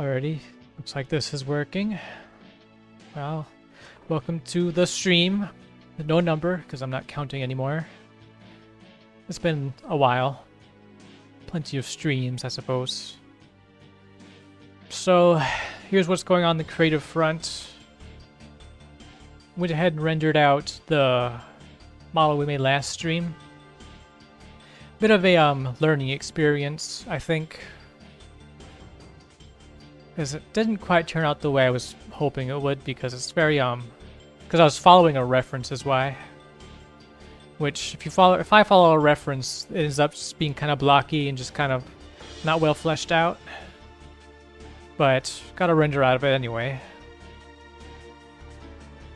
Alrighty, looks like this is working. Well, welcome to the stream. No number, because I'm not counting anymore. It's been a while. Plenty of streams, I suppose. So, here's what's going on the creative front. Went ahead and rendered out the model we made last stream. Bit of a um, learning experience, I think. Because it didn't quite turn out the way I was hoping it would, because it's very, um... Because I was following a reference is why. Which, if you follow, if I follow a reference, it ends up just being kind of blocky and just kind of not well fleshed out. But, got a render out of it anyway.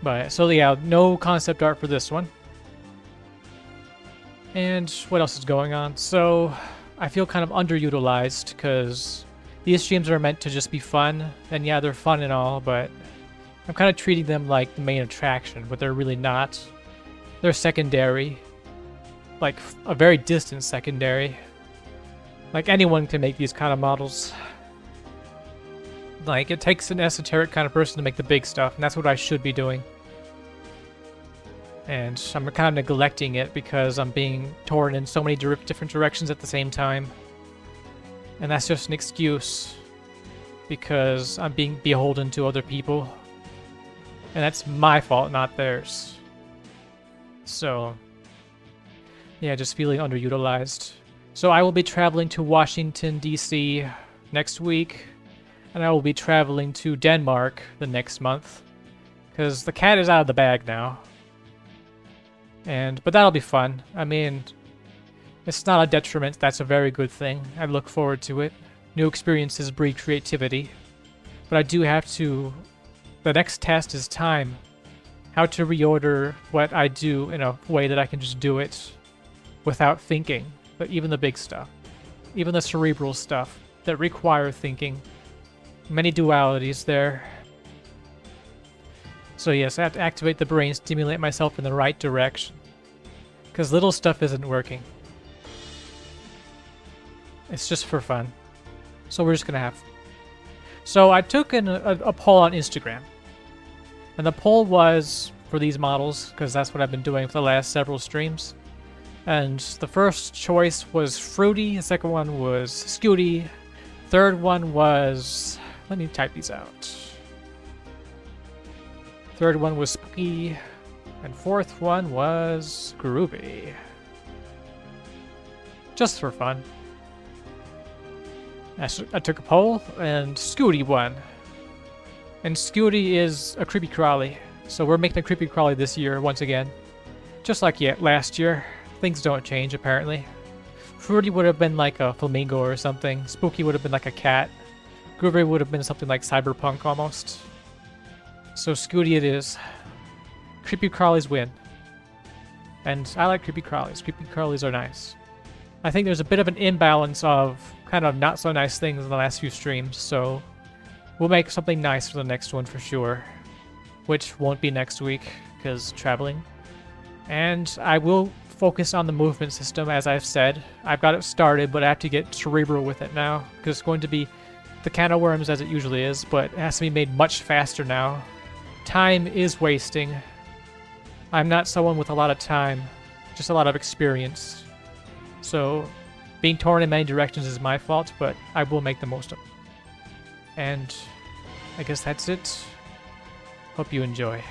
But, so yeah, no concept art for this one. And what else is going on? So, I feel kind of underutilized because these streams are meant to just be fun. And yeah, they're fun and all, but I'm kind of treating them like the main attraction, but they're really not. They're secondary. Like, a very distant secondary. Like, anyone can make these kind of models. Like, it takes an esoteric kind of person to make the big stuff, and that's what I should be doing and I'm kind of neglecting it because I'm being torn in so many different directions at the same time. And that's just an excuse because I'm being beholden to other people. And that's my fault, not theirs. So, yeah, just feeling underutilized. So I will be traveling to Washington, D.C. next week, and I will be traveling to Denmark the next month. Because the cat is out of the bag now. And but that'll be fun. I mean, it's not a detriment. That's a very good thing. I look forward to it. New experiences breed creativity. But I do have to... The next test is time. How to reorder what I do in a way that I can just do it without thinking. But even the big stuff. Even the cerebral stuff that require thinking. Many dualities there. So yes, I have to activate the brain, stimulate myself in the right direction. Because little stuff isn't working. It's just for fun. So we're just to have... So I took an, a, a poll on Instagram. And the poll was for these models, because that's what I've been doing for the last several streams. And the first choice was Fruity, the second one was Scooty, third one was... Let me type these out. Third one was Spooky. And fourth one was Groovy. Just for fun. I, I took a poll, and Scooty won. And Scooty is a creepy crawly, so we're making a creepy crawly this year once again. Just like yet last year. Things don't change, apparently. Fruity would have been like a flamingo or something. Spooky would have been like a cat. Groovy would have been something like cyberpunk almost. So Scooty it is. Creepy crawlies win. And I like creepy crawlies. Creepy crawlies are nice. I think there's a bit of an imbalance of kind of not so nice things in the last few streams, so we'll make something nice for the next one for sure. Which won't be next week, because traveling. And I will focus on the movement system, as I've said. I've got it started, but I have to get cerebral with it now, because it's going to be the can of worms as it usually is, but it has to be made much faster now Time is wasting. I'm not someone with a lot of time, just a lot of experience. So, being torn in many directions is my fault, but I will make the most of it. And I guess that's it. Hope you enjoy.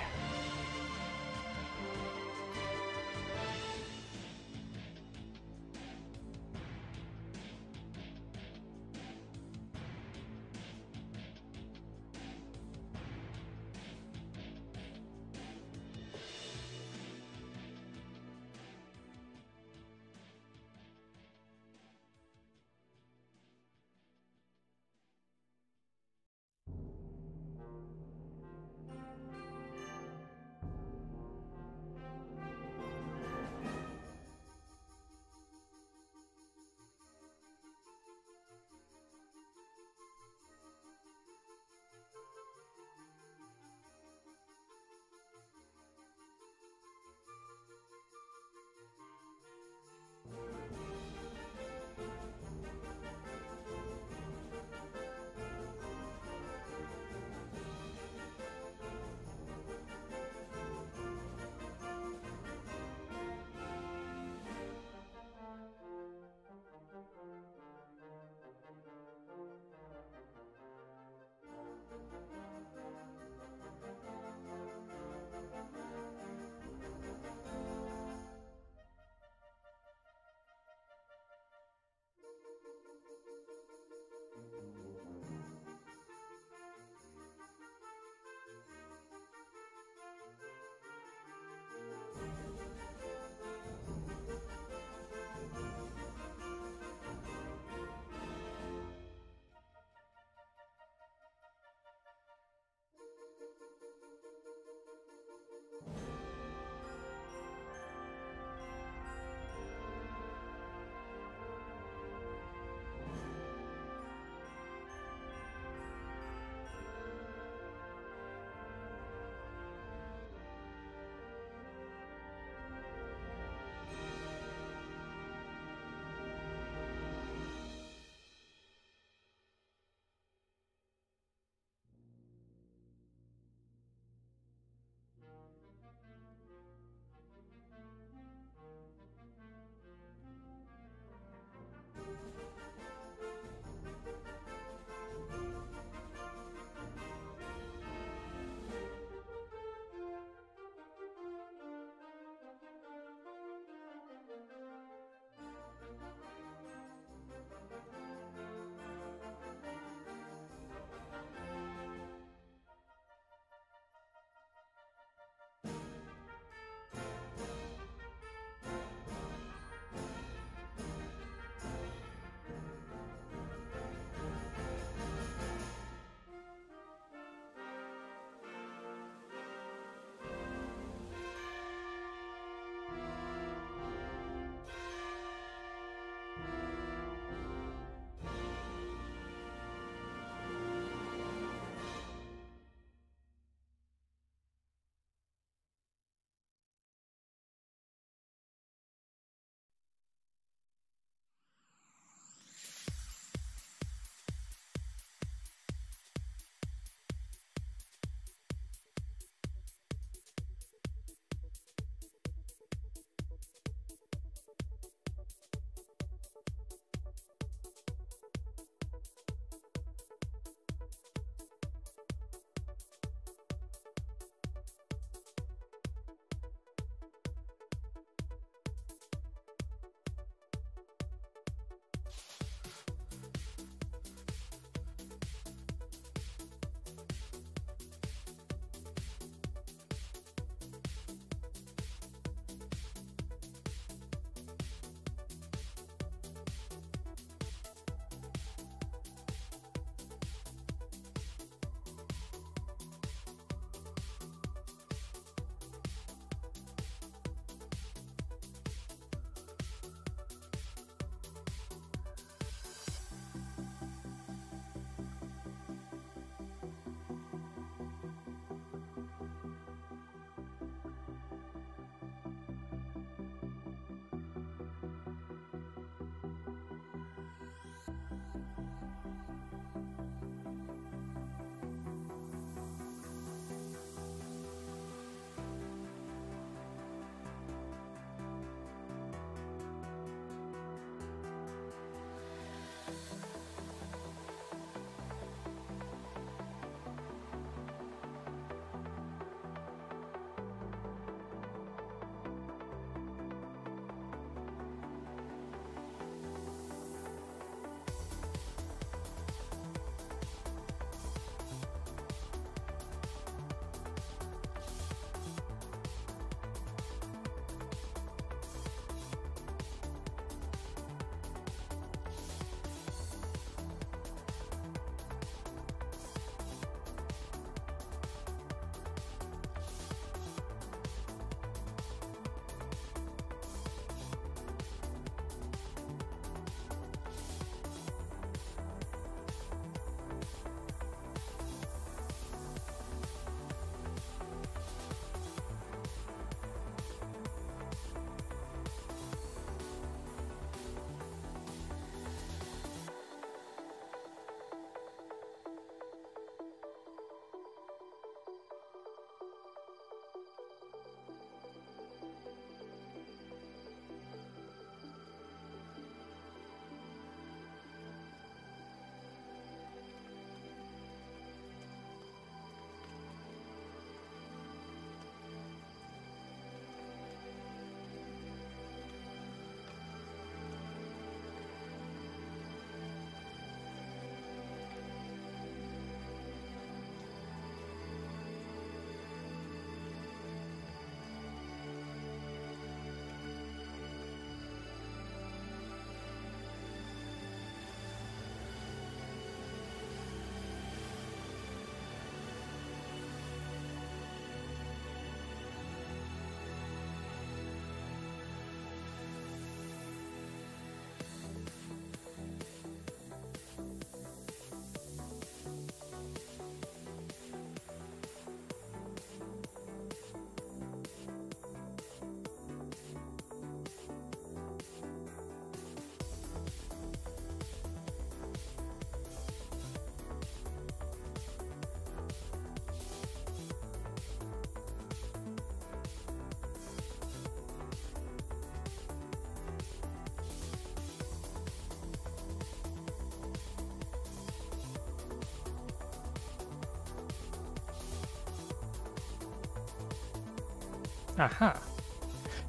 Aha.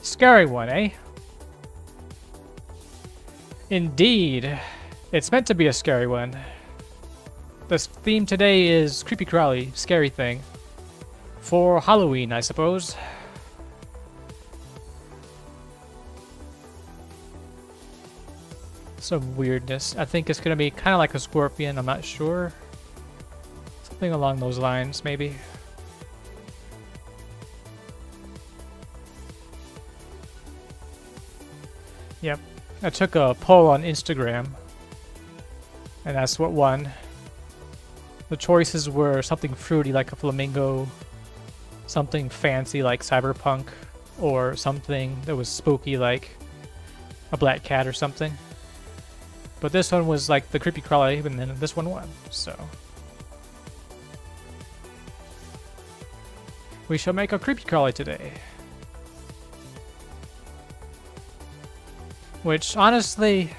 Scary one, eh? Indeed. It's meant to be a scary one. The theme today is creepy crawly, scary thing. For Halloween, I suppose. Some weirdness. I think it's gonna be kind of like a scorpion, I'm not sure. Something along those lines, maybe. Yep. I took a poll on Instagram, and that's what won. The choices were something fruity like a flamingo, something fancy like cyberpunk, or something that was spooky like a black cat or something. But this one was like the creepy crawly, and then this one won, so. We shall make a creepy crawly today. Which, honestly,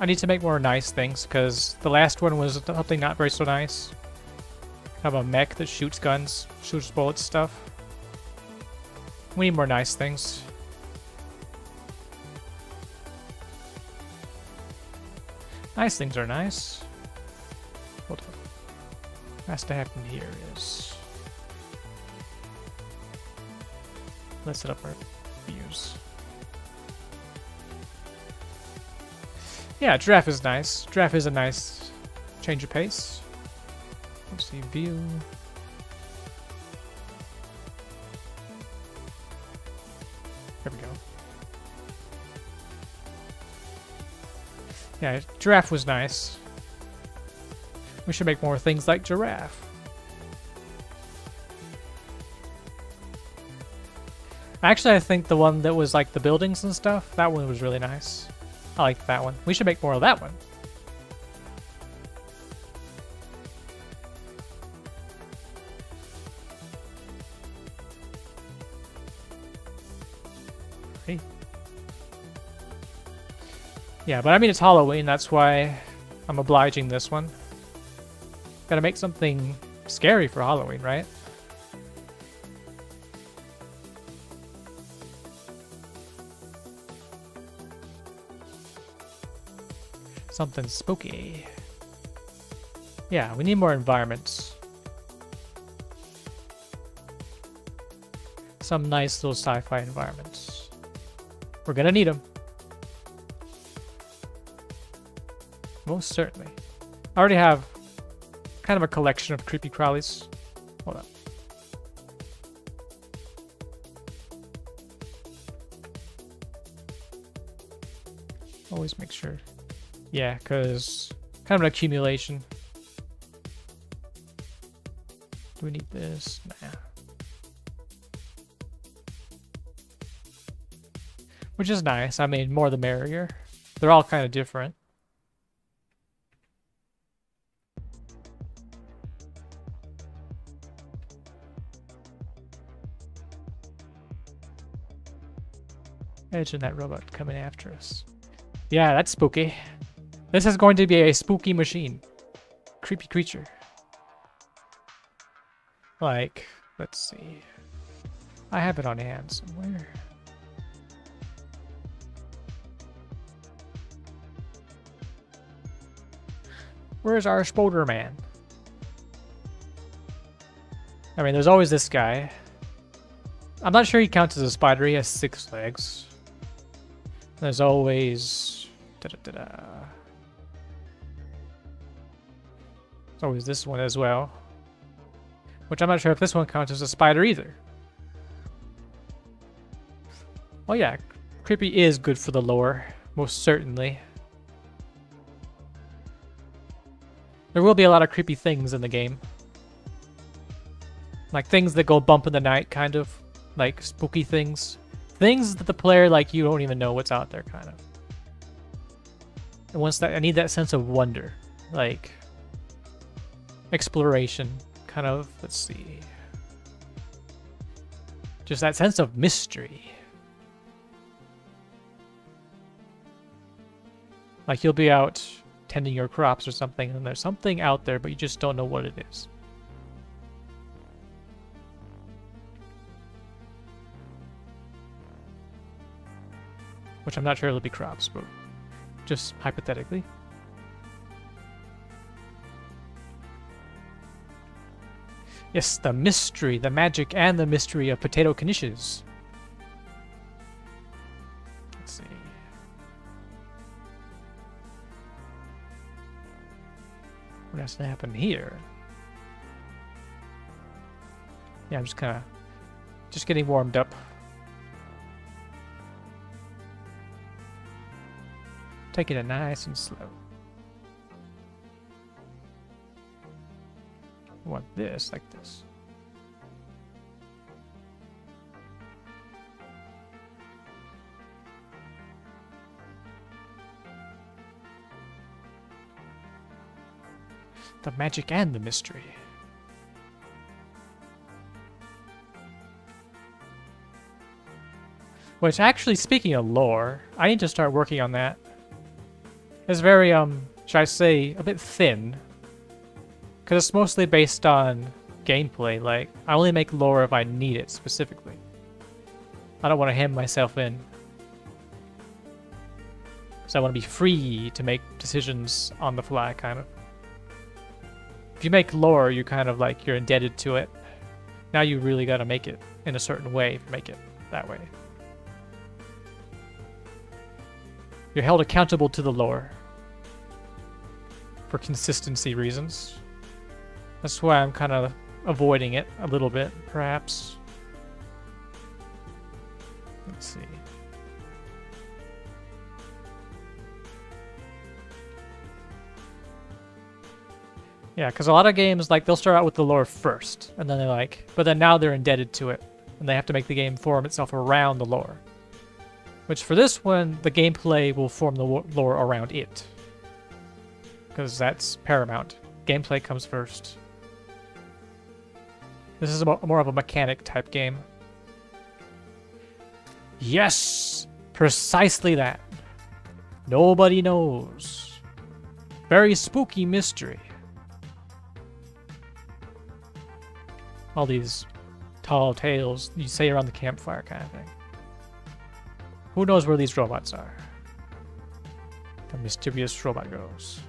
I need to make more nice things, because the last one was something not very so nice. Have a mech that shoots guns, shoots bullets stuff. We need more nice things. Nice things are nice. What has to happen here is... Let's set up our views. Yeah, giraffe is nice. Giraffe is a nice change of pace. Let's see, view. There we go. Yeah, giraffe was nice. We should make more things like giraffe. Actually, I think the one that was like the buildings and stuff, that one was really nice. I like that one. We should make more of that one. Hey. Yeah, but I mean it's Halloween, that's why I'm obliging this one. Gotta make something scary for Halloween, right? Something spooky. Yeah, we need more environments. Some nice little sci-fi environments. We're gonna need them. Most certainly. I already have kind of a collection of creepy crawlies. Hold on. Always make sure yeah, because kind of an accumulation. Do we need this? Nah. Which is nice. I mean, more the merrier. They're all kind of different. Imagine that robot coming after us. Yeah, that's spooky. This is going to be a spooky machine. Creepy creature. Like, let's see. I have it on hand somewhere. Where's our Spoder Man? I mean, there's always this guy. I'm not sure he counts as a spider. He has six legs. There's always... Da -da -da Oh, is this one as well. Which I'm not sure if this one counts as a spider either. Oh yeah, Creepy is good for the lore, most certainly. There will be a lot of creepy things in the game. Like things that go bump in the night, kind of. Like spooky things. Things that the player, like, you don't even know what's out there, kind of. And once that, I need that sense of wonder. Like, exploration. Kind of, let's see. Just that sense of mystery. Like you'll be out tending your crops or something, and there's something out there, but you just don't know what it is. Which I'm not sure it'll be crops, but just hypothetically. Yes, the mystery, the magic, and the mystery of potato knishes. Let's see. What has to happen here? Yeah, I'm just kind of just getting warmed up. Taking it nice and slow. I want this like this. The magic and the mystery. Which, actually, speaking of lore, I need to start working on that. It's very, um, should I say, a bit thin. Because it's mostly based on gameplay, like, I only make lore if I need it specifically. I don't want to hem myself in. So I want to be free to make decisions on the fly, kind of. If you make lore, you kind of like, you're indebted to it. Now you really got to make it in a certain way make it that way. You're held accountable to the lore. For consistency reasons. That's why I'm kind of avoiding it a little bit, perhaps. Let's see. Yeah, because a lot of games, like, they'll start out with the lore first, and then they're like, but then now they're indebted to it, and they have to make the game form itself around the lore. Which for this one, the gameplay will form the lore around it. Because that's paramount. Gameplay comes first. This is more of a mechanic type game. Yes! Precisely that. Nobody knows. Very spooky mystery. All these tall tales you say around the campfire kind of thing. Who knows where these robots are? The mysterious robot girls.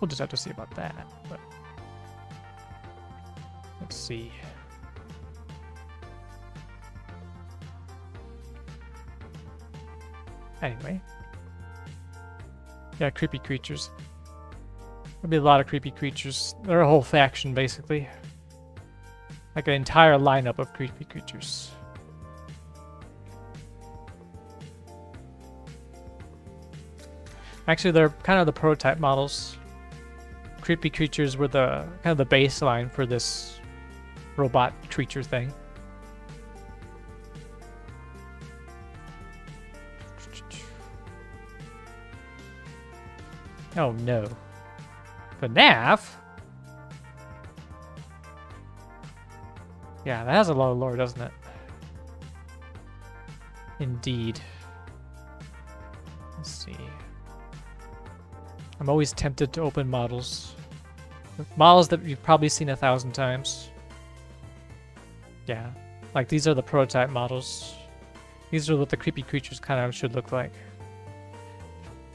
We'll just have to see about that, but... Let's see. Anyway. Yeah, creepy creatures. There'll be a lot of creepy creatures. They're a whole faction, basically. Like an entire lineup of creepy creatures. Actually, they're kind of the prototype models. Creepy creatures were the kind of the baseline for this robot creature thing. Oh no. FNAF? Yeah, that has a lot of lore, doesn't it? Indeed. Let's see. I'm always tempted to open models. Models that you've probably seen a thousand times. Yeah. Like, these are the prototype models. These are what the creepy creatures kind of should look like.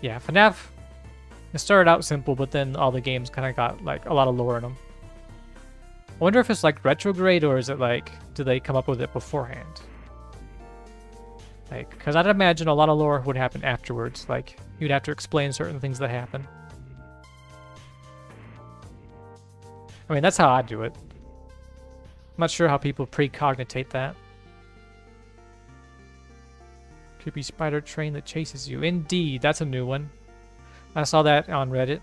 Yeah, FNAF, it started out simple, but then all the games kind of got, like, a lot of lore in them. I wonder if it's like retrograde or is it like, do they come up with it beforehand? Like, because I'd imagine a lot of lore would happen afterwards. Like, you'd have to explain certain things that happen. I mean, that's how I do it. I'm not sure how people precognitate that. Creepy spider train that chases you. Indeed, that's a new one. I saw that on Reddit.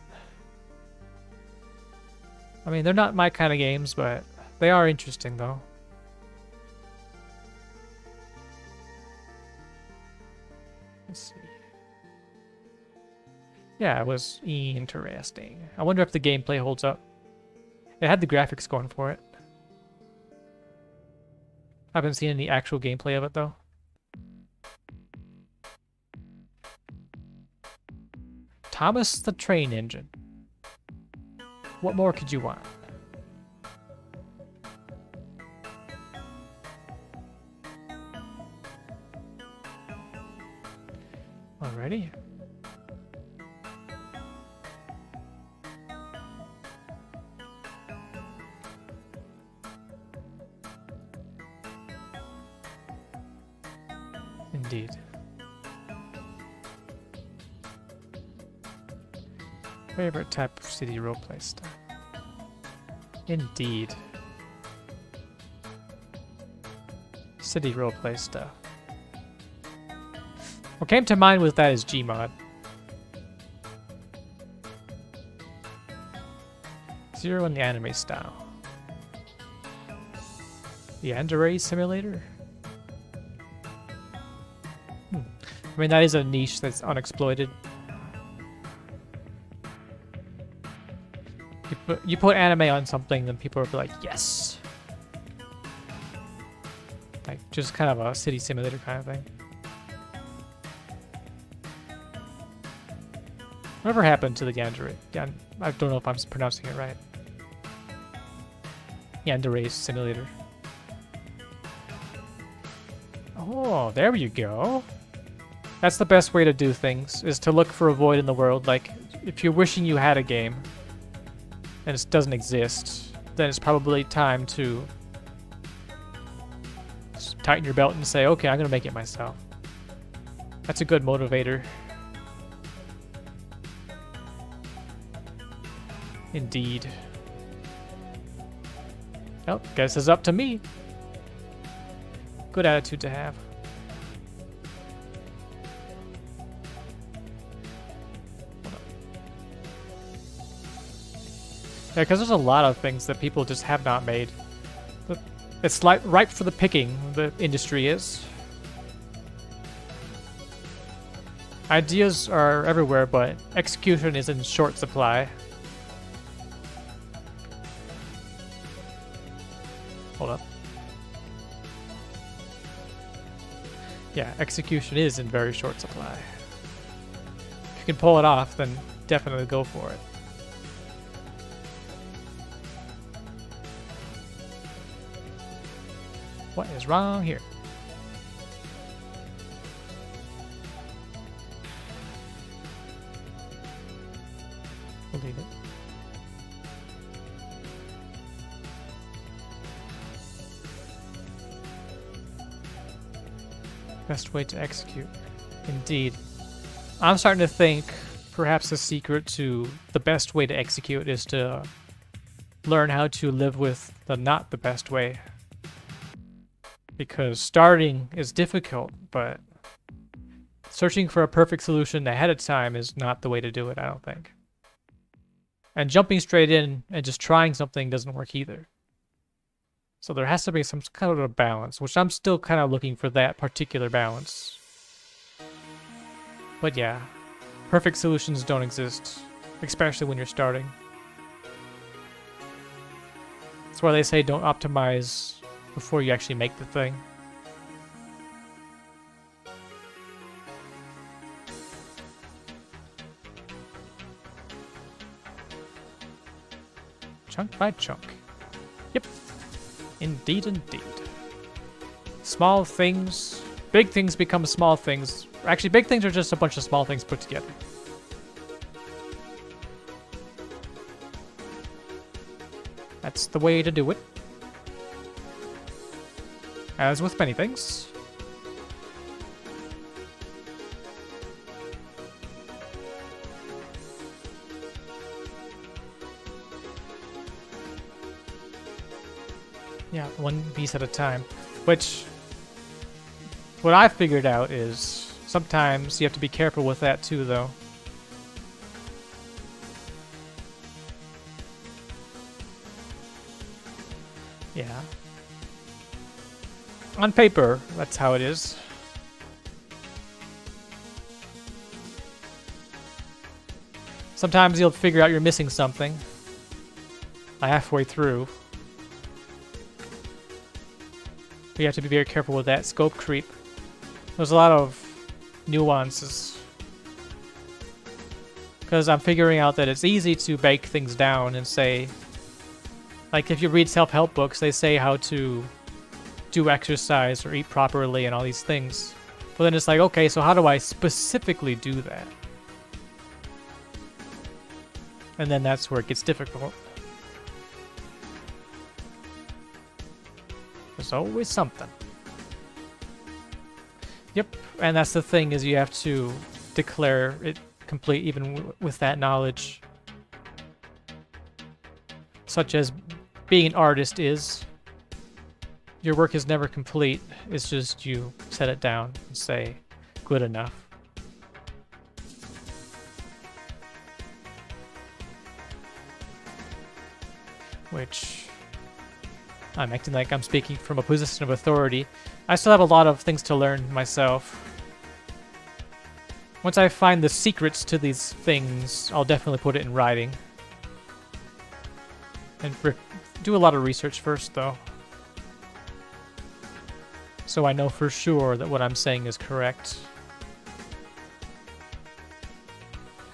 I mean, they're not my kind of games, but they are interesting, though. Let's see. Yeah, it was interesting. I wonder if the gameplay holds up. It had the graphics going for it. I haven't seen any actual gameplay of it though. Thomas the Train Engine. What more could you want? Alrighty. Indeed. Favorite type of city roleplay stuff. Indeed. City roleplay stuff. What came to mind with that is Gmod. Zero in the anime style. The Yandere simulator? I mean, that is a niche that's unexploited. You put, you put anime on something, then people will be like, yes! Like, just kind of a city simulator kind of thing. Whatever happened to the Yandere? Yan I don't know if I'm pronouncing it right. Yandere simulator. Oh, there you go. That's the best way to do things, is to look for a void in the world. Like, if you're wishing you had a game, and it doesn't exist, then it's probably time to tighten your belt and say, okay, I'm to make it myself. That's a good motivator. Indeed. Oh, guess it's up to me. Good attitude to have. Yeah, because there's a lot of things that people just have not made. It's like ripe for the picking, the industry is. Ideas are everywhere, but execution is in short supply. Hold up. Yeah, execution is in very short supply. If you can pull it off, then definitely go for it. What is wrong here? We'll leave it. Best way to execute. Indeed. I'm starting to think perhaps the secret to the best way to execute is to learn how to live with the not the best way because starting is difficult, but searching for a perfect solution ahead of time is not the way to do it, I don't think. And jumping straight in and just trying something doesn't work either. So there has to be some kind of a balance, which I'm still kind of looking for that particular balance. But yeah, perfect solutions don't exist, especially when you're starting. That's why they say don't optimize before you actually make the thing. Chunk by chunk. Yep. Indeed, indeed. Small things. Big things become small things. Actually, big things are just a bunch of small things put together. That's the way to do it. As with many things. Yeah, one piece at a time. Which, what I figured out is sometimes you have to be careful with that too, though. On paper, that's how it is. Sometimes you'll figure out you're missing something. Halfway through. But you have to be very careful with that scope creep. There's a lot of nuances. Because I'm figuring out that it's easy to bake things down and say... Like, if you read self-help books, they say how to do exercise or eat properly and all these things. But then it's like, okay, so how do I specifically do that? And then that's where it gets difficult. There's always something. Yep, and that's the thing is you have to declare it complete even with that knowledge. Such as being an artist is. Your work is never complete, it's just you set it down and say, good enough. Which I'm acting like I'm speaking from a position of authority. I still have a lot of things to learn myself. Once I find the secrets to these things, I'll definitely put it in writing. And do a lot of research first, though. So I know for sure that what I'm saying is correct.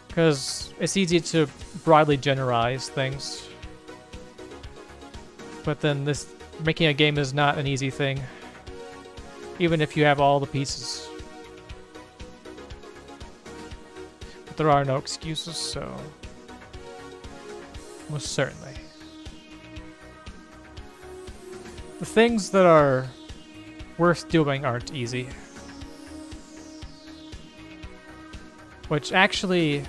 Because it's easy to broadly generalize things. But then this making a game is not an easy thing. Even if you have all the pieces. But there are no excuses, so... Most certainly. The things that are worth doing aren't easy. Which actually...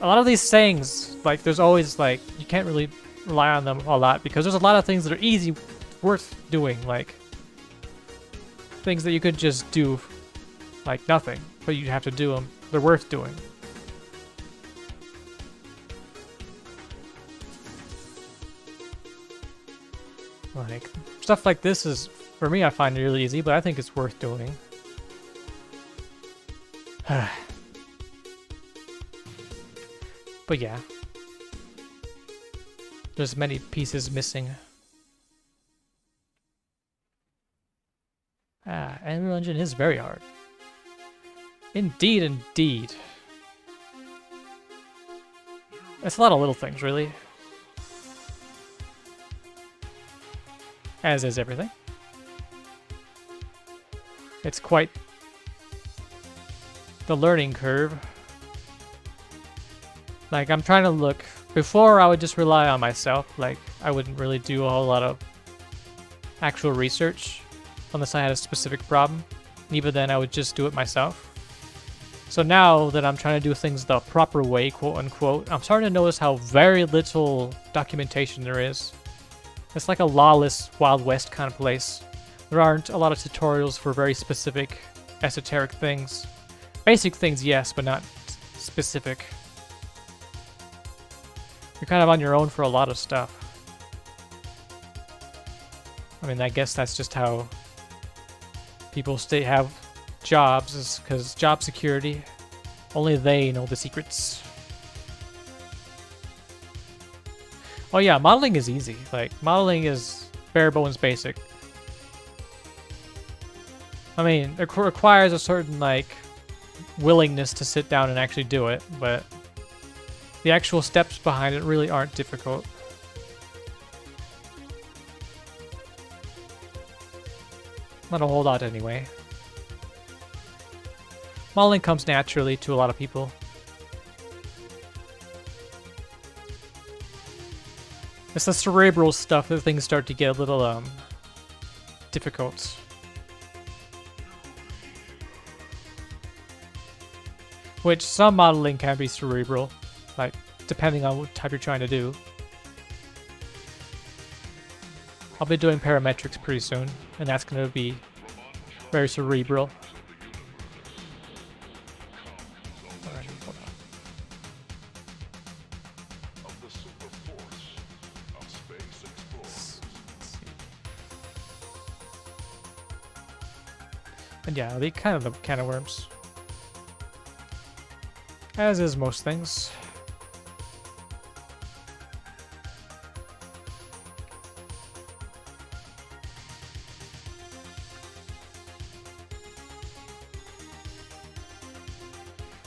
A lot of these sayings, like, there's always, like, you can't really rely on them a lot because there's a lot of things that are easy, worth doing, like things that you could just do like nothing, but you have to do them. They're worth doing. Like, stuff like this is, for me, I find really easy, but I think it's worth doing. but yeah, there's many pieces missing. Ah, Unreal Engine is very hard. Indeed, indeed. It's a lot of little things, really. As is everything. It's quite the learning curve. Like, I'm trying to look before, I would just rely on myself. Like, I wouldn't really do a whole lot of actual research unless I had a specific problem. Even then, I would just do it myself. So now that I'm trying to do things the proper way, quote unquote, I'm starting to notice how very little documentation there is. It's like a lawless Wild West kind of place. There aren't a lot of tutorials for very specific, esoteric things. Basic things, yes, but not specific. You're kind of on your own for a lot of stuff. I mean, I guess that's just how people stay have jobs, is because job security. Only they know the secrets. Oh yeah, modeling is easy. Like, modeling is bare bones basic. I mean, it requires a certain, like, willingness to sit down and actually do it, but the actual steps behind it really aren't difficult. Not a whole lot anyway. Modeling comes naturally to a lot of people. It's the cerebral stuff that things start to get a little um difficult. Which some modeling can be cerebral, like, depending on what type you're trying to do. I'll be doing parametrics pretty soon, and that's going to be very cerebral. Yeah, they kind of the can of worms. As is most things.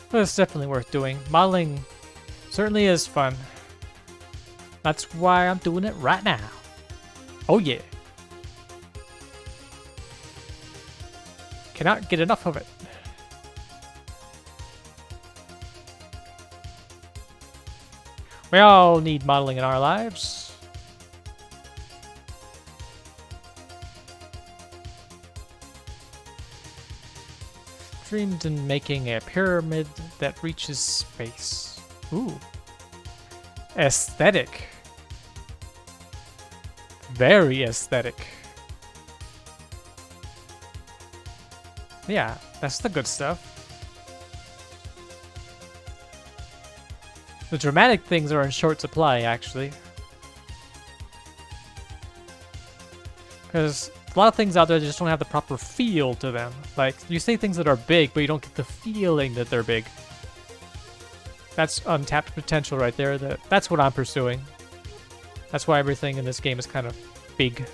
But it's definitely worth doing. Modeling certainly is fun. That's why I'm doing it right now. Oh yeah. Cannot get enough of it. We all need modeling in our lives. Dreamed in making a pyramid that reaches space. Ooh. Aesthetic. Very aesthetic. Yeah, that's the good stuff. The dramatic things are in short supply, actually. Because a lot of things out there just don't have the proper feel to them. Like, you say things that are big, but you don't get the feeling that they're big. That's untapped potential right there. That That's what I'm pursuing. That's why everything in this game is kind of big.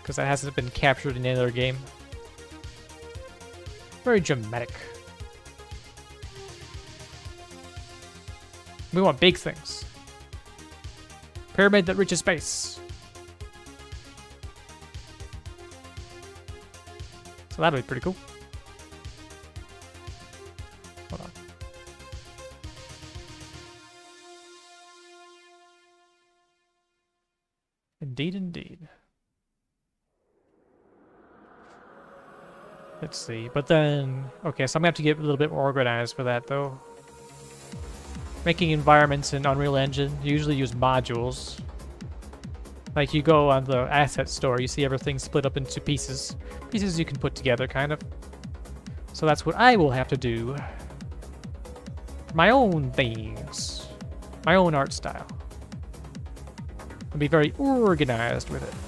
Because that hasn't been captured in any other game. Very dramatic. We want big things. Pyramid that reaches space. So that'll be pretty cool. Hold on. Indeed, indeed. Let's see. But then, okay, so I'm gonna have to get a little bit more organized for that, though. Making environments in Unreal Engine, you usually use modules. Like you go on the asset store, you see everything split up into pieces. Pieces you can put together, kind of. So that's what I will have to do. My own things. My own art style. I'll be very organized with it.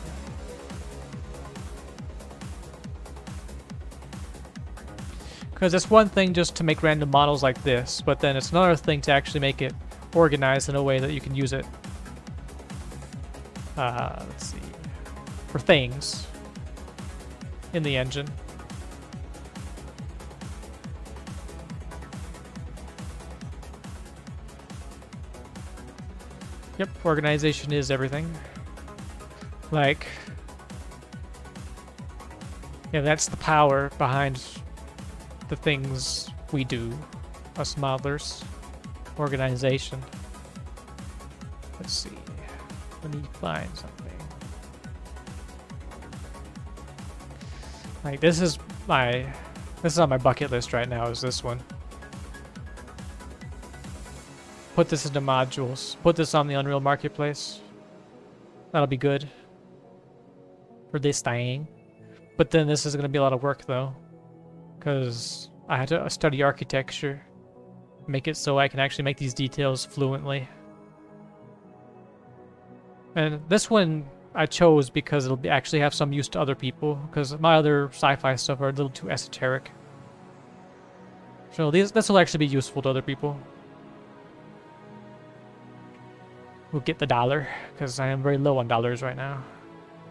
Because it's one thing just to make random models like this, but then it's another thing to actually make it organized in a way that you can use it. Uh, let's see. For things. In the engine. Yep, organization is everything. Like... Yeah, that's the power behind the things we do, us modelers, organization. Let's see. Let me find something. Like this is my this is on my bucket list right now is this one. Put this into modules. Put this on the Unreal Marketplace. That'll be good. For this thing. But then this is to be a lot of work though because I had to study architecture, make it so I can actually make these details fluently. And this one I chose because it'll actually have some use to other people, because my other sci-fi stuff are a little too esoteric. So this will actually be useful to other people. We'll get the dollar, because I am very low on dollars right now.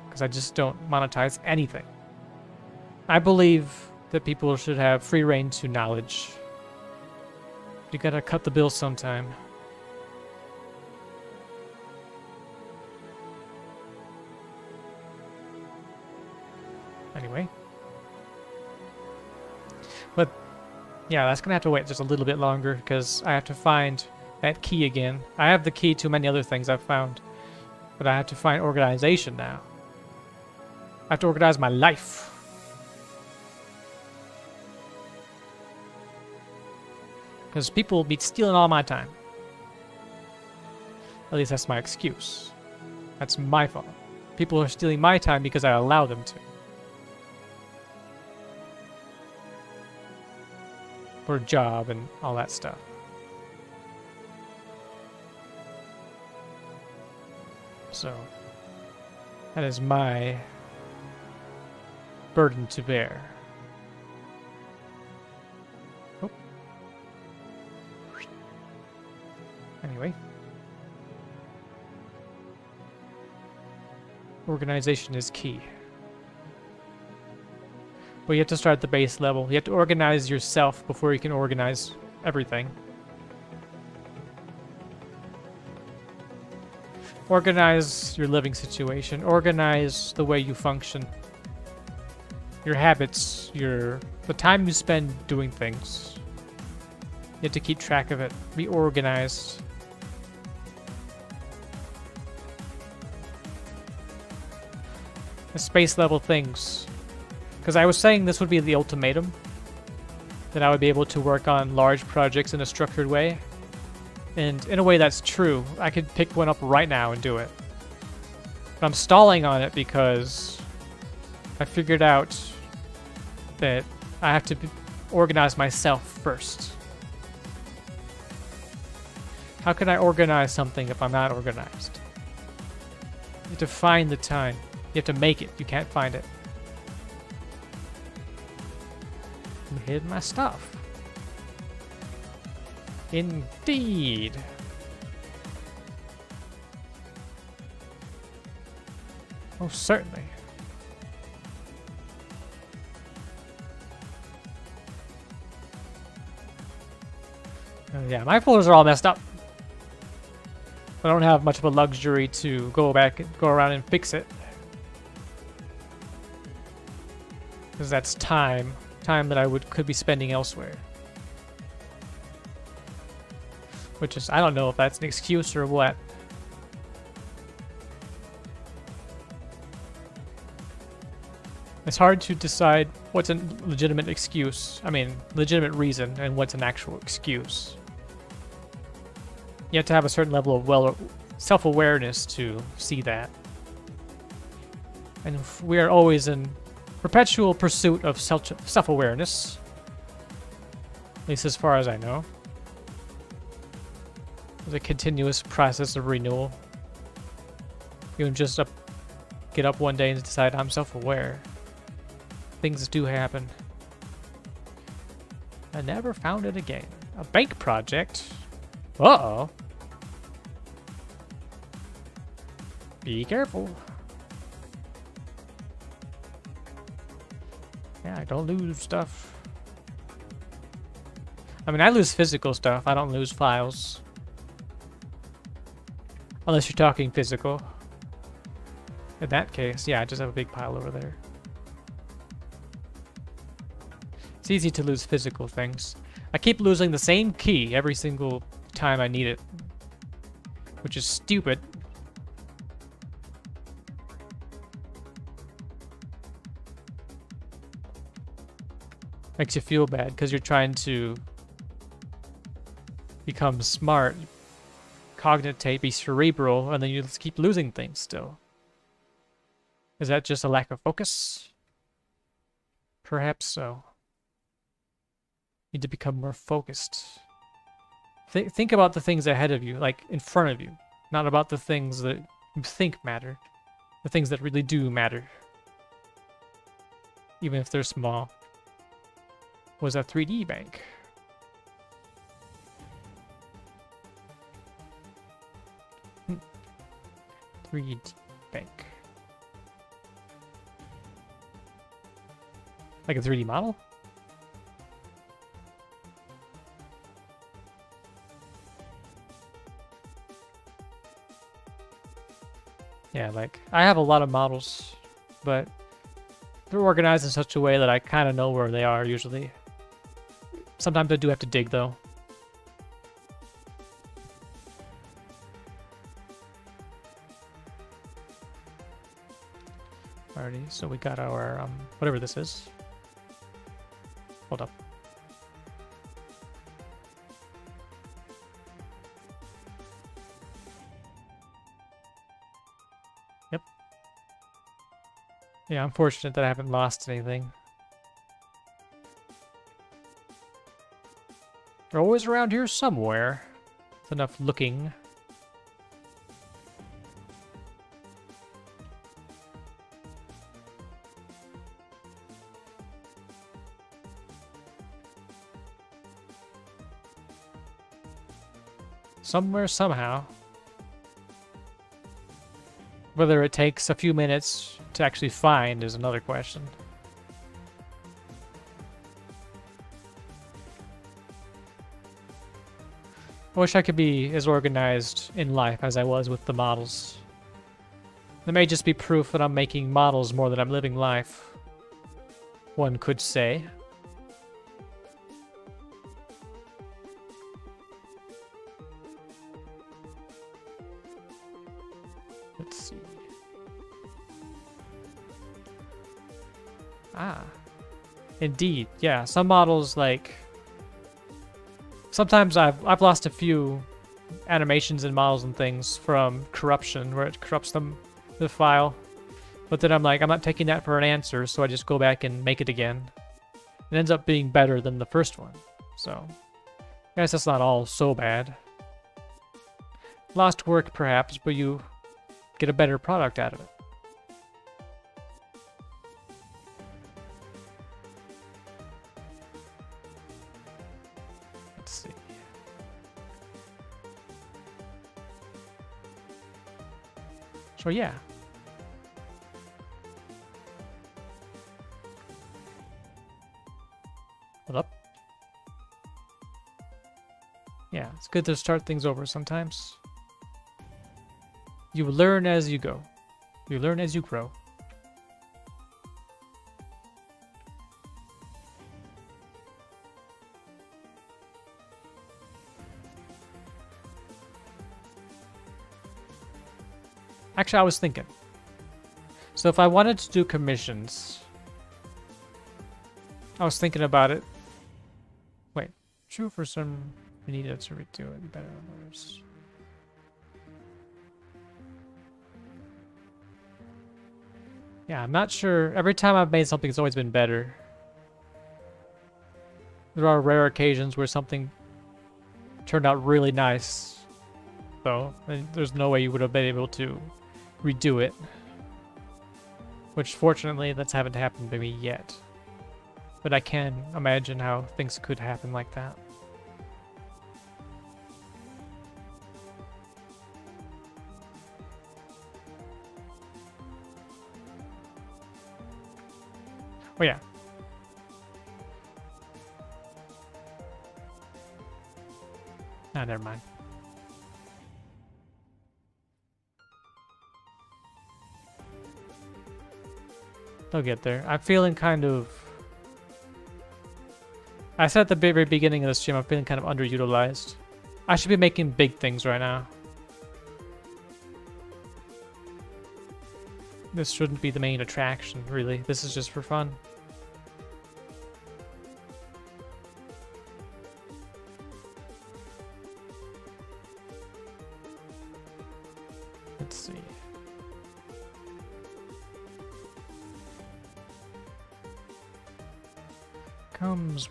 Because I just don't monetize anything. I believe that people should have free rein to knowledge. You gotta cut the bill sometime. Anyway. But, yeah, that's gonna have to wait just a little bit longer, because I have to find that key again. I have the key to many other things I've found, but I have to find organization now. I have to organize my life. Because people will be stealing all my time. At least that's my excuse. That's my fault. People are stealing my time because I allow them to. For a job and all that stuff. So, that is my burden to bear. Anyway. Organization is key. But you have to start at the base level. You have to organize yourself before you can organize everything. Organize your living situation. Organize the way you function. your habits, your the time you spend doing things. You have to keep track of it, be organized. Space level things. Because I was saying this would be the ultimatum. That I would be able to work on large projects in a structured way. And in a way that's true. I could pick one up right now and do it. But I'm stalling on it because I figured out that I have to organize myself first. How can I organize something if I'm not organized? You have to find the time. You have to make it. You can't find it. I hid my stuff. Indeed. Oh, certainly. Uh, yeah, my folders are all messed up. I don't have much of a luxury to go back and go around and fix it. Because that's time. Time that I would could be spending elsewhere. Which is, I don't know if that's an excuse or what. It's hard to decide what's a legitimate excuse, I mean, legitimate reason, and what's an actual excuse. You have to have a certain level of well self-awareness to see that. And we are always in perpetual pursuit of self-awareness. At least as far as I know. It's a continuous process of renewal. You can just up, get up one day and decide I'm self-aware. Things do happen. I never found it again. A bank project? Uh-oh. Be careful. Yeah, don't lose stuff. I mean, I lose physical stuff. I don't lose files. Unless you're talking physical. In that case, yeah, I just have a big pile over there. It's easy to lose physical things. I keep losing the same key every single time I need it. Which is stupid. Makes you feel bad because you're trying to become smart, cognitate, be cerebral, and then you keep losing things still. Is that just a lack of focus? Perhaps so. Need to become more focused. Th think about the things ahead of you, like in front of you, not about the things that you think matter. The things that really do matter. Even if they're small. Was a 3D bank. Hmm. 3D bank. Like a 3D model? Yeah, like, I have a lot of models, but they're organized in such a way that I kind of know where they are usually. Sometimes I do have to dig, though. Alrighty, so we got our, um, whatever this is. Hold up. Yep. Yeah, I'm fortunate that I haven't lost anything. They're always around here somewhere. It's enough looking. Somewhere, somehow. Whether it takes a few minutes to actually find is another question. I wish I could be as organized in life as I was with the models. That may just be proof that I'm making models more than I'm living life. one could say. Let's see. Ah. Indeed, yeah. Some models, like... Sometimes I've, I've lost a few animations and models and things from corruption, where it corrupts them, the file. But then I'm like, I'm not taking that for an answer, so I just go back and make it again. It ends up being better than the first one. So, I guess that's not all so bad. Lost work, perhaps, but you get a better product out of it. So yeah, What up? Yeah, it's good to start things over sometimes. You learn as you go. You learn as you grow. Actually, I was thinking. So if I wanted to do commissions, I was thinking about it. Wait, true for some, we need to redo it better others. Yeah, I'm not sure. Every time I've made something, it's always been better. There are rare occasions where something turned out really nice, though. There's no way you would have been able to redo it. Which, fortunately, that's haven't happened to me yet. But I can imagine how things could happen like that. Oh yeah. Ah, never mind. They'll get there. I'm feeling kind of... I said at the very beginning of the stream, I'm feeling kind of underutilized. I should be making big things right now. This shouldn't be the main attraction, really. This is just for fun.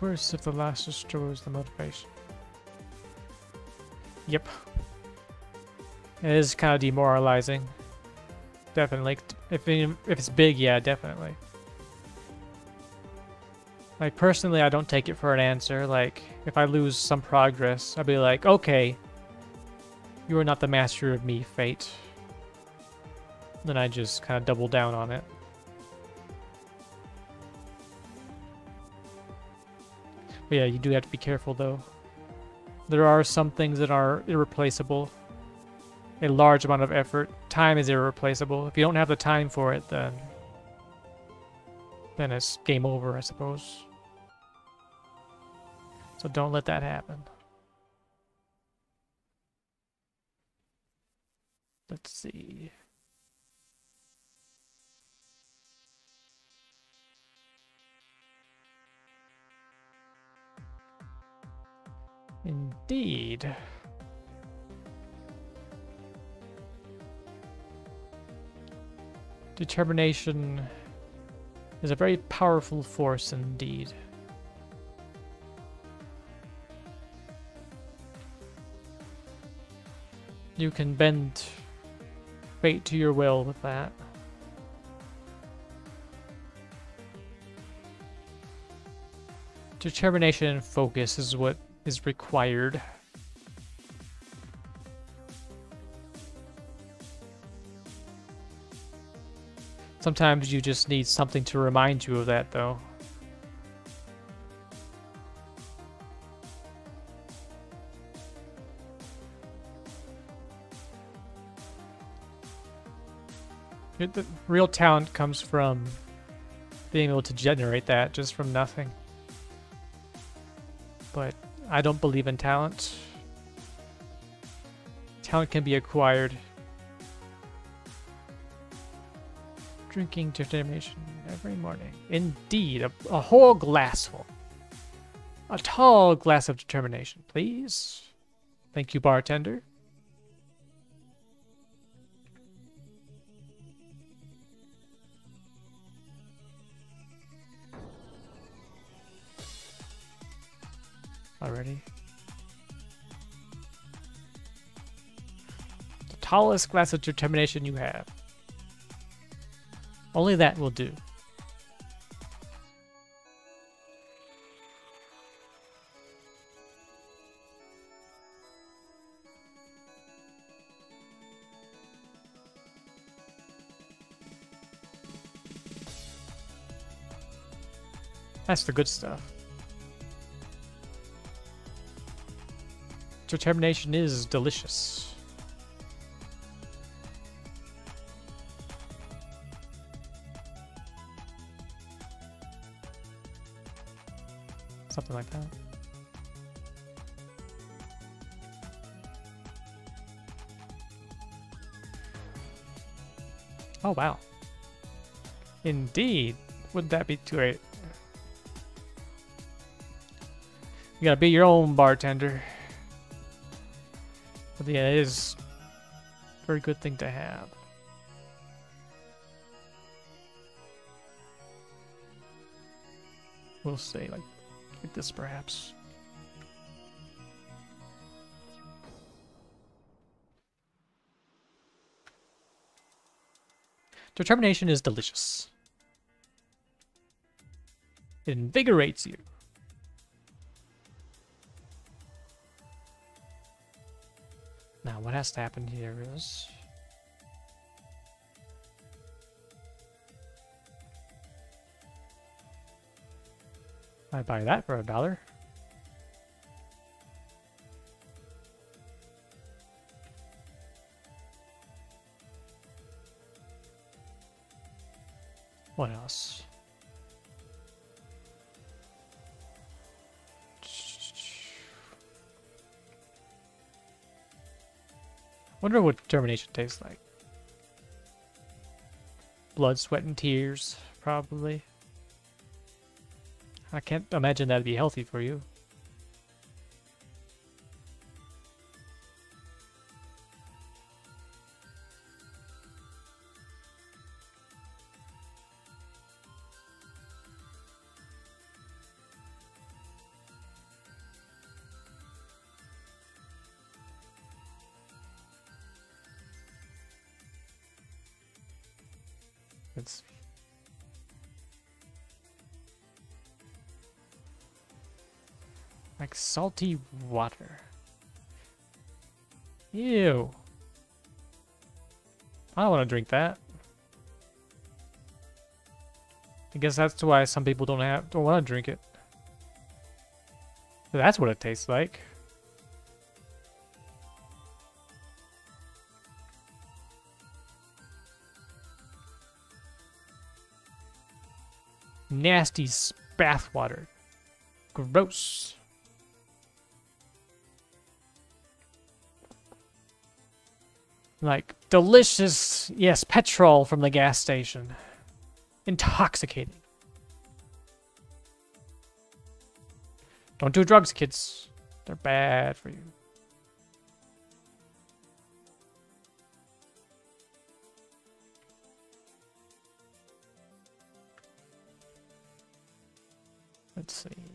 Worse if the last destroys the motivation. Yep. It is kind of demoralizing. Definitely. If, if it's big, yeah, definitely. Like, personally, I don't take it for an answer. Like, if I lose some progress, I'll be like, okay, you are not the master of me, fate. Then I just kind of double down on it. But yeah, you do have to be careful, though. There are some things that are irreplaceable. A large amount of effort. Time is irreplaceable. If you don't have the time for it, then... Then it's game over, I suppose. So don't let that happen. Let's see. Indeed. Determination is a very powerful force indeed. You can bend fate to your will with that. Determination and focus is what is required. Sometimes you just need something to remind you of that, though. The real talent comes from being able to generate that just from nothing. But I don't believe in talent. Talent can be acquired. Drinking determination every morning. Indeed, a, a whole glassful. A tall glass of determination, please. Thank you, bartender. Tallest glass of determination you have. Only that will do. That's the good stuff. Determination is delicious. Like that. Oh, wow. Indeed. Wouldn't that be too great? You gotta be your own bartender. But yeah, it is a very good thing to have. We'll see, like, like this perhaps. Determination is delicious. It invigorates you. Now, what has to happen here is... I buy that for a dollar. What else? Wonder what determination tastes like. Blood, sweat, and tears, probably. I can't imagine that'd be healthy for you. Salty water. Ew. I don't want to drink that. I guess that's why some people don't have don't want to drink it. That's what it tastes like. Nasty bathwater. Gross. Like, delicious, yes, petrol from the gas station. Intoxicating. Don't do drugs, kids. They're bad for you. Let's see.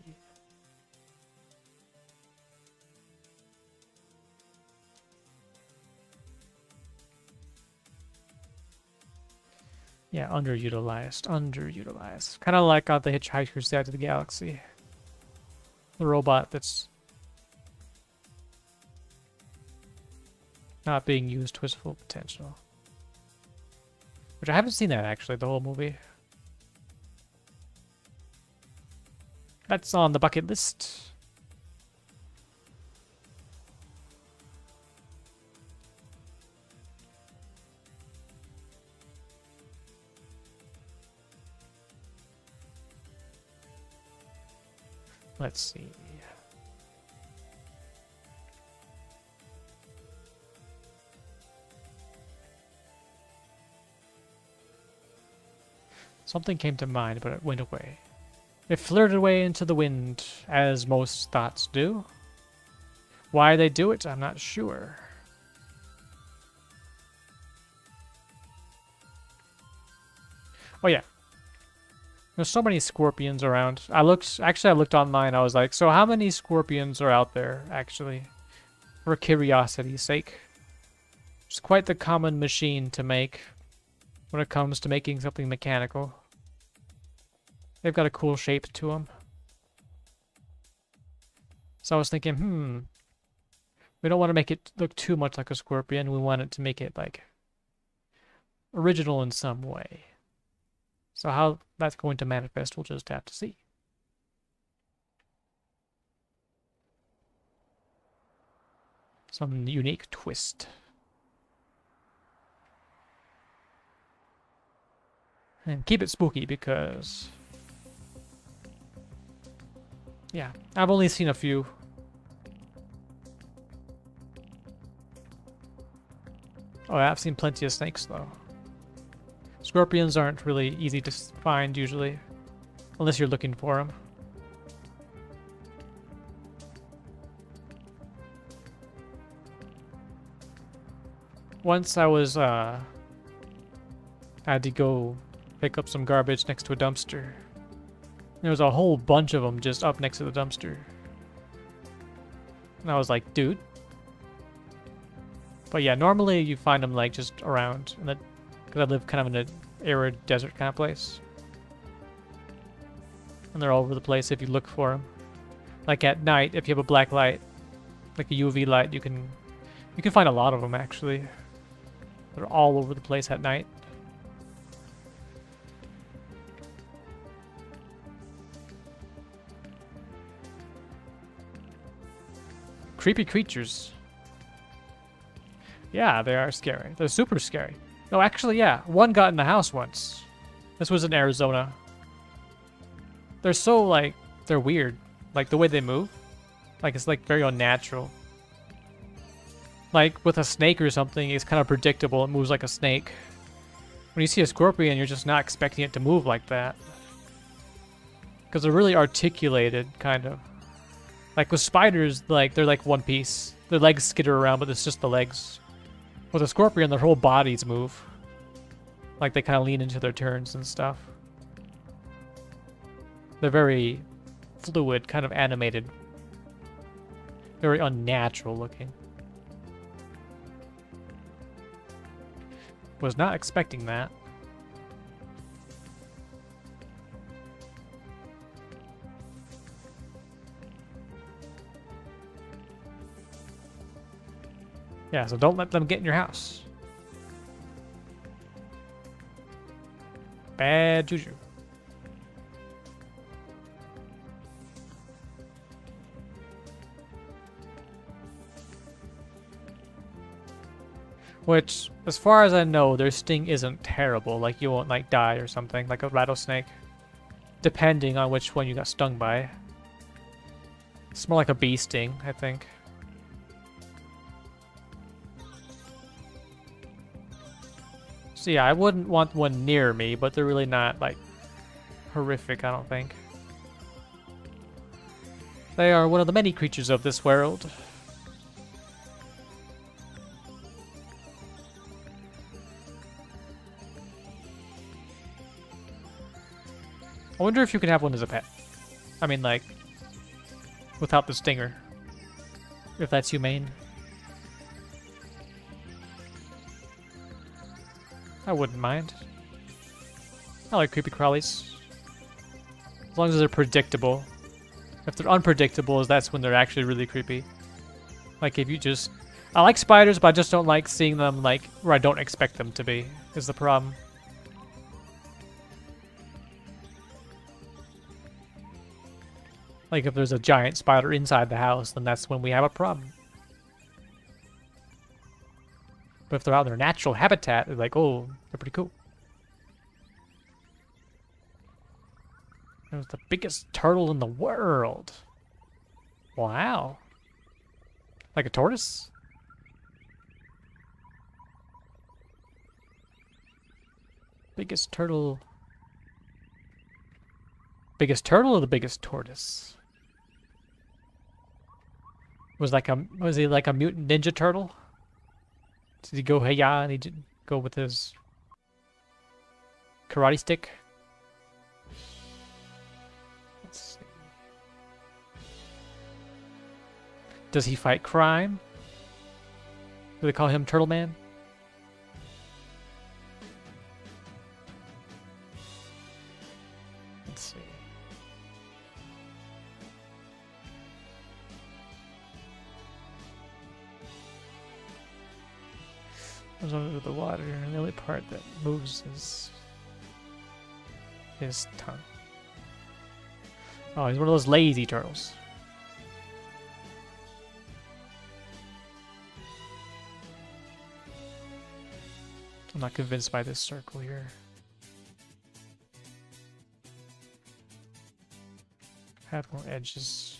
Yeah, underutilized, underutilized. Kind of like uh, the Hitchhiker's Guide to the Galaxy. The robot that's not being used to its full potential. Which I haven't seen that actually, the whole movie. That's on the bucket list. Let's see. Something came to mind, but it went away. It flirted away into the wind, as most thoughts do. Why they do it, I'm not sure. Oh yeah. There's so many scorpions around. I looked, actually I looked online, I was like, so how many scorpions are out there, actually? For curiosity's sake. It's quite the common machine to make when it comes to making something mechanical. They've got a cool shape to them. So I was thinking, hmm, we don't want to make it look too much like a scorpion. We want it to make it like original in some way. So how that's going to manifest, we'll just have to see. Some unique twist. And keep it spooky because... Yeah, I've only seen a few. Oh, I've seen plenty of snakes, though. Scorpions aren't really easy to find, usually. Unless you're looking for them. Once I was, uh... Had to go pick up some garbage next to a dumpster. There was a whole bunch of them just up next to the dumpster. And I was like, dude. But yeah, normally you find them like just around, because I live kind of in an arid desert kind of place. And they're all over the place if you look for them. Like at night, if you have a black light, like a UV light, you can you can find a lot of them actually. They're all over the place at night. Creepy creatures. Yeah, they are scary. They're super scary. No, actually, yeah. One got in the house once. This was in Arizona. They're so, like, they're weird. Like, the way they move. Like, it's, like, very unnatural. Like, with a snake or something, it's kind of predictable. It moves like a snake. When you see a scorpion, you're just not expecting it to move like that. Because they're really articulated, kind of. Like with spiders, like they're like one piece. Their legs skitter around, but it's just the legs. With a scorpion, their whole bodies move. Like they kind of lean into their turns and stuff. They're very fluid, kind of animated. Very unnatural looking. Was not expecting that. Yeah, so don't let them get in your house. Bad juju. Which, as far as I know, their sting isn't terrible. Like, you won't, like, die or something, like a rattlesnake. Depending on which one you got stung by. It's more like a bee sting, I think. So yeah, I wouldn't want one near me, but they're really not, like, horrific, I don't think. They are one of the many creatures of this world. I wonder if you can have one as a pet. I mean, like, without the stinger. If that's humane. I wouldn't mind. I like creepy crawlies. As long as they're predictable. If they're unpredictable, that's when they're actually really creepy. Like if you just... I like spiders, but I just don't like seeing them like where I don't expect them to be, is the problem. Like if there's a giant spider inside the house, then that's when we have a problem. But if they're out in their natural habitat, they're like, oh, they're pretty cool. It was the biggest turtle in the world. Wow. Like a tortoise? Biggest turtle. Biggest turtle or the biggest tortoise? Was like a was he like a mutant ninja turtle? Did he go hey ya and he did go with his karate stick? Let's see. Does he fight crime? Do they call him Turtle Man? Under the water, and the only part that moves is his tongue. Oh, he's one of those lazy turtles. I'm not convinced by this circle here. Have more edges.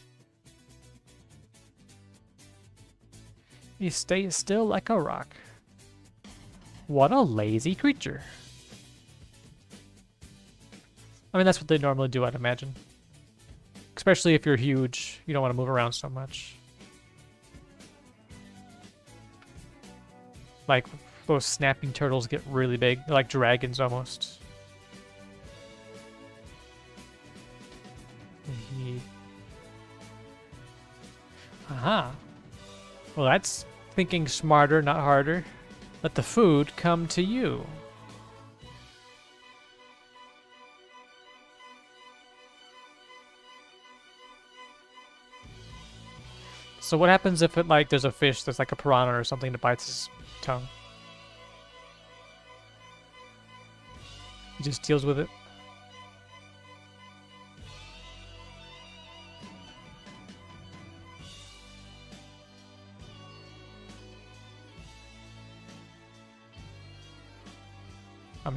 He stays still like a rock. What a lazy creature. I mean, that's what they normally do, I'd imagine. Especially if you're huge, you don't want to move around so much. Like, those snapping turtles get really big. They're like dragons, almost. He... Aha. Well, that's thinking smarter, not harder. Let the food come to you. So what happens if it like there's a fish there's like a piranha or something that bites his tongue? He just deals with it.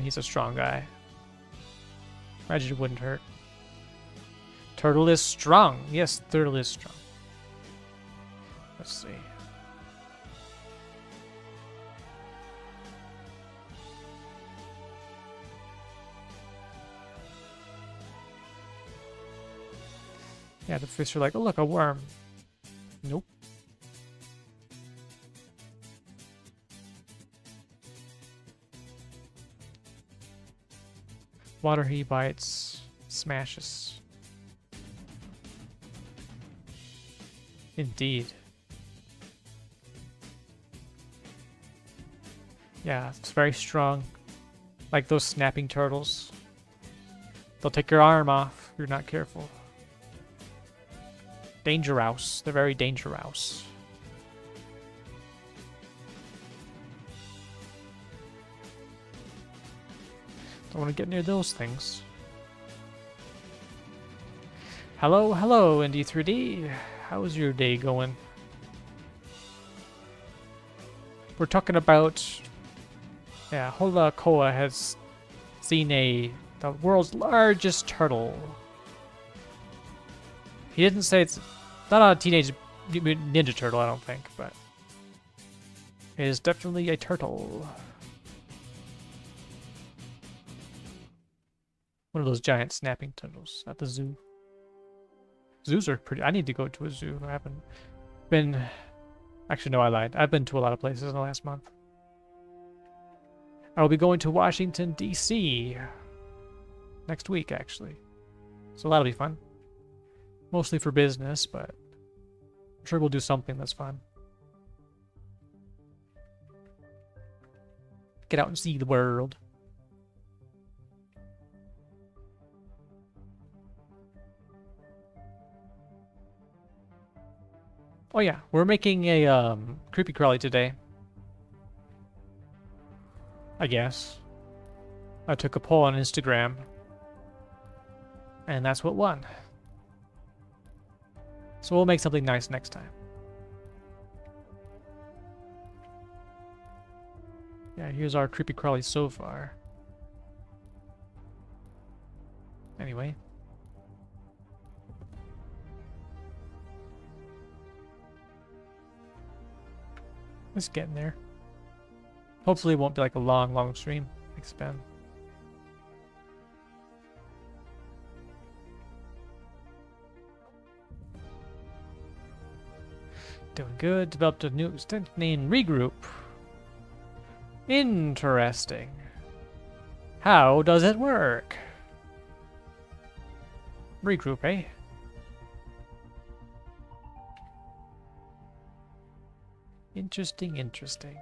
He's a strong guy. It wouldn't hurt. Turtle is strong. Yes, turtle is strong. Let's see. Yeah, the fish are like, oh look, a worm. Nope. Water he bites, smashes. Indeed. Yeah, it's very strong. Like those snapping turtles. They'll take your arm off if you're not careful. Dangerous. They're very dangerous. Don't want to get near those things. Hello, hello, Indy3D. How's your day going? We're talking about... Yeah, Hola Koa has seen a... the world's largest turtle. He didn't say it's not a teenage ninja turtle, I don't think, but it is definitely a turtle. One of those giant snapping turtles at the zoo. Zoos are pretty. I need to go to a zoo. I haven't been. Actually, no, I lied. I've been to a lot of places in the last month. I will be going to Washington, D.C. next week, actually. So that'll be fun. Mostly for business, but I'm sure we'll do something that's fun. Get out and see the world. Oh yeah, we're making a um, creepy crawly today. I guess. I took a poll on Instagram, and that's what won. So we'll make something nice next time. Yeah, here's our creepy crawly so far. Anyway. It's getting there. Hopefully it won't be like a long, long stream. Expand. Doing good. Developed a new extension named Regroup. Interesting. How does it work? Regroup, eh? Interesting, interesting.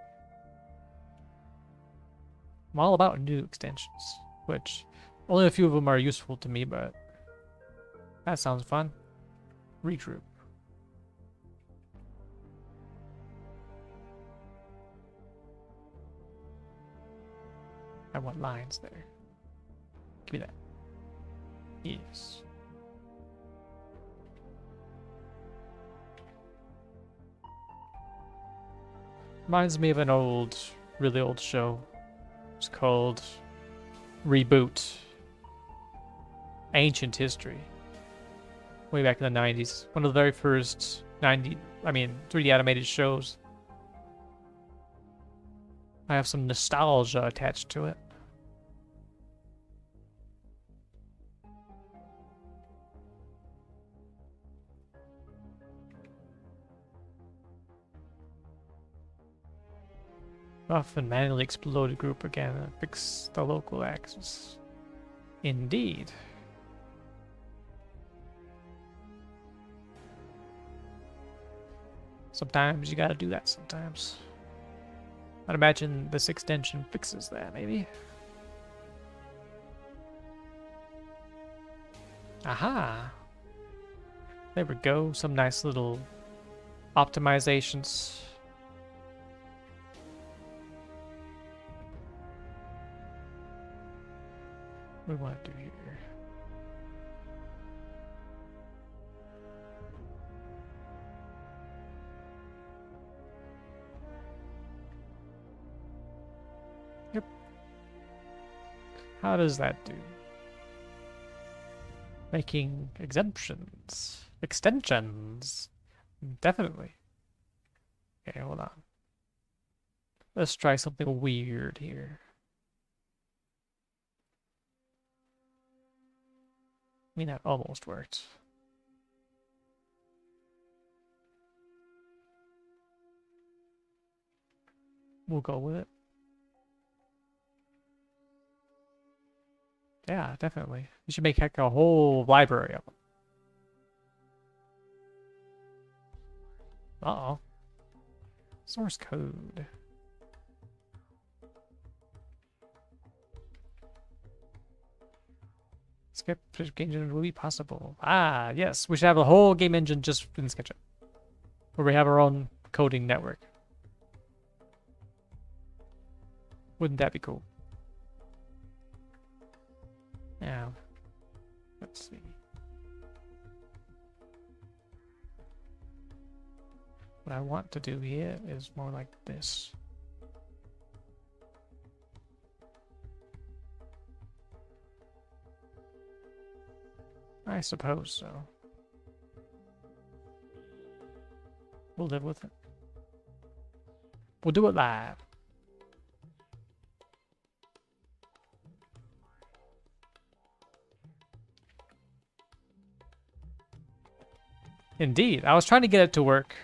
I'm all about new extensions, which only a few of them are useful to me, but that sounds fun. Regroup. I want lines there. Give me that. Yes. Reminds me of an old, really old show. It's called Reboot. Ancient History. Way back in the 90s. One of the very first 90, I mean, 3D animated shows. I have some nostalgia attached to it. Often manually explode a group again and fix the local axis. Indeed. Sometimes you gotta do that sometimes. I'd imagine this extension fixes that, maybe. Aha! There we go, some nice little optimizations. We want to do here? Yep. How does that do? Making exemptions. Extensions. Definitely. Okay, hold on. Let's try something weird here. I mean, that almost worked. We'll go with it. Yeah, definitely. You should make heck a whole library of them. Uh-oh. Source code. Skip game engine will be possible. Ah, yes. We should have a whole game engine just in SketchUp. Where we have our own coding network. Wouldn't that be cool? Now, let's see. What I want to do here is more like this. I suppose so. We'll live with it. We'll do it live. Indeed. I was trying to get it to work.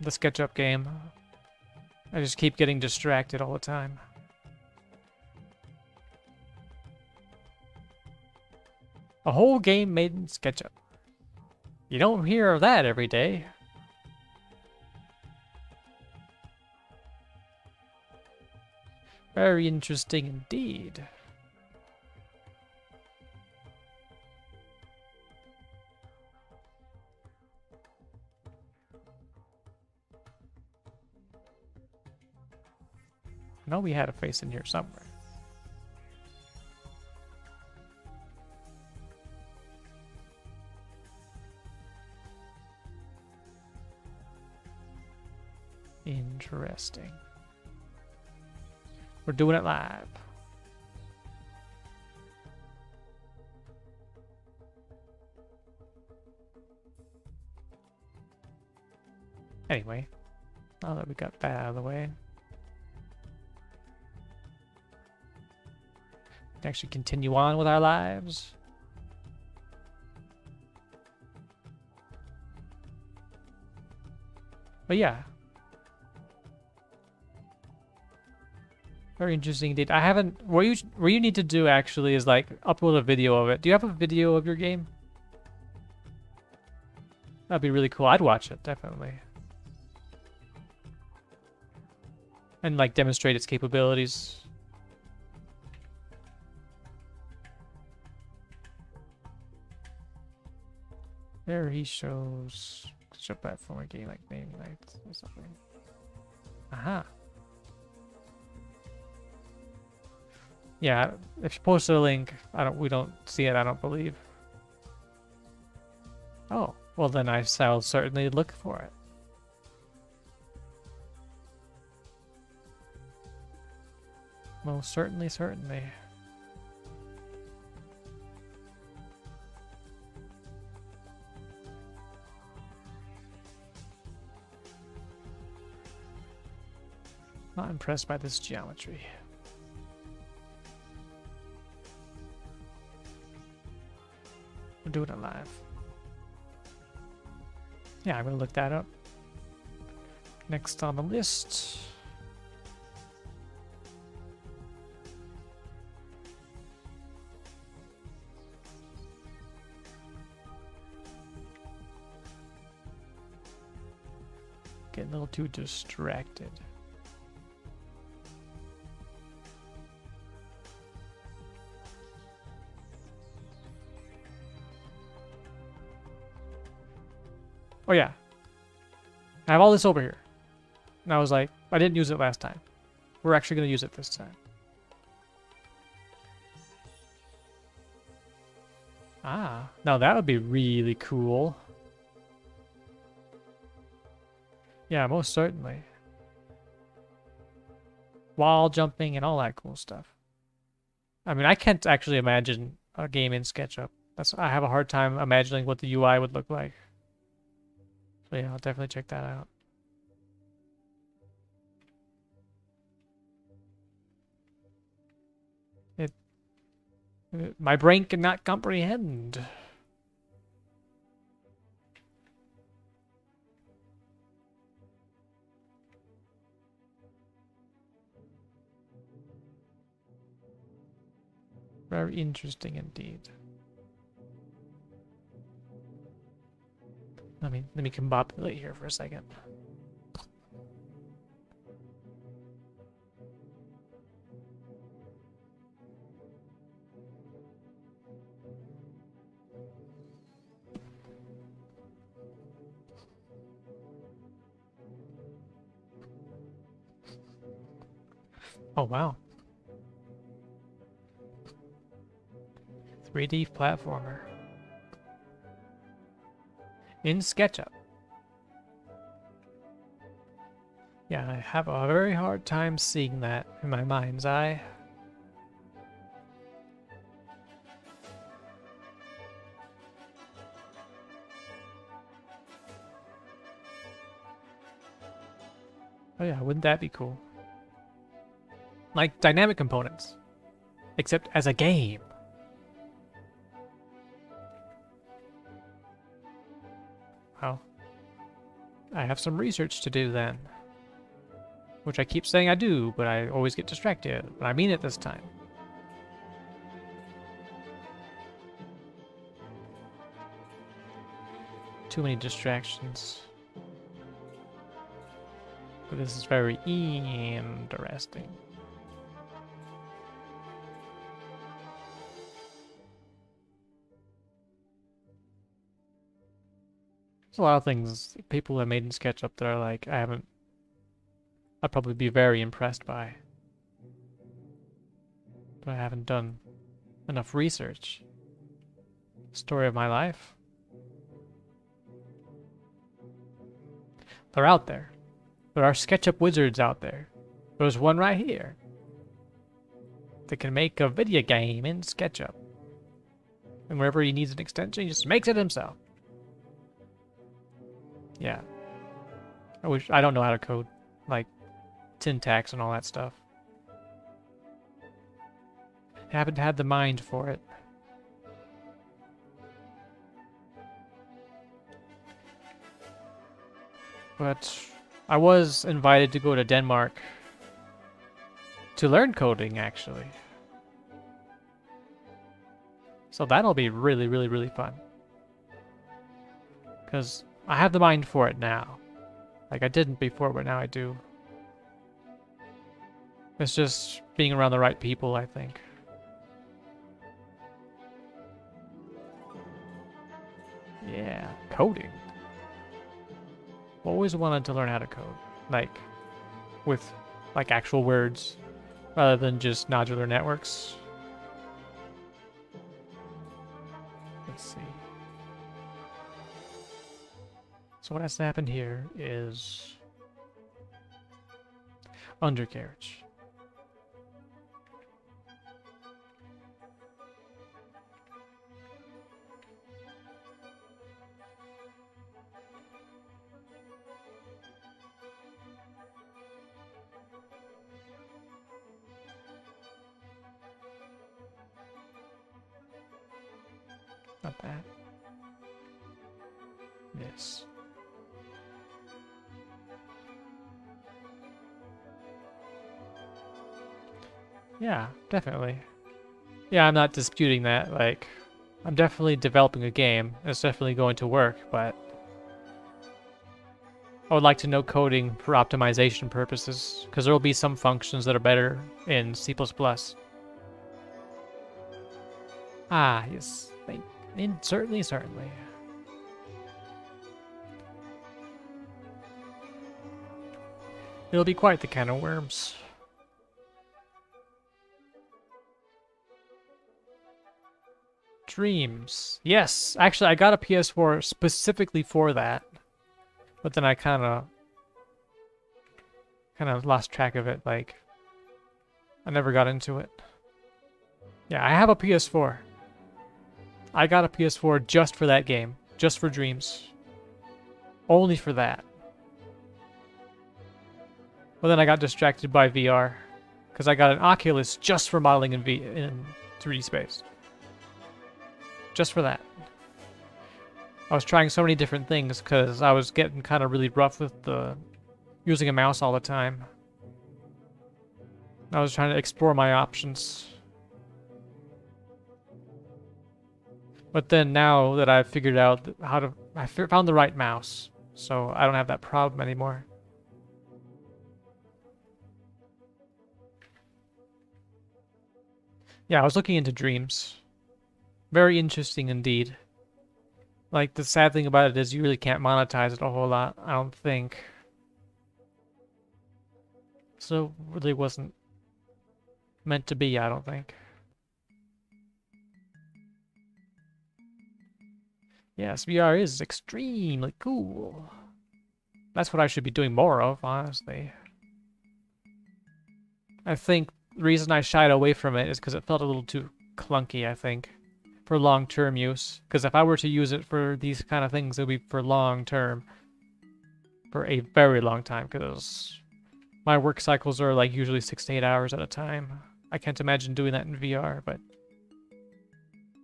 The SketchUp game. I just keep getting distracted all the time. A whole game made in SketchUp. You don't hear of that every day. Very interesting indeed. I know we had a face in here somewhere. Interesting. We're doing it live. Anyway, Now that we got that out of the way. we can actually continue on with our lives. But yeah. Very interesting indeed. I haven't what you what you need to do actually is like upload a video of it. Do you have a video of your game? That'd be really cool. I'd watch it, definitely. And like demonstrate its capabilities. There he shows such a platformer game like Name Nights or something. Aha. Yeah, if you post a link, I don't we don't see it, I don't believe. Oh, well then I shall certainly look for it. Most certainly, certainly. Not impressed by this geometry. We're doing it live. Yeah, I'm gonna look that up. Next on the list. Getting a little too distracted. Oh yeah. I have all this over here. And I was like, I didn't use it last time. We're actually going to use it this time. Ah, now that would be really cool. Yeah, most certainly. Wall jumping and all that cool stuff. I mean, I can't actually imagine a game in SketchUp. That's I have a hard time imagining what the UI would look like. So yeah, I'll definitely check that out. It, it my brain cannot comprehend. Very interesting indeed. Let me let me combobulate here for a second. Oh wow. 3D platformer in SketchUp. Yeah, I have a very hard time seeing that in my mind's eye. Oh yeah, wouldn't that be cool? Like dynamic components, except as a game. Well, I have some research to do then. Which I keep saying I do, but I always get distracted. But I mean it this time. Too many distractions. But this is very interesting. A lot of things people have made in SketchUp that are like, I haven't, I'd probably be very impressed by. But I haven't done enough research. Story of my life. They're out there. There are SketchUp wizards out there. There's one right here. That can make a video game in SketchUp. And wherever he needs an extension, he just makes it himself. Yeah. I wish I don't know how to code like syntax and all that stuff. Haven't had the mind for it. But I was invited to go to Denmark to learn coding, actually. So that'll be really, really, really fun. Because I have the mind for it now. Like I didn't before, but now I do. It's just being around the right people, I think. Yeah, coding. Always wanted to learn how to code. Like, with, like, actual words, rather than just nodular networks. Let's see. So what has to happen here is undercarriage. Definitely. Yeah, I'm not disputing that. Like, I'm definitely developing a game. It's definitely going to work, but I would like to know coding for optimization purposes, because there will be some functions that are better in C++. Ah, yes. Thank in certainly, certainly. It'll be quite the can of worms. Dreams. Yes, actually I got a PS4 specifically for that. But then I kind of kind of lost track of it like I never got into it. Yeah, I have a PS4. I got a PS4 just for that game. Just for Dreams. Only for that. But then I got distracted by VR. Because I got an Oculus just for modeling in, v in 3D space. Just for that. I was trying so many different things because I was getting kind of really rough with the using a mouse all the time. I was trying to explore my options. But then now that I've figured out how to, I found the right mouse, so I don't have that problem anymore. Yeah, I was looking into dreams. Very interesting indeed. Like, the sad thing about it is you really can't monetize it a whole lot, I don't think. So, really wasn't meant to be, I don't think. Yes, VR is extremely cool. That's what I should be doing more of, honestly. I think the reason I shied away from it is because it felt a little too clunky, I think, for long-term use. Because if I were to use it for these kind of things, it would be for long-term. For a very long time, because my work cycles are like usually six to eight hours at a time. I can't imagine doing that in VR, but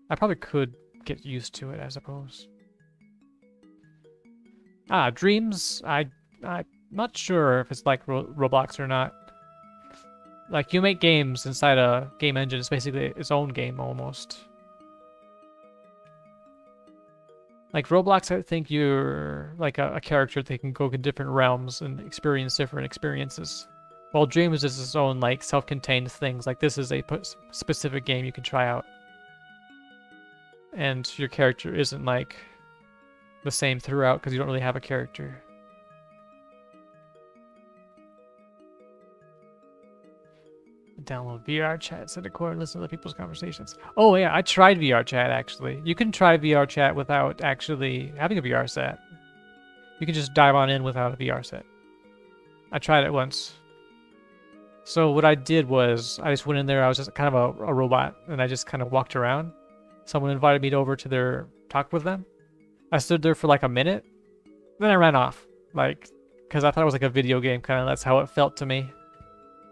I probably could get used to it, I suppose. Ah, Dreams, I, I'm not sure if it's like Ro Roblox or not. Like, you make games inside a game engine. It's basically its own game, almost. Like, Roblox, I think you're like a, a character that can go to different realms and experience different experiences. While Dreams is its own, like, self-contained things. Like, this is a specific game you can try out and your character isn't like the same throughout because you don't really have a character. Download VR chat, sit record, and listen to other people's conversations. Oh yeah, I tried VR chat actually. You can try VR chat without actually having a VR set. You can just dive on in without a VR set. I tried it once. So what I did was I just went in there. I was just kind of a, a robot, and I just kind of walked around someone invited me over to their talk with them. I stood there for like a minute, then I ran off. Like, because I thought it was like a video game, kind of. That's how it felt to me.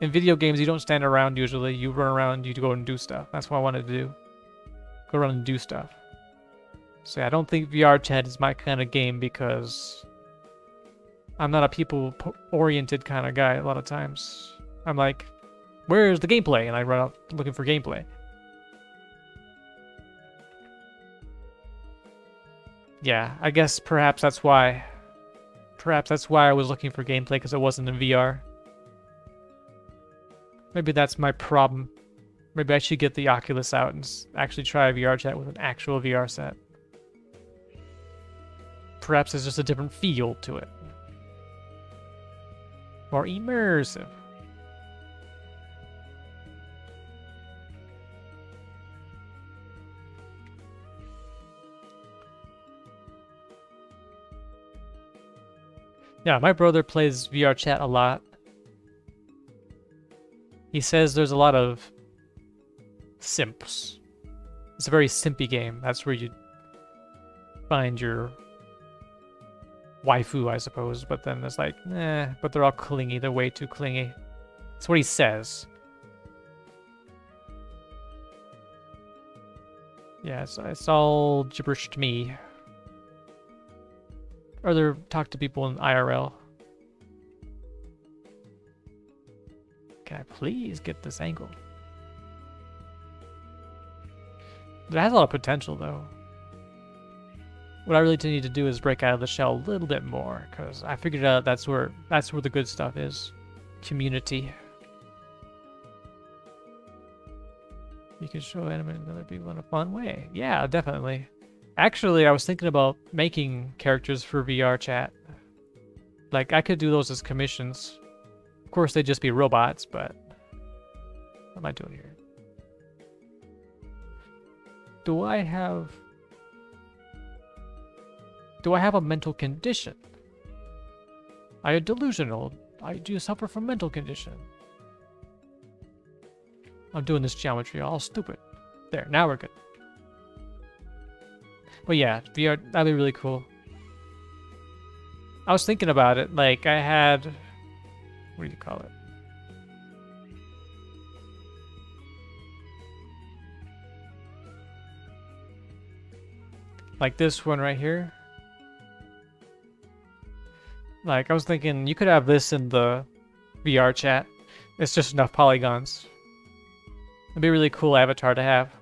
In video games, you don't stand around usually. You run around, you go and do stuff. That's what I wanted to do. Go around and do stuff. So yeah, I don't think VR chat is my kind of game because I'm not a people-oriented kind of guy a lot of times. I'm like, where's the gameplay? And I run out looking for gameplay. Yeah, I guess perhaps that's why. Perhaps that's why I was looking for gameplay, because it wasn't in VR. Maybe that's my problem. Maybe I should get the Oculus out and actually try a VR chat with an actual VR set. Perhaps there's just a different feel to it. More immersive. Yeah, my brother plays VR chat a lot. He says there's a lot of simps. It's a very simpy game. That's where you find your waifu, I suppose. But then it's like, eh, but they're all clingy. They're way too clingy. That's what he says. Yeah, it's, it's all gibberish to me. Or talk to people in IRL. Can I please get this angle? It has a lot of potential, though. What I really need to do is break out of the shell a little bit more, because I figured out that's where that's where the good stuff is. Community. You can show anime and other people in a fun way. Yeah, definitely. Actually, I was thinking about making characters for VR chat. Like, I could do those as commissions. Of course, they'd just be robots, but... What am I doing here? Do I have... Do I have a mental condition? I am delusional. I do suffer from mental condition. I'm doing this geometry all stupid. There, now we're good. But yeah, VR, that'd be really cool. I was thinking about it, like I had, what do you call it? Like this one right here. Like, I was thinking you could have this in the VR chat. It's just enough polygons. It'd be a really cool avatar to have.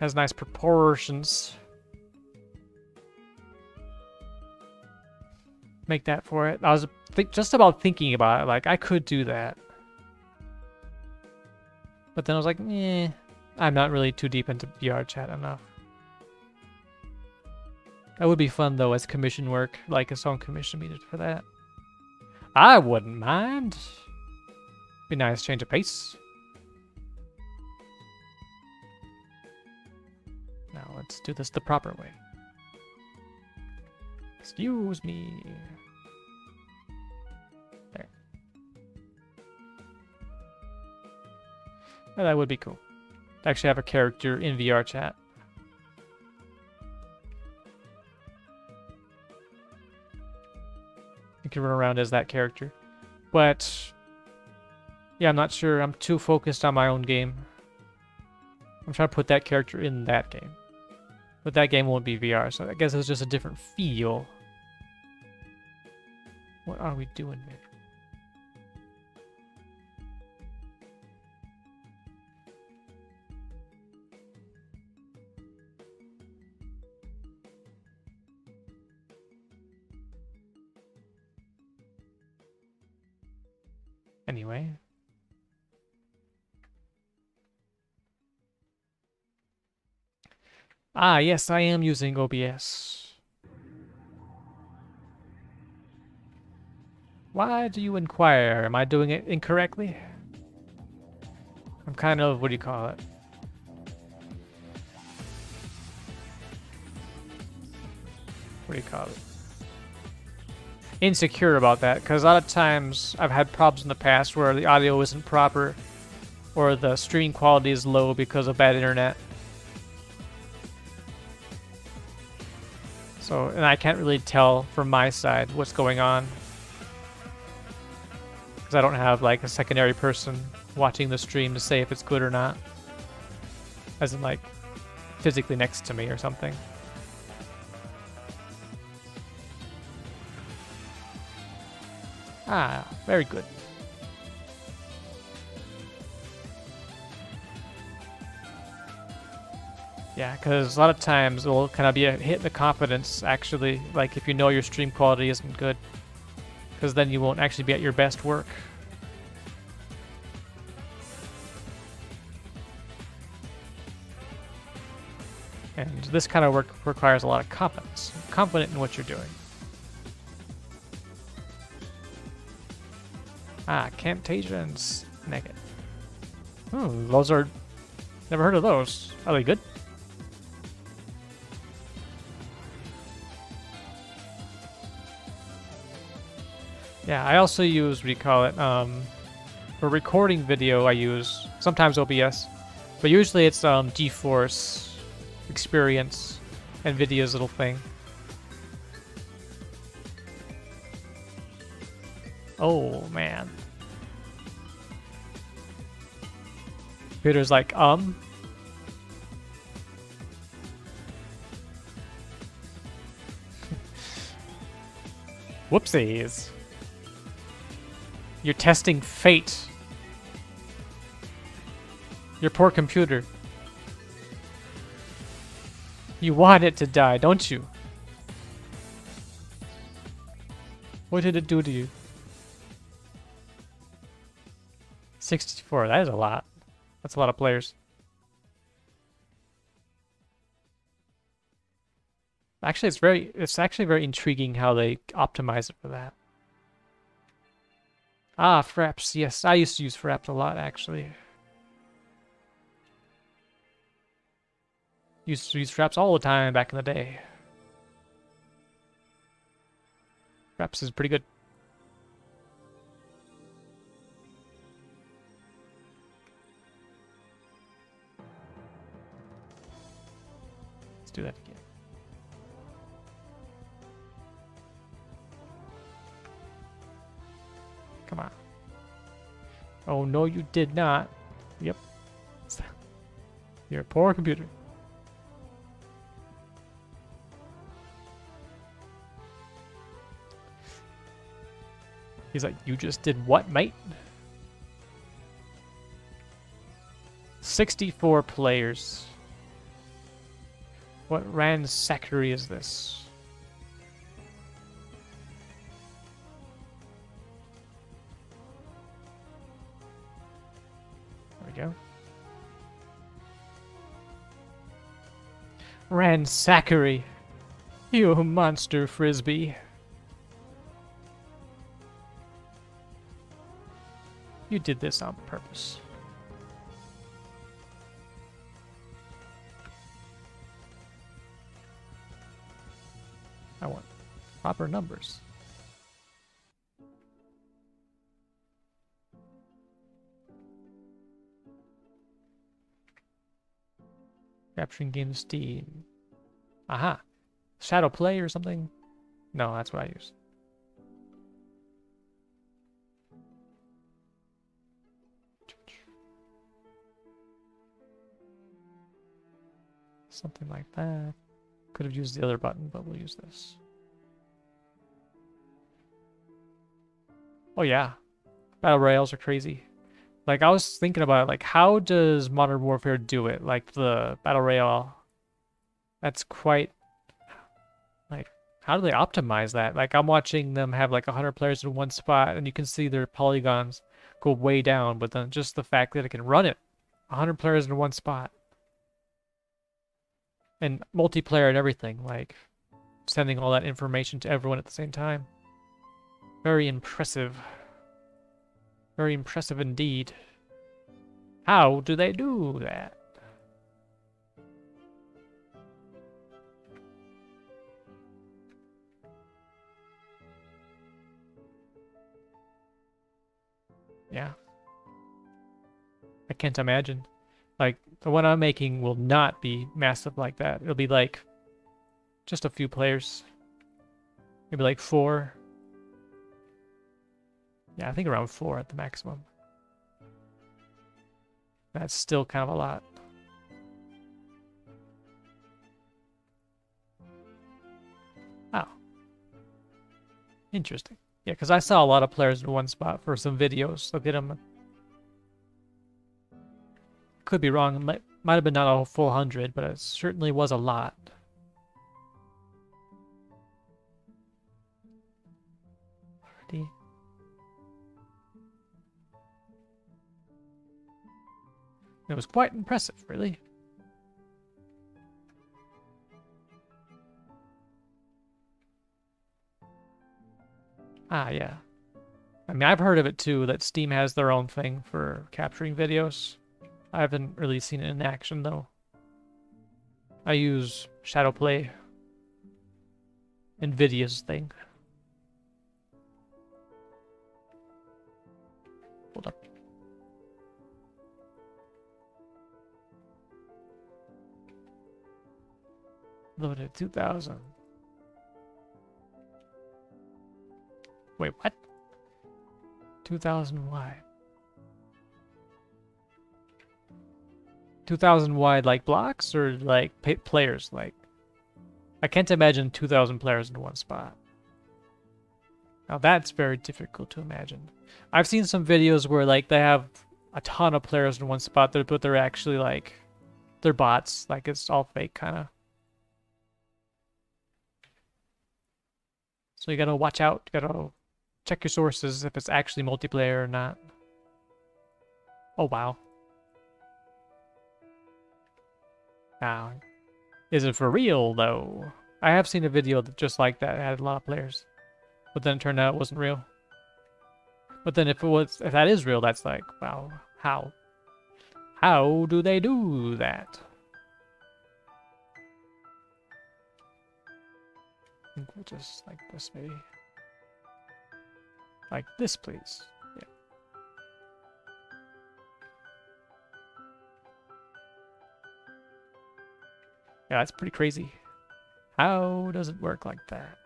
Has nice proportions. make that for it. I was just about thinking about it, like, I could do that. But then I was like, eh, I'm not really too deep into VR chat enough. That would be fun, though, as commission work, like a song commission me for that. I wouldn't mind. Be nice change of pace. Now let's do this the proper way. Excuse me. Oh, that would be cool. Actually have a character in VR chat. You can run around as that character. But, yeah, I'm not sure. I'm too focused on my own game. I'm trying to put that character in that game. But that game won't be VR, so I guess it's just a different feel. What are we doing, man? Anyway, Ah, yes, I am using OBS. Why do you inquire? Am I doing it incorrectly? I'm kind of, what do you call it? What do you call it? Insecure about that, because a lot of times I've had problems in the past where the audio isn't proper or the stream quality is low because of bad internet. So, and I can't really tell from my side what's going on. Because I don't have like a secondary person watching the stream to say if it's good or not. As in like physically next to me or something. Ah, very good. Yeah, because a lot of times it'll kind of be a hit in the confidence, actually, like if you know your stream quality isn't good. Because then you won't actually be at your best work. And this kind of work requires a lot of confidence. Confident in what you're doing. Ah, Camtasia Naked. Hmm, those are... Never heard of those. Are they good? Yeah, I also use, what do you call it, um, for recording video I use, sometimes OBS, but usually it's um, GeForce Experience, and NVIDIA's little thing. Oh, man. Computer's like, um? Whoopsies. You're testing fate. Your poor computer. You want it to die, don't you? What did it do to you? 64, that is a lot. That's a lot of players. Actually, it's very, it's actually very intriguing how they optimize it for that. Ah, Fraps. Yes, I used to use Fraps a lot, actually. Used to use Fraps all the time back in the day. Fraps is pretty good. Come on. Oh, no, you did not. Yep. You're a poor computer. He's like, you just did what, mate? 64 players. What ransackery is this? Ransackery. You monster frisbee. You did this on purpose. I want proper numbers. Capturing game Steam. Aha. Shadow Play or something? No, that's what I use. Something like that. Could have used the other button, but we'll use this. Oh yeah. Battle Royales are crazy. Like I was thinking about it, like how does Modern Warfare do it? Like the battle royale. That's quite like how do they optimize that? Like I'm watching them have like 100 players in one spot and you can see their polygons go way down, but then just the fact that it can run it 100 players in one spot. And multiplayer and everything, like sending all that information to everyone at the same time. Very impressive. Very impressive indeed. How do they do that? Yeah. I can't imagine. Like, the one I'm making will not be massive like that. It'll be like just a few players. Maybe like four, Yeah, I think around four at the maximum. That's still kind of a lot. Oh. Interesting. Yeah, because I saw a lot of players in one spot for some videos. Look at them. Could be wrong. Might, might have been not a full hundred, but it certainly was a lot. It was quite impressive, really. Ah, yeah. I mean, I've heard of it too, that Steam has their own thing for capturing videos. I haven't really seen it in action, though. I use Shadowplay. NVIDIA's thing. Loaded 2000. Wait, what? 2000 wide. 2000 wide like blocks or like players like I can't imagine 2000 players in one spot. Now that's very difficult to imagine. I've seen some videos where like they have a ton of players in one spot, but they're actually like they're bots, like it's all fake kind of. So you gotta watch out. You gotta check your sources if it's actually multiplayer or not. Oh wow. Now, is it for real though? I have seen a video just like that. Had a lot of players, but then it turned out it wasn't real. But then if it was, if that is real, that's like, wow, how? How do they do that? Think we'll just like this maybe. Like this, please. Yeah. Yeah, that's pretty crazy. How does it work like that?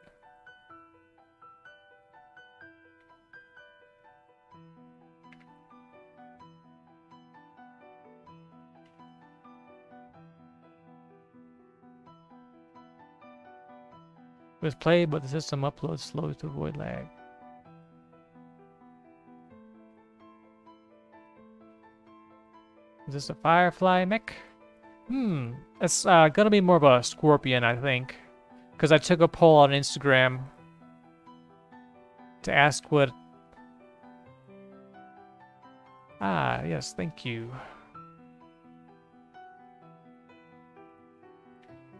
Was played, but the system uploads slow to avoid lag. Is this a Firefly mech? Hmm, it's uh, gonna be more of a Scorpion, I think. Because I took a poll on Instagram to ask what... Ah, yes, thank you.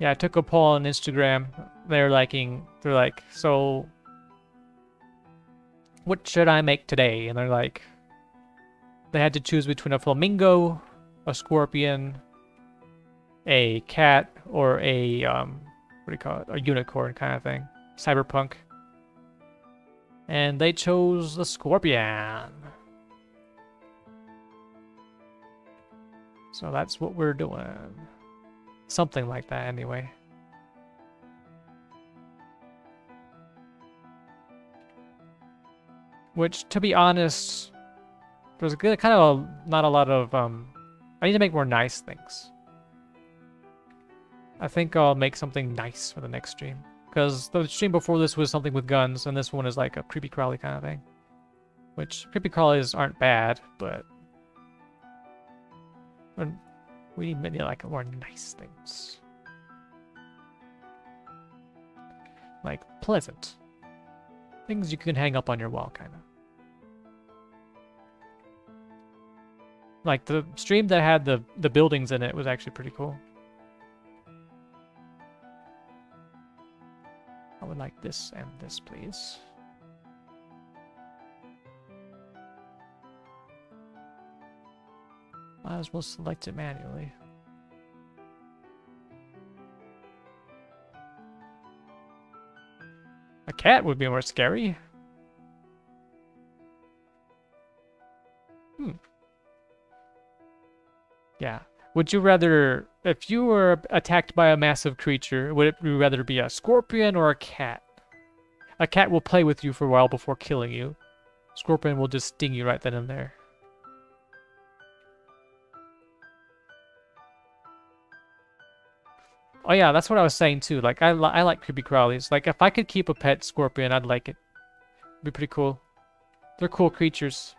Yeah, I took a poll on Instagram. They're liking, they're like, so what should I make today? And they're like, they had to choose between a flamingo, a scorpion, a cat, or a, um, what do you call it? A unicorn kind of thing. Cyberpunk. And they chose the scorpion. So that's what we're doing. Something like that, anyway. Which, to be honest, there's kind of a, not a lot of, um, I need to make more nice things. I think I'll make something nice for the next stream. Because the stream before this was something with guns, and this one is like a creepy crawly kind of thing. Which, creepy crawlies aren't bad, but we need many like more nice things. Like pleasant. Things you can hang up on your wall, kind of. Like the stream that had the, the buildings in it was actually pretty cool. I would like this and this, please. Might as well select it manually. A cat would be more scary. Yeah. Would you rather, if you were attacked by a massive creature, would it rather be a scorpion or a cat? A cat will play with you for a while before killing you. Scorpion will just sting you right then and there. Oh yeah, that's what I was saying too. Like I, li I like creepy crawlies. Like if I could keep a pet scorpion, I'd like it. It'd be pretty cool. They're cool creatures.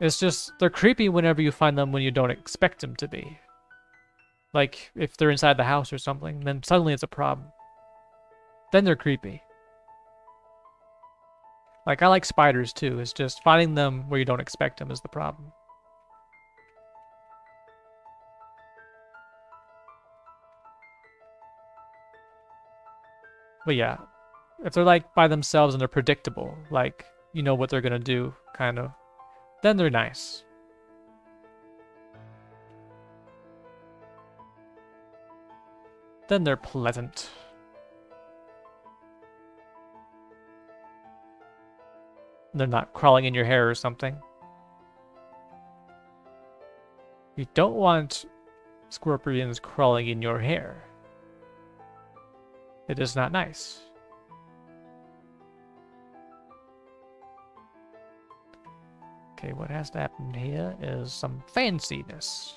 It's just they're creepy whenever you find them when you don't expect them to be. Like if they're inside the house or something, then suddenly it's a problem. Then they're creepy. Like I like spiders too. It's just finding them where you don't expect them is the problem. But yeah, if they're like by themselves and they're predictable, like you know what they're gonna do, kind of, then they're nice. Then they're pleasant. They're not crawling in your hair or something. You don't want scorpions crawling in your hair. It is not nice. Okay, what has to happen here is some fanciness.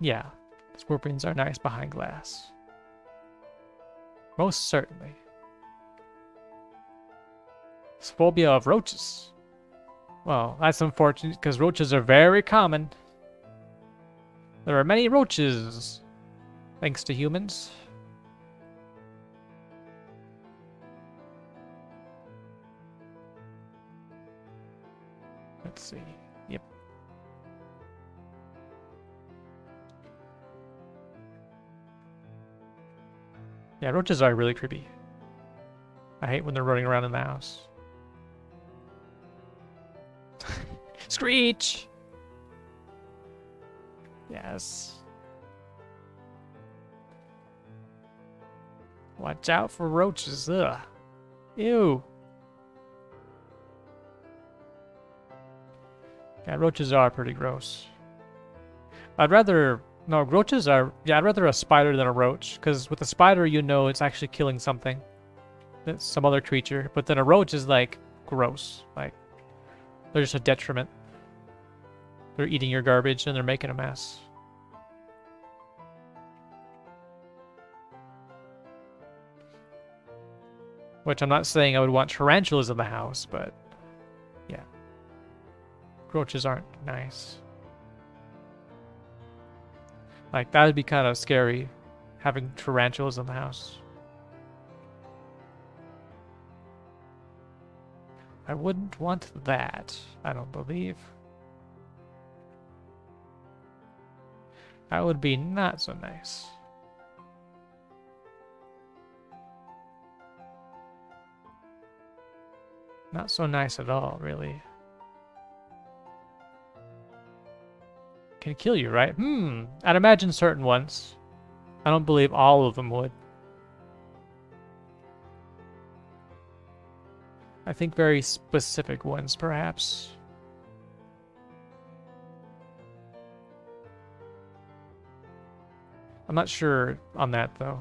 Yeah, scorpions are nice behind glass. Most certainly. Phobia of roaches. Well, that's unfortunate because roaches are very common. There are many roaches, thanks to humans. Let's see. Yep. Yeah, roaches are really creepy. I hate when they're running around in the house. Screech! Yes. Watch out for roaches, ugh. Ew. Yeah, roaches are pretty gross. I'd rather... No, roaches are... Yeah, I'd rather a spider than a roach. Because with a spider, you know it's actually killing something. Uh, some other creature. But then a roach is, like, gross. Like, they're just a detriment. They're eating your garbage and they're making a mess. Which I'm not saying I would want tarantulas in the house, but yeah. Roaches aren't nice. Like, that would be kind of scary, having tarantulas in the house. I wouldn't want that, I don't believe. That would be not so nice. Not so nice at all, really. Can kill you, right? Hmm. I'd imagine certain ones. I don't believe all of them would. I think very specific ones, perhaps. I'm not sure on that, though.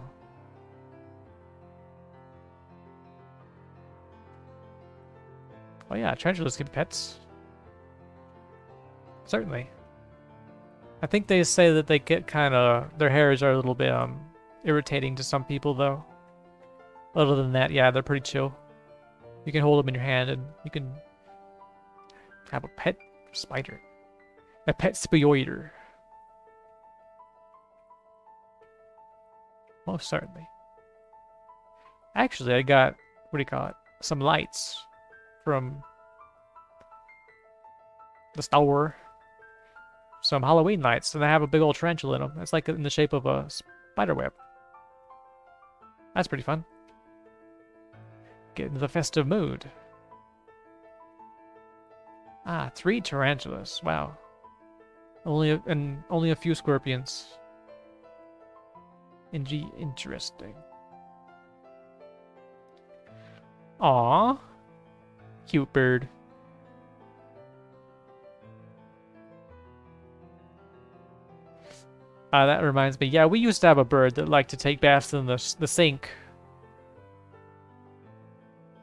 Oh yeah, tarantulas be pets. Certainly. I think they say that they get kind of... Their hairs are a little bit um irritating to some people, though. Other than that, yeah, they're pretty chill. You can hold them in your hand and you can have a pet spider. A pet spioider. Most certainly. Actually, I got, what do you call it? Some lights from the store. Some Halloween lights, and they have a big old tarantula in them. It's like in the shape of a spider web. That's pretty fun. Get into the festive mood. Ah, three tarantulas. Wow. Only a, and only a few scorpions. Ingy interesting. Aw. Cute bird. Uh, that reminds me. Yeah, we used to have a bird that liked to take baths in the, the sink.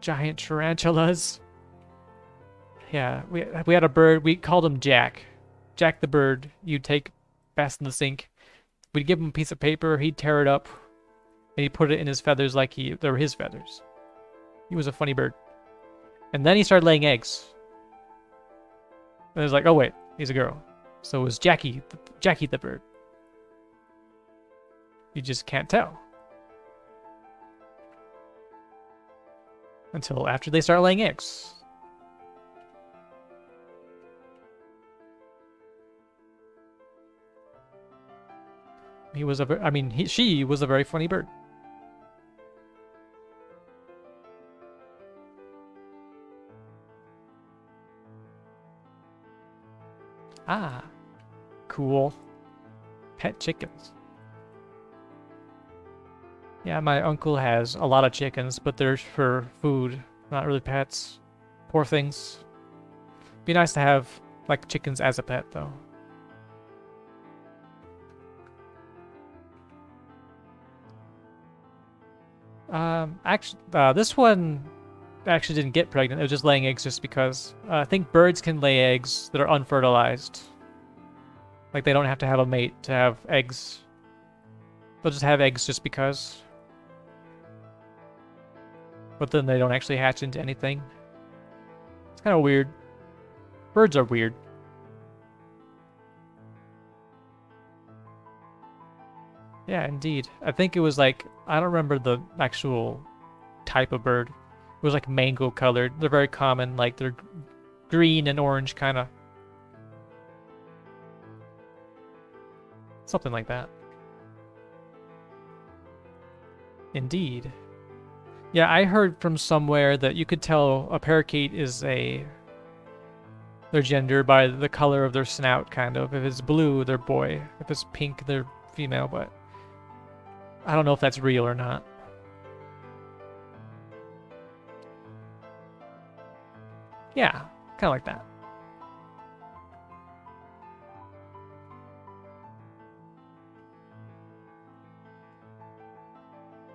Giant tarantulas. Yeah, we, we had a bird. We called him Jack. Jack the bird. You'd take baths in the sink. We'd give him a piece of paper. He'd tear it up. And he'd put it in his feathers like he they were his feathers. He was a funny bird. And then he started laying eggs. And it was like, oh wait, he's a girl. So it was Jackie, Jackie the bird. You just can't tell. Until after they start laying eggs. He was a, I mean, he, she was a very funny bird. Ah, cool. Pet chickens. Yeah, my uncle has a lot of chickens, but they're for food, not really pets. Poor things. Be nice to have, like, chickens as a pet, though. Um, actually, uh, this one actually didn't get pregnant. It was just laying eggs just because. Uh, I think birds can lay eggs that are unfertilized. Like, they don't have to have a mate to have eggs. They'll just have eggs just because. But then they don't actually hatch into anything. It's kind of weird. Birds are weird. Yeah, indeed. I think it was like, I don't remember the actual type of bird. Was like mango colored. They're very common, like they're green and orange kind of. Something like that. Indeed. Yeah, I heard from somewhere that you could tell a parakeet is a their gender by the color of their snout, kind of. If it's blue, they're boy. If it's pink, they're female, but I don't know if that's real or not. Yeah, kind of like that.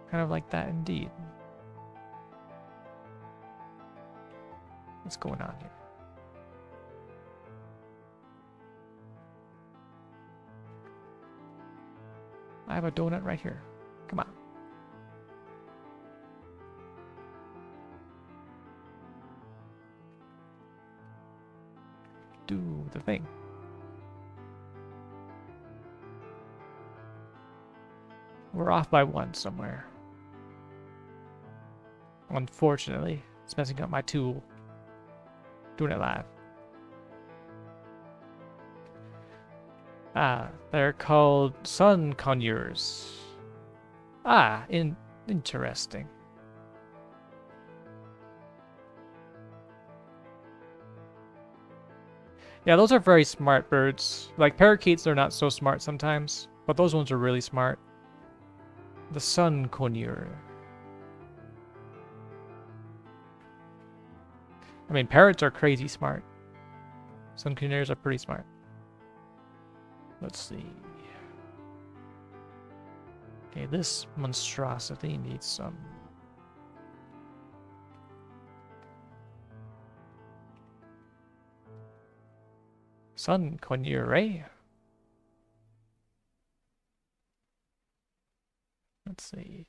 Kind of like that indeed. What's going on here? I have a donut right here. Come on. Do the thing. We're off by one somewhere. Unfortunately, it's messing up my tool doing it live. Ah, they're called sun conures. Ah, in interesting. Yeah, those are very smart birds. Like parakeets are not so smart sometimes, but those ones are really smart. The sun conure. I mean, parrots are crazy smart. Sun conures are pretty smart. Let's see. Okay, this monstrosity needs some... Sun conure. Let's see.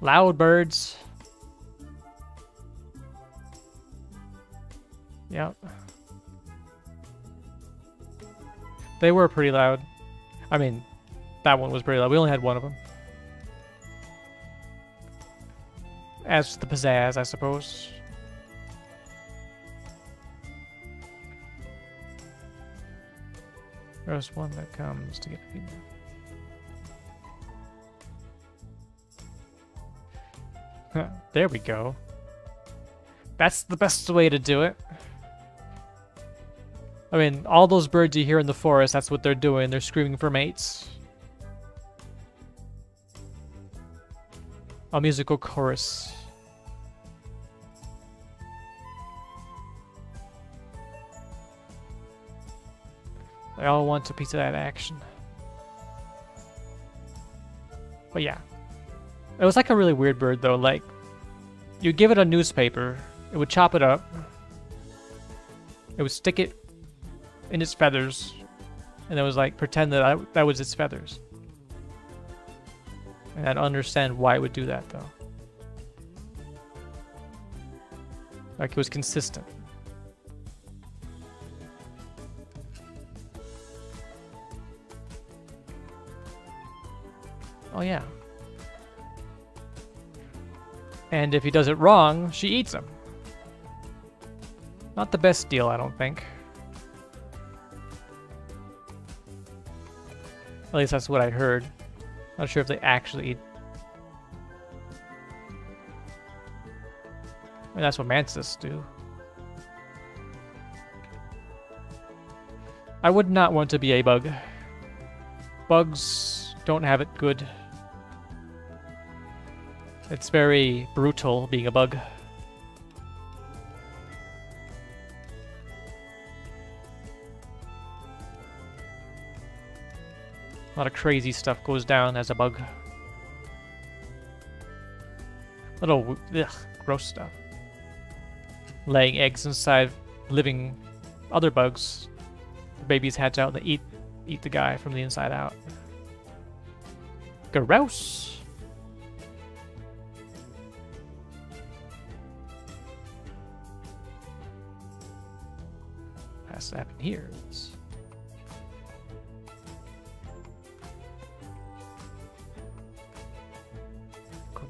Loud birds. Yep. They were pretty loud. I mean, that one was pretty loud. We only had one of them. As the pizzazz, I suppose. There's one that comes to get female. there we go. That's the best way to do it. I mean, all those birds you hear in the forest, that's what they're doing. They're screaming for mates. A musical chorus. They all want a piece of that action. But yeah. It was like a really weird bird though, like you give it a newspaper, it would chop it up, it would stick it in its feathers, and it was like pretend that I, that was its feathers. And I understand why it would do that though. Like it was consistent. Oh yeah. And if he does it wrong, she eats him. Not the best deal, I don't think. At least that's what I heard. Not sure if they actually eat. I mean, that's what mantis do. I would not want to be a bug. Bugs don't have it good. It's very brutal being a bug. A lot of crazy stuff goes down as a bug. Little ugh, gross stuff. Laying eggs inside living other bugs. The babies hatch out and eat eat the guy from the inside out. Gross. Has to happen.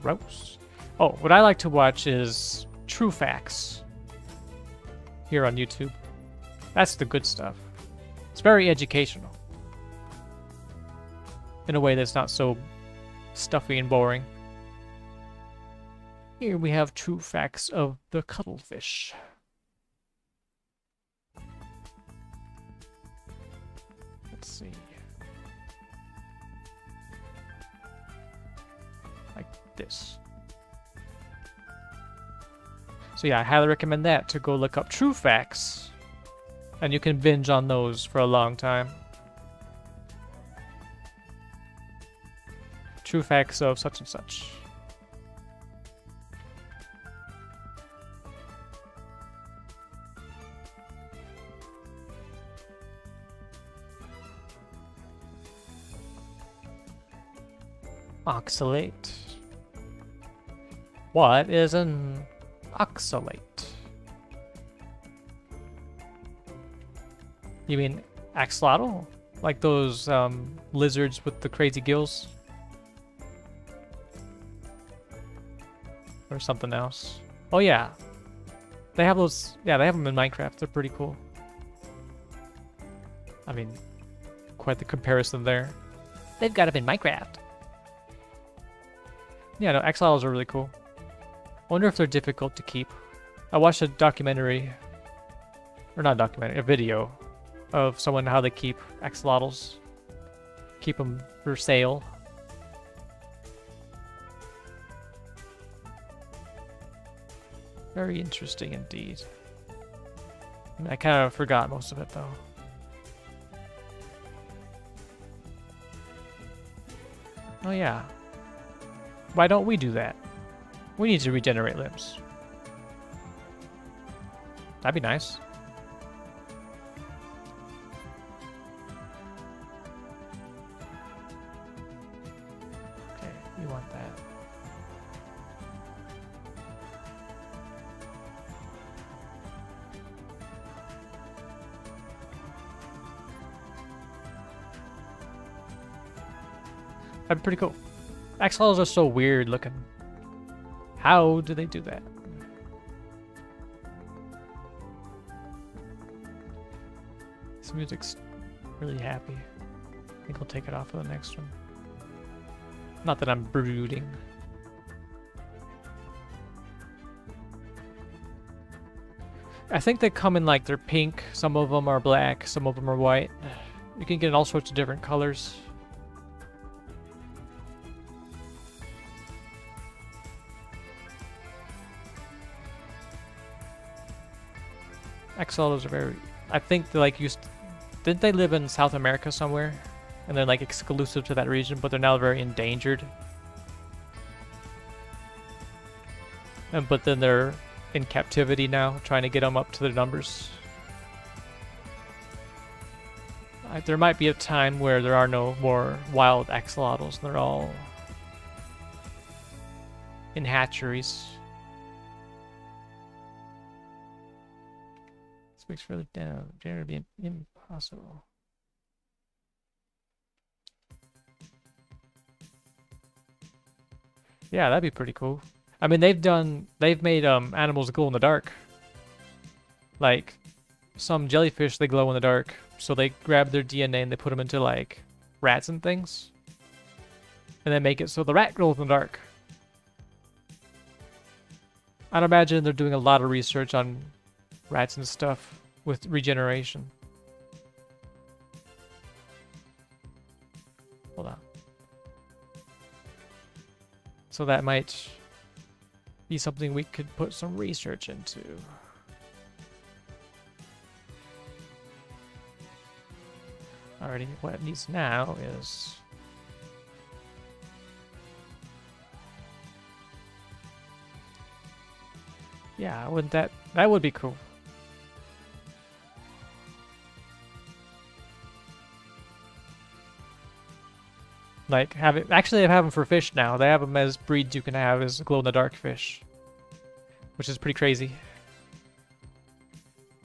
Gross. Oh, what I like to watch is True Facts here on YouTube. That's the good stuff. It's very educational. In a way that's not so stuffy and boring. Here we have true facts of the cuttlefish. Let's see. Like this. So yeah, I highly recommend that to go look up true facts. And you can binge on those for a long time. True facts of such and such. Oxalate. What is an oxalate? You mean axolotl? Like those um, lizards with the crazy gills? Or something else. Oh yeah. They have those, yeah, they have them in Minecraft. They're pretty cool. I mean, quite the comparison there. They've got them in Minecraft. Yeah, no, axolotls are really cool. I wonder if they're difficult to keep. I watched a documentary, or not documentary, a video of someone how they keep axolotls. Keep them for sale. Very interesting indeed. I, mean, I kind of forgot most of it though. Oh yeah. Why don't we do that? We need to regenerate limbs. That'd be nice. Okay, we want that. That'd be pretty cool. Axolotls are so weird looking. How do they do that? This music's really happy. I think I'll take it off for the next one. Not that I'm brooding. I think they come in like they're pink, some of them are black, some of them are white. You can get in all sorts of different colors. Axolotls are very... I think they like used... didn't they live in South America somewhere? And they're like exclusive to that region, but they're now very endangered. And but then they're in captivity now, trying to get them up to their numbers. Uh, there might be a time where there are no more wild axolotls, and they're all in hatcheries. Speaks further down. Generally be impossible. Yeah, that'd be pretty cool. I mean, they've done, they've made um animals glow in the dark. Like, some jellyfish, they glow in the dark. So they grab their DNA and they put them into, like, rats and things. And then make it so the rat glows in the dark. I'd imagine they're doing a lot of research on rats and stuff with regeneration. Hold on. So that might be something we could put some research into. Alrighty, what it needs now is... Yeah, wouldn't that... That would be cool. Like, have it... Actually, they have them for fish now. They have them as breeds you can have as glow-in-the-dark fish. Which is pretty crazy.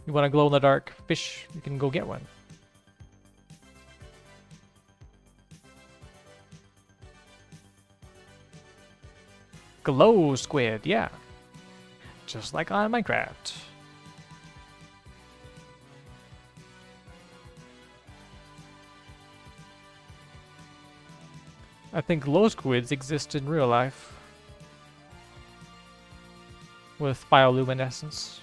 You want a glow-in-the-dark fish, you can go get one. Glow squid, yeah. Just like on Minecraft. I think glow squids exist in real life. With bioluminescence.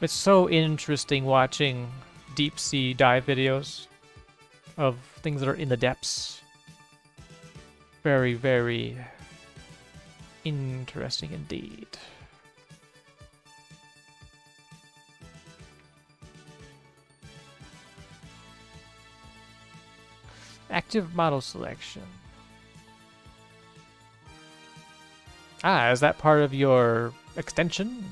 It's so interesting watching deep sea dive videos of things that are in the depths. Very, very interesting indeed. Active model selection. Ah, is that part of your extension?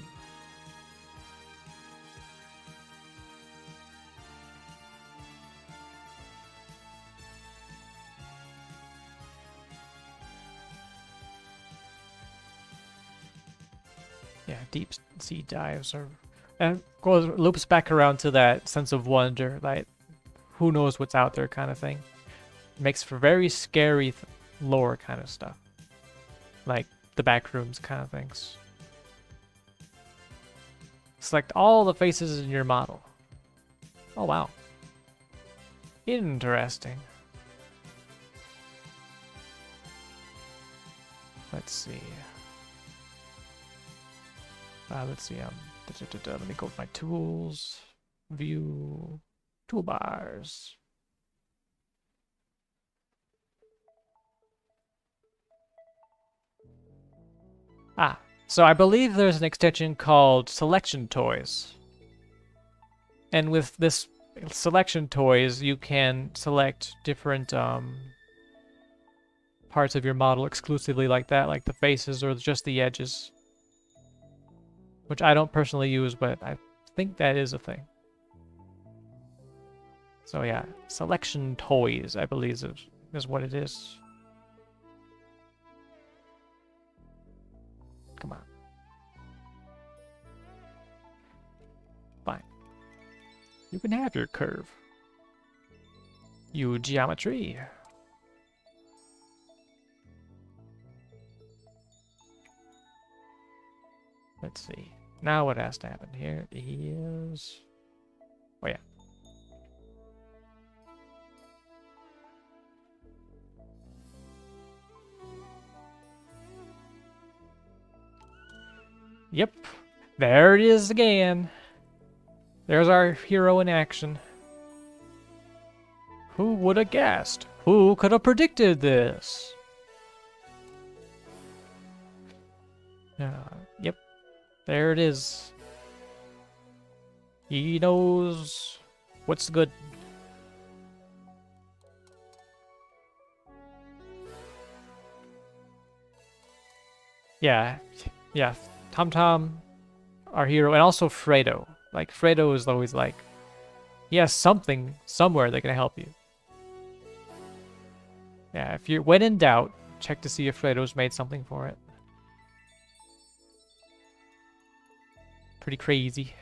Yeah, deep sea dives are, and goes loops back around to that sense of wonder, like who knows what's out there kind of thing makes for very scary lore kind of stuff. Like the back rooms kind of things. Select all the faces in your model. Oh, wow. Interesting. Let's see. Uh, let's see. Um, da, da, da, let me go with my tools. View. Toolbars. Ah, so I believe there's an extension called Selection Toys. And with this Selection Toys, you can select different um, parts of your model exclusively like that, like the faces or just the edges. Which I don't personally use, but I think that is a thing. So yeah, Selection Toys, I believe is, is what it is. Come on. Fine. You can have your curve. You geometry. Let's see. Now what has to happen here is... Oh yeah. Yep. There it is again. There's our hero in action. Who would have guessed? Who could have predicted this? Uh, yep. There it is. He knows What's good? Yeah, yeah. ThomThom, our hero, and also Fredo. Like Fredo is always like, he has something somewhere that can help you. Yeah, if you're when in doubt, check to see if Fredo's made something for it. Pretty crazy.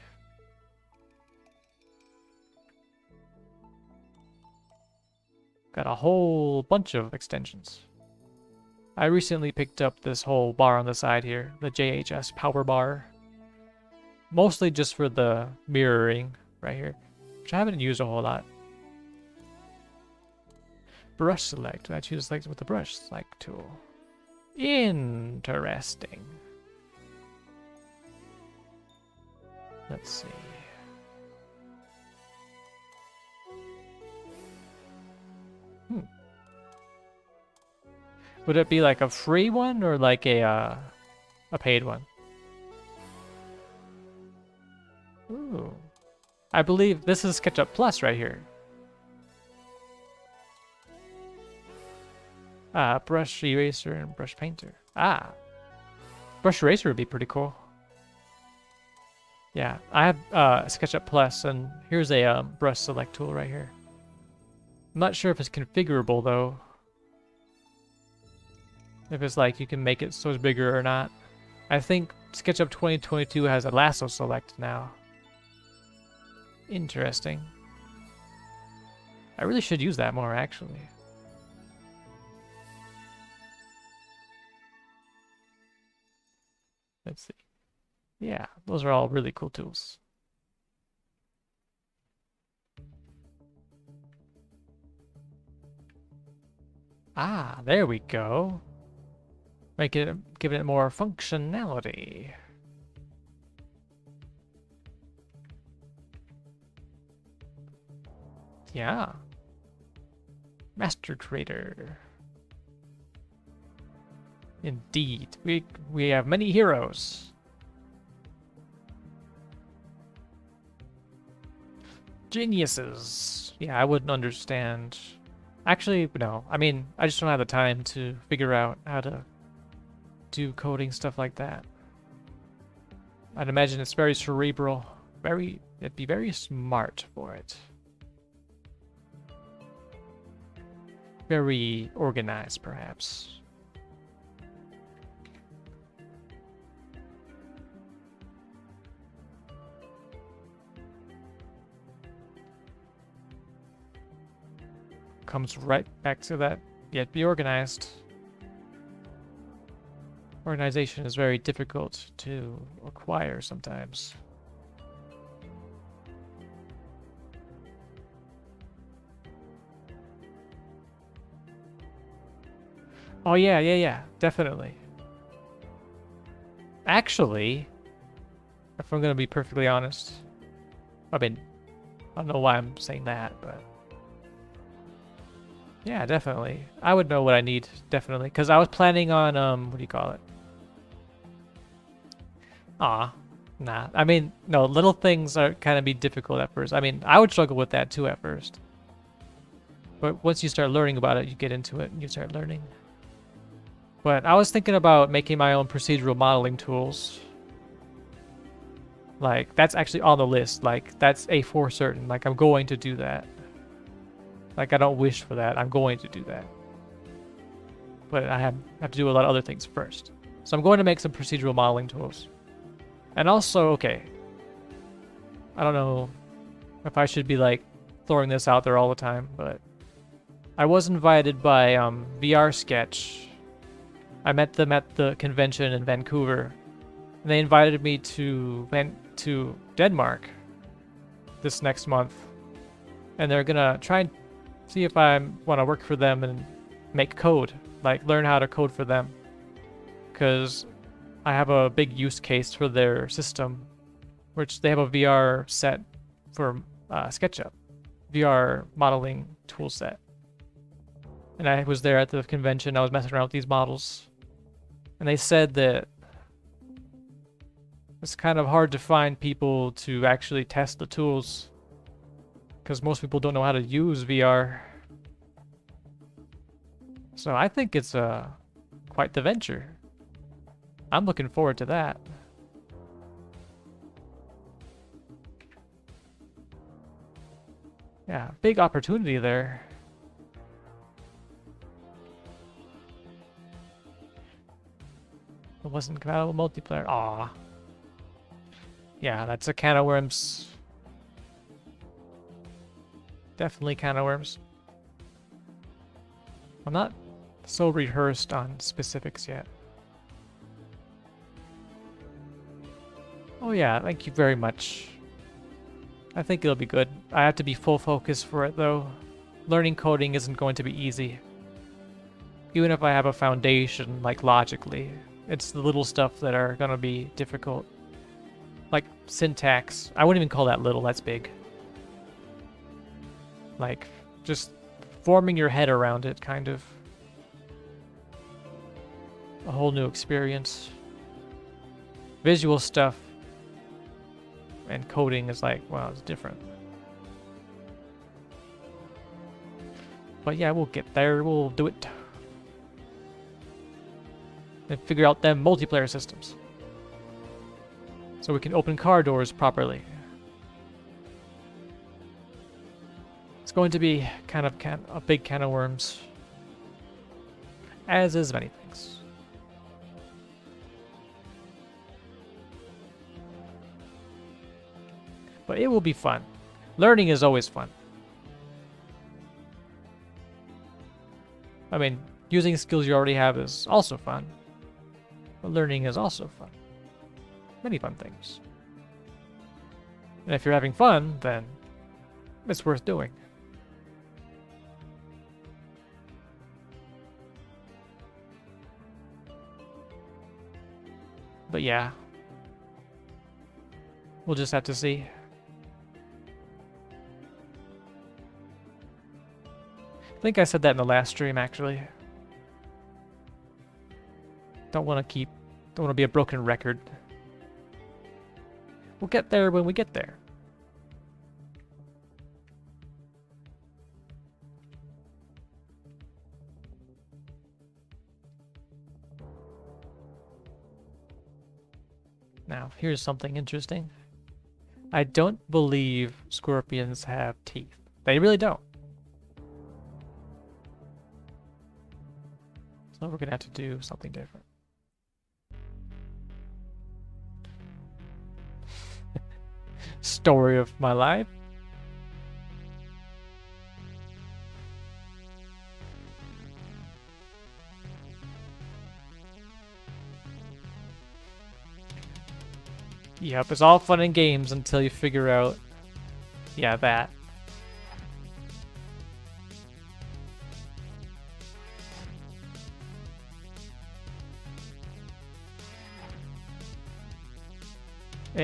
Got a whole bunch of extensions. I recently picked up this whole bar on the side here, the JHS power bar. Mostly just for the mirroring right here, which I haven't used a whole lot. Brush select, I choose select with the brush select tool. Interesting. Let's see. Hmm. Would it be like a free one or like a uh, a paid one? Ooh. I believe this is SketchUp Plus right here. Ah, brush eraser and brush painter. Ah. Brush eraser would be pretty cool. Yeah, I have uh, SketchUp Plus, and here's a um, brush select tool right here. I'm not sure if it's configurable though. If it's like you can make it so it's bigger or not. I think SketchUp 2022 has a lasso select now. Interesting. I really should use that more actually. Let's see. Yeah, those are all really cool tools. Ah, there we go. Make it, giving it more functionality. Yeah. Master Creator. Indeed. We we have many heroes. Geniuses. Yeah, I wouldn't understand Actually, no. I mean, I just don't have the time to figure out how to do coding stuff like that. I'd imagine it's very cerebral. Very, it'd be very smart for it. Very organized, perhaps. comes right back to that. Yet be organized. Organization is very difficult to acquire sometimes. Oh yeah, yeah, yeah, definitely. Actually, if I'm gonna be perfectly honest, I mean, I don't know why I'm saying that, but yeah, definitely. I would know what I need, definitely. Because I was planning on, um, what do you call it? Ah, nah. I mean, no, little things are kind of be difficult at first. I mean, I would struggle with that too at first. But once you start learning about it, you get into it and you start learning. But I was thinking about making my own procedural modeling tools. Like, that's actually on the list. Like, that's a for certain. Like, I'm going to do that. Like, I don't wish for that. I'm going to do that. But I have, have to do a lot of other things first. So I'm going to make some procedural modeling tools. And also, okay, I don't know if I should be like throwing this out there all the time, but I was invited by um, VR Sketch. I met them at the convention in Vancouver. And they invited me to to Denmark this next month. And they're gonna try and see if I want to work for them and make code, like learn how to code for them. Because I have a big use case for their system, which they have a VR set for uh, SketchUp, VR modeling tool set. And I was there at the convention, I was messing around with these models. And they said that it's kind of hard to find people to actually test the tools Because most people don't know how to use VR. So I think it's uh, quite the venture. I'm looking forward to that. Yeah, big opportunity there. It wasn't compatible multiplayer. Aw. Yeah, that's a can of worms. Definitely can of worms. I'm not so rehearsed on specifics yet. Oh yeah, thank you very much. I think it'll be good. I have to be full focus for it though. Learning coding isn't going to be easy. Even if I have a foundation, like logically, it's the little stuff that are gonna be difficult. Like syntax. I wouldn't even call that little, that's big. Like, just forming your head around it, kind of. A whole new experience. Visual stuff and coding is like, well, it's different. But yeah, we'll get there. We'll do it. And figure out them multiplayer systems. So we can open car doors properly. It's going to be kind of can a big can of worms. As is many But it will be fun. Learning is always fun. I mean, using skills you already have is also fun. But learning is also fun. Many fun things. And if you're having fun, then it's worth doing. But yeah. We'll just have to see. I think I said that in the last stream, actually. Don't want to keep... Don't want to be a broken record. We'll get there when we get there. Now, here's something interesting. I don't believe scorpions have teeth. They really don't. So we're gonna have to do something different. Story of my life. Yep, it's all fun and games until you figure out, yeah, that.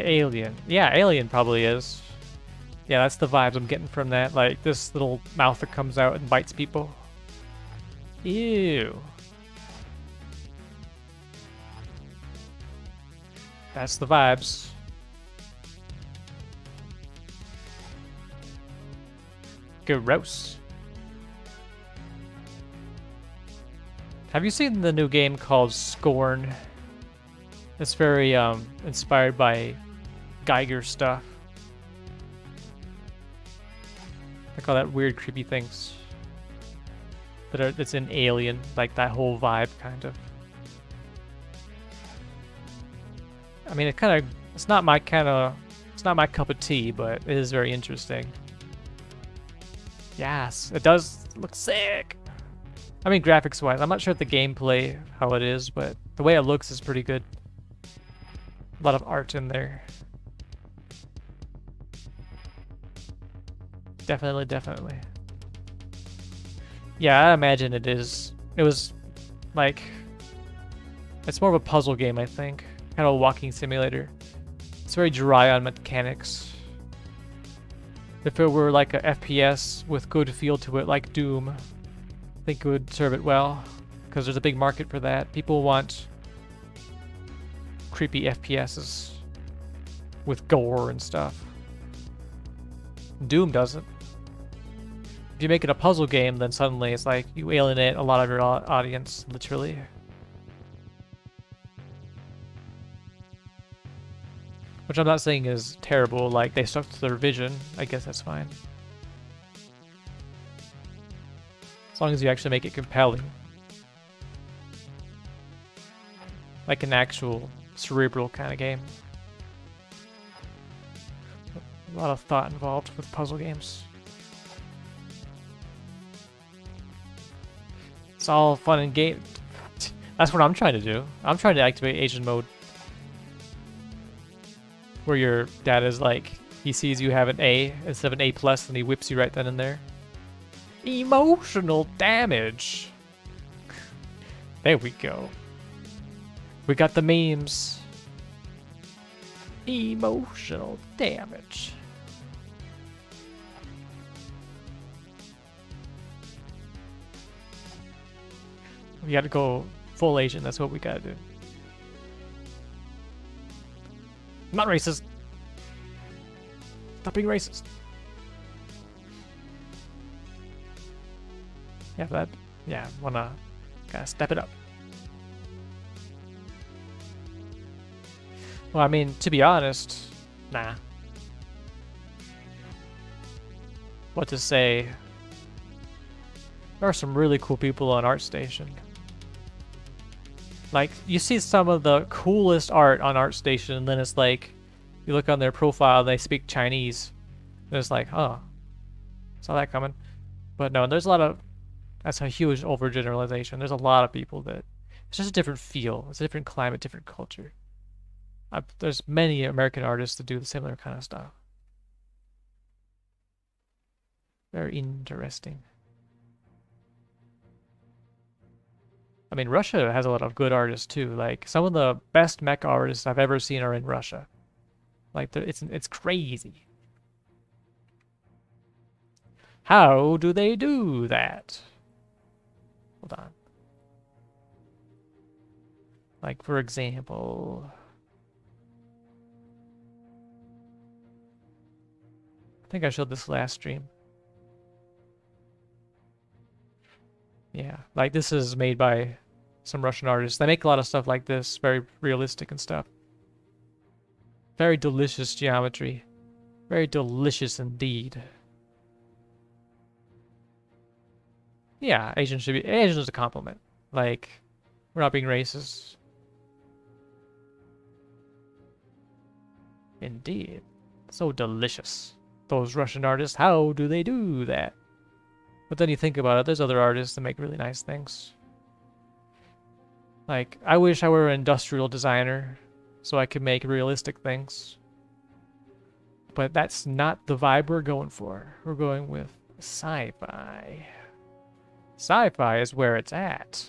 Alien. Yeah, Alien probably is. Yeah, that's the vibes I'm getting from that. Like, this little mouth that comes out and bites people. Ew. That's the vibes. Gross. Have you seen the new game called Scorn? It's very um, inspired by Giger stuff. Like all that weird, creepy things that are that's in Alien, like that whole vibe, kind of. I mean, it kind of it's not my kind of it's not my cup of tea, but it is very interesting. Yes, it does look sick. I mean, graphics-wise, I'm not sure if the gameplay how it is, but the way it looks is pretty good. A lot of art in there. Definitely, definitely. Yeah, I imagine it is. It was like it's more of a puzzle game, I think. Kind of a walking simulator. It's very dry on mechanics. If it were like a FPS with good feel to it, like Doom, I think it would serve it well. Because there's a big market for that. People want creepy FPSs with gore and stuff. Doom doesn't. If you make it a puzzle game, then suddenly it's like you alienate a lot of your audience, literally. Which I'm not saying is terrible, like they stuck to their vision, I guess that's fine. As long as you actually make it compelling. Like an actual cerebral kind of game. A lot of thought involved with puzzle games. It's all fun and game. That's what I'm trying to do. I'm trying to activate Asian mode. Where your dad is like, he sees you have an A instead of an A plus and he whips you right then and there. Emotional damage. There we go. We got the memes. Emotional damage. We gotta go full Asian, that's what we gotta do. I'm not racist. Stop being racist. Yeah, that, yeah, wanna kind of step it up. Well, I mean, to be honest, nah. What to say? There are some really cool people on ArtStation. Like, you see some of the coolest art on ArtStation, and then it's like, you look on their profile, they speak Chinese. And it's like, oh, saw that coming. But no, there's a lot of, that's a huge overgeneralization. There's a lot of people that, it's just a different feel. It's a different climate, different culture. I've, there's many American artists that do the similar kind of stuff. Very interesting. I mean, Russia has a lot of good artists too. Like some of the best mecha artists I've ever seen are in Russia. Like it's it's crazy. How do they do that? Hold on. Like for example, I think I showed this last stream. Yeah, like this is made by some Russian artists. They make a lot of stuff like this, very realistic and stuff. Very delicious geometry. Very delicious indeed. Yeah, Asian should be Asian is a compliment. Like, we're not being racist. Indeed. So delicious. Those Russian artists, how do they do that? But then you think about it, there's other artists that make really nice things. Like, I wish I were an industrial designer so I could make realistic things. But that's not the vibe we're going for. We're going with sci-fi. Sci-fi is where it's at.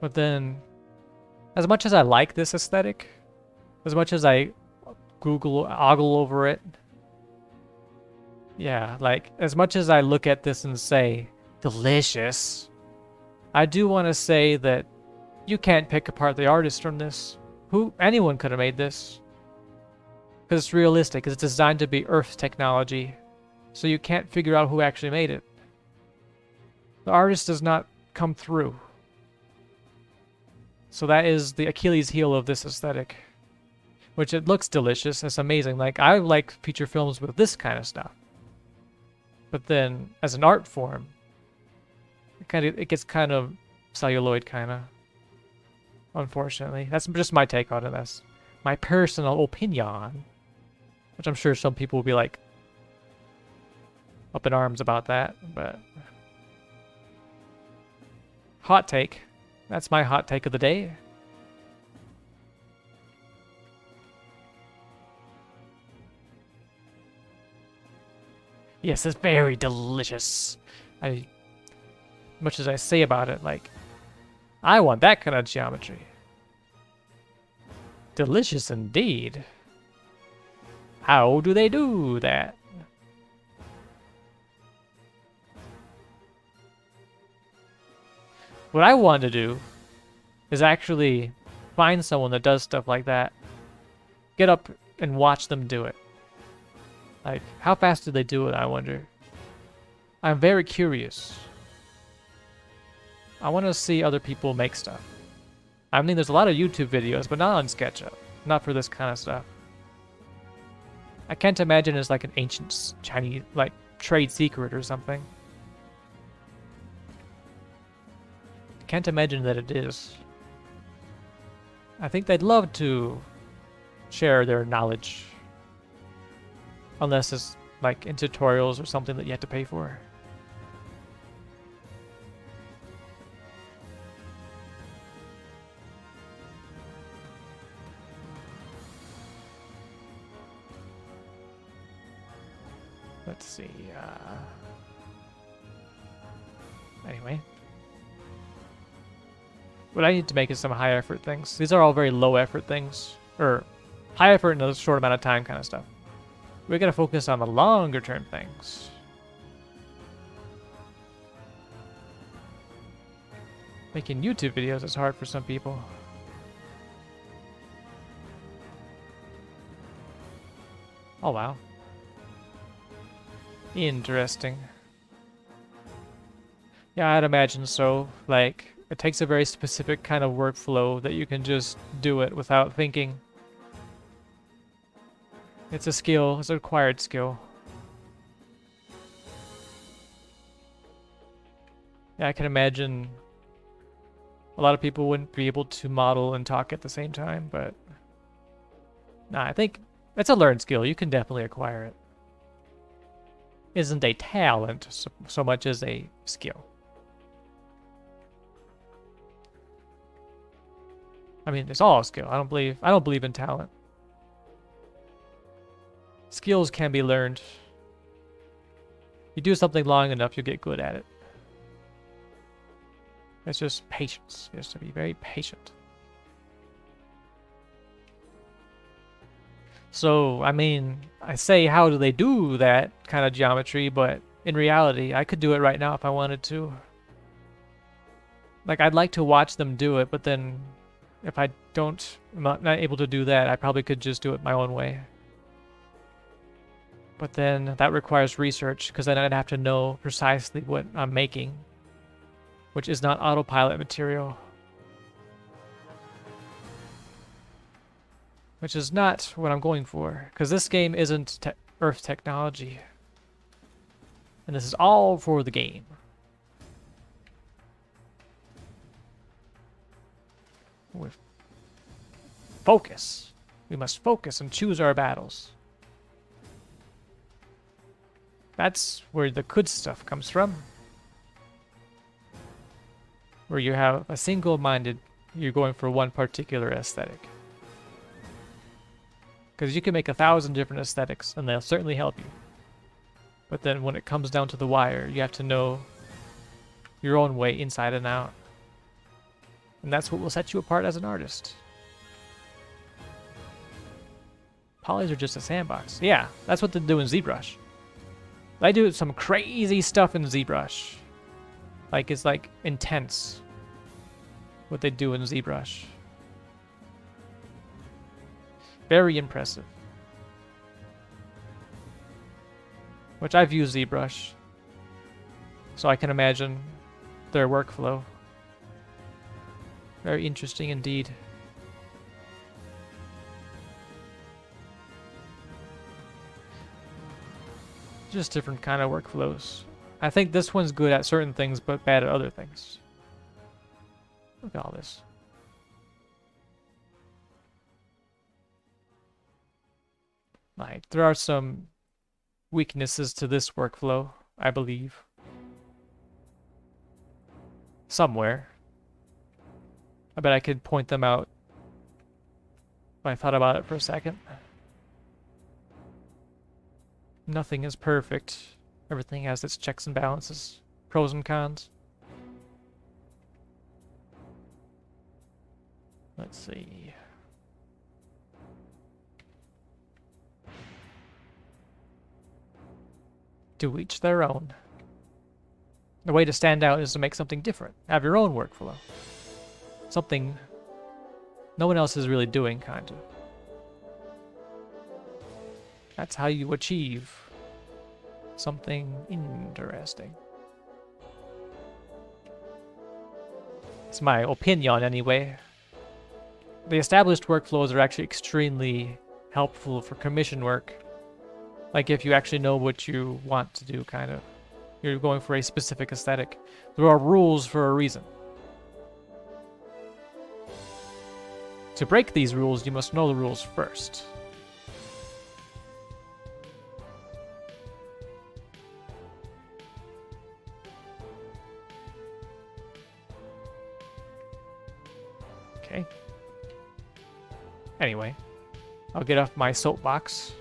But then, as much as I like this aesthetic, as much as I Google, ogle over it, yeah, like, as much as I look at this and say, delicious, I do want to say that you can't pick apart the artist from this. Who, anyone could have made this. Because it's realistic, it's designed to be Earth technology, so you can't figure out who actually made it. The artist does not come through. So that is the Achilles heel of this aesthetic. Which it looks delicious, it's amazing. Like, I like feature films with this kind of stuff. But then, as an art form, it kind of it gets kind of celluloid, kind of. Unfortunately, that's just my take on it. That's my personal opinion, which I'm sure some people will be like up in arms about that. But hot take. That's my hot take of the day. Yes, it's very delicious. I, much as I say about it, like, I want that kind of geometry. Delicious indeed. How do they do that? What I want to do is actually find someone that does stuff like that, get up and watch them do it. Like, how fast did they do it, I wonder? I'm very curious. I want to see other people make stuff. I mean, there's a lot of YouTube videos, but not on SketchUp. Not for this kind of stuff. I can't imagine it's like an ancient Chinese, like, trade secret or something. I can't imagine that it is. I think they'd love to share their knowledge. Unless it's like in tutorials or something that you have to pay for. Let's see. Uh... Anyway. What I need to make is some high effort things. These are all very low effort things. Or high effort in a short amount of time kind of stuff. We're going to focus on the longer term things. Making YouTube videos is hard for some people. Oh wow. Interesting. Yeah, I'd imagine so. Like, it takes a very specific kind of workflow that you can just do it without thinking. It's a skill, it's a acquired skill. Yeah, I can imagine a lot of people wouldn't be able to model and talk at the same time, but... Nah, I think it's a learned skill. You can definitely acquire it isn't a talent so, so much as a skill. I mean, it's all skill. I don't believe I don't believe in talent. Skills can be learned. You do something long enough, you'll get good at it. It's just patience. You have to be very patient. So, I mean, I say how do they do that kind of geometry, but in reality, I could do it right now if I wanted to. Like, I'd like to watch them do it, but then if I don't, I'm not, not able to do that, I probably could just do it my own way. But then that requires research, because then I'd have to know precisely what I'm making, which is not autopilot material. Which is not what I'm going for, because this game isn't te Earth technology. And this is all for the game. Focus. We must focus and choose our battles. That's where the good stuff comes from. Where you have a single-minded, you're going for one particular aesthetic. Because you can make a thousand different aesthetics, and they'll certainly help you. But then when it comes down to the wire, you have to know your own way inside and out. And that's what will set you apart as an artist. Polys are just a sandbox. Yeah, that's what they do in ZBrush. They do some crazy stuff in ZBrush. Like, it's like intense what they do in ZBrush. Very impressive. Which I've used ZBrush, so I can imagine their workflow. Very interesting indeed. Just different kind of workflows. I think this one's good at certain things, but bad at other things. Look at all this. Like, there are some weaknesses to this workflow, I believe. Somewhere. I bet I could point them out if I thought about it for a second. Nothing is perfect. Everything has its checks and balances, pros and cons. Let's see. To each their own. The way to stand out is to make something different. Have your own workflow. Something no one else is really doing, kind of. That's how you achieve something interesting. It's my opinion anyway. The established workflows are actually extremely helpful for commission work. Like if you actually know what you want to do, kind of. You're going for a specific aesthetic. There are rules for a reason. To break these rules, you must know the rules first. Anyway, I'll get off my soapbox.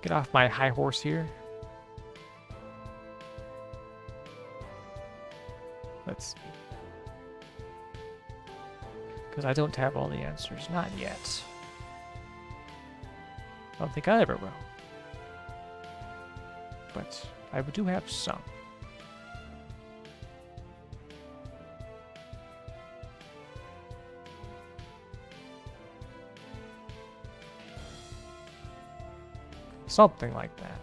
Get off my high horse here. Let's see. Because I don't have all the answers. Not yet. I don't think I ever will. But I do have some. Something like that.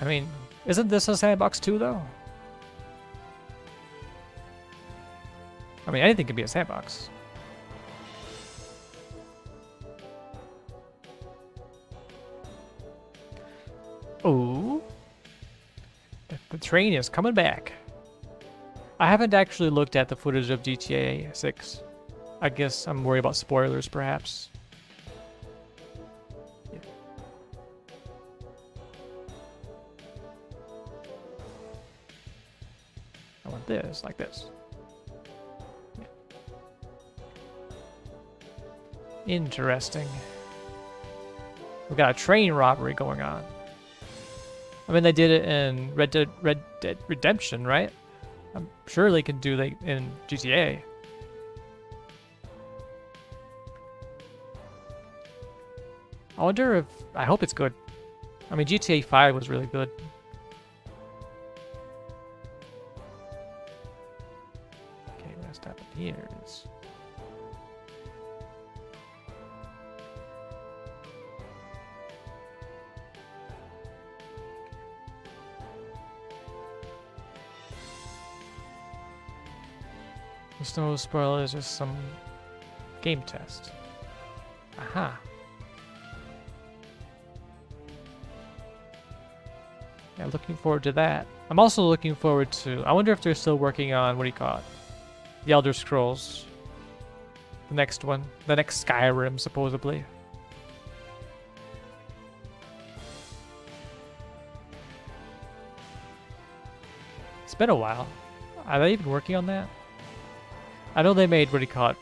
I mean, isn't this a sandbox too, though? I mean, anything can be a sandbox. Oh. The train is coming back. I haven't actually looked at the footage of GTA 6. I guess I'm worried about spoilers, perhaps. Yeah. I want this, like this. Yeah. Interesting. We got a train robbery going on. I mean, they did it in Red Dead, Red Dead Redemption, right? I'm sure they can do that in GTA. I wonder if... I hope it's good. I mean, GTA 5 was really good. Okay, here is... There's no spoilers, just some game test. Aha. Looking forward to that. I'm also looking forward to... I wonder if they're still working on, what do you call it? The Elder Scrolls. The next one. The next Skyrim, supposedly. It's been a while. Are they even working on that? I know they made, what do you call it?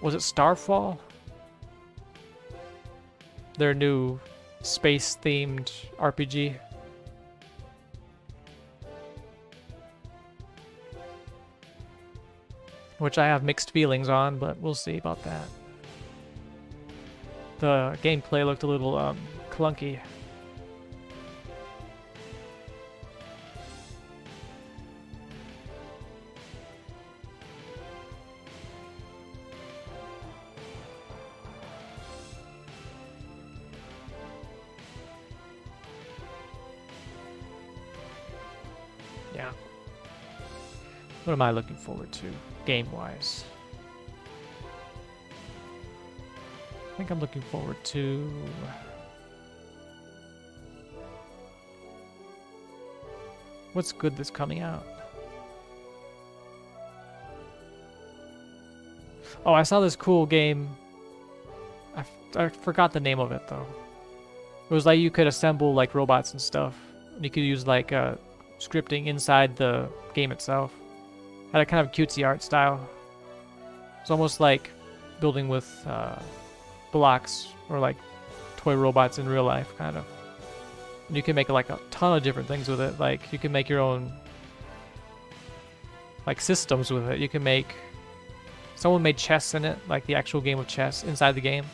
Was it Starfall? Their new space-themed RPG. Which I have mixed feelings on, but we'll see about that. The gameplay looked a little um, clunky. Am I looking forward to, game-wise? I think I'm looking forward to... What's good that's coming out? Oh, I saw this cool game. I, I forgot the name of it, though. It was like you could assemble, like, robots and stuff. You could use, like, uh, scripting inside the game itself. Had a kind of cutesy art style. It's almost like building with uh, blocks or like toy robots in real life, kind of. And you can make like a ton of different things with it. Like you can make your own like systems with it. You can make someone made chess in it, like the actual game of chess inside the game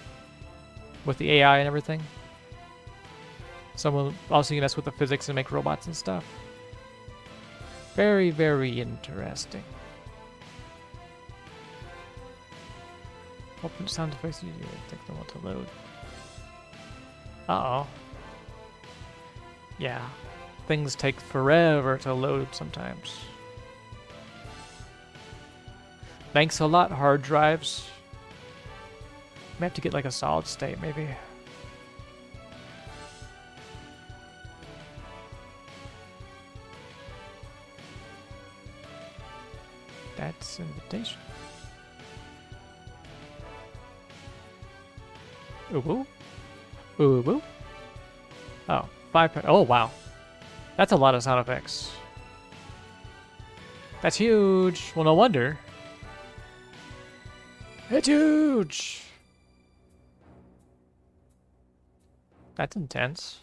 with the AI and everything. Someone also can mess with the physics and make robots and stuff. Very, very interesting. Open sound effects you take them want to load. Uh oh. Yeah. Things take forever to load sometimes. Thanks a lot, hard drives. May have to get like a solid state, maybe. That's invitation. Ooh. Ooh woo. Oh, five. Oh, wow. That's a lot of sound effects. That's huge. Well, no wonder. It's huge. That's intense.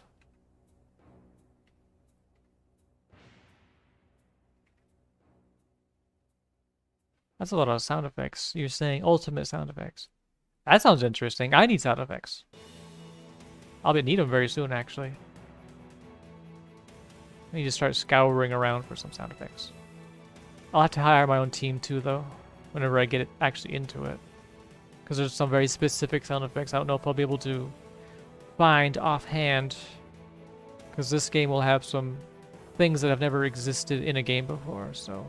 That's a lot of sound effects. You're saying ultimate sound effects. That sounds interesting. I need sound effects. I'll be need them very soon, actually. I need to start scouring around for some sound effects. I'll have to hire my own team too, though, whenever I get it actually into it. Because there's some very specific sound effects I don't know if I'll be able to find offhand. Because this game will have some things that have never existed in a game before, so...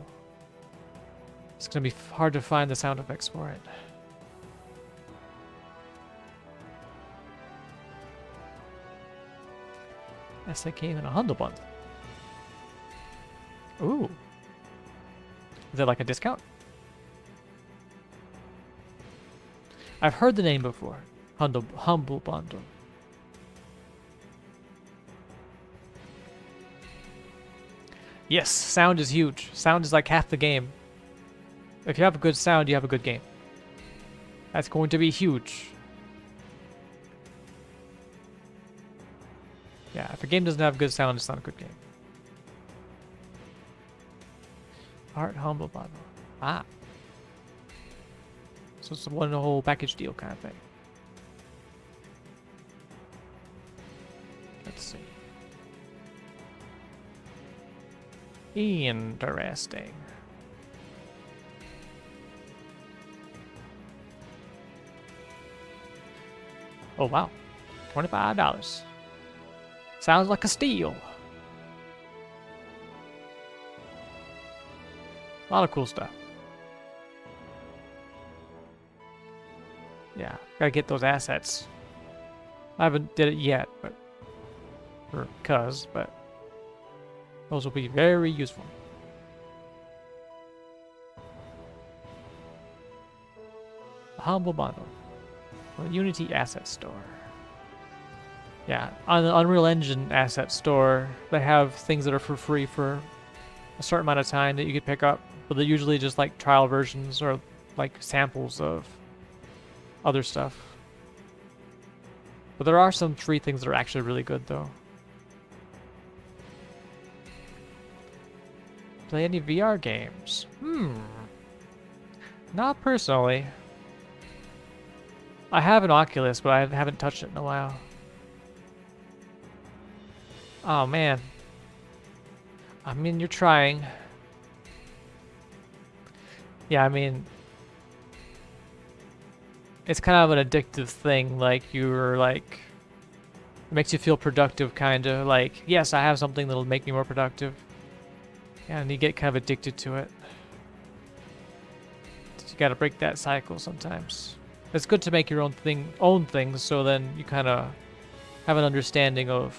It's to be hard to find the sound effects for it. Yes, they came in a Humble Bundle. Ooh. Is it like a discount? I've heard the name before. Humble, Humble Bundle. Yes, sound is huge. Sound is like half the game. If you have a good sound, you have a good game. That's going to be huge. Yeah, if a game doesn't have good sound, it's not a good game. Art Humble Bundle. Ah. So it's one whole package deal kind of thing. Let's see. Interesting. Oh wow, $25. Sounds like a steal. A lot of cool stuff. Yeah, gotta get those assets. I haven't did it yet, but for cuz, but those will be very useful. Humble Bundle. Unity Asset Store. Yeah, on the Unreal Engine Asset Store, they have things that are for free for a certain amount of time that you could pick up, but they're usually just like trial versions or like samples of other stuff. But there are some free things that are actually really good though. Play any VR games? Hmm. Not personally. I have an Oculus, but I haven't touched it in a while. Oh, man. I mean, you're trying. Yeah, I mean... It's kind of an addictive thing, like, you're, like... It makes you feel productive, kind of. Like, yes, I have something that'll make me more productive. And you get kind of addicted to it. You gotta break that cycle sometimes. It's good to make your own thing, own things, so then you kind of have an understanding of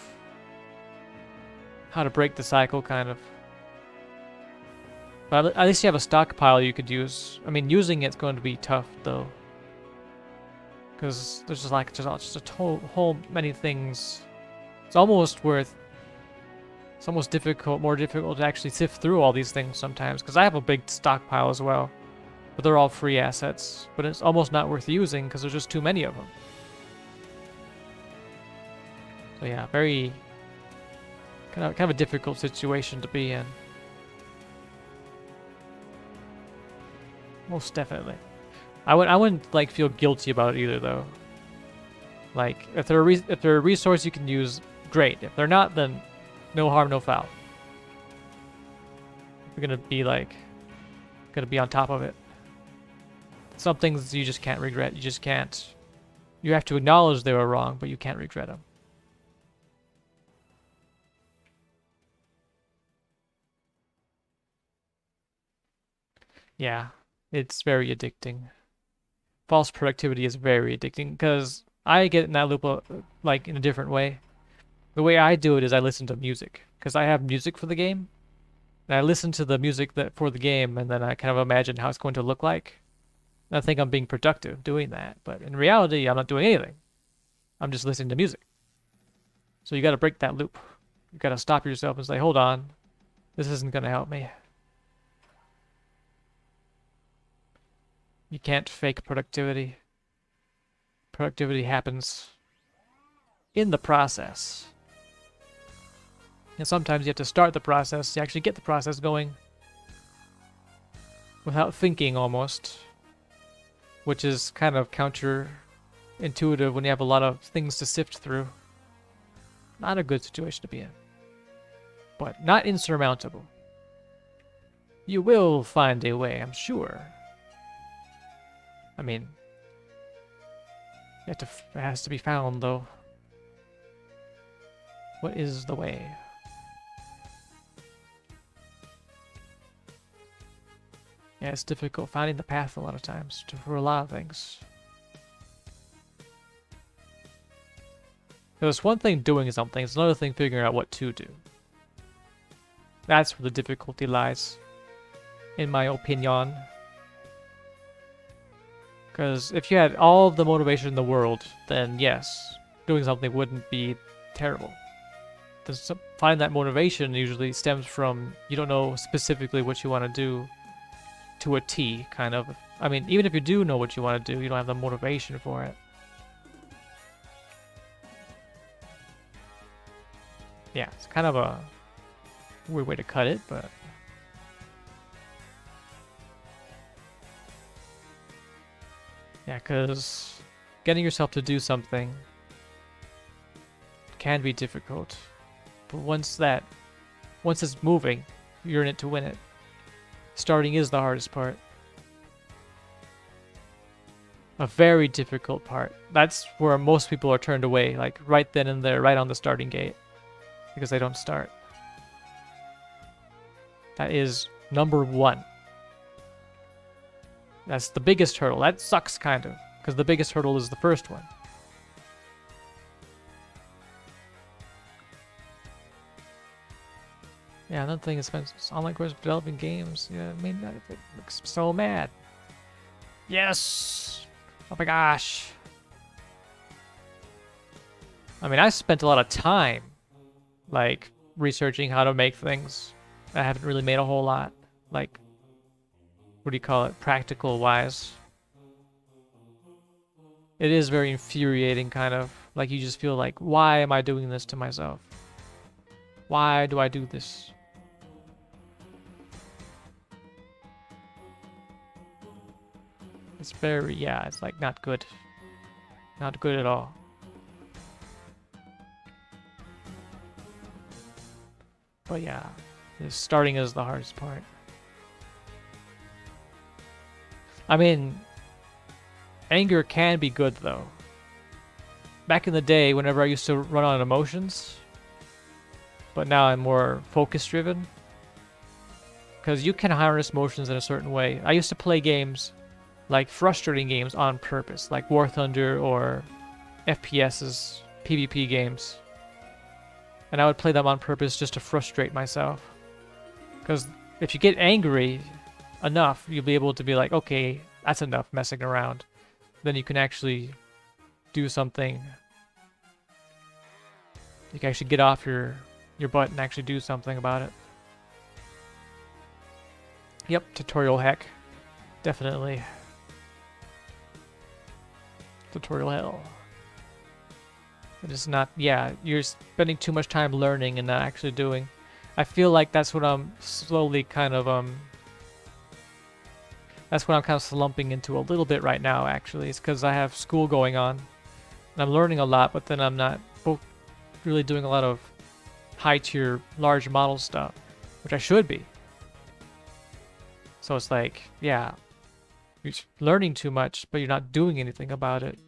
how to break the cycle, kind of. But at least you have a stockpile you could use. I mean, using it's going to be tough, though. Because there's just like, just, a whole, whole many things. It's almost worth... It's almost difficult, more difficult to actually sift through all these things sometimes. Because I have a big stockpile as well. But they're all free assets. But it's almost not worth using because there's just too many of them. So yeah, very... Kind of, kind of a difficult situation to be in. Most definitely. I would I wouldn't like feel guilty about it either though. Like if they're a if they're a resource you can use, great. If they're not, then no harm, no foul. You're gonna be like, gonna be on top of it. Some things you just can't regret. You just can't. You have to acknowledge they were wrong, but you can't regret them. Yeah, it's very addicting. False productivity is very addicting because I get in that loop like in a different way. The way I do it is I listen to music because I have music for the game. And I listen to the music that for the game and then I kind of imagine how it's going to look like. I think I'm being productive doing that, but in reality, I'm not doing anything. I'm just listening to music. So you got to break that loop. You got to stop yourself and say, "Hold on. This isn't going to help me." You can't fake productivity. Productivity happens in the process. And sometimes you have to start the process to actually get the process going without thinking almost, which is kind of counterintuitive when you have a lot of things to sift through. Not a good situation to be in, but not insurmountable. You will find a way, I'm sure. I mean, it has to be found, though. What is the way? Yeah, it's difficult finding the path a lot of times to, for a lot of things. There's one thing doing something, it's another thing figuring out what to do. That's where the difficulty lies, in my opinion. Because if you had all the motivation in the world, then yes, doing something wouldn't be terrible. Find that motivation usually stems from you don't know specifically what you want to do to a T, kind of. I mean, even if you do know what you want to do, you don't have the motivation for it. Yeah, it's kind of a weird way to cut it, but Yeah, because getting yourself to do something can be difficult. But once that, once it's moving, you're in it to win it. Starting is the hardest part. A very difficult part. That's where most people are turned away, like right then and there, right on the starting gate. Because they don't start. That is number one. That's the biggest hurdle. That sucks, kind of, because the biggest hurdle is the first one. Yeah, another thing is online course developing games. Yeah, it looks so mad. Yes! Oh my gosh. I mean, I spent a lot of time, like, researching how to make things. I haven't really made a whole lot. Like, what do you call it, practical wise. It is very infuriating, kind of. Like, you just feel like, why am I doing this to myself? Why do I do this? It's very, yeah, it's like not good. Not good at all. But yeah, starting is the hardest part. I mean, anger can be good though. Back in the day, whenever I used to run on emotions, but now I'm more focus driven. Because you can harness emotions in a certain way. I used to play games, like frustrating games on purpose, like War Thunder or FPS's PvP games. And I would play them on purpose just to frustrate myself. Because if you get angry, enough, you'll be able to be like, okay, that's enough messing around. Then you can actually do something. You can actually get off your your butt and actually do something about it. Yep, tutorial hack. Definitely. Tutorial hell. It is not, yeah, you're spending too much time learning and not actually doing. I feel like that's what I'm slowly kind of um that's what I'm kind of slumping into a little bit right now, actually. It's because I have school going on. And I'm learning a lot, but then I'm not really doing a lot of high-tier, large model stuff, which I should be. So it's like, yeah, you're learning too much, but you're not doing anything about it.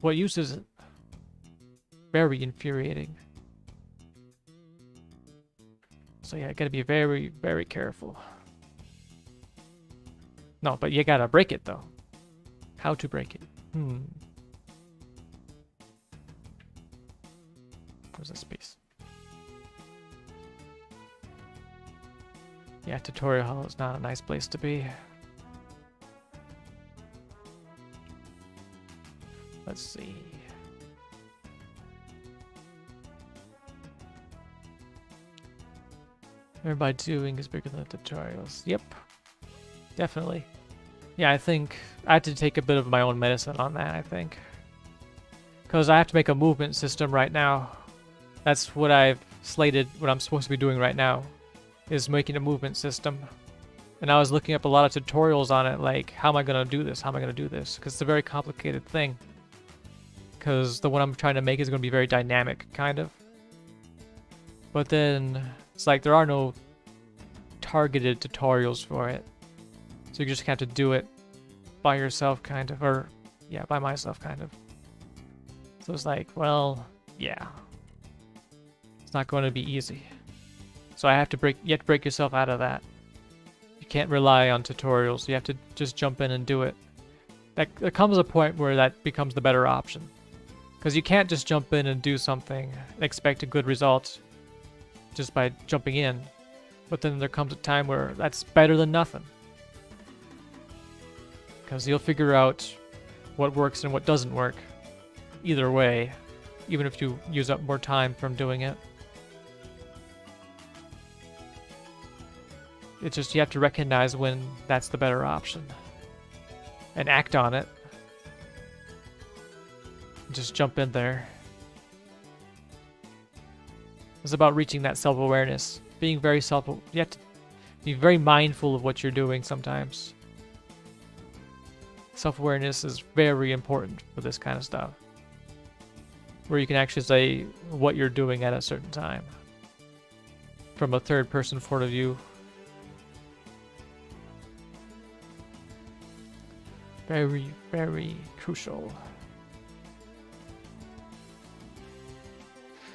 What use is it? Very infuriating. So yeah, gotta be very, very careful. No, but you gotta break it though. How to break it? Hmm. Where's this piece? Yeah, tutorial hell is not a nice place to be. Let's see. Everybody doing is bigger than the tutorials. Yep. Definitely. Yeah, I think I had to take a bit of my own medicine on that, I think. Because I have to make a movement system right now. That's what I've slated, what I'm supposed to be doing right now, is making a movement system. And I was looking up a lot of tutorials on it, like, how am I going to do this? How am I going to do this? Because it's a very complicated thing. Because the one I'm trying to make is going to be very dynamic, kind of. But then, it's like there are no targeted tutorials for it. So you just have to do it by yourself, kind of. Or, yeah, by myself, kind of. So it's like, well, yeah. It's not going to be easy. So I have to break, you have to break yourself out of that. You can't rely on tutorials. You have to just jump in and do it. That, there comes a point where that becomes the better option. Because you can't just jump in and do something and expect a good result just by jumping in. But then there comes a time where that's better than nothing. Because you'll figure out what works and what doesn't work. Either way, even if you use up more time from doing it. It's just you have to recognize when that's the better option. And act on it. Just jump in there. It's about reaching that self-awareness. Being very self you have to be very mindful of what you're doing sometimes. Self-awareness is very important for this kind of stuff. Where you can actually say what you're doing at a certain time. From a third person point of view. Very, very crucial.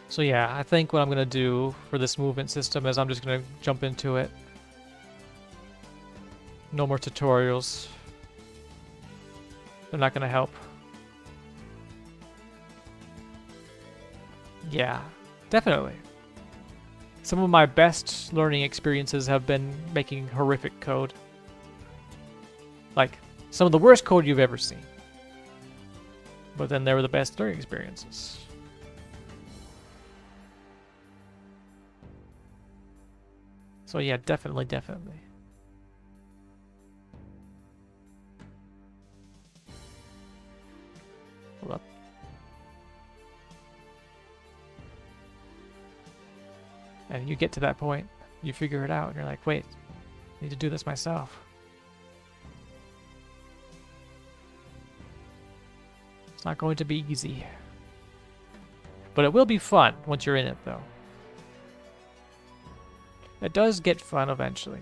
So yeah, I think what I'm going to do for this movement system is I'm just going to jump into it. No more tutorials. They're not going to help. Yeah, definitely. Some of my best learning experiences have been making horrific code. Like, some of the worst code you've ever seen. But then they were the best learning experiences. So yeah, definitely, definitely. Hold up. And you get to that point, you figure it out, and you're like, wait, I need to do this myself. It's not going to be easy. But it will be fun once you're in it, though. It does get fun eventually.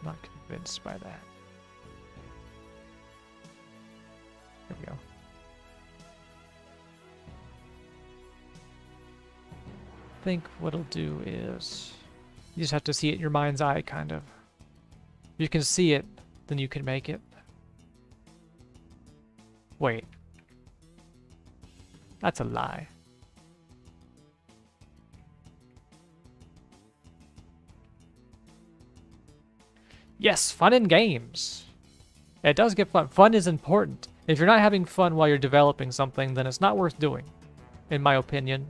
I'm not convinced by that. Here we go. I think what it'll do is you just have to see it in your mind's eye, kind of. If you can see it, then you can make it. Wait. That's a lie. Yes, fun in games. It does get fun. Fun is important. If you're not having fun while you're developing something, then it's not worth doing, in my opinion.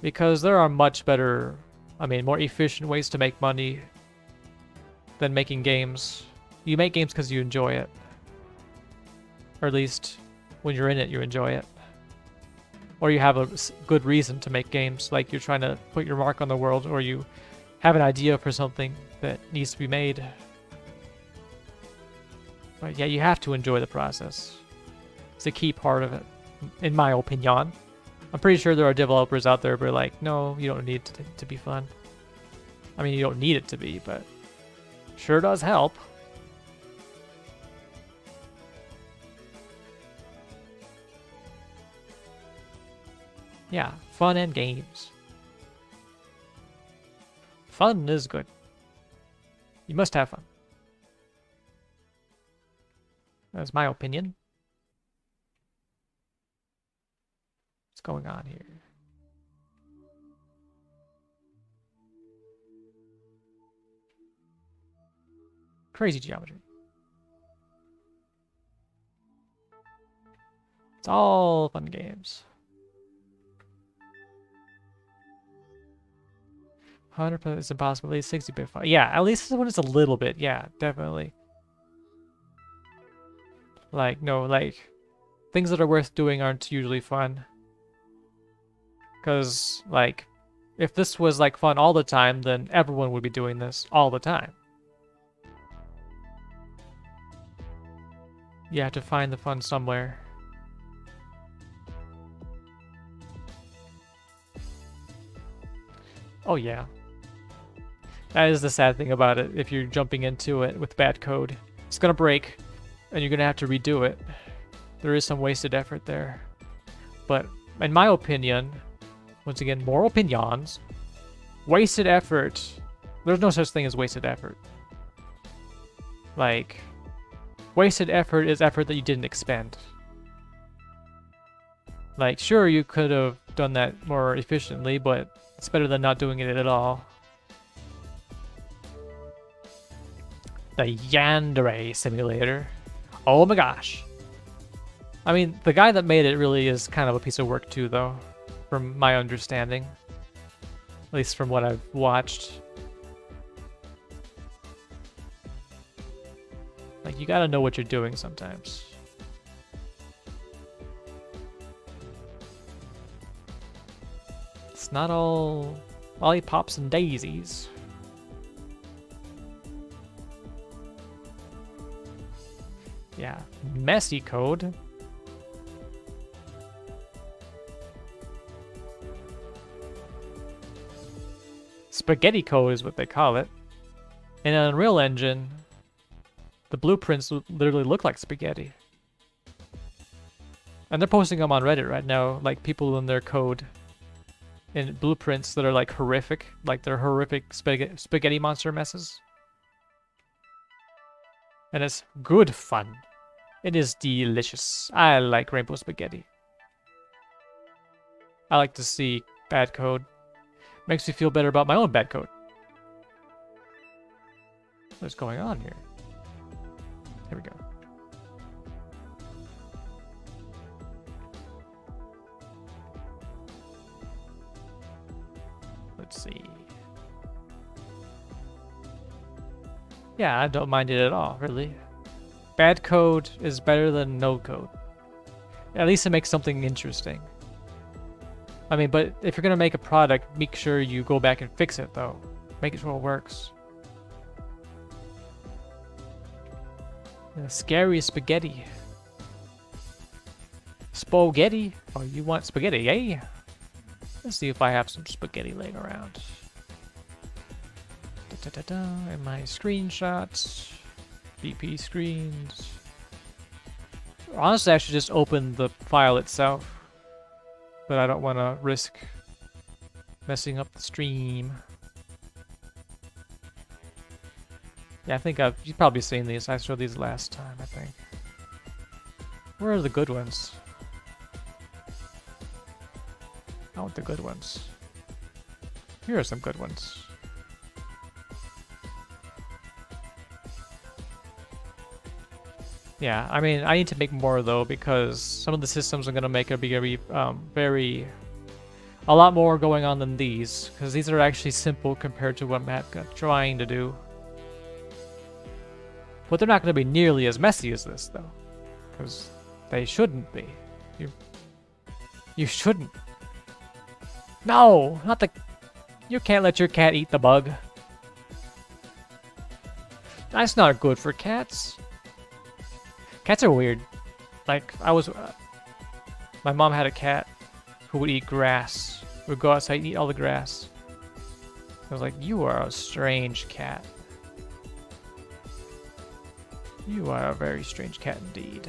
Because there are much better, I mean, more efficient ways to make money than making games. You make games because you enjoy it. Or at least, when you're in it, you enjoy it. Or you have a good reason to make games, like you're trying to put your mark on the world, or you have an idea for something that needs to be made. But yeah, you have to enjoy the process. It's a key part of it, in my opinion. I'm pretty sure there are developers out there who are like, no, you don't need to, to be fun. I mean, you don't need it to be, but sure does help. Yeah, fun and games. Fun is good. You must have fun. That's my opinion. What's going on here? Crazy geometry. It's all fun games. 100% is impossible. At least 60 bit fun. Yeah, at least this one is a little bit. Yeah, definitely. Like, no, like, things that are worth doing aren't usually fun. Because, like, if this was, like, fun all the time, then everyone would be doing this all the time. You have to find the fun somewhere. Oh yeah. That is the sad thing about it, if you're jumping into it with bad code. It's gonna break, and you're gonna have to redo it. There is some wasted effort there. But, in my opinion, once again, more opinions, wasted effort, there's no such thing as wasted effort. Like, wasted effort is effort that you didn't expend. Like, sure, you could have done that more efficiently, but it's better than not doing it at all. The Yandere simulator. Oh my gosh. I mean, the guy that made it really is kind of a piece of work too, though, from my understanding. At least from what I've watched. Like, you gotta know what you're doing sometimes. It's not all lollipops and daisies. Yeah, messy code. Spaghetti code is what they call it. In Unreal Engine, the blueprints literally look like spaghetti. And they're posting them on Reddit right now, like people in their code in blueprints that are like horrific, like they're horrific spag spaghetti monster messes. And it's good fun. It is delicious. I like rainbow spaghetti. I like to see bad code. Makes me feel better about my own bad code. What's going on here? Here we go. Let's see. Yeah, I don't mind it at all, really. Bad code is better than no code. At least it makes something interesting. I mean, but if you're gonna make a product, make sure you go back and fix it, though. Make it sure it works. scary spaghetti. Spaghetti? Oh, you want spaghetti, eh? Let's see if I have some spaghetti laying around. Da, da, da. And my screenshots. BP screens. Honestly, I should just open the file itself. But I don't want to risk messing up the stream. Yeah, I think I've you've probably seen these. I showed these last time, I think. Where are the good ones? I want the good ones. Here are some good ones. Yeah, I mean, I need to make more though because some of the systems I'm gonna make are be um, very, a lot more going on than these because these are actually simple compared to what Matt got trying to do. But they're not to be nearly as messy as this, though. Because they shouldn't be. You, you shouldn't. No, not the... You can't let your cat eat the bug. That's not good for cats. Cats are weird. Like, I was... Uh, my mom had a cat who would eat grass. Would go outside and eat all the grass. I was like, you are a strange cat. You are a very strange cat indeed.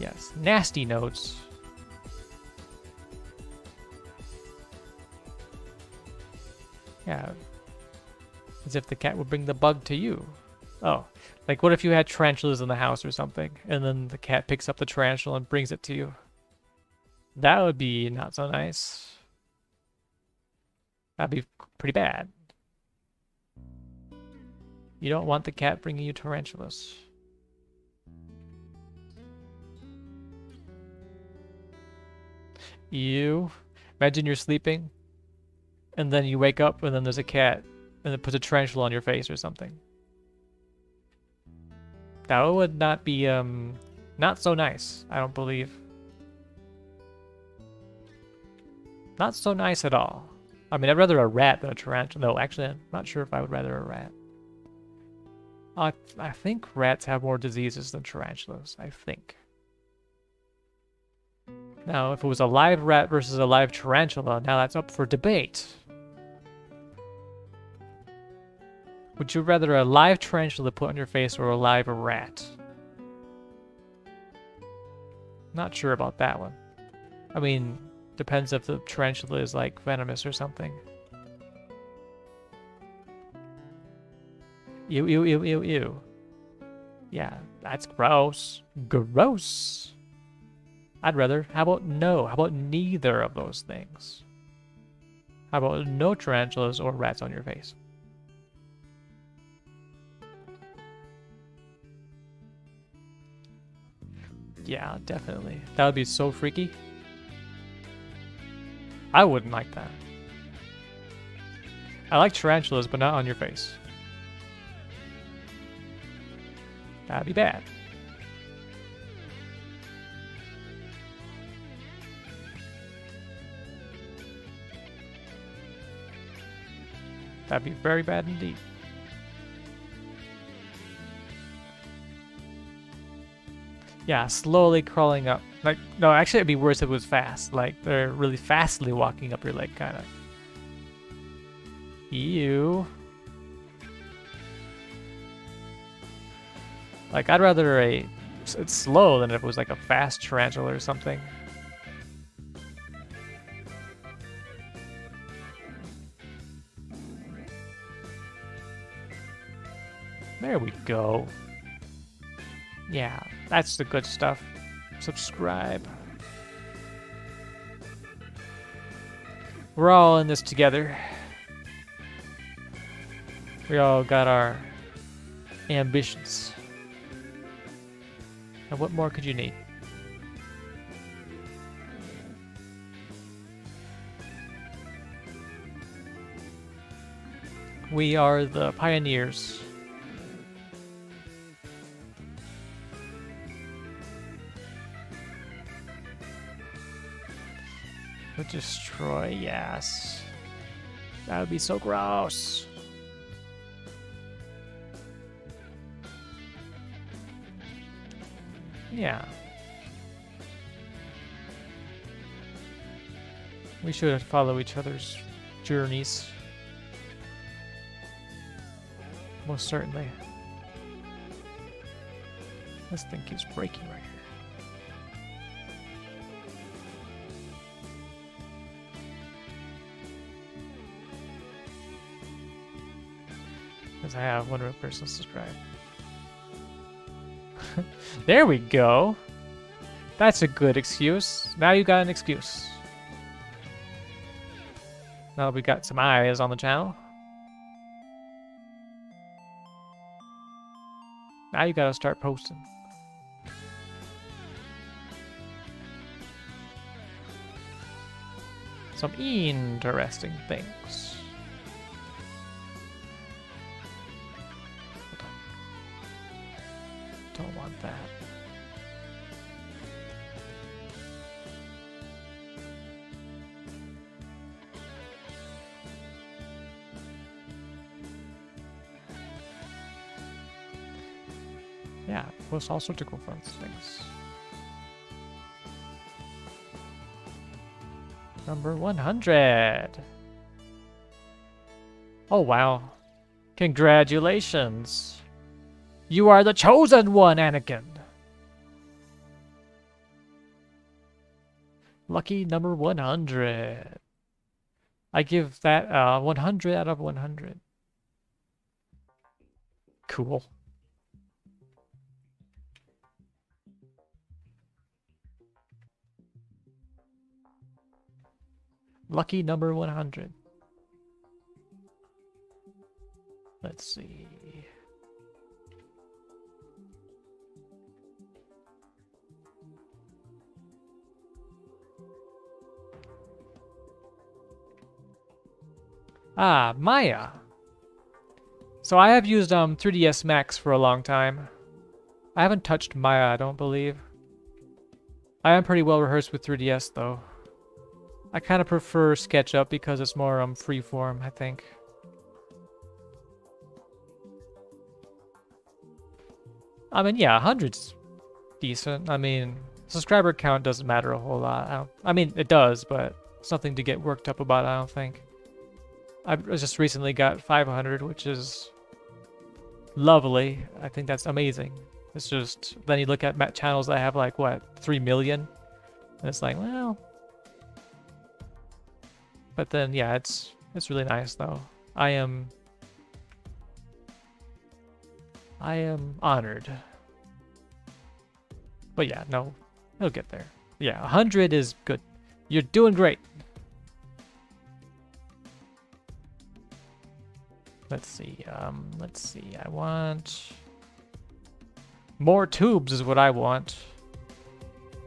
Yes, nasty notes. Yeah. As if the cat would bring the bug to you. Oh, like what if you had tarantulas in the house or something, and then the cat picks up the tarantula and brings it to you? That would be not so nice. That'd be pretty bad. You don't want the cat bringing you tarantulas. You imagine you're sleeping, and then you wake up, and then there's a cat, and it puts a tarantula on your face or something. That would not be um not so nice. I don't believe. Not so nice at all. I mean, I'd rather a rat than a tarantula. No, actually, I'm not sure if I would rather a rat. I I think rats have more diseases than tarantulas. I think. Now, if it was a live rat versus a live tarantula, now that's up for debate. Would you rather a live tarantula put on your face or a live rat? Not sure about that one. I mean, depends if the tarantula is like venomous or something. Ew, ew, ew, ew, ew. Yeah, that's gross. Gross. I'd rather, how about no? How about neither of those things? How about no tarantulas or rats on your face? Yeah, definitely. That would be so freaky. I wouldn't like that. I like tarantulas, but not on your face. That'd be bad. That'd be very bad indeed. Yeah, slowly crawling up. Like, no, actually it'd be worse if it was fast. Like, they're really fastly walking up your leg, kind of. Ew. Like, I'd rather a... It's slow than if it was like a fast tarantula or something. There we go. Yeah, that's the good stuff. Subscribe. We're all in this together. We all got our ambitions. And what more could you need? We are the pioneers. Destroy, yes. That would be so gross. Yeah. We should follow each other's journeys. Most certainly. This thing keeps breaking I have one person subscribe. there we go. That's a good excuse. Now you got an excuse. Now we got some eyes on the channel. Now you gotta start posting. Some interesting things. That. Yeah, post all sorts of cool fun things. Number 100. Oh, wow. Congratulations. You are the chosen one, Anakin. Lucky number 100. I give that uh, 100 out of 100. Cool. Lucky number 100. Let's see. Ah, Maya. So I have used um 3ds Max for a long time. I haven't touched Maya, I don't believe. I am pretty well rehearsed with 3ds though. I kind of prefer SketchUp because it's more um freeform, I think. I mean, yeah, 100's decent. I mean, subscriber count doesn't matter a whole lot. I, I mean, it does, but it's nothing to get worked up about, I don't think. I just recently got 500, which is lovely. I think that's amazing. It's just, then you look at channels that have like, what, 3 million? And it's like, well... But then, yeah, it's it's really nice, though. I am... I am honored. But yeah, no, it'll get there. Yeah, 100 is good. You're doing great. Let's see. Um, let's see. I want more tubes is what I want.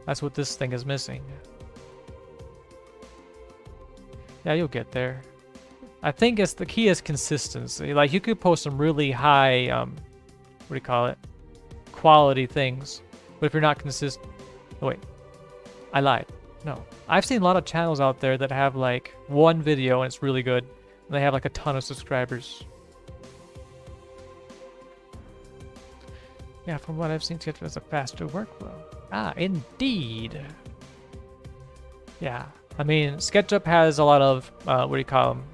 That's what this thing is missing. Yeah, you'll get there. I think it's the key is consistency. Like you could post some really high, um, what do you call it? Quality things, but if you're not consistent, oh, wait, I lied. No, I've seen a lot of channels out there that have like one video and it's really good. And they have like a ton of subscribers. Yeah, from what I've seen, Sketchup has a faster workflow. Ah, indeed. Yeah, I mean, SketchUp has a lot of, uh, what do you call them?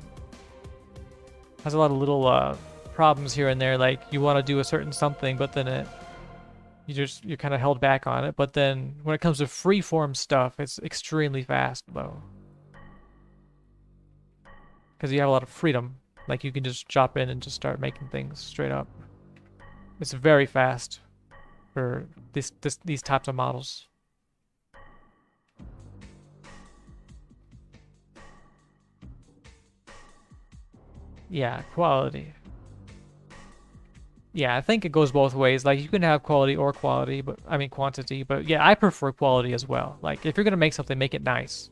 Has a lot of little uh, problems here and there, like you want to do a certain something, but then it, you just, you're kind of held back on it. But then when it comes to freeform stuff, it's extremely fast, though. Because you have a lot of freedom. Like you can just drop in and just start making things straight up. It's very fast for this, this these types of models. Yeah, quality. Yeah, I think it goes both ways. Like you can have quality or quality, but I mean quantity, but yeah, I prefer quality as well. Like if you're going to make something, make it nice.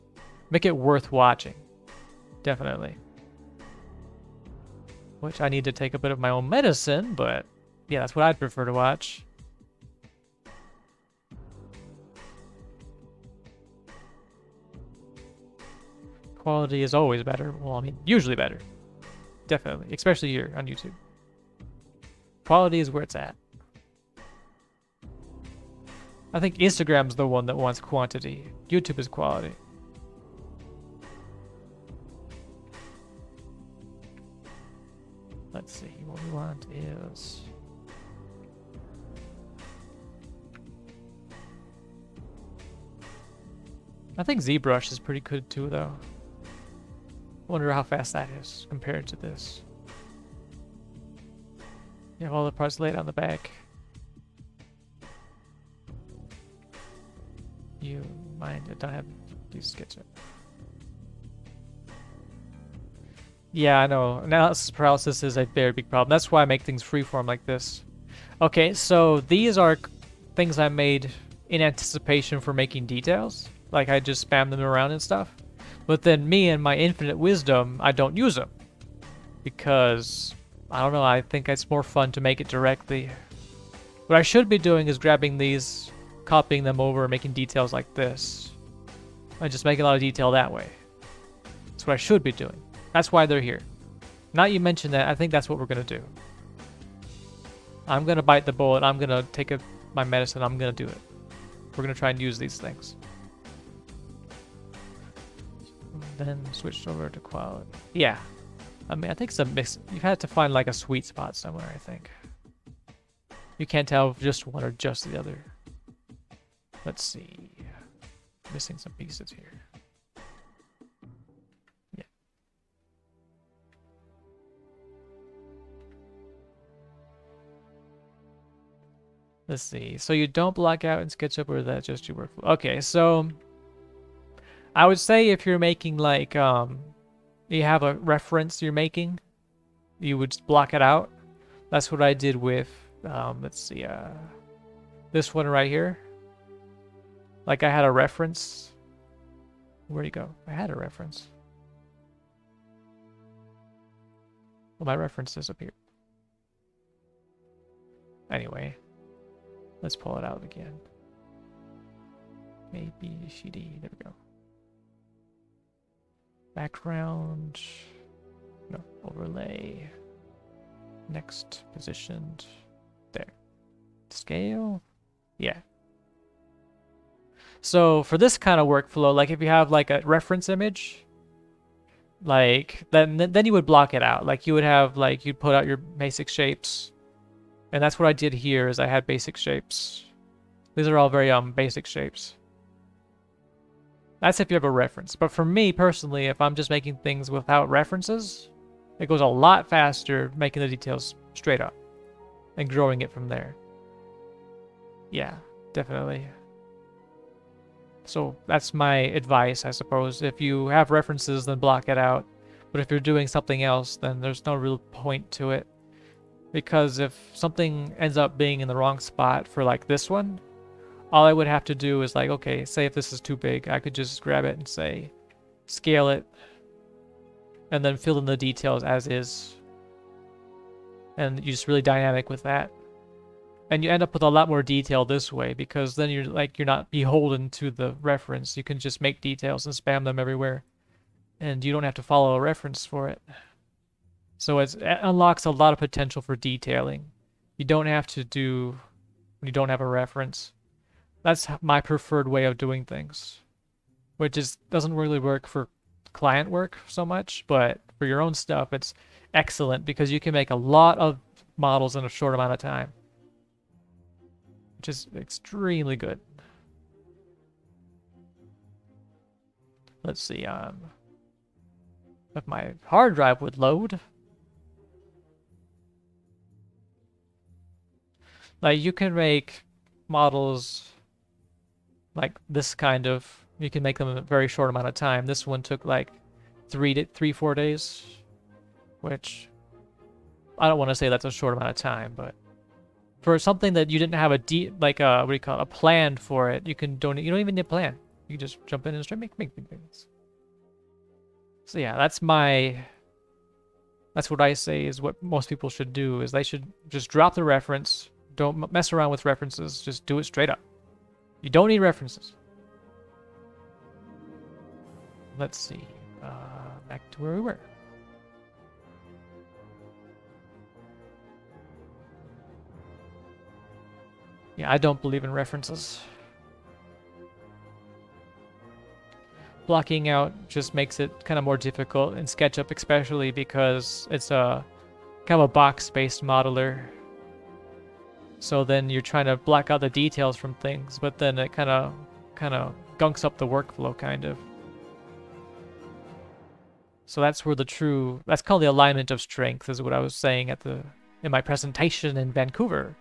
Make it worth watching. Definitely. Which I need to take a bit of my own medicine, but yeah, that's what I'd prefer to watch. Quality is always better. Well, I mean, usually better. Definitely. Especially here on YouTube. Quality is where it's at. I think Instagram's the one that wants quantity. YouTube is quality. Let's see, what we want is... I think ZBrush is pretty good too, though. Wonder how fast that is compared to this. You have all the parts laid on the back. You mind? I don't have these SketchUp. Yeah, I know. Analysis paralysis is a very big problem. That's why I make things freeform like this. Okay, so these are things I made in anticipation for making details. Like I just spam them around and stuff. But then me and my infinite wisdom, I don't use them. Because, I don't know, I think it's more fun to make it directly. What I should be doing is grabbing these, copying them over, making details like this. And just make a lot of detail that way. That's what I should be doing. That's why they're here. Now you mention that, I think that's what we're going to do. I'm going to bite the bullet. I'm going to take a my medicine, I'm gonna do it. We're gonna try and use these things. Then switched over to quality. Yeah. I mean, I think some mix. You've had to find like a sweet spot somewhere, I think. You can't tell just one or just the other. Let's see. Missing some pieces here. Yeah. Let's see. So you don't block out in SketchUp or that just your workflow? Okay, so I would say if you're making like um you have a reference you're making, you would block it out. That's what I did with um let's see uh this one right here. Like I had a reference. Where'd you go? I had a reference. Well, my reference disappeared. Anyway, let's pull it out again. A, B, C, D. There we go. Background. No, overlay. Next positioned. There. Scale. Yeah. So for this kind of workflow, like if you have like a reference image, like then then you would block it out. Like you would have like you'd put out your basic shapes, and that's what I did here. Is I had basic shapes. These are all very um basic shapes. That's if you have a reference. But for me personally, if I'm just making things without references, it goes a lot faster making the details straight up and growing it from there. Yeah, definitely. So that's my advice, I suppose. If you have references, then block it out. But if you're doing something else, then there's no real point to it. Because if something ends up being in the wrong spot for like this one, all I would have to do is like, okay, say if this is too big, I could just grab it and say, scale it, and then fill in the details as is. And you're just really dynamic with that. And you end up with a lot more detail this way because then you're like you're not beholden to the reference. You can just make details and spam them everywhere. And you don't have to follow a reference for it. So it unlocks a lot of potential for detailing. You don't have to do when you don't have a reference that's my preferred way of doing things which is doesn't really work for client work so much but for your own stuff it's excellent because you can make a lot of models in a short amount of time which is extremely good. Let's see, um, if my hard drive would load. Like, you can make models like this kind of, you can make them in a very short amount of time. This one took like three, to, three, four days, which I don't want to say that's a short amount of time, but for something that you didn't have a deep like a uh, what do you call it, a plan for it. You can don't you don't even need a plan. You can just jump in and start make make things. So yeah, that's my that's what I say is what most people should do is they should just drop the reference. Don't mess around with references. Just do it straight up. You don't need references. Let's see. Uh, back to where we were. Yeah, I don't believe in references. Blocking out just makes it kind of more difficult in SketchUp, especially because it's a kind of a box-based modeler. So then you're trying to block out the details from things, but then it kind of kind of gunks up the workflow, kind of. So that's where the true that's called the alignment of strength, is what I was saying at the in my presentation in Vancouver.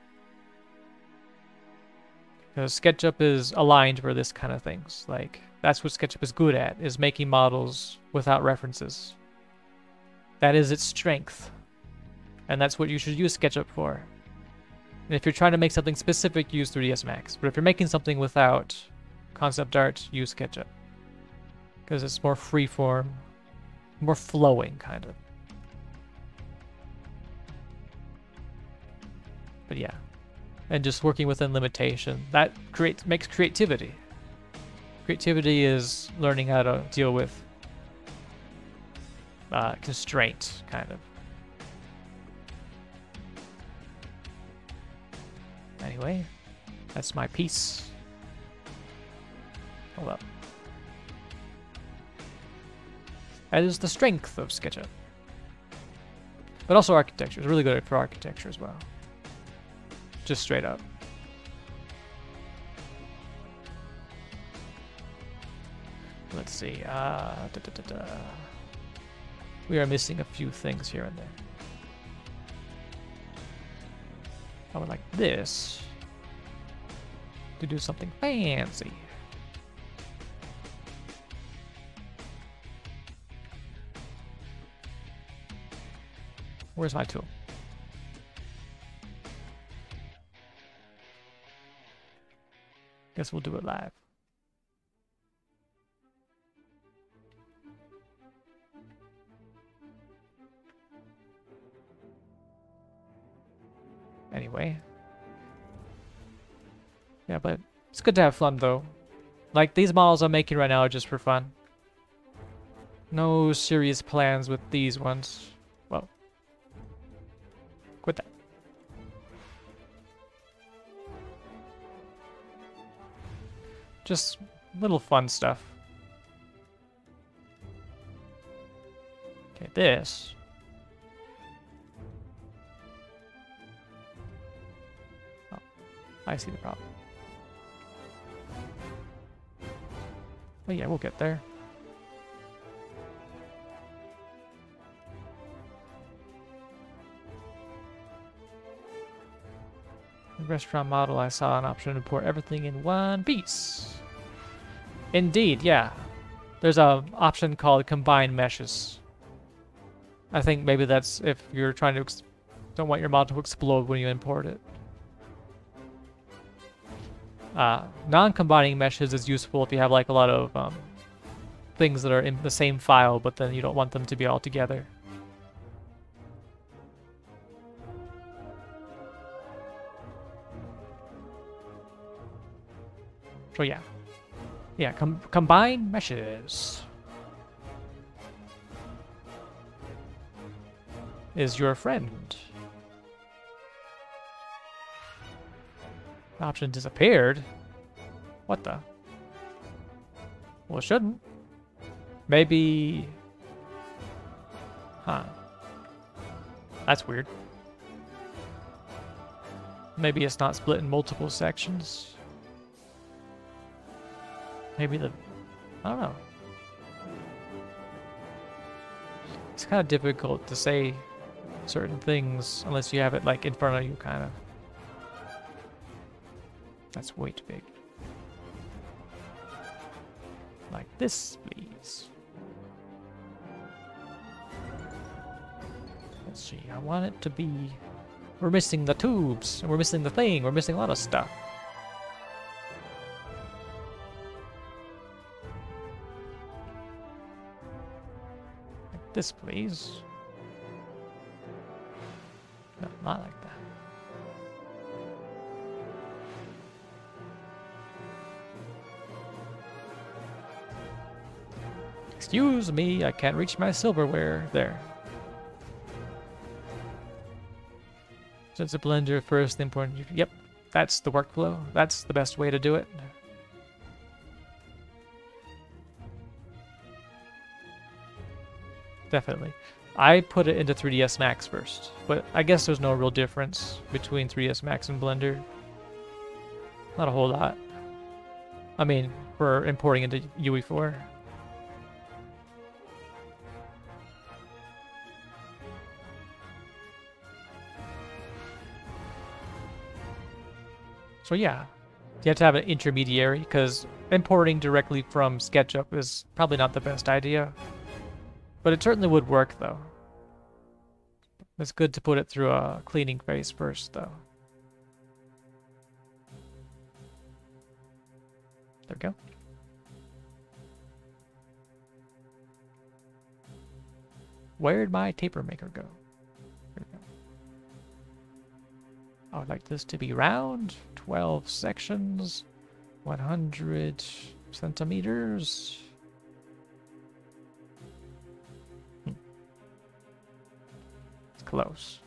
Because SketchUp is aligned for this kind of things. Like, that's what SketchUp is good at, is making models without references. That is its strength. And that's what you should use SketchUp for. And if you're trying to make something specific, use 3ds Max. But if you're making something without concept art, use SketchUp. Because it's more freeform, more flowing, kind of. But yeah, and just working within limitation. That creates makes creativity. Creativity is learning how to deal with uh, constraint, kind of. Anyway, That's my piece. Hold up. That is the strength of SketchUp. But also architecture. It's really good for architecture as well. Just straight up. Let's see. Uh, da, da, da, we are missing a few things here and there. I would like this to do something fancy. Where's my tool? Guess we'll do it live. Anyway. Yeah, but it's good to have fun though. Like these models I'm making right now are just for fun. No serious plans with these ones. Well, quit that. Just little fun stuff. Okay, this. I see the problem. But yeah, we'll get there. restaurant model, I saw an option to import everything in one piece. Indeed, yeah. There's a option called combine meshes. I think maybe that's if you're trying to don't want your model to explode when you import it. Uh, Non-combining meshes is useful if you have like a lot of um, things that are in the same file, but then you don't want them to be all together. So yeah. Yeah, com combine meshes. Is your friend. Option disappeared? What the? Well, it shouldn't. Maybe... Huh. That's weird. Maybe it's not split in multiple sections. Maybe the... I don't know. It's kind of difficult to say certain things unless you have it like in front of you, kind of. That's way too big. Like this, please. Let's see, I want it to be... We're missing the tubes, we're missing the thing, we're missing a lot of stuff. Like this, please. No, not like that. Excuse me, I can't reach my silverware. There. Since a blender first, the important. Yep, that's the workflow. That's the best way to do it. definitely. I put it into 3ds Max first, but I guess there's no real difference between 3ds Max and Blender. Not a whole lot. I mean, we're importing into UE4. So yeah, you have to have an intermediary because importing directly from SketchUp is probably not the best idea. But it certainly would work, though. It's good to put it through a cleaning phase first, though. There we go. Where'd my taper maker go? go? I would like this to be round, 12 sections, 100 centimeters. Hmm. It's close.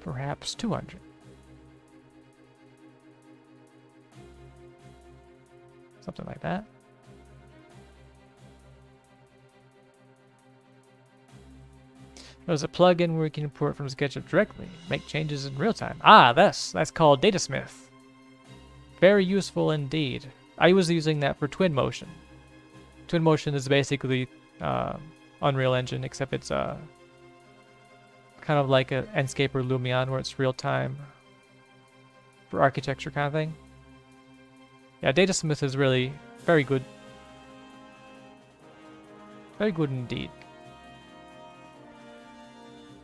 Perhaps 200. Something like that. There's a plugin where you can import from SketchUp directly, make changes in real time. Ah, that's that's called Datasmith. Very useful indeed. I was using that for Twinmotion. Twinmotion is basically uh, Unreal Engine, except it's uh, kind of like a Enscape or Lumion, where it's real time for architecture kind of thing. Yeah, Datasmith is really very good. Very good indeed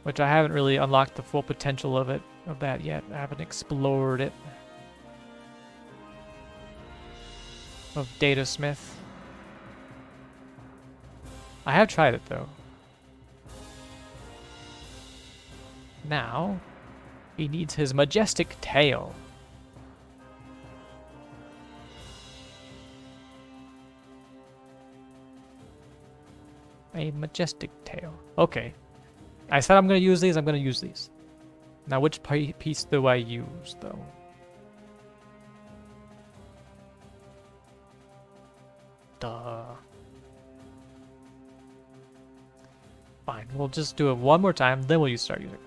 which I haven't really unlocked the full potential of it of that yet. I haven't explored it. Of Datasmith. I have tried it though. Now, he needs his majestic tail. A majestic tail. Okay, I said I'm going to use these, I'm going to use these. Now, which piece do I use, though? Duh. Fine, we'll just do it one more time, then we'll start using.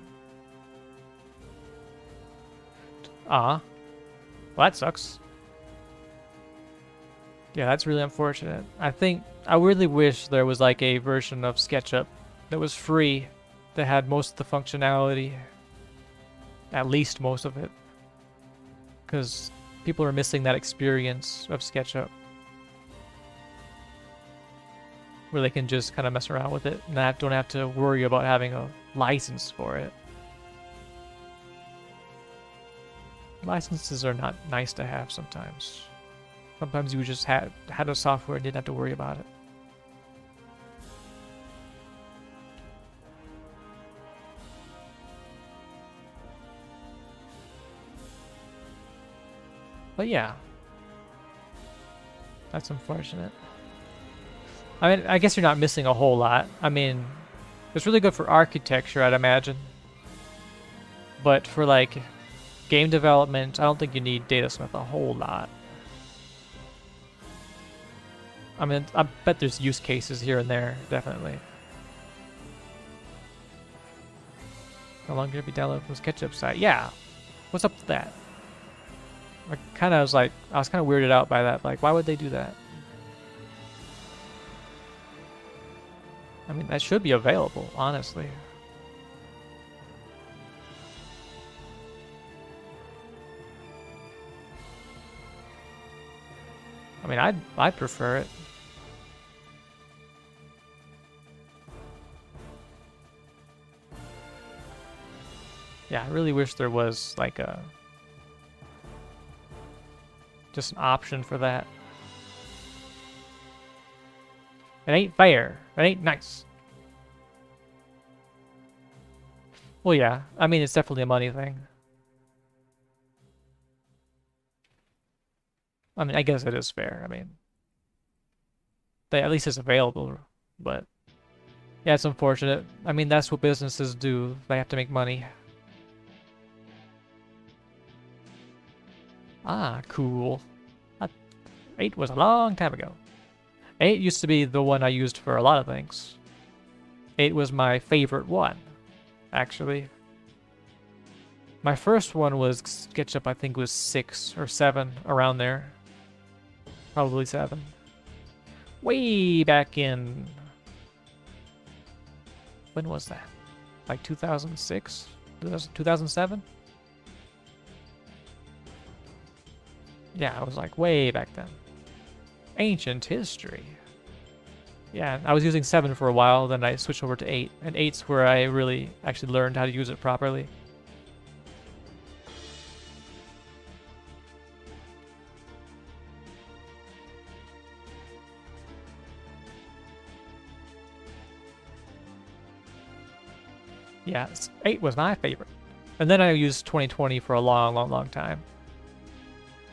Ah. Well, that sucks. Yeah, that's really unfortunate. I think, I really wish there was like a version of SketchUp that was free that had most of the functionality. At least most of it. Because people are missing that experience of SketchUp. Where they can just kind of mess around with it and don't have to worry about having a license for it. Licenses are not nice to have sometimes. Sometimes you just had, had a software and didn't have to worry about it. But yeah. That's unfortunate. I mean, I guess you're not missing a whole lot. I mean, it's really good for architecture, I'd imagine. But for, like, game development, I don't think you need Datasmith a whole lot. I mean, I bet there's use cases here and there, definitely. How long can it be downloaded from SketchUp site? Yeah. What's up with that? I kind of was like, I was kind of weirded out by that. Like, why would they do that? I mean, that should be available, honestly. I mean, I'd, I'd prefer it. Yeah, I really wish there was like a just an option for that. It ain't fair. It ain't nice. Well, yeah. I mean, it's definitely a money thing. I mean, I guess it is fair. I mean, they, at least it's available, but yeah, it's unfortunate. I mean, that's what businesses do. They have to make money. Ah, cool. 8 was a long time ago. 8 used to be the one I used for a lot of things. 8 was my favorite one, actually. My first one was SketchUp, I think was 6 or 7, around there. Probably 7. Way back in... When was that? Like 2006? 2007? Yeah, I was like way back then. Ancient history. Yeah, I was using 7 for a while, then I switched over to 8. And 8's where I really actually learned how to use it properly. Yeah, 8 was my favorite. And then I used 2020 for a long, long, long time.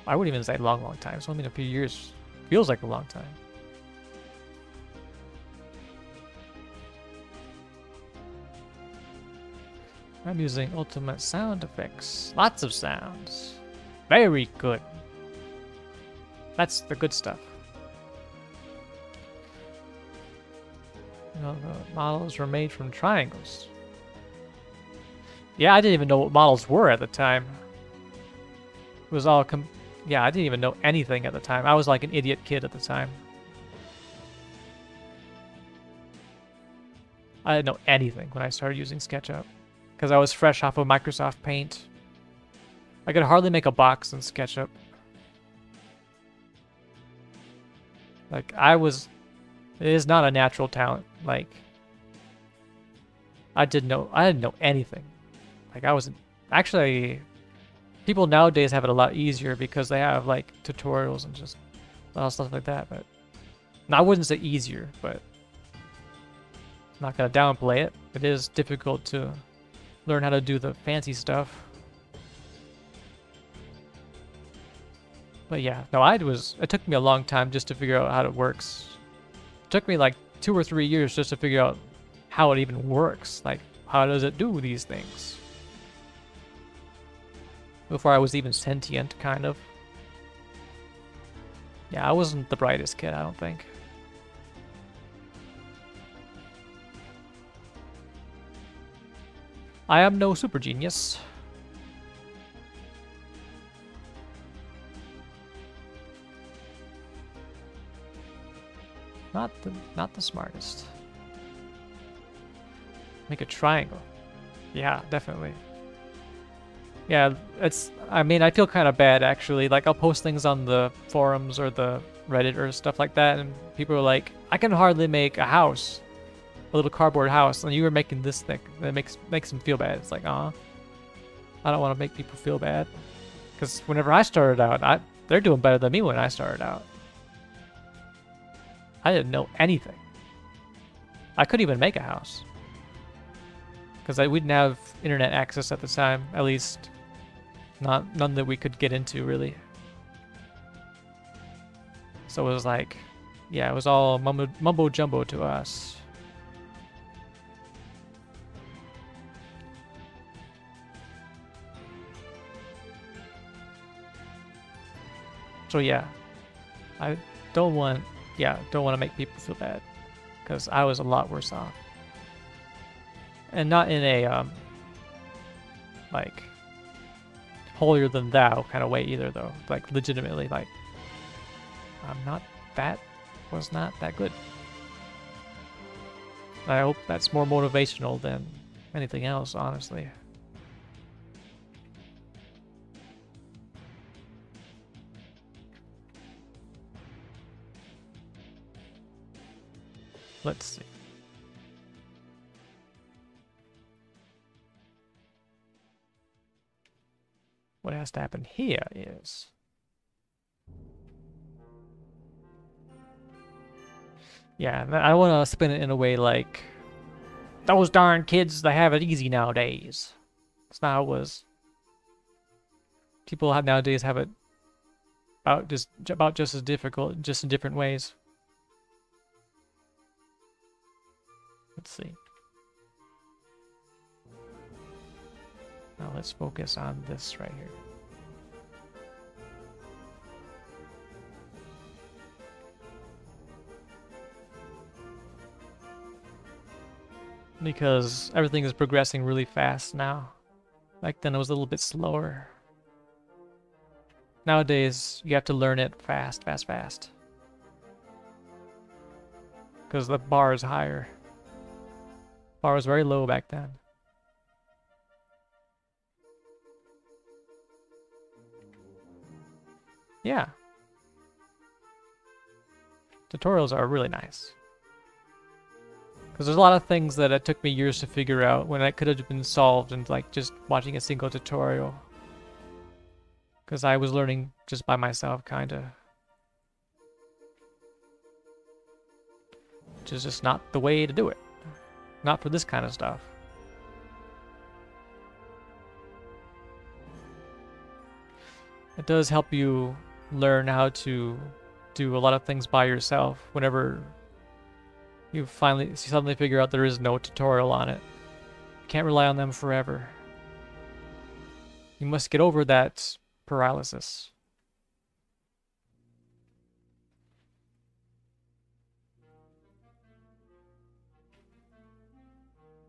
I wouldn't even say long, long time. It's only been a few years. Feels like a long time. I'm using ultimate sound effects. Lots of sounds. Very good. That's the good stuff. You know, the models were made from triangles. Yeah, I didn't even know what models were at the time. It was all com yeah, I didn't even know anything at the time. I was like an idiot kid at the time. I didn't know anything when I started using SketchUp because I was fresh off of Microsoft Paint. I could hardly make a box in SketchUp. Like, I was... It is not a natural talent. Like, I didn't know... I didn't know anything. Like, I wasn't... Actually, people nowadays have it a lot easier because they have, like, tutorials and just stuff like that, but... I wouldn't say easier, but... I'm not gonna downplay it. It is difficult to learn how to do the fancy stuff. But yeah, no, I was, it took me a long time just to figure out how it works. It took me like two or three years just to figure out how it even works. Like, how does it do these things? Before I was even sentient, kind of. Yeah, I wasn't the brightest kid, I don't think. I am no super genius. Not the not the smartest. Make a triangle. Yeah, definitely. Yeah, it's I mean, I feel kind of bad actually. Like I'll post things on the forums or the Reddit or stuff like that and people are like, "I can hardly make a house." a little cardboard house, and you were making this thing. That makes makes them feel bad. It's like, ah, I don't want to make people feel bad, because whenever I started out, I they're doing better than me when I started out. I didn't know anything. I couldn't even make a house because we didn't have internet access at the time. At least, not none that we could get into really. So it was like, yeah, it was all mumbo, mumbo jumbo to us. So yeah, I don't want, yeah, don't want to make people feel bad, because I was a lot worse off, and not in a um, like holier than thou kind of way either, though. Like legitimately, like I'm not that was not that good. I hope that's more motivational than anything else, honestly. Let's see. What has to happen here is... Yeah, I want to spin it in a way like... Those darn kids, they have it easy nowadays. That's not how it was. People have nowadays have it about just about just as difficult, just in different ways. Let's see. Now let's focus on this right here. Because everything is progressing really fast now. Back then it was a little bit slower. Nowadays, you have to learn it fast, fast, fast. Because the bar is higher. Bar was very low back then. Yeah. Tutorials are really nice. Because there's a lot of things that it took me years to figure out when I could have been solved and like just watching a single tutorial. Because I was learning just by myself, kinda. Which is just not the way to do it. Not for this kind of stuff. It does help you learn how to do a lot of things by yourself whenever you finally suddenly figure out there is no tutorial on it. You can't rely on them forever. You must get over that paralysis.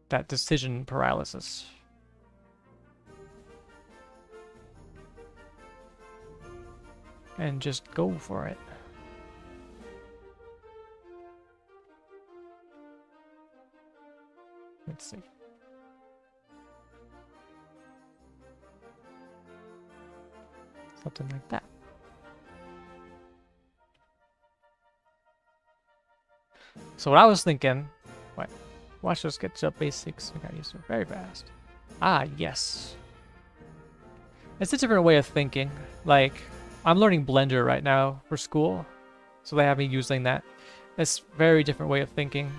That decision paralysis. And just go for it. Let's see. Something like that. So what I was thinking, what? Watch those get up basics. We got used to it very fast. Ah, yes. It's a different way of thinking. Like, I'm learning Blender right now for school, so they have me using that. It's very different way of thinking.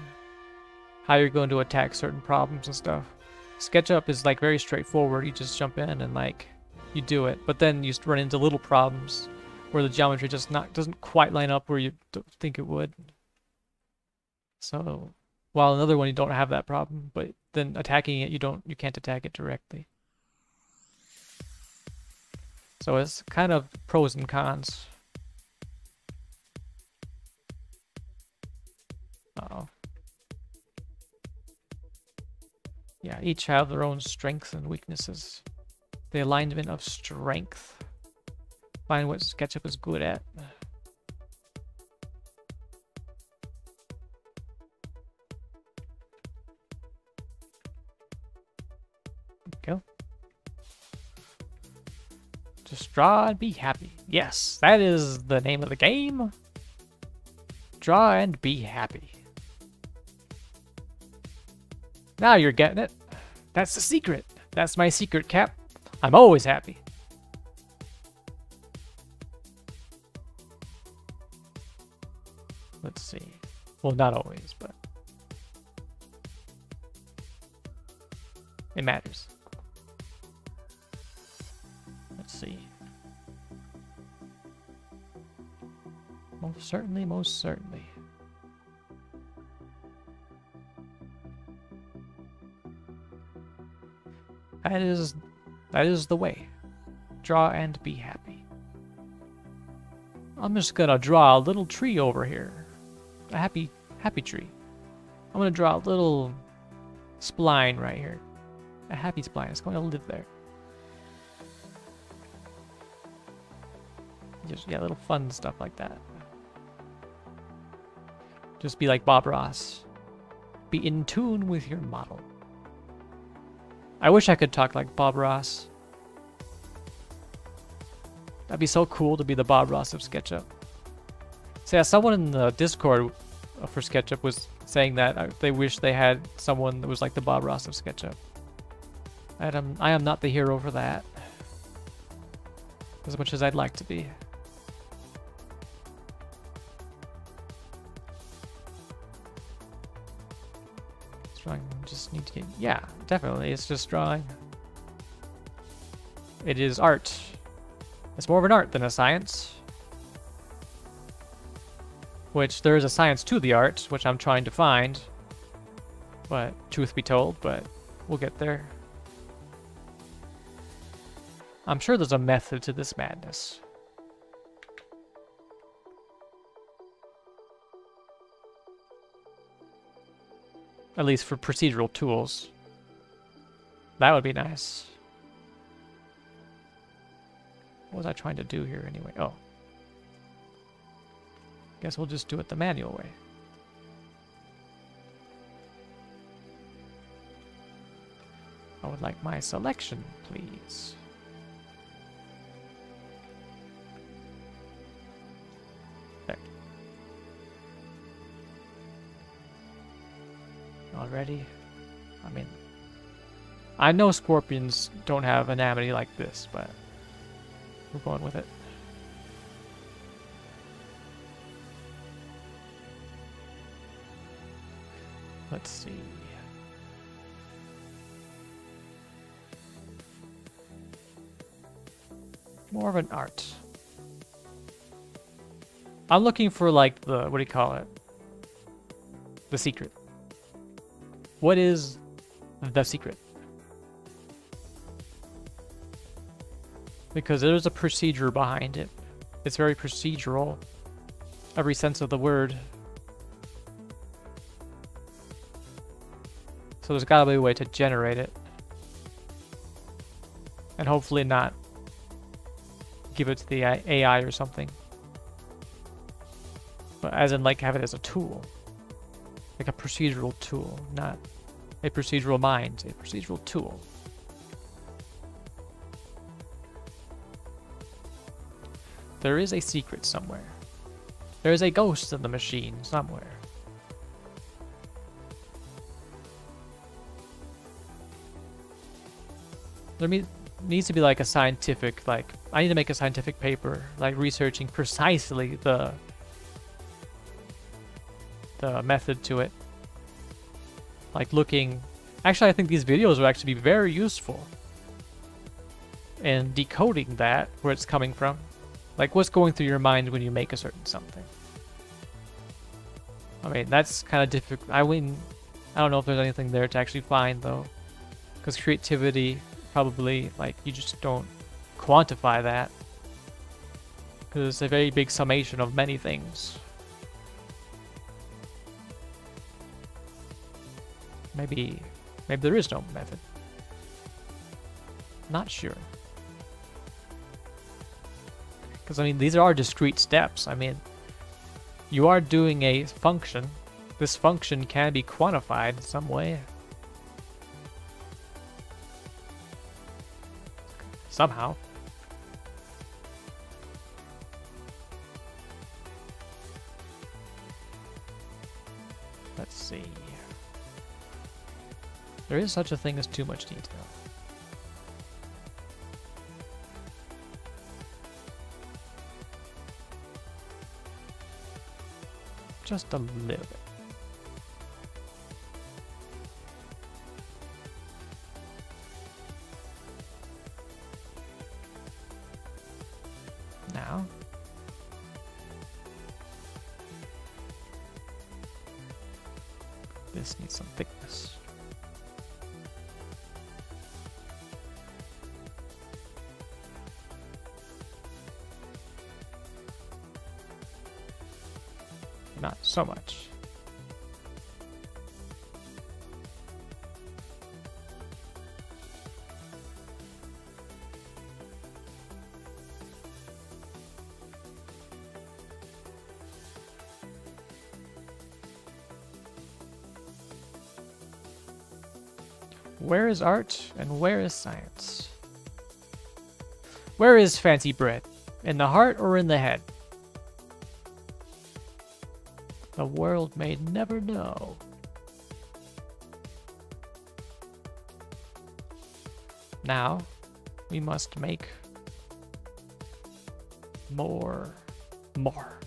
How you're going to attack certain problems and stuff. SketchUp is like very straightforward. You just jump in and like you do it. But then you run into little problems where the geometry just not doesn't quite line up where you think it would. So, while another one you don't have that problem, but then attacking it you don't you can't attack it directly. So it's kind of pros and cons. Uh oh. Yeah, each have their own strengths and weaknesses the alignment of strength. Find what SketchUp is good at. Draw and be happy. Yes, that is the name of the game. Draw and be happy. Now you're getting it. That's the secret. That's my secret, Cap. I'm always happy. Let's see. Well, not always, but it matters. Most certainly, most certainly. That is that is the way. Draw and be happy. I'm just gonna draw a little tree over here. A happy, happy tree. I'm gonna draw a little spline right here. A happy spline. It's going to live there. Just, yeah, little fun stuff like that. Just be like Bob Ross. Be in tune with your model. I wish I could talk like Bob Ross. That'd be so cool to be the Bob Ross of SketchUp. So yeah, someone in the Discord for SketchUp was saying that uh, they wish they had someone that was like the Bob Ross of SketchUp. I am, I am not the hero for that. As much as I'd like to be. Drawing, just need to get, yeah, definitely, it's just drawing. It is art. It's more of an art than a science. Which, there is a science to the art, which I'm trying to find. But, truth be told, but we'll get there. I'm sure there's a method to this madness. At least for procedural tools. That would be nice. What was I trying to do here anyway? Oh. Guess we'll just do it the manual way. I would like my selection, please. Already. I mean, I know scorpions don't have anatomy like this, but we're going with it. Let's see. More of an art. I'm looking for like the, what do you call it? The secret. What is the secret? Because there's a procedure behind it. It's very procedural, every sense of the word. So there's gotta be a way to generate it. And hopefully not give it to the AI or something. But as in like have it as a tool. Like a procedural tool, not a procedural mind, a procedural tool. There is a secret somewhere. There is a ghost in the machine somewhere. There needs to be like a scientific, like, I need to make a scientific paper, like researching precisely the method to it. Like looking, actually I think these videos would actually be very useful in decoding that, where it's coming from. Like, what's going through your mind when you make a certain something? I mean, that's kind of difficult. I mean, I don't know if there's anything there to actually find, though. Because creativity, probably, like, you just don't quantify that. Because it's a very big summation of many things. Maybe, maybe there is no method. Not sure. Because, I mean, these are discrete steps. I mean, you are doing a function. This function can be quantified in some way. Somehow. Let's see. There is such a thing as too much detail. Just a little bit. Now. This needs some thickness. So much. Where is art and where is science? Where is fancy bread? In the heart or in the head? The world may never know. Now, we must make more, more.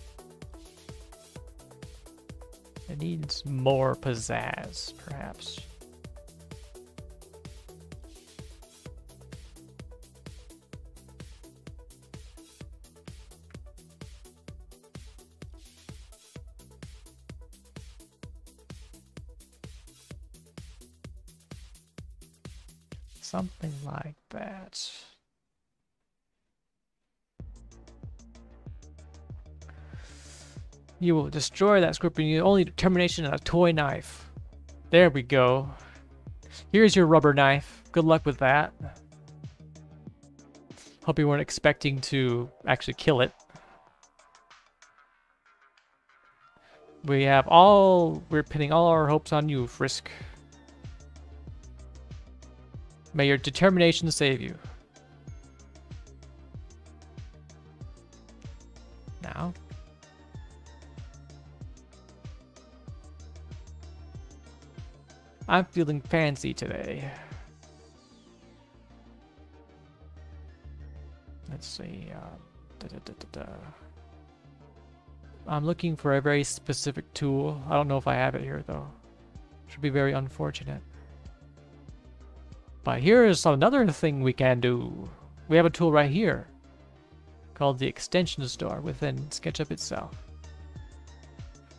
It needs more pizzazz, perhaps. You will destroy that scorpion using only determination and a toy knife. There we go. Here's your rubber knife. Good luck with that. Hope you weren't expecting to actually kill it. We have all... We're pinning all our hopes on you, Frisk. May your determination save you. I'm feeling fancy today. Let's see. Uh, da -da -da I'm looking for a very specific tool. I don't know if I have it here, though. Should be very unfortunate. But here is another thing we can do. We have a tool right here called the extension store within SketchUp itself.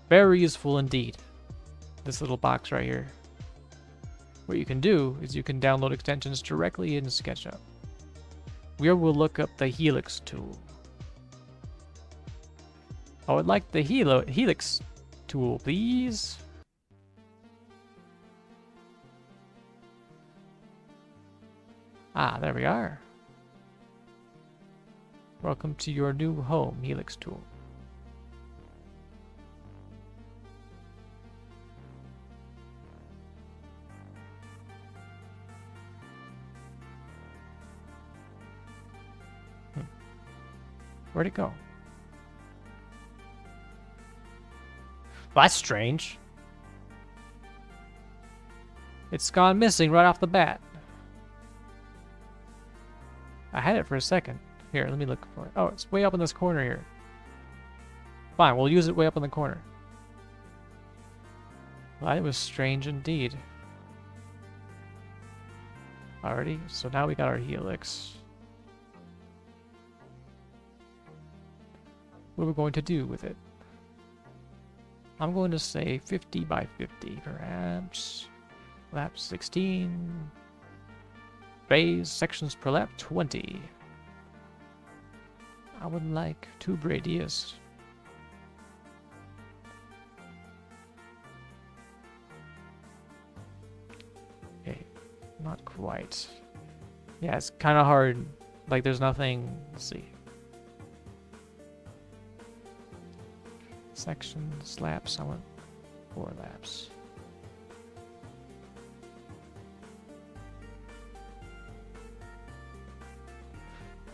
Very useful indeed. This little box right here. What you can do is you can download extensions directly in SketchUp. we will look up the helix tool. I would like the helo helix tool, please. Ah, there we are. Welcome to your new home, Helix Tool. Where'd it go? Well, that's strange. It's gone missing right off the bat. I had it for a second. Here, let me look for it. Oh, it's way up in this corner here. Fine, we'll use it way up in the corner. Well, that was strange indeed. Alrighty, so now we got our helix. What are we going to do with it? I'm going to say 50 by 50, perhaps. Lap 16. Phase sections per lap 20. I would like tube radius. Okay, not quite. Yeah, it's kind of hard. Like, there's nothing. Let's see. Sections, laps. I want four laps.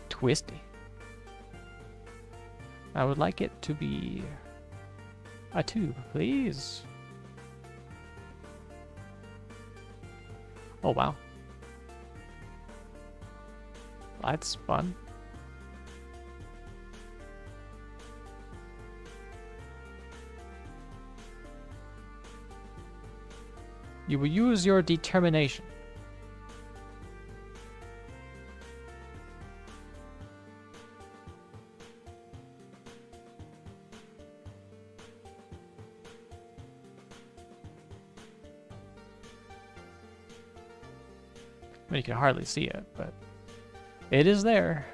Twisty. I would like it to be a tube, please. Oh, wow. That's fun. You will use your determination. you can hardly see it, but it is there.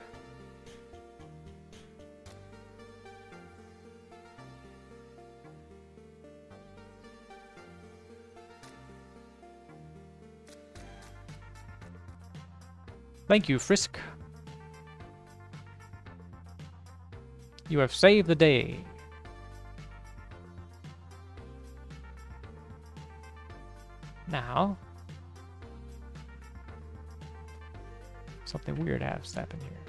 Thank you, Frisk. You have saved the day. Now, Something weird has happened here.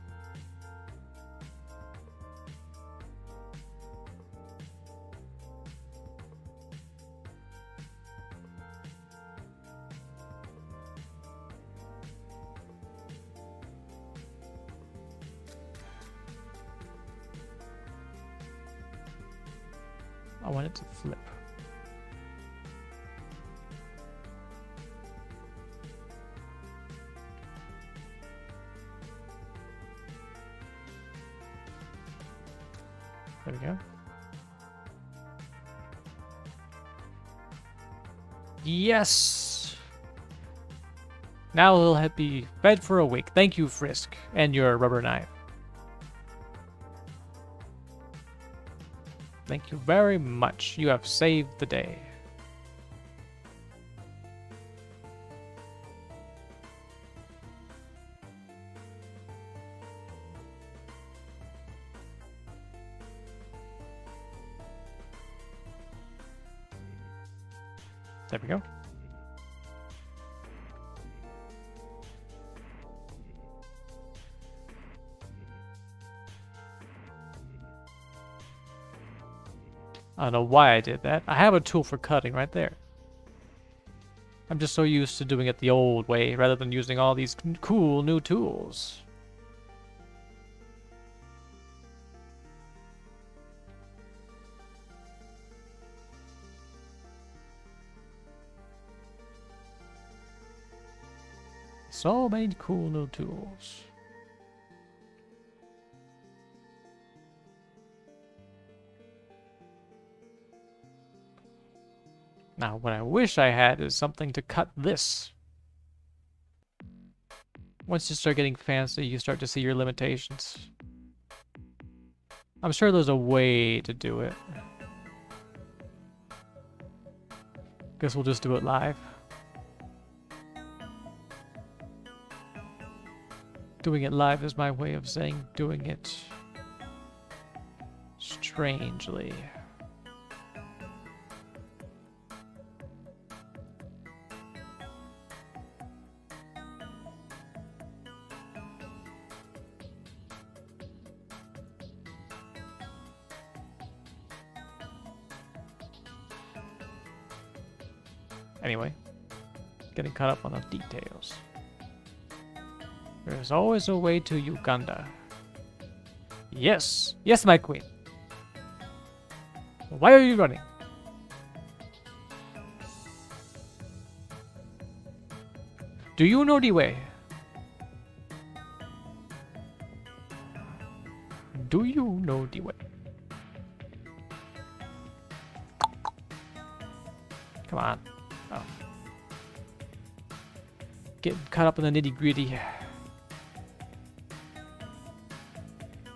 Yes! Now he'll be fed for a week. Thank you, Frisk, and your rubber knife. Thank you very much. You have saved the day. Don't know why I did that. I have a tool for cutting right there. I'm just so used to doing it the old way rather than using all these cool new tools. So many cool new tools. Now, what I wish I had is something to cut this. Once you start getting fancy, you start to see your limitations. I'm sure there's a way to do it. Guess we'll just do it live. Doing it live is my way of saying doing it strangely. Caught up on the details. There's always a way to Uganda. Yes! Yes, my queen! Why are you running? Do you know the way? Caught up in the nitty gritty.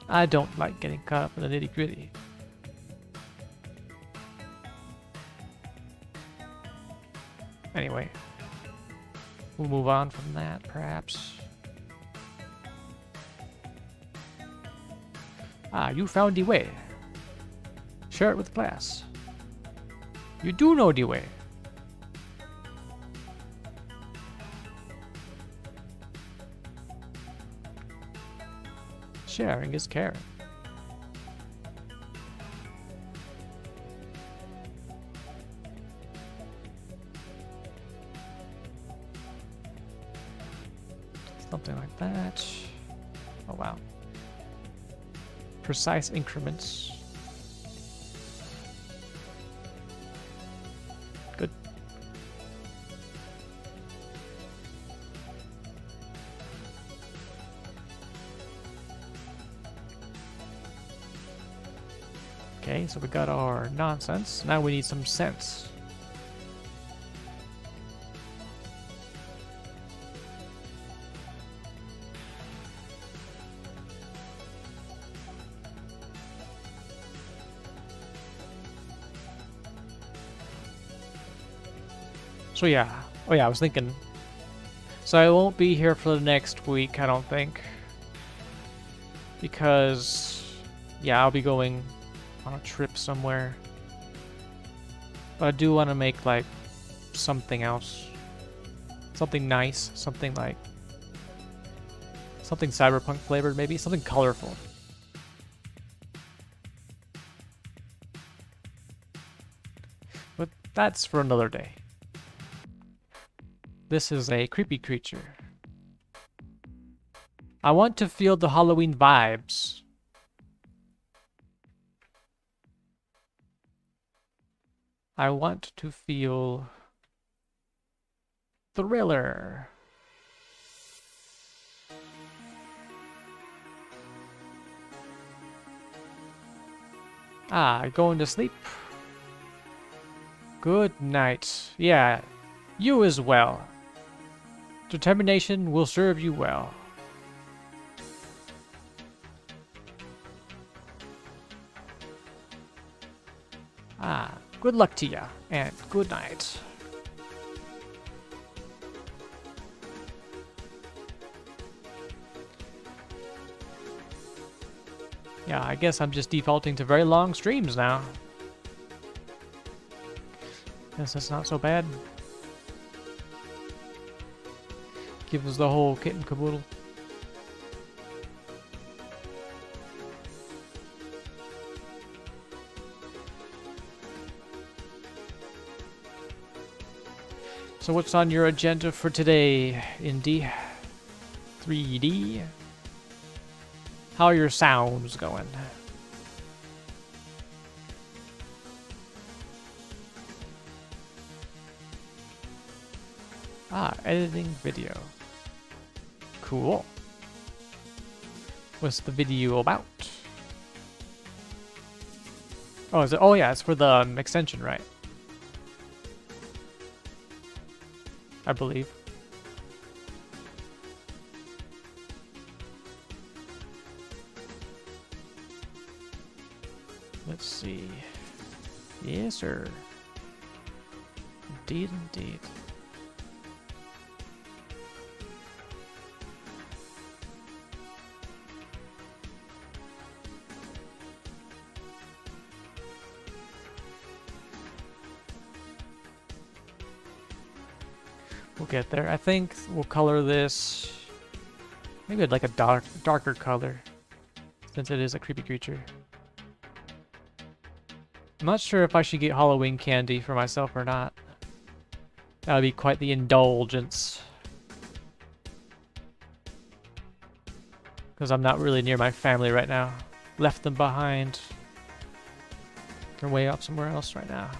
I don't like getting caught up in the nitty gritty. Anyway, we'll move on from that, perhaps. Ah, you found the way. Share it with the class. You do know the way. Sharing is caring. Something like that. Oh wow. Precise increments. So we got our nonsense. Now we need some sense. So yeah. Oh yeah, I was thinking. So I won't be here for the next week, I don't think. Because, yeah, I'll be going on a trip somewhere. But I do want to make, like, something else. Something nice. Something, like... Something cyberpunk flavored, maybe? Something colorful. But that's for another day. This is a creepy creature. I want to feel the Halloween vibes. I want to feel thriller. Ah, going to sleep? Good night. Yeah, you as well. Determination will serve you well. Good luck to you, and good night. Yeah, I guess I'm just defaulting to very long streams now. Guess that's not so bad. Give us the whole kit and caboodle. So what's on your agenda for today, Indy? 3D? How are your sounds going? Ah, editing video. Cool. What's the video about? Oh, is it? Oh, yeah, it's for the um, extension, right? I believe. Let's see. Yes, sir. Indeed, indeed. Get there. I think we'll color this maybe like a dark, darker color since it is a creepy creature. I'm not sure if I should get Halloween candy for myself or not. That would be quite the indulgence. Because I'm not really near my family right now. Left them behind. They're way up somewhere else right now.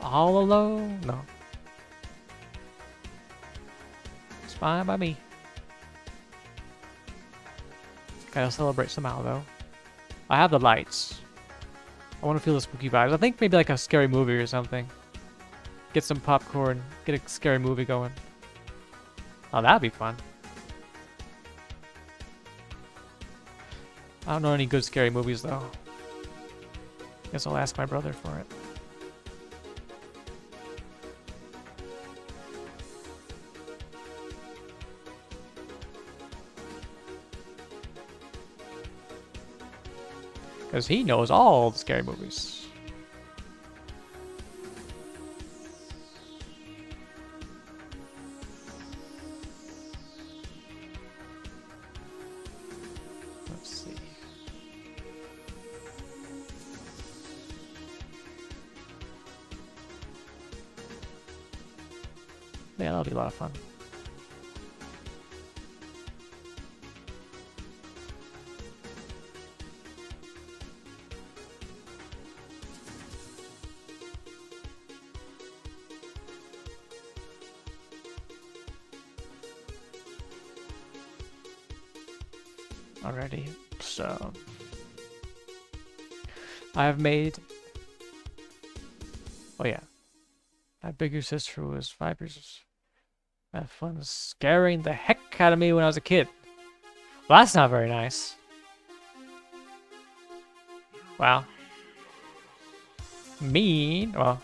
All alone? No. Fine by me. Gotta celebrate somehow, though. I have the lights. I want to feel the spooky vibes. I think maybe like a scary movie or something. Get some popcorn, get a scary movie going. Oh, that'd be fun. I don't know any good scary movies though. Guess I'll ask my brother for it. Because he knows all the scary movies. Made. Oh yeah, my bigger sister was five years. That fun scaring the heck out of me when I was a kid. Well, that's not very nice. Wow. Mean. Well.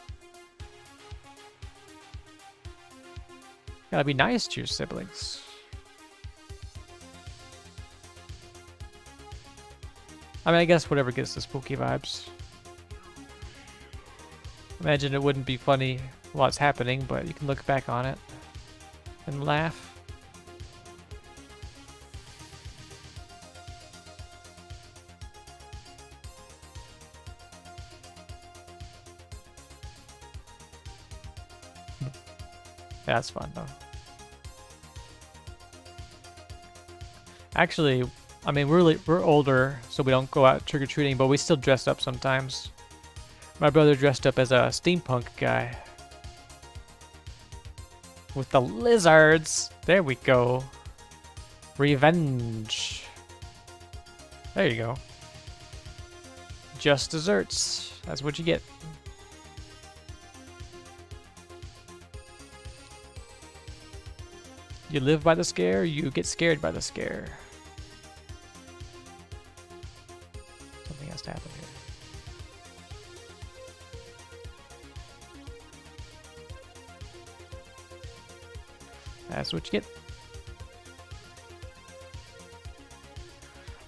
Gotta be nice to your siblings. I mean, I guess whatever gets the spooky vibes. Imagine it wouldn't be funny while it's happening, but you can look back on it and laugh. That's fun though. Actually, I mean, we're we're older, so we don't go out trick or treating, but we still dress up sometimes. My brother dressed up as a steampunk guy with the lizards. There we go. Revenge. There you go. Just desserts. That's what you get. You live by the scare, you get scared by the scare. That's you get.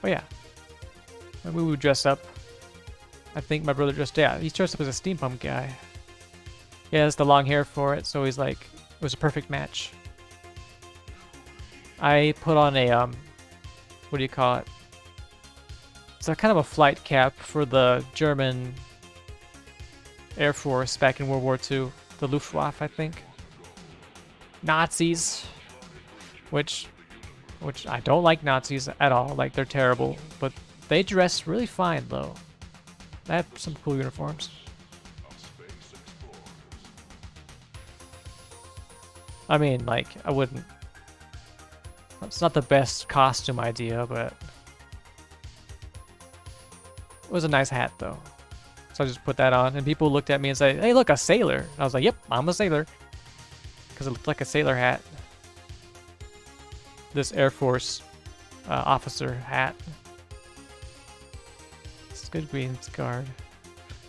Oh yeah. We would dress up. I think my brother dressed yeah, he's dressed up as a steampunk guy. He has the long hair for it, so he's like it was a perfect match. I put on a um what do you call it? It's a kind of a flight cap for the German Air Force back in World War II. The Luftwaffe, I think. Nazis. Which, which I don't like Nazis at all. Like, they're terrible. But they dress really fine, though. They have some cool uniforms. I mean, like, I wouldn't It's not the best costume idea, but it was a nice hat though. So I just put that on, and people looked at me and said, "Hey, look, a sailor." And I was like, "Yep, I'm a sailor," because it looked like a sailor hat. This Air Force uh, officer hat. Squid Queen's guard.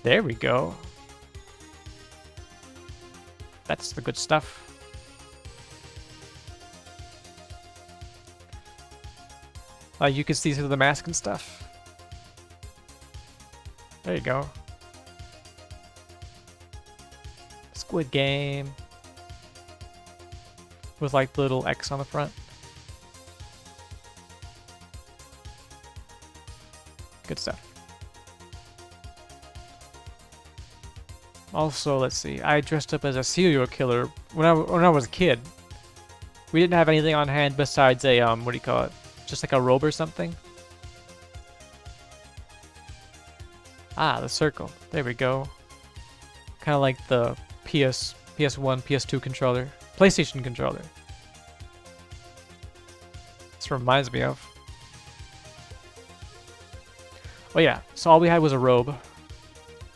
There we go. That's the good stuff. Uh, you can see through the mask and stuff. There you go. Squid Game. With like the little X on the front. Good stuff. Also, let's see. I dressed up as a serial killer when I when I was a kid. We didn't have anything on hand besides a um what do you call it? Just like a robe or something. Ah, the circle. There we go. Kind of like the PS PS1, PS2 controller, PlayStation controller. This reminds me of. Oh yeah, so all we had was a robe.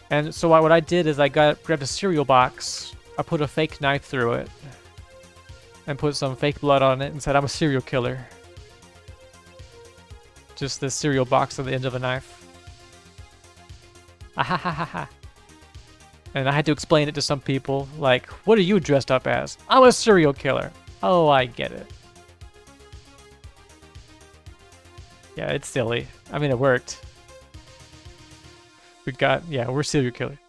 And so what I did is I got grabbed a cereal box, I put a fake knife through it, and put some fake blood on it and said I'm a serial killer. Just the cereal box at the end of a knife. Ah ha ha ha ha. And I had to explain it to some people, like, what are you dressed up as? I'm a serial killer. Oh, I get it. Yeah, it's silly. I mean, it worked. We got, yeah, we're serial killer.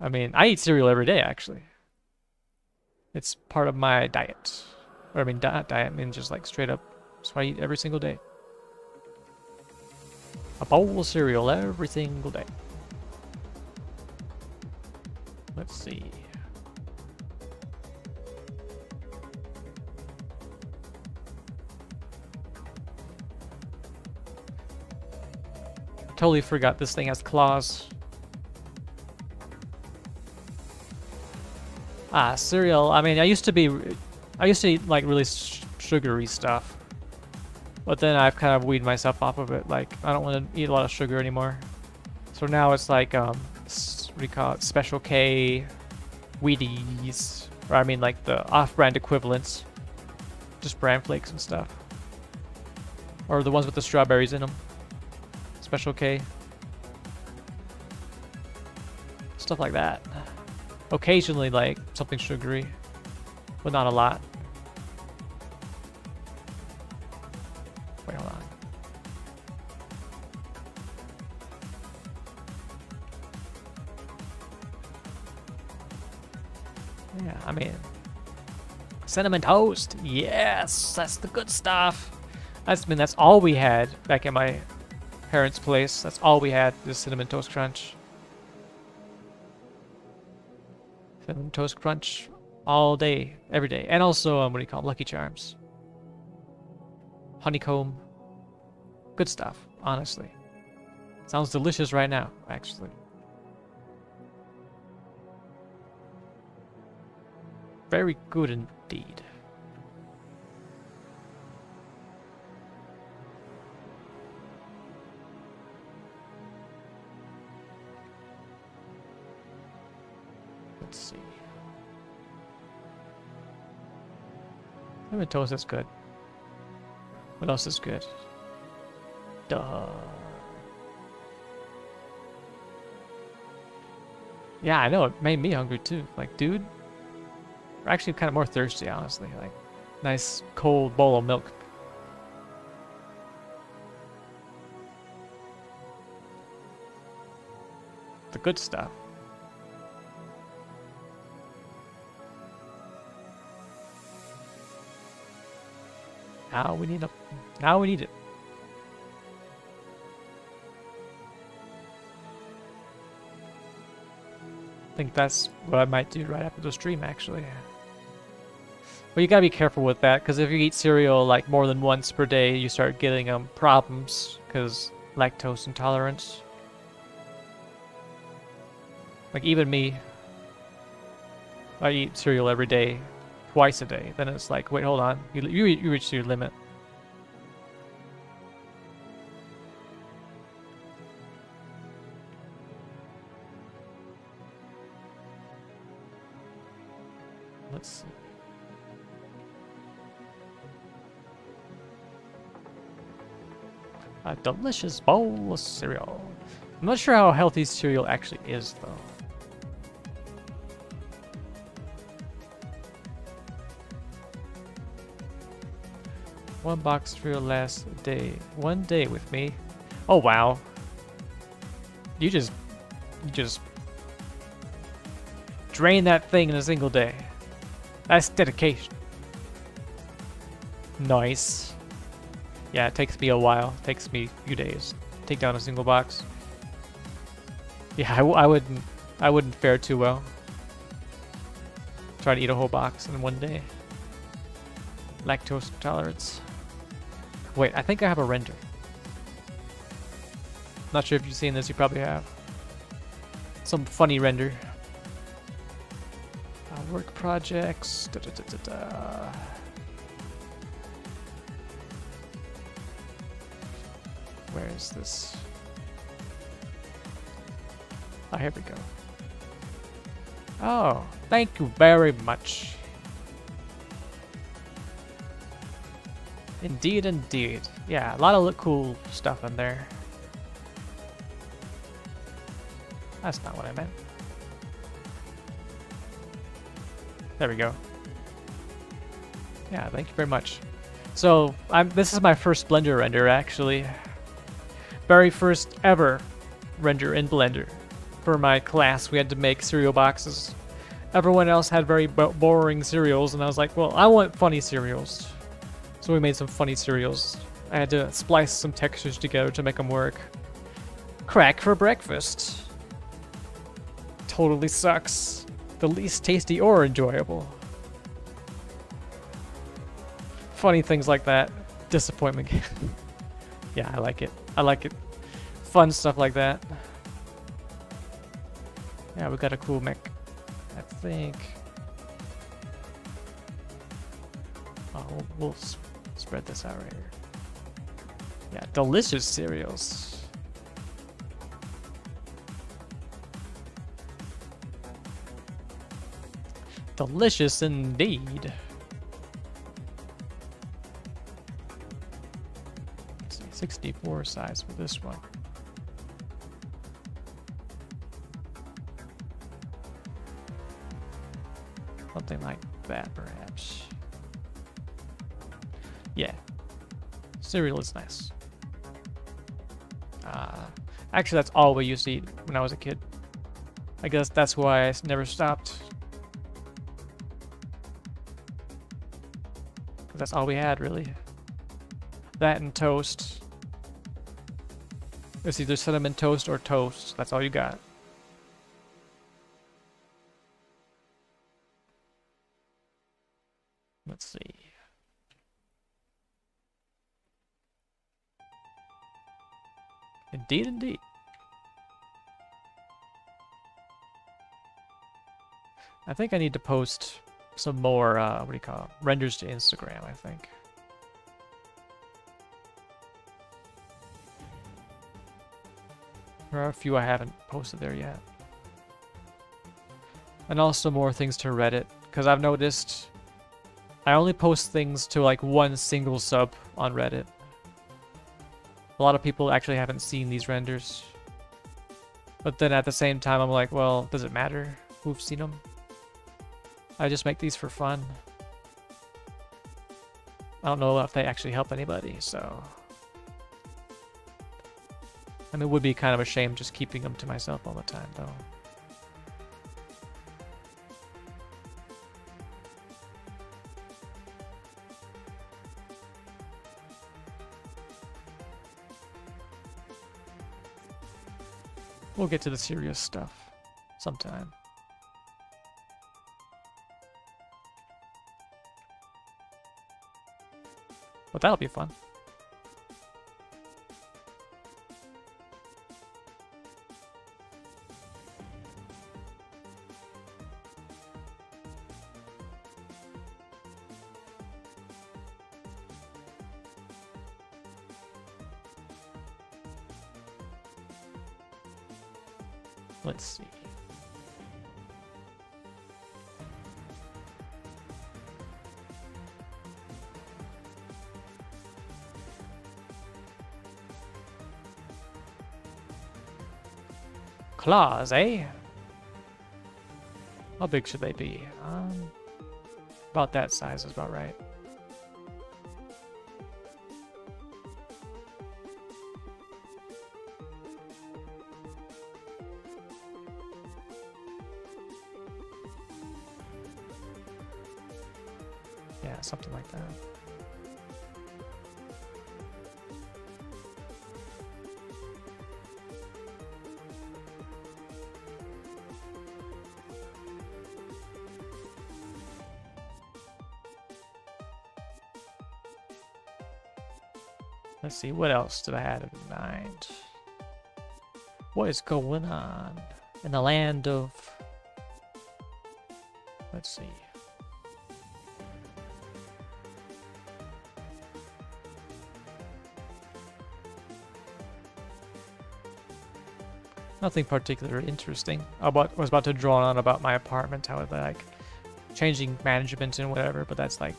I mean, I eat cereal every day, actually. It's part of my diet. Or, I mean, di diet, I mean just like straight up that's what I eat every single day. A bowl of cereal every single day. Let's see. Totally forgot this thing has claws. Ah, cereal. I mean, I used to be... I used to eat, like, really sugary stuff. But then I've kind of weeded myself off of it. Like, I don't want to eat a lot of sugar anymore. So now it's like, um, what do you call it? Special K, Wheaties. Or I mean like the off-brand equivalents. Just bran flakes and stuff. Or the ones with the strawberries in them. Special K. Stuff like that. Occasionally like something sugary. But not a lot. Wait, hold on. Yeah, I mean... Cinnamon toast. Yes, that's the good stuff. That's I mean that's all we had back in my parents' place. That's all we had. The cinnamon toast crunch. Cinnamon toast crunch all day, every day, and also um, what do you call them? Lucky Charms. Honeycomb. Good stuff, honestly. Sounds delicious right now, actually. Very good indeed. Let's see. Toast is good. What else is good? Duh. Yeah, I know. It made me hungry too. Like, dude, we're actually kind of more thirsty, honestly. Like, nice cold bowl of milk. The good stuff. Now we need a. Now we need it. I think that's what I might do right after the stream, actually. But you gotta be careful with that, because if you eat cereal like more than once per day, you start getting um, problems, because lactose intolerance. Like even me, I eat cereal every day, twice a day, then it's like, wait, hold on, you you, you reached your limit. Let's see. A delicious bowl of cereal. I'm not sure how healthy cereal actually is, though. One box for your last day. One day with me. Oh, wow. You just... You just... Drain that thing in a single day. That's dedication. Nice. Yeah, it takes me a while. It takes me a few days. to Take down a single box. Yeah, I, I wouldn't... I wouldn't fare too well. Try to eat a whole box in one day. Lactose tolerance. Wait, I think I have a render. Not sure if you've seen this, you probably have. Some funny render. Uh, work projects. Da, da, da, Where is this? Oh, here we go. Oh, thank you very much. Indeed, indeed. Yeah, a lot of cool stuff in there. That's not what I meant. There we go. Yeah, thank you very much. So, I'm, this is my first Blender render, actually. Very first ever render in Blender. For my class, we had to make cereal boxes. Everyone else had very boring cereals, and I was like, well, I want funny cereals. So we made some funny cereals. I had to splice some textures together to make them work. Crack for breakfast. Totally sucks. The least tasty or enjoyable. Funny things like that. Disappointment. yeah, I like it. I like it. Fun stuff like that. Yeah, we got a cool mech. I think. Oh, we'll, we'll spread this out right here. Yeah, delicious cereals. Delicious indeed. Let's see, 64 size for this one. Something like that, perhaps. Cereal is nice. Uh, actually, that's all we used to eat when I was a kid. I guess that's why I never stopped. That's all we had, really. That and toast. It's either cinnamon toast or toast. That's all you got. Indeed, indeed. I think I need to post some more, uh, what do you call it? Renders to Instagram, I think. There are a few I haven't posted there yet. And also more things to Reddit, because I've noticed I only post things to like one single sub on Reddit. A lot of people actually haven't seen these renders. But then at the same time, I'm like, well, does it matter who've seen them? I just make these for fun. I don't know if they actually help anybody, so... I mean, it would be kind of a shame just keeping them to myself all the time, though. We'll get to the serious stuff sometime. But that'll be fun. Claws, eh? How big should they be? Um, about that size is about right. See, what else did I have in mind? What is going on in the land of... Let's see. Nothing particularly interesting. I was about to draw on about my apartment, how it like changing management and whatever, but that's like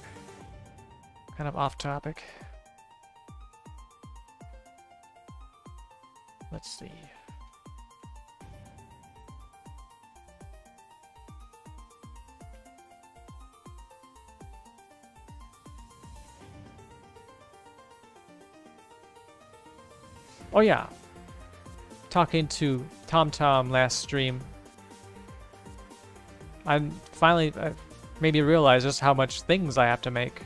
kind of off topic. Talking to ThomThom last stream, I'm finally uh, made me realize just how much things I have to make.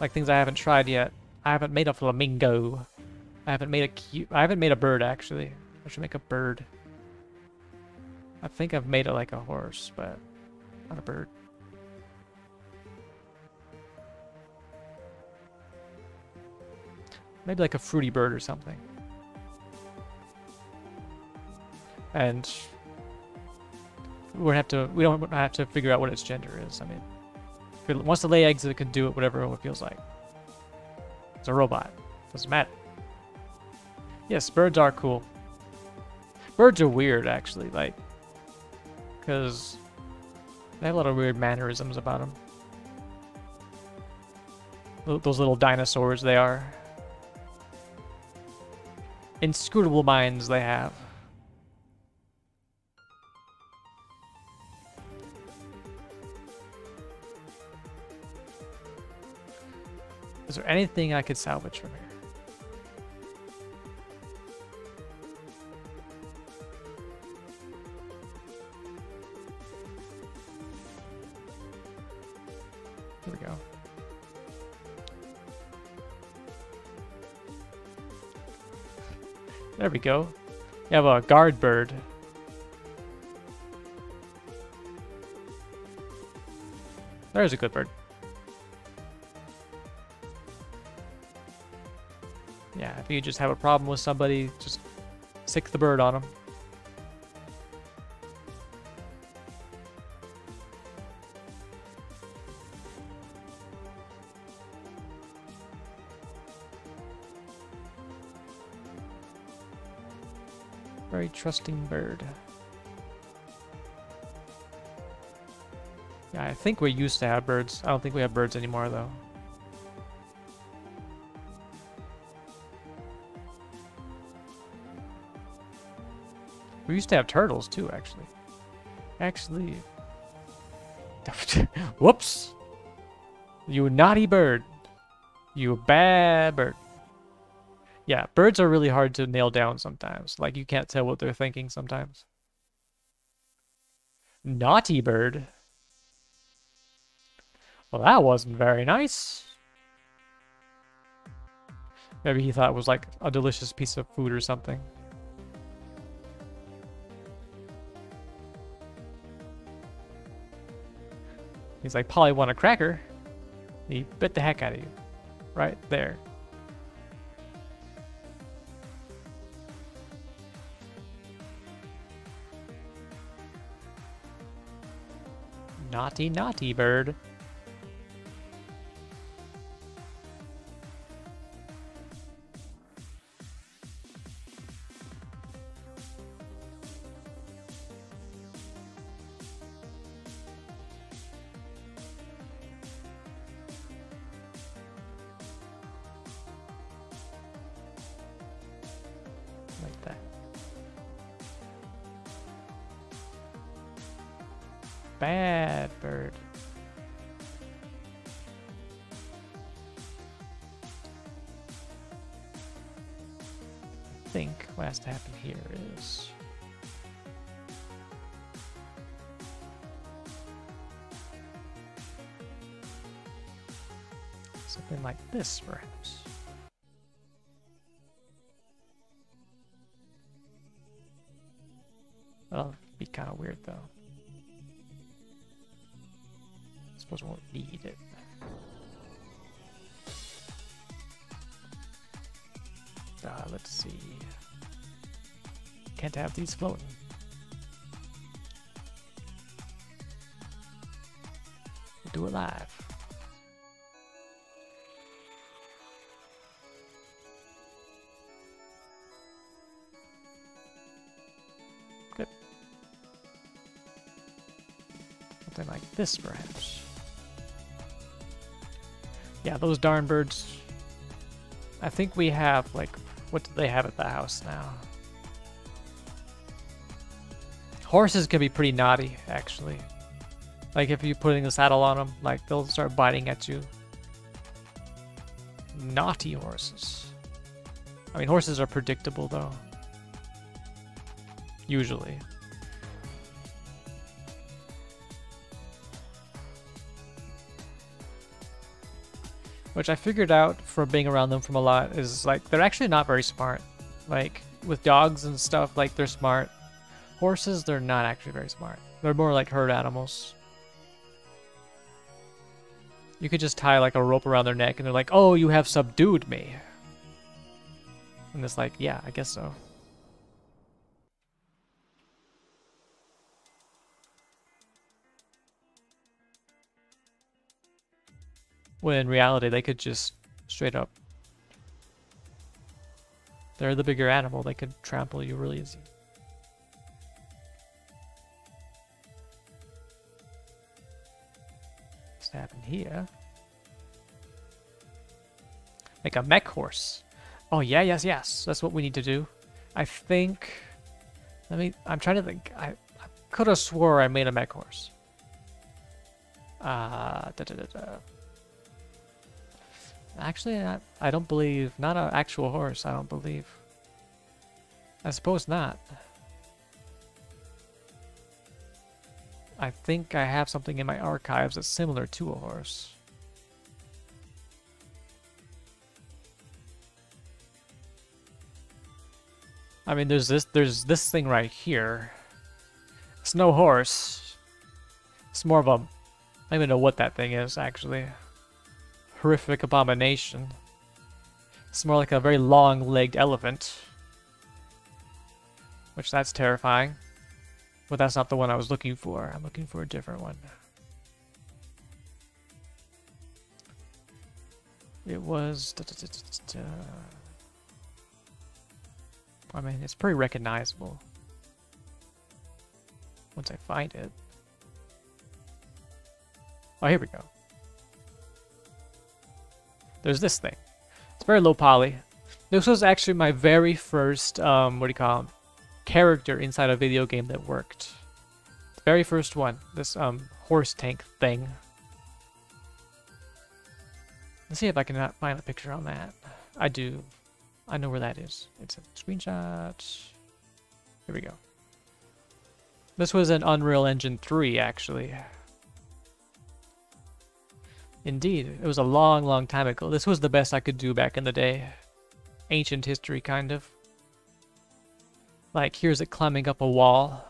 Like things I haven't tried yet. I haven't made a flamingo. I haven't made a cute. I haven't made a bird actually. I should make a bird. I think I've made it like a horse, but not a bird. Maybe like a fruity bird or something. And we don't have to. We don't have to figure out what its gender is. I mean, if it wants to lay eggs, it can do it whatever it feels like. It's a robot. Doesn't matter. Yes, birds are cool. Birds are weird, actually, like, because they have a lot of weird mannerisms about them. Those little dinosaurs they are. Inscrutable minds they have. Is there anything I could salvage from here? Here we go. There we go. You have a guard bird. There's a good bird. If you just have a problem with somebody, just sick the bird on them. Very trusting bird. Yeah, I think we used to have birds. I don't think we have birds anymore, though. We used to have turtles, too, actually. Actually... Whoops! You naughty bird. You bad bird. Yeah, birds are really hard to nail down sometimes. Like, you can't tell what they're thinking sometimes. Naughty bird. Well, that wasn't very nice. Maybe he thought it was like a delicious piece of food or something. He's like, probably want a cracker. He bit the heck out of you. Right there. Naughty, naughty bird. This, perhaps. That'll be kind of weird, though. I suppose we won't need it. Uh, let's see. Can't have these floating. This, perhaps. Yeah, those darn birds. I think we have, like, what do they have at the house now? Horses can be pretty naughty, actually. Like, if you're putting the saddle on them, like, they'll start biting at you. Naughty horses. I mean, horses are predictable, though. Usually. Which I figured out from being around them from a lot is like they're actually not very smart. Like with dogs and stuff, like they're smart. Horses, they're not actually very smart. They're more like herd animals. You could just tie like a rope around their neck and they're like, oh, you have subdued me. And it's like, yeah, I guess so. When in reality, they could just straight up. They're the bigger animal, they could trample you really easy. What's happened here? Like a mech horse. Oh yeah, yes, yes. That's what we need to do. I think. Let me. I'm trying to think. I, I could have swore I made a mech horse. Uh, da, da, da. Actually, I, I don't believe. Not an actual horse, I don't believe. I suppose not. I think I have something in my archives that's similar to a horse. I mean, there's this, there's this thing right here. It's no horse. It's more of a, I don't even know what that thing is, actually horrific abomination. It's more like a very long-legged elephant. Which that's terrifying. But that's not the one I was looking for. I'm looking for a different one. It was... Da, da, da, I mean, it's pretty recognizable. Once I find it. Oh, here we go there's this thing. It's very low poly. This was actually my very first, um, what do you call it, character inside a video game that worked. The very first one, this um, horse tank thing. Let's see if I can find a picture on that. I do. I know where that is. It's a screenshot. Here we go. This was an Unreal Engine 3, actually. Indeed, it was a long, long time ago. This was the best I could do back in the day. Ancient history, kind of. Like, here's it climbing up a wall.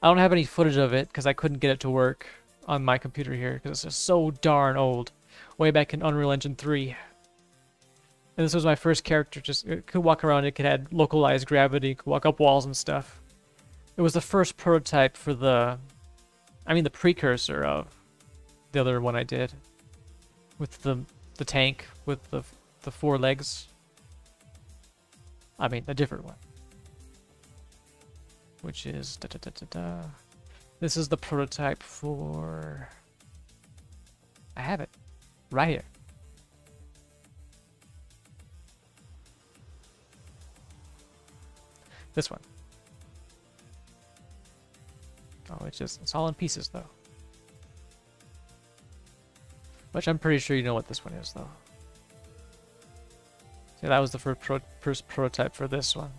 I don't have any footage of it because I couldn't get it to work on my computer here because it's just so darn old. Way back in Unreal Engine 3. And this was my first character. Just could walk around. It could have localized gravity. Could walk up walls and stuff. It was the first prototype for the, I mean the precursor of the other one I did with the the tank with the the four legs. I mean, a different one. Which is da da da da da. This is the prototype for. I have it right here. This one. Oh, it's just, it's all in pieces though. Which I'm pretty sure you know what this one is, though. See, that was the first, pro first prototype for this one.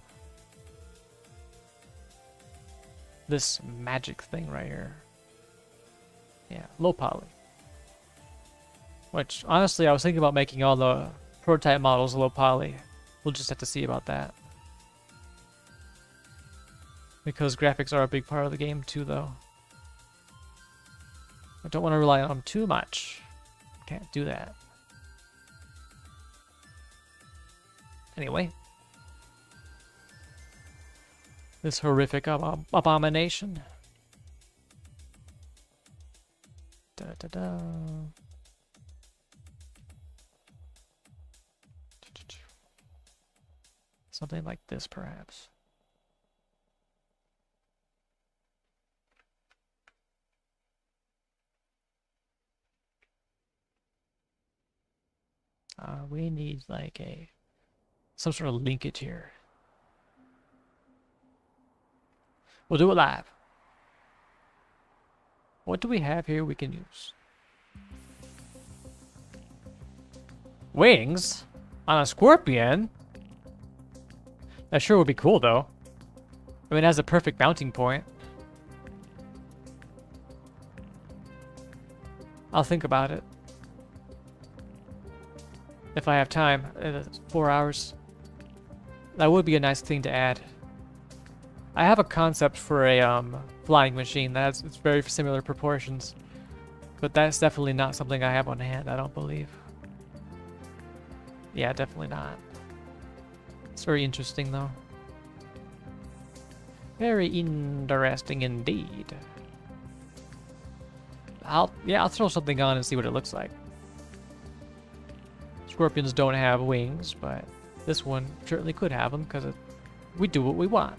This magic thing right here. Yeah, low poly. Which, honestly, I was thinking about making all the prototype models low poly. We'll just have to see about that. Because graphics are a big part of the game too, though. I don't want to rely on them too much. Can't do that. Anyway. This horrific ab abomination. Da da da. Something like this, perhaps. Uh, we need like a some sort of linkage here. We'll do it live. What do we have here we can use? Wings? On a scorpion? That sure would be cool though. I mean, it has a perfect mounting point. I'll think about it. If I have time. Uh, four hours. That would be a nice thing to add. I have a concept for a um, flying machine that has it's very similar proportions. But that's definitely not something I have on hand, I don't believe. Yeah, definitely not. It's very interesting though. Very interesting indeed. I'll yeah, I'll throw something on and see what it looks like. Scorpions don't have wings, but this one certainly could have them because we do what we want.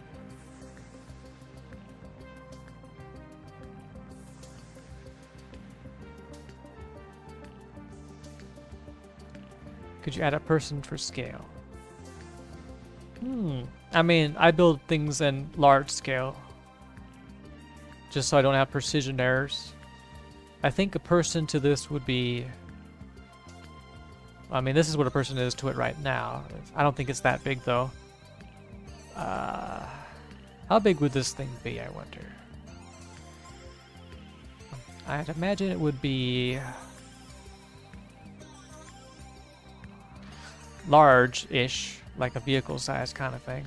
Could you add a person for scale? Hmm. I mean, I build things in large scale. Just so I don't have precision errors. I think a person to this would be... I mean, this is what a person is to it right now. I don't think it's that big, though. Uh, how big would this thing be, I wonder? I'd imagine it would be... large-ish, like a vehicle size kind of thing.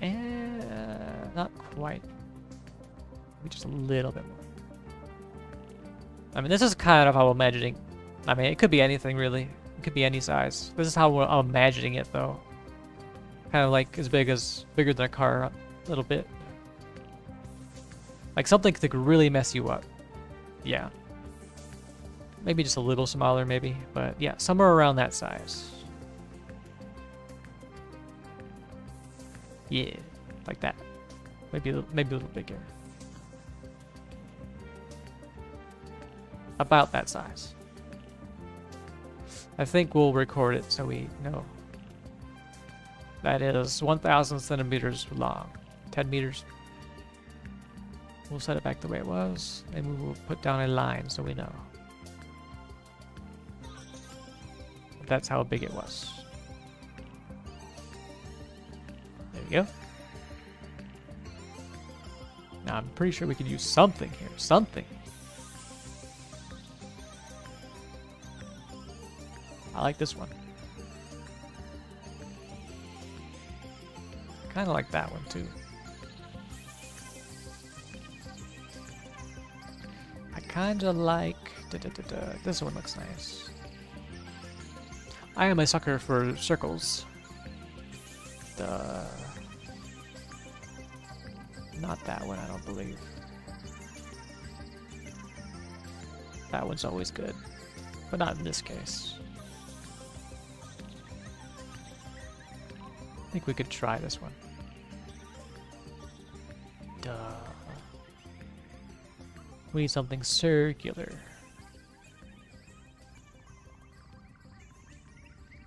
And eh, not quite. Maybe just a little bit more. I mean, this is kind of how I'm imagining. I mean, it could be anything really. It could be any size. This is how I'm imagining it, though. Kind of like as big as bigger than a car, a little bit. Like something that could really mess you up. Yeah. Maybe just a little smaller, maybe. But yeah, somewhere around that size. Yeah, like that. Maybe a little, maybe a little bigger. About that size. I think we'll record it so we know. That is 1,000 centimeters long. 10 meters We'll set it back the way it was, and we will put down a line so we know. That's how big it was. There we go. Now I'm pretty sure we could use something here. Something. I like this one. Kind of like that one too. I kind of like... Da, da, da, this one looks nice. I am a sucker for circles. The... Not that one, I don't believe. That one's always good. But not in this case. Think we could try this one. Duh. We need something circular.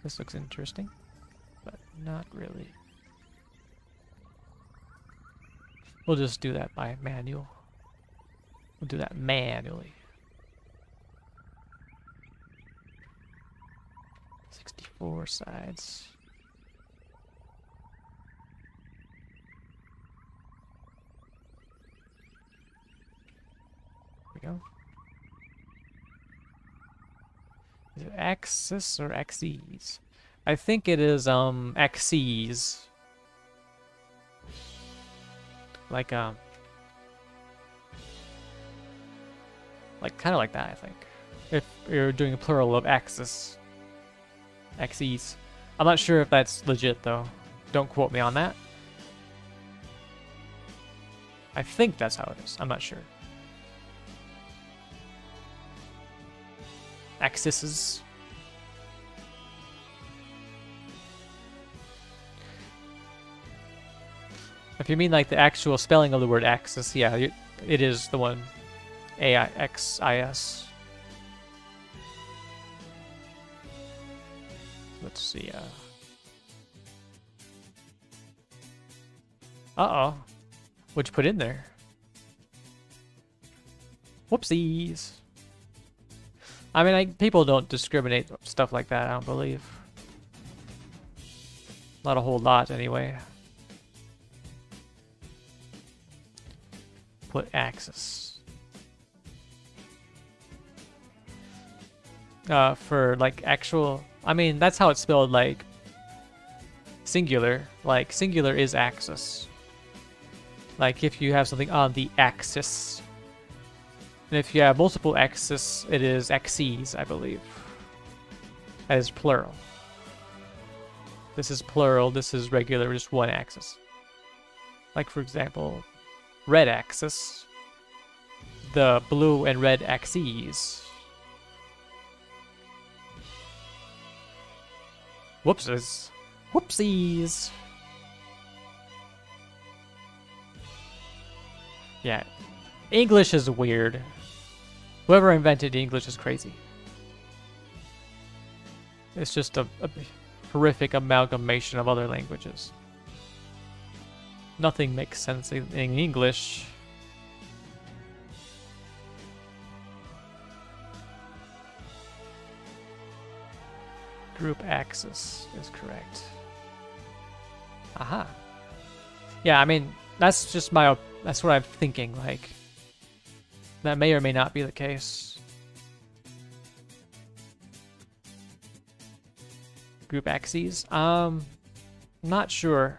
This looks interesting, but not really. We'll just do that by manual. We'll do that manually. 64 sides. We go. Is it axis or axes? I think it is um axes. Like um like kind of like that, I think. If you're doing a plural of axis. Axes. I'm not sure if that's legit though. Don't quote me on that. I think that's how it is. I'm not sure. Axes. If you mean like the actual spelling of the word axis, yeah, it is the one. A-I-X-I-S. Let's see. Uh... Uh-oh. What'd you put in there? Whoopsies. I mean, I, people don't discriminate stuff like that, I don't believe. Not a whole lot, anyway. Put axis. Uh, for, like, actual... I mean, that's how it's spelled, like, singular. Like, singular is axis. Like, if you have something on the axis, and if you have multiple axes, it is axes, I believe. That is plural. This is plural, this is regular, just one axis. Like, for example, red axis, the blue and red axes. Whoopsies. Whoopsies. Yeah. English is weird. Whoever invented English is crazy. It's just a, a horrific amalgamation of other languages. Nothing makes sense in, in English. Group axis is correct. Aha. Yeah, I mean, that's just my, that's what I'm thinking, like, that may or may not be the case. Group axes? Um, not sure.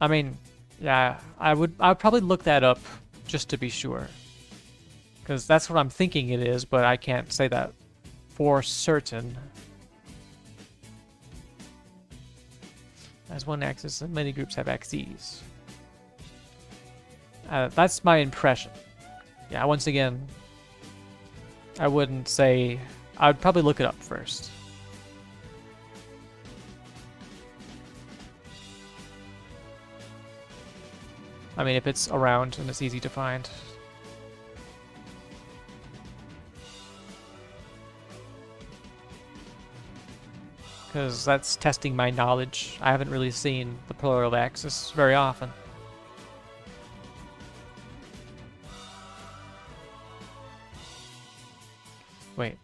I mean, yeah, I would I would probably look that up just to be sure. Because that's what I'm thinking it is, but I can't say that for certain. As one axis, many groups have axes. Uh, that's my impression yeah, once again, I wouldn't say... I would probably look it up first. I mean, if it's around and it's easy to find. Because that's testing my knowledge. I haven't really seen the plural axis very often. Wait.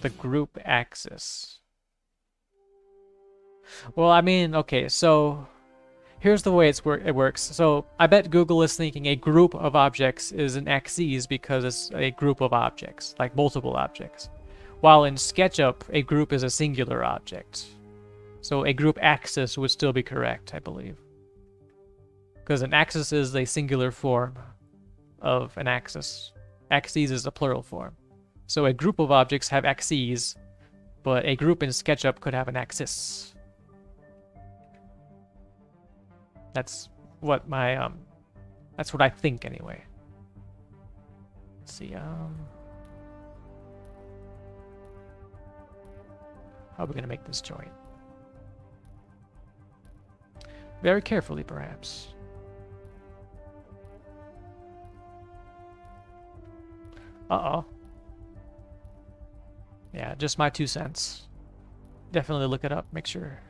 The group axis. Well, I mean, okay, so here's the way it's wor it works. So I bet Google is thinking a group of objects is an axis because it's a group of objects, like multiple objects. While in SketchUp, a group is a singular object. So a group axis would still be correct, I believe. Because an axis is a singular form of an axis. Axes is a plural form. So a group of objects have axes, but a group in SketchUp could have an axis. That's what my, um, that's what I think anyway. Let's see, um... How are we gonna make this joint? Very carefully, perhaps. Uh-oh. Yeah, just my two cents. Definitely look it up, make sure.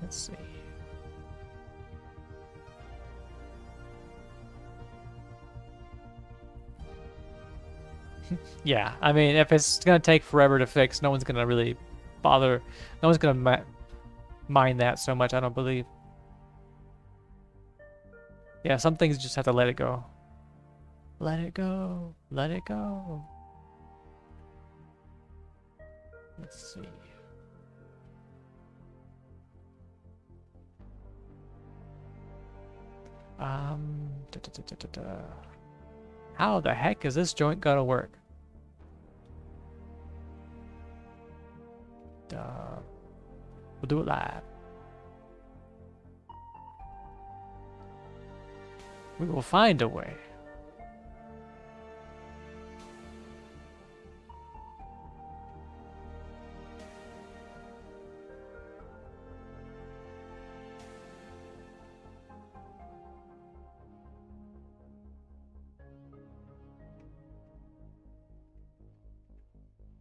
Let's see. Yeah, I mean, if it's gonna take forever to fix, no one's gonna really bother. No one's gonna mind that so much, I don't believe. Yeah, some things just have to let it go. Let it go. Let it go. Let's see. Um, da, da, da, how the heck is this joint gonna work? We'll do it live. We will find a way.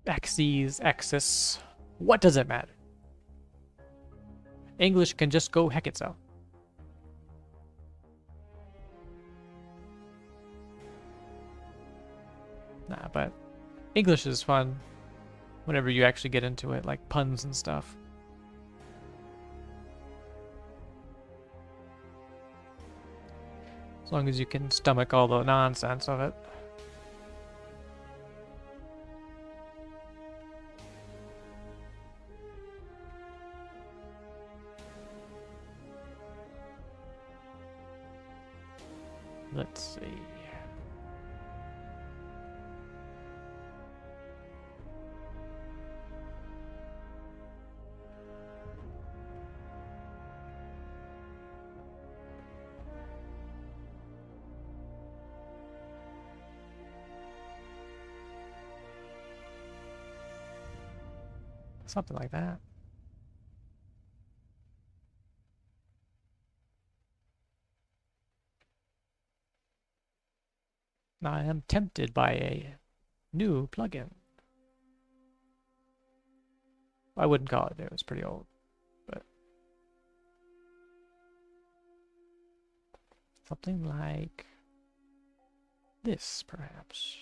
Xyz, Axis. What does it matter? English can just go heck itself. Nah, but English is fun whenever you actually get into it, like puns and stuff. As long as you can stomach all the nonsense of it. Something like that. I am tempted by a new plugin. I wouldn't call it new, it's pretty old, but something like this, perhaps.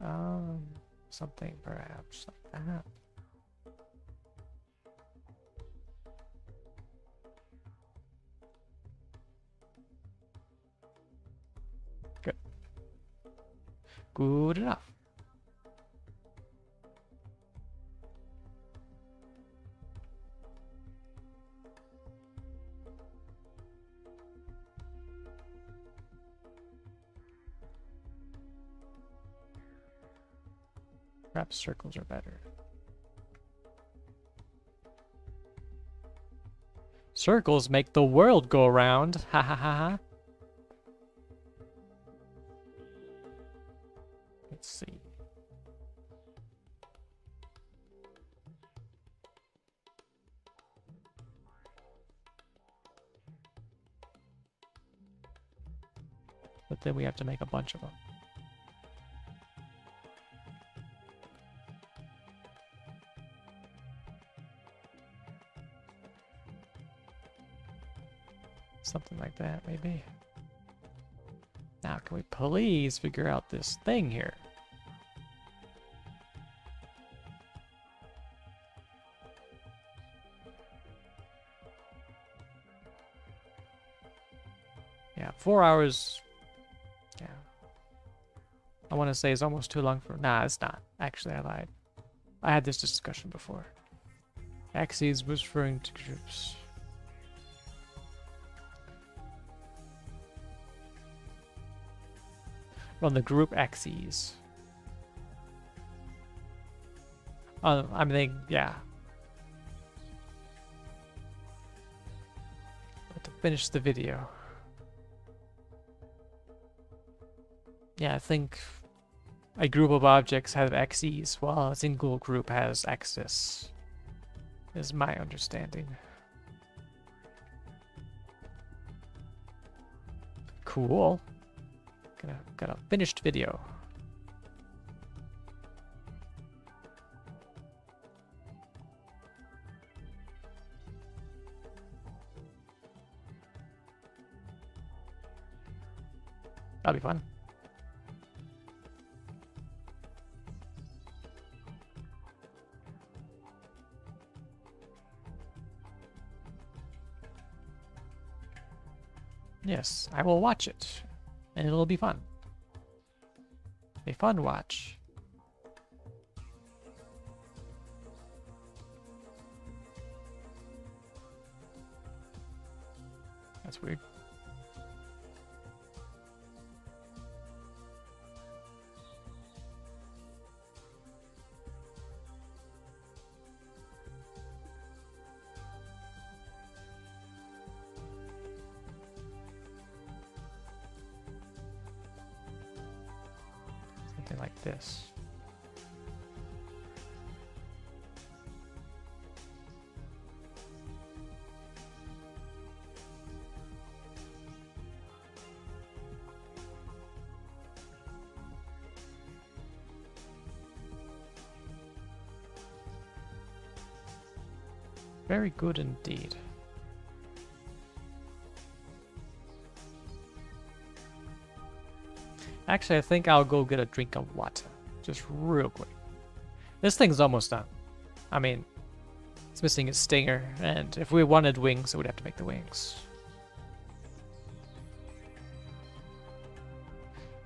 Um, something perhaps like that. Good enough. Perhaps circles are better. Circles make the world go around. Ha ha ha ha. Let's see. But then we have to make a bunch of them. Something like that, maybe. Now, can we please figure out this thing here? Yeah, four hours. Yeah. I want to say it's almost too long for... Nah, it's not. Actually, I lied. I had this discussion before. Axes was referring to groups. On the group axes. Uh, I mean, yeah. But to finish the video. Yeah, I think a group of objects have axes, while a single group has axis. Is my understanding. Cool. Gonna got a finished video. That'll be fun. Yes, I will watch it, and it'll be fun. A fun watch. That's weird. Very good indeed. Actually, I think I'll go get a drink of water. Just real quick. This thing's almost done. I mean, it's missing its stinger, and if we wanted wings, would have to make the wings.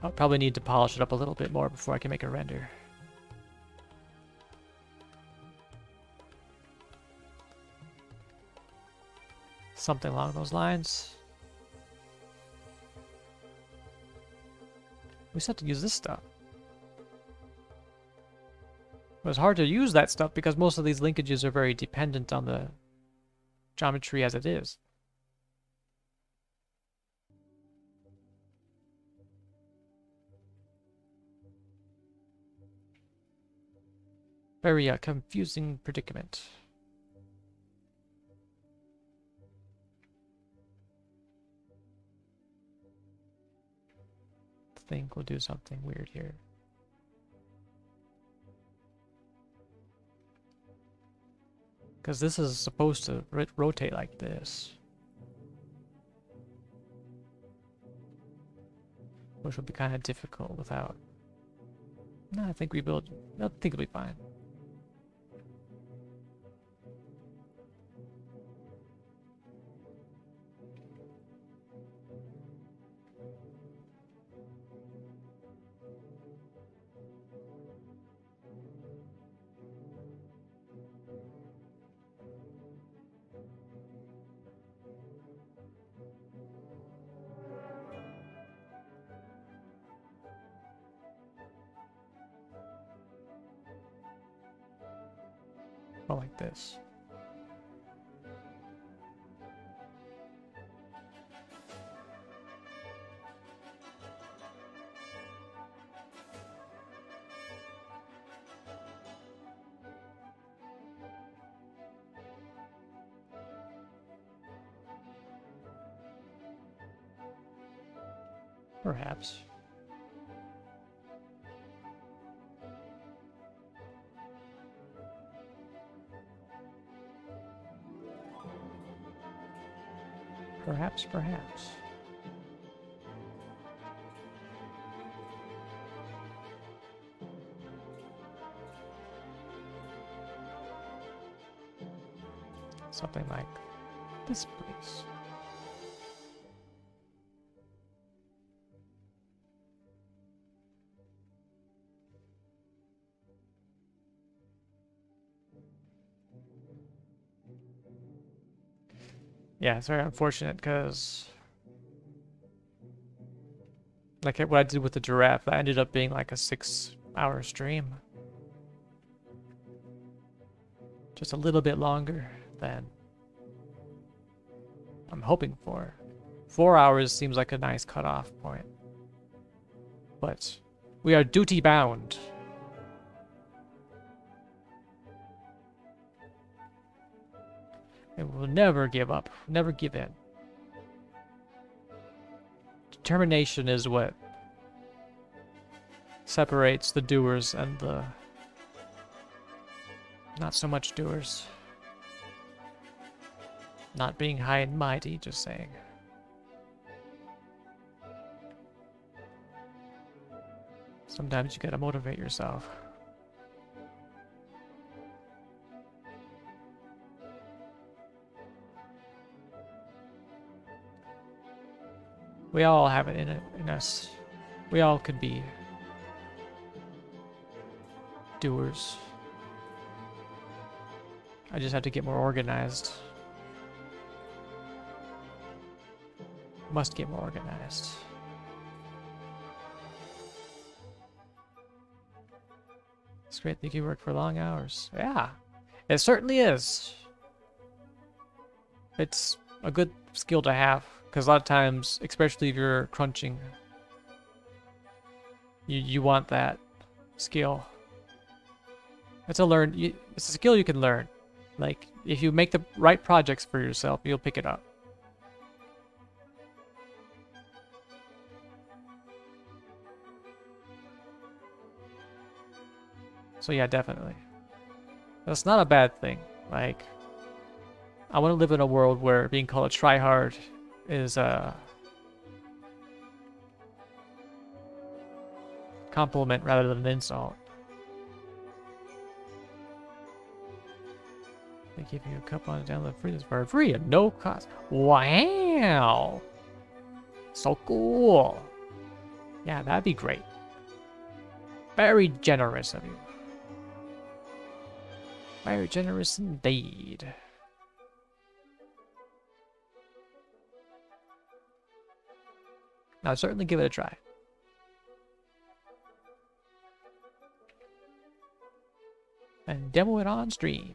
I'll probably need to polish it up a little bit more before I can make a render. Something along those lines. We just have to use this stuff. It was hard to use that stuff because most of these linkages are very dependent on the geometry as it is. Very uh, confusing predicament. Think we'll do something weird here. Because this is supposed to rotate like this. Which would be kind of difficult without... No, I think we build... I think it'll be fine. This. Perhaps. Perhaps, perhaps. Something like this place. Yeah, it's very unfortunate because like what I did with the giraffe, that ended up being like a six hour stream. Just a little bit longer than I'm hoping for. Four hours seems like a nice cutoff point. But we are duty bound. And we'll never give up, never give in. Determination is what separates the doers and the not so much doers. Not being high and mighty, just saying. Sometimes you gotta motivate yourself. We all have it in, it in us. We all could be doers. I just have to get more organized. Must get more organized. It's great that you work for long hours. Yeah, it certainly is. It's a good skill to have, because a lot of times, especially if you're crunching, you, you want that skill. It's a learn. It's a skill you can learn. Like, if you make the right projects for yourself, you'll pick it up. So yeah, definitely. That's not a bad thing. Like, I want to live in a world where being called a tryhard is a uh, compliment rather than an insult. They give you a coupon to download free this for free at no cost. Wow! So cool. Yeah, that'd be great. Very generous of you. Very generous indeed. Now, certainly give it a try. And demo it on stream.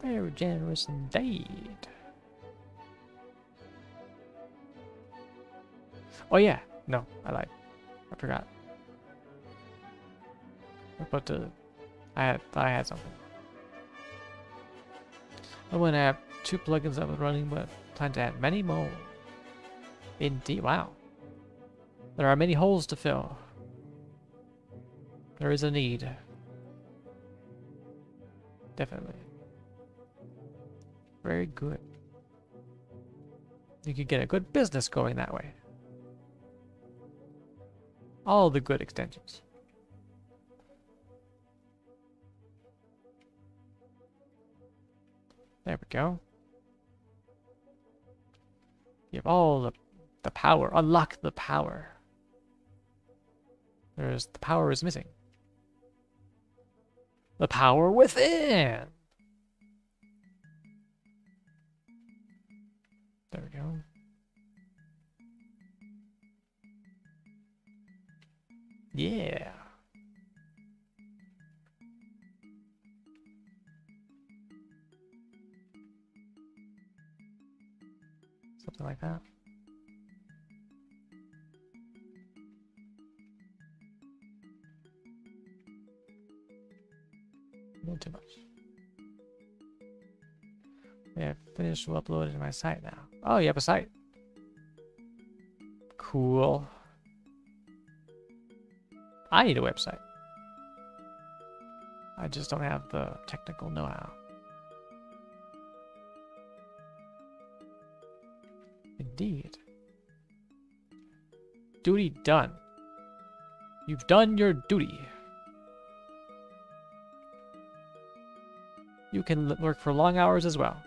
Very generous indeed. Oh yeah, no, I lied. I forgot. But uh, I had I had something. I went have two plugins up and running, but plan to add many more. Indeed, wow. There are many holes to fill. There is a need. Definitely. Very good. You could get a good business going that way. All the good extensions. There we go. All the, the power. Unlock the power. There's the power is missing. The power within. There we go. Yeah. Something like that. Not too much. Yeah, finished uploading my site now. Oh, you have a site. Cool. I need a website. I just don't have the technical know-how. Indeed. Duty done. You've done your duty. You can work for long hours as well.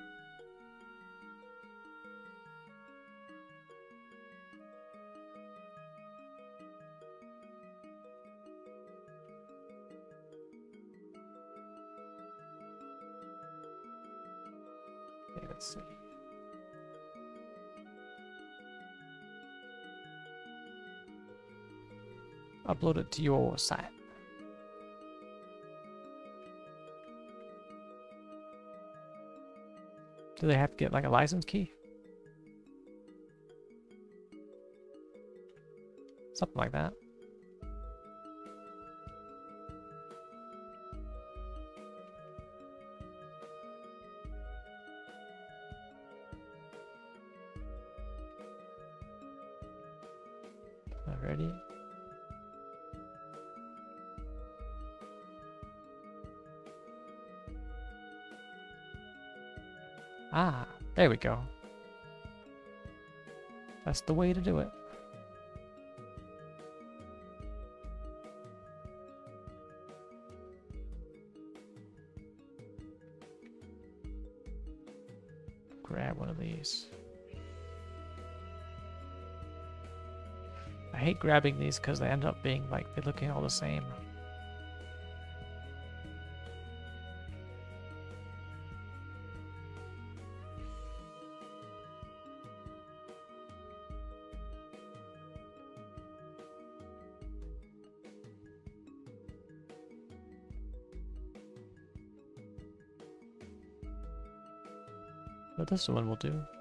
Upload it to your site. Do they have to get like a license key? Something like that. We go. That's the way to do it. Grab one of these. I hate grabbing these because they end up being like, they're looking all the same. But this one will do. Something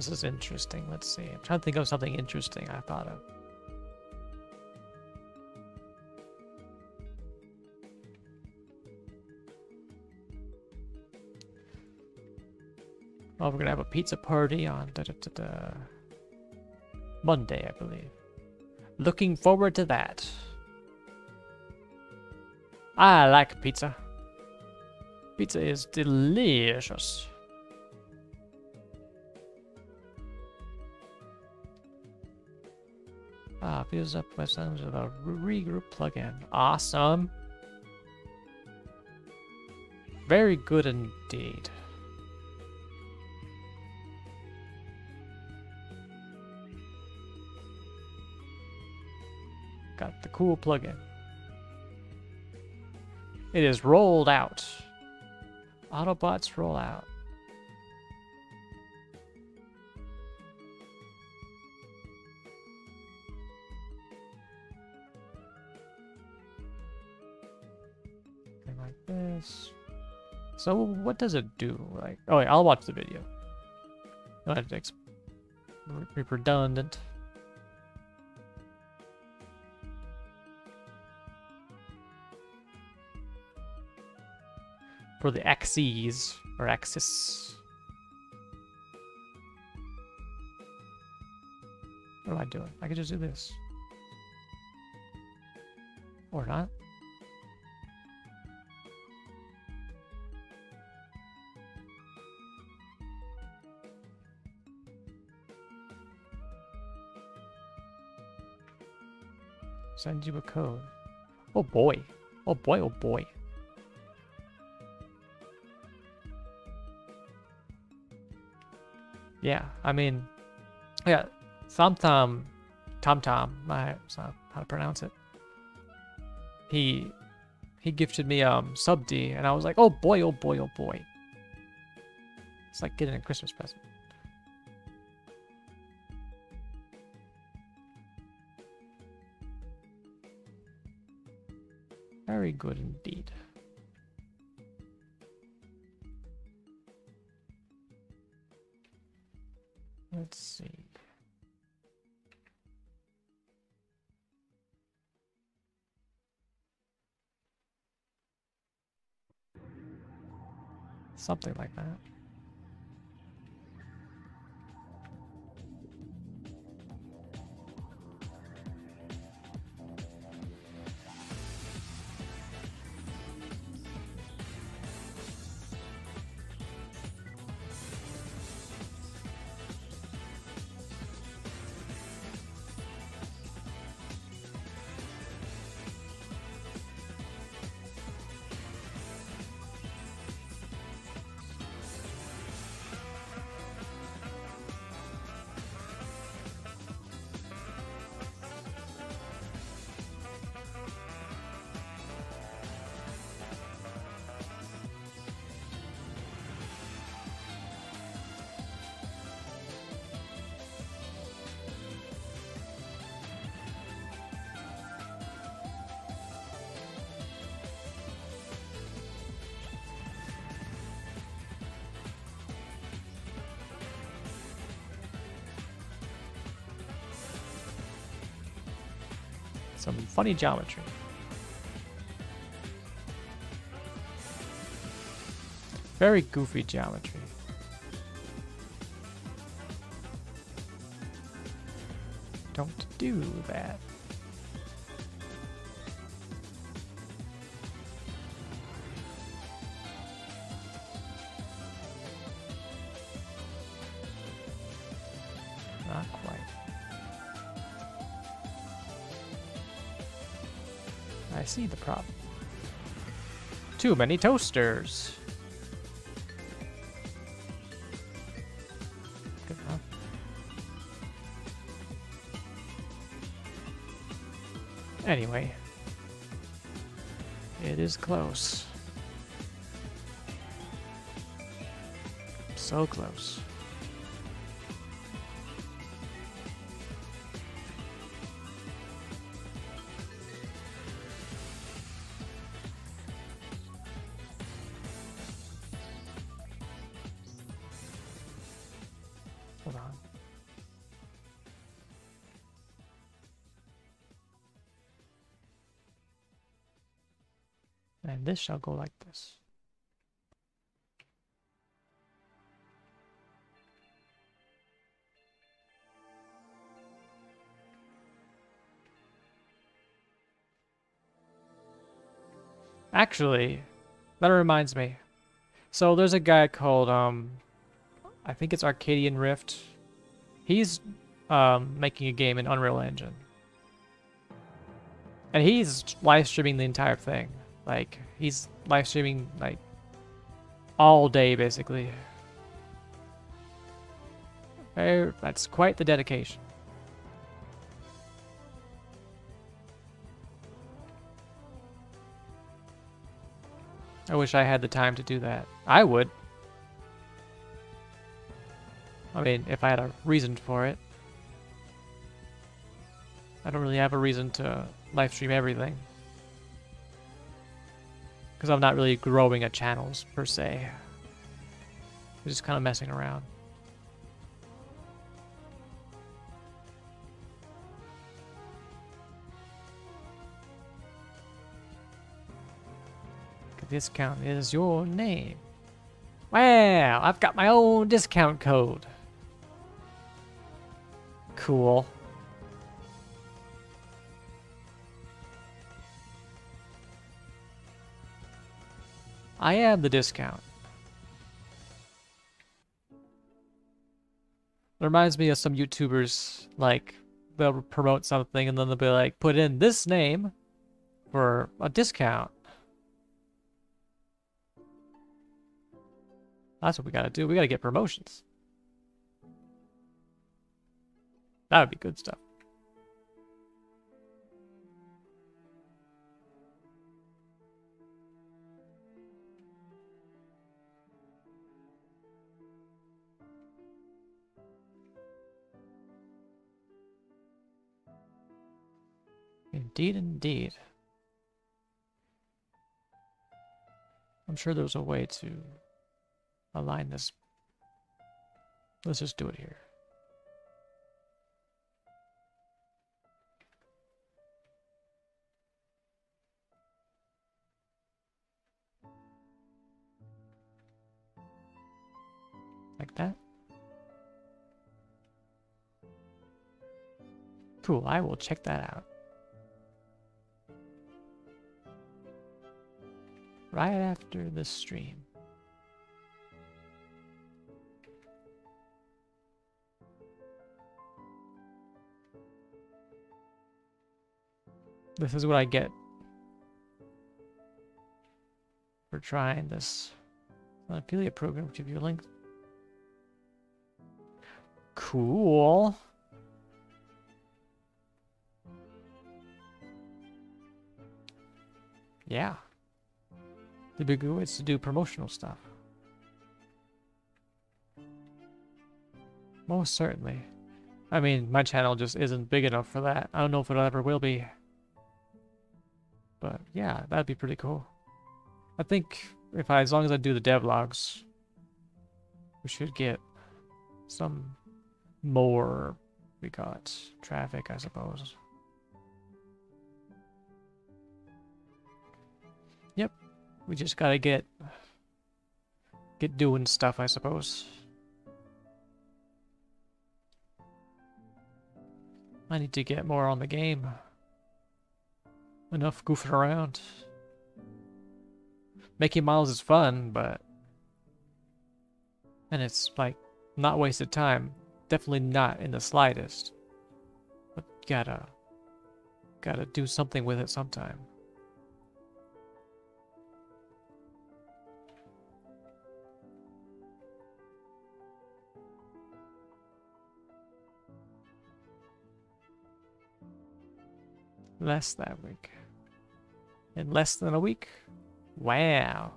Else is interesting? Let's see. I'm trying to think of something interesting I thought of. Well, we're gonna have a pizza party on da, da, da. Monday, I believe. Looking forward to that. I like pizza. Pizza is delicious. Fuse up my sounds with a regroup plugin. Awesome. Very good indeed. Got the cool plugin. It is rolled out. Autobots roll out. So what does it do? Like, oh, wait, I'll watch the video. No, it's redundant. For the axes or axis. What am I doing? I could just do this. Or not. Send you a code. Oh boy. Oh boy, oh boy. Yeah, I mean, yeah, Thumb, Tom Tom, I know how to pronounce it. He, he gifted me um SubD, and I was like, oh boy, oh boy, oh boy. It's like getting a Christmas present. Very good indeed. Let's see. Something like that. Funny geometry. Very goofy geometry. Don't do that. See the problem. Too many toasters. Anyway, it is close. So close. Shall go like this. Actually, that reminds me. So there's a guy called um I think it's Arcadian Rift. He's um, making a game in Unreal Engine. And he's live streaming the entire thing. Like, he's live streaming, like, all day, basically. That's quite the dedication. I wish I had the time to do that. I would. I mean, if I had a reason for it. I don't really have a reason to live stream everything. Because I'm not really growing a channels, per se. I'm just kind of messing around. Discount is your name. Wow, I've got my own discount code. Cool. I add the discount. It reminds me of some YouTubers, like, they'll promote something and then they'll be like, put in this name for a discount. That's what we gotta do. We gotta get promotions. That would be good stuff. Indeed, indeed. I'm sure there's a way to align this. Let's just do it here. Like that. Cool, I will check that out. Right after the stream. This is what I get for trying this affiliate program. Give you a link. Cool. Yeah. The big ways to do promotional stuff. Most certainly. I mean, my channel just isn't big enough for that. I don't know if it ever will be. But yeah, that'd be pretty cool. I think if I, as long as I do the devlogs, we should get some more, we got traffic, I suppose. Yep. We just gotta get... Get doing stuff, I suppose. I need to get more on the game. Enough goofing around. Making miles is fun, but... And it's, like, not wasted time. Definitely not in the slightest. But gotta... Gotta do something with it sometime. Less that week. In less than a week? Wow.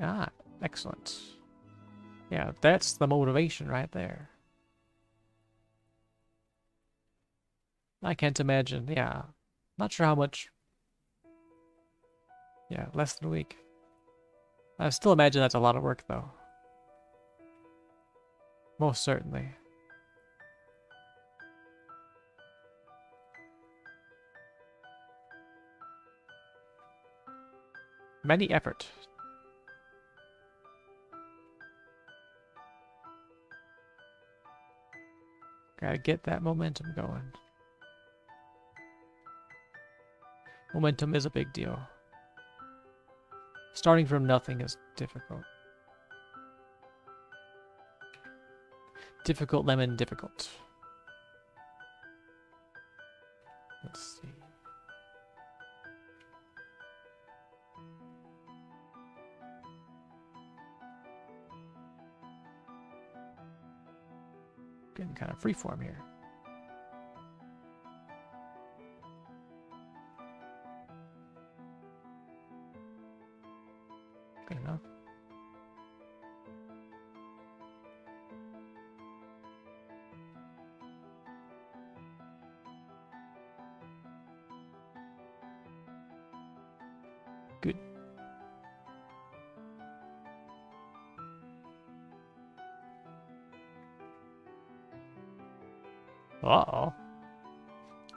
Ah, excellent. Yeah, that's the motivation right there. I can't imagine, yeah. Not sure how much... Yeah, less than a week. I still imagine that's a lot of work, though. Most certainly. Many effort. Gotta get that momentum going. Momentum is a big deal. Starting from nothing is difficult. Difficult lemon difficult. Let's see. Getting kind of freeform here.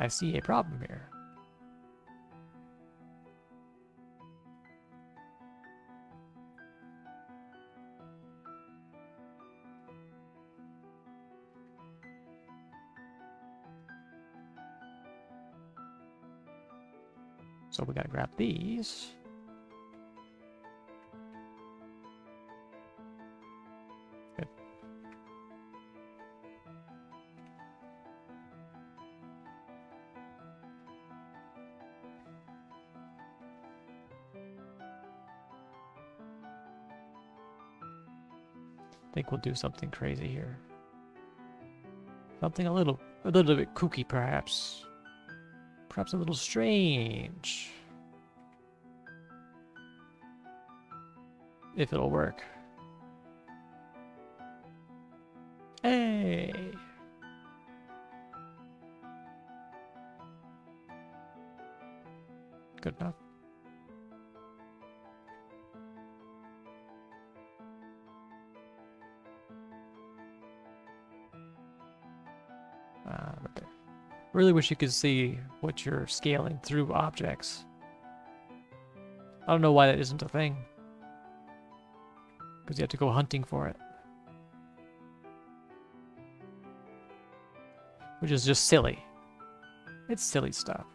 See a problem here. So we gotta grab these. We'll do something crazy here. Something a little, a little bit kooky, perhaps. Perhaps a little strange. If it'll work. Really wish you could see what you're scaling through objects. I don't know why that isn't a thing. Because you have to go hunting for it. Which is just silly. It's silly stuff.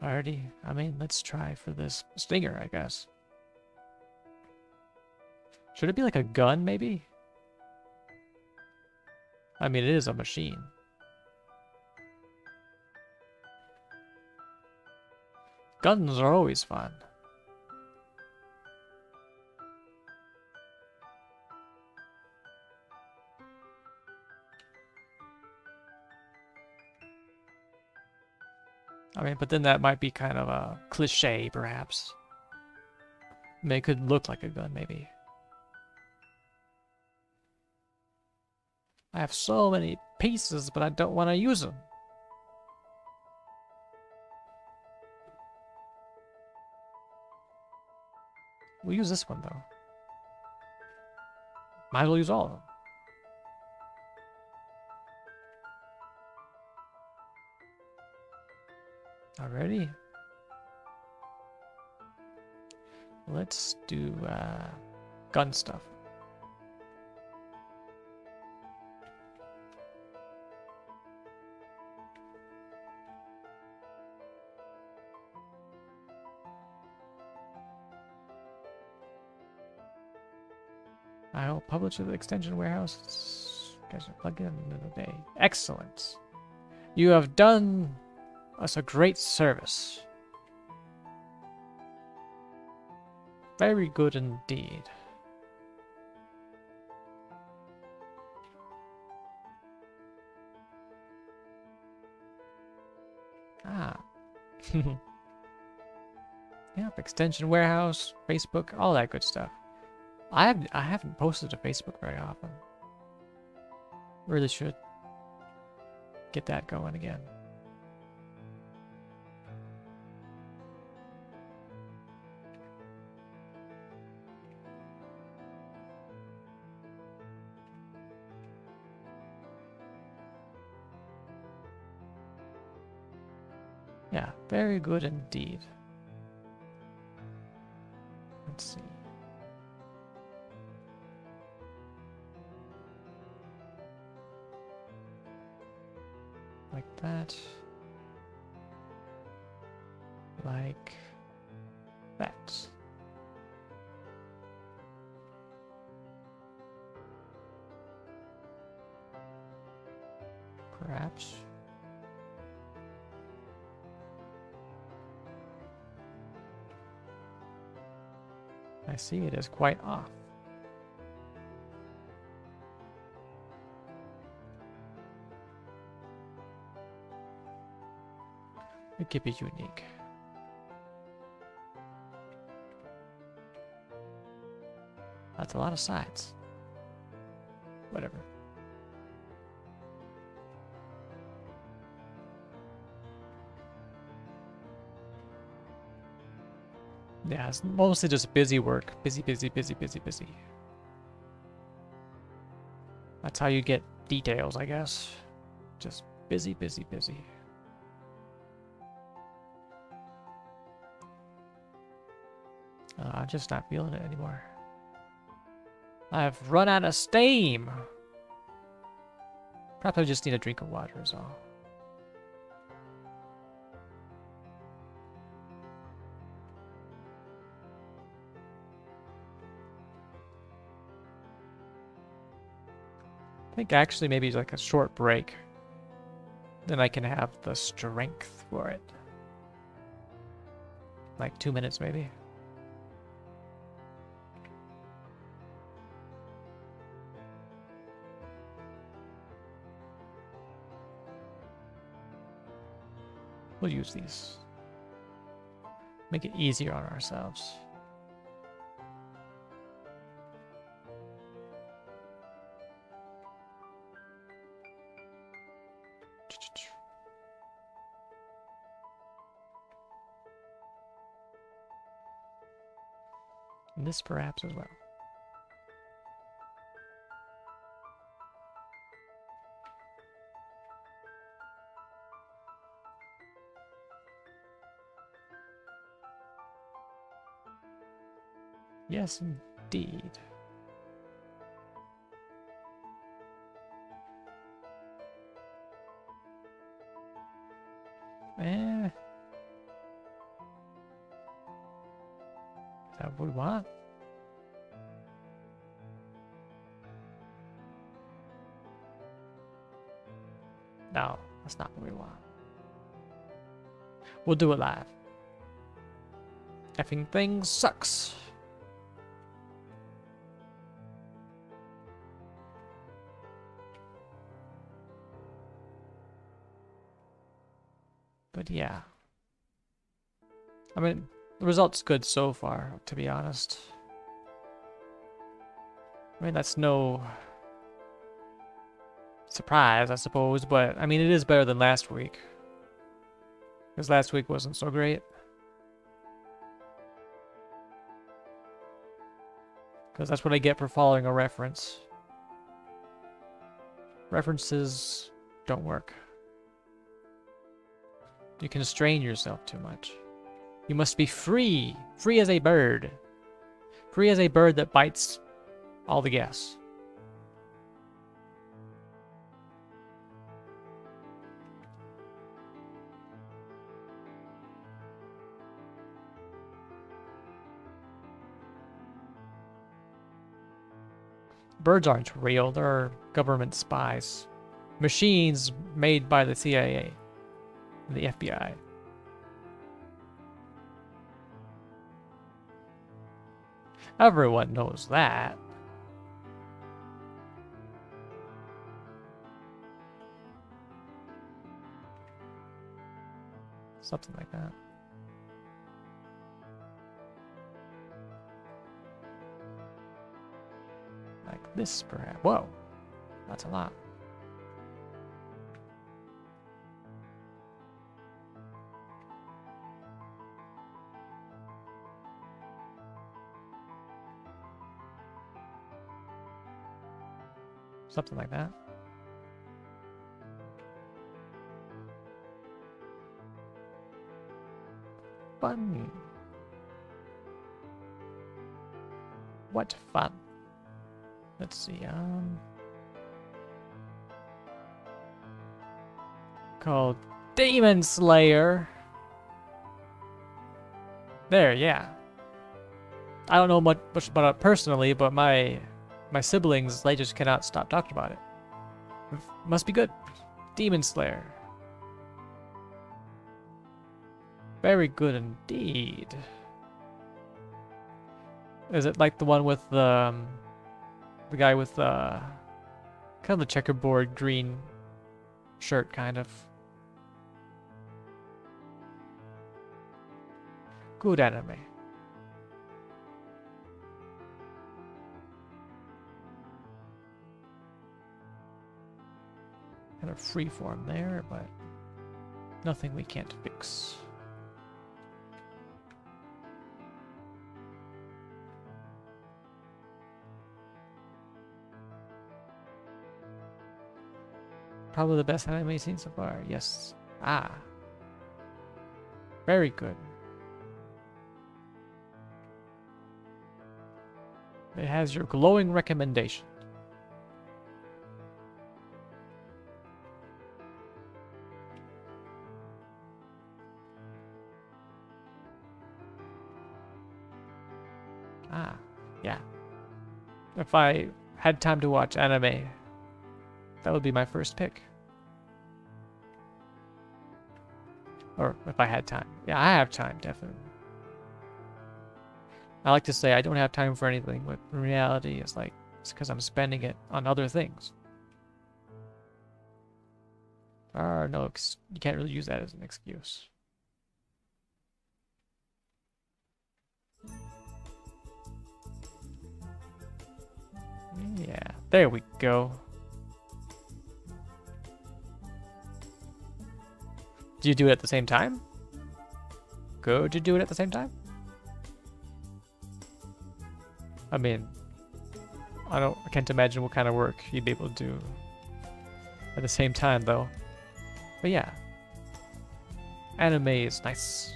Alrighty, I mean, let's try for this stinger, I guess. Should it be like a gun, maybe? I mean, it is a machine. Guns are always fun. I mean, but then that might be kind of a cliche, perhaps. I mean, it could look like a gun, maybe. I have so many pieces, but I don't want to use them. We'll use this one, though. Might as well use all of them. Alrighty. Let's do uh, gun stuff. I'll publish the extension warehouse. Guys plugged in the day. Excellent. You have done us a great service. Very good indeed. Ah. yep, extension warehouse, Facebook, all that good stuff. I have I haven't posted to Facebook very often. Really should get that going again. Yeah, very good indeed. Let's see. That. Like that. Perhaps. I see it is quite off. Keep it unique. That's a lot of sides. Whatever. Yeah, it's mostly just busy work. Busy, busy, busy, busy, busy. That's how you get details, I guess. Just busy, busy, busy. I'm just not feeling it anymore. I've run out of steam. I just need a drink of water is all. I think actually maybe like a short break. Then I can have the strength for it. Like two minutes maybe. We'll use these. Make it easier on ourselves. And this perhaps as well. Yes, indeed. Eh. That we want? No, that's not what we want. We'll do it live. Effing thing sucks. But yeah. I mean, the result's good so far, to be honest. I mean, that's no surprise, I suppose, but I mean, it is better than last week. Because last week wasn't so great. Because that's what I get for following a reference. References don't work. You constrain yourself too much. You must be free. Free as a bird. Free as a bird that bites all the gas. Birds aren't real, they're government spies. Machines made by the CIA the FBI. Everyone knows that. Something like that. Like this, perhaps. Whoa. That's a lot. Something like that. Fun. What fun. Let's see, um... Called Demon Slayer. There, yeah. I don't know much, much about it personally, but my my siblings, they just cannot stop talking about it. Must be good. Demon Slayer. Very good indeed. Is it like the one with the um, the guy with the uh, kind of the checkerboard green shirt, kind of? Good anime. Kind of freeform there, but nothing we can't fix. Probably the best anime seen so far. Yes. Ah. Very good. It has your glowing recommendation. If I had time to watch anime, that would be my first pick. Or if I had time. Yeah, I have time, definitely. I like to say I don't have time for anything, but in reality, it's like, it's because I'm spending it on other things. Ah, no, you can't really use that as an excuse. Yeah, there we go. Do you do it at the same time? Could you do it at the same time? I mean, I don't, I can't imagine what kind of work you'd be able to do at the same time, though. But yeah, anime is nice.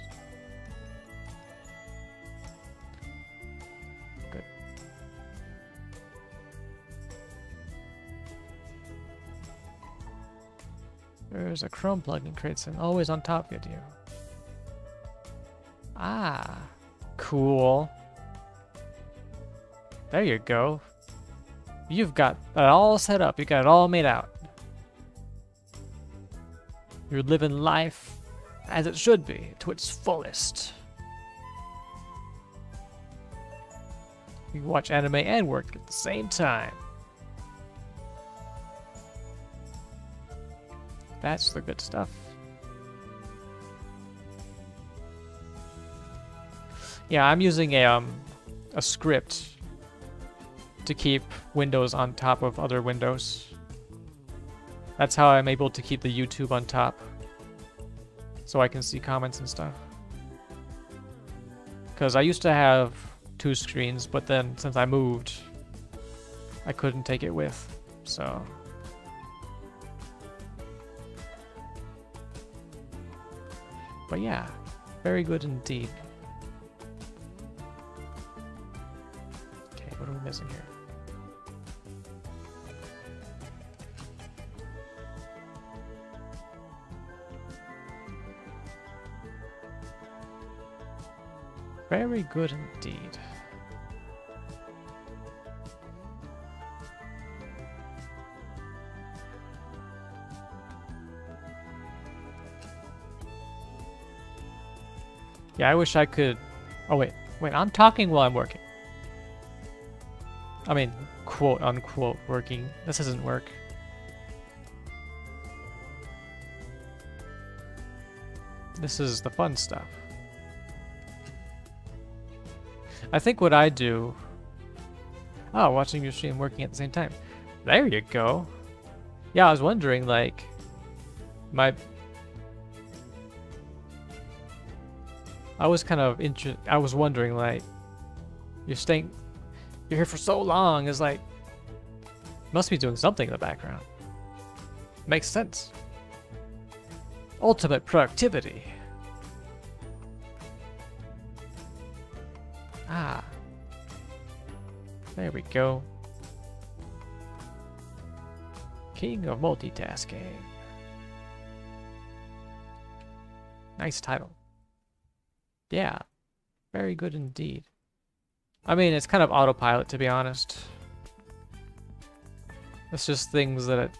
A Chrome plugin creates an always on top video. Ah, cool. There you go. You've got it all set up. You got it all made out. You're living life as it should be, to its fullest. You watch anime and work at the same time. That's the good stuff. Yeah, I'm using a, um, a script to keep Windows on top of other Windows. That's how I'm able to keep the YouTube on top. So I can see comments and stuff. Because I used to have two screens, but then since I moved, I couldn't take it with. So But yeah, very good indeed. Okay, what are we missing here? Very good indeed. Yeah, I wish I could... Oh, wait. Wait, I'm talking while I'm working. I mean, quote unquote working. This doesn't work. This is the fun stuff. I think what I do... Oh, watching your stream working at the same time. There you go. Yeah, I was wondering, like... My... I was kind of interested... I was wondering, like... You're staying... You're here for so long, is like... Must be doing something in the background. Makes sense. Ultimate productivity. Ah. There we go. King of Multitasking. Nice title. Yeah. Very good indeed. I mean, it's kind of autopilot, to be honest. It's just things that it...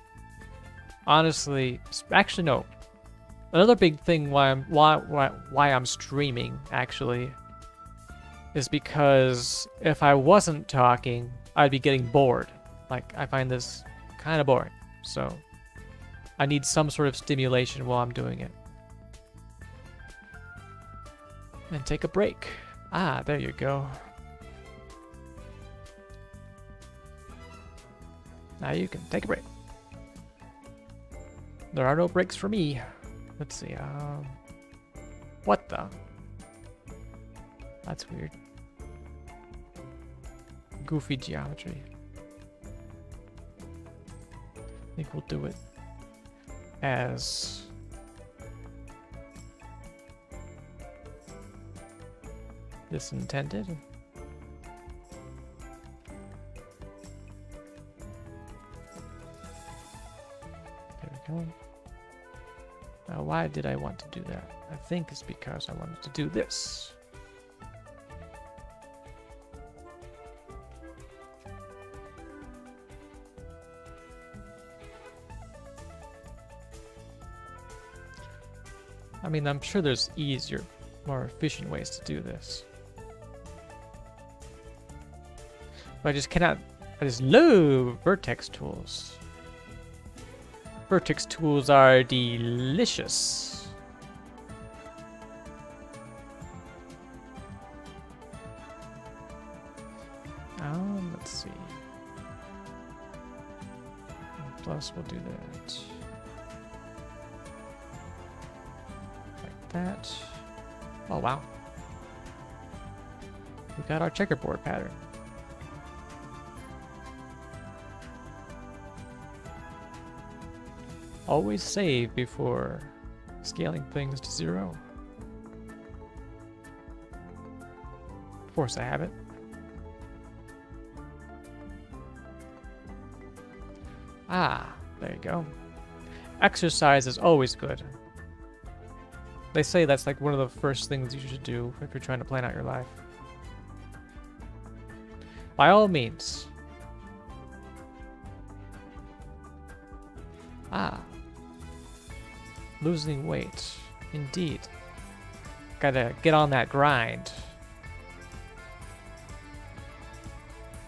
Honestly... Actually, no. Another big thing why I'm why why why I'm streaming actually is because if I wasn't talking, I'd be getting bored. Like, I find this kind of boring. So, I need some sort of stimulation while I'm doing it. And take a break. Ah, there you go. Now you can take a break. There are no breaks for me. Let's see, um... What the? That's weird goofy geometry. I think we'll do it as this intended. There we go. Now, why did I want to do that? I think it's because I wanted to do this. I mean, I'm sure there's easier, more efficient ways to do this. I just cannot, I just love vertex tools. Vertex tools are delicious. Um, let's see. Plus, we'll do that. Like that. Oh, wow. We've got our checkerboard pattern. Always save before scaling things to zero. Force a habit. Ah, there you go. Exercise is always good. They say that's like one of the first things you should do if you're trying to plan out your life. By all means. Ah. Losing weight. Indeed. Gotta get on that grind.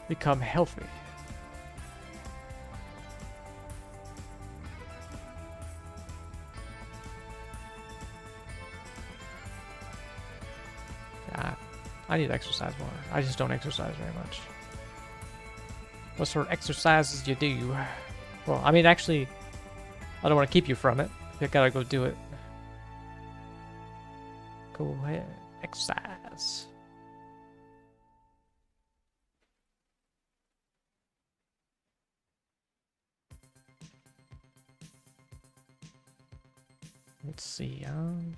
Become healthy. Ah, I need to exercise more. I just don't exercise very much. What sort of exercises do you do? Well, I mean, actually, I don't want to keep you from it. I gotta go do it. Go ahead, exercise. Let's see, um...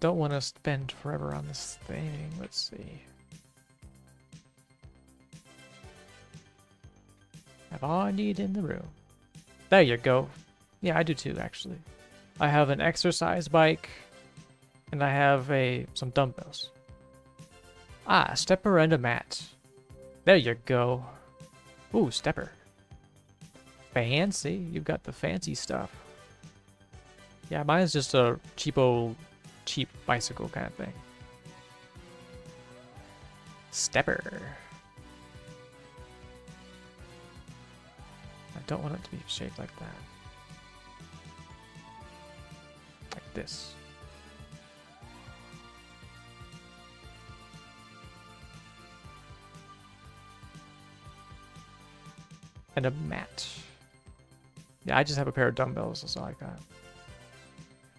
Don't want to spend forever on this thing, let's see. Have all I need in the room. There you go. Yeah, I do too, actually. I have an exercise bike, and I have a some dumbbells. Ah, stepper and a mat. There you go. Ooh, stepper. Fancy. You've got the fancy stuff. Yeah, mine's just a cheapo, cheap bicycle kind of thing. Stepper. Don't want it to be shaped like that. Like this. And a mat. Yeah, I just have a pair of dumbbells, that's all I got.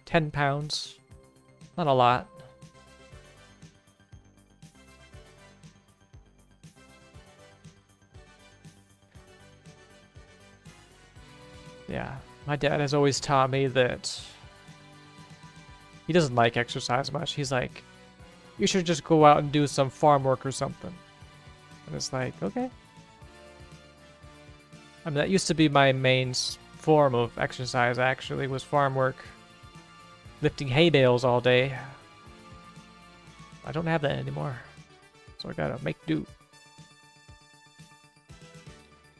10 pounds. Not a lot. Yeah, my dad has always taught me that he doesn't like exercise much. He's like, you should just go out and do some farm work or something. And it's like, okay. I mean, that used to be my main form of exercise, actually, was farm work. Lifting hay bales all day. I don't have that anymore. So I gotta make do.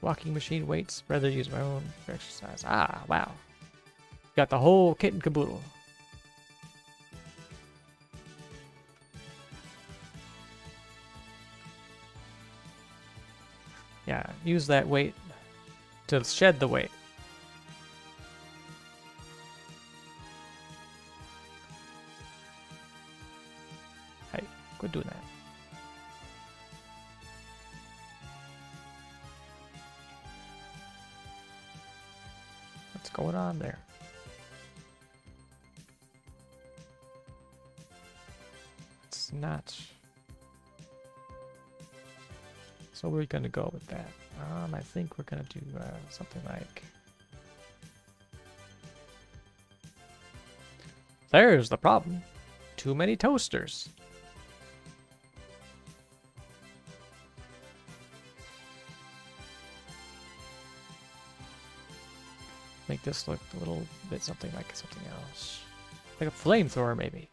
Walking machine weights, rather use my own for exercise. Ah, wow. Got the whole kit and caboodle. Yeah, use that weight to shed the weight. Hey, quit doing that. Going on there? It's not. So we're gonna go with that. Um, I think we're gonna do uh, something like. There's the problem. Too many toasters. Make this look a little bit something like something else. Like a flamethrower, maybe.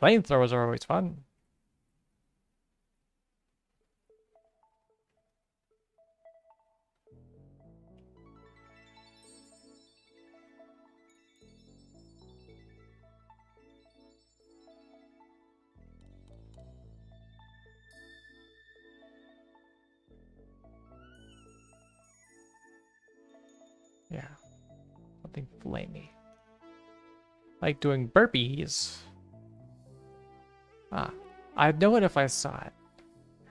Flamethrowers are always fun. Yeah. Something flamey. Like doing burpees. Ah. I'd know it if I saw it.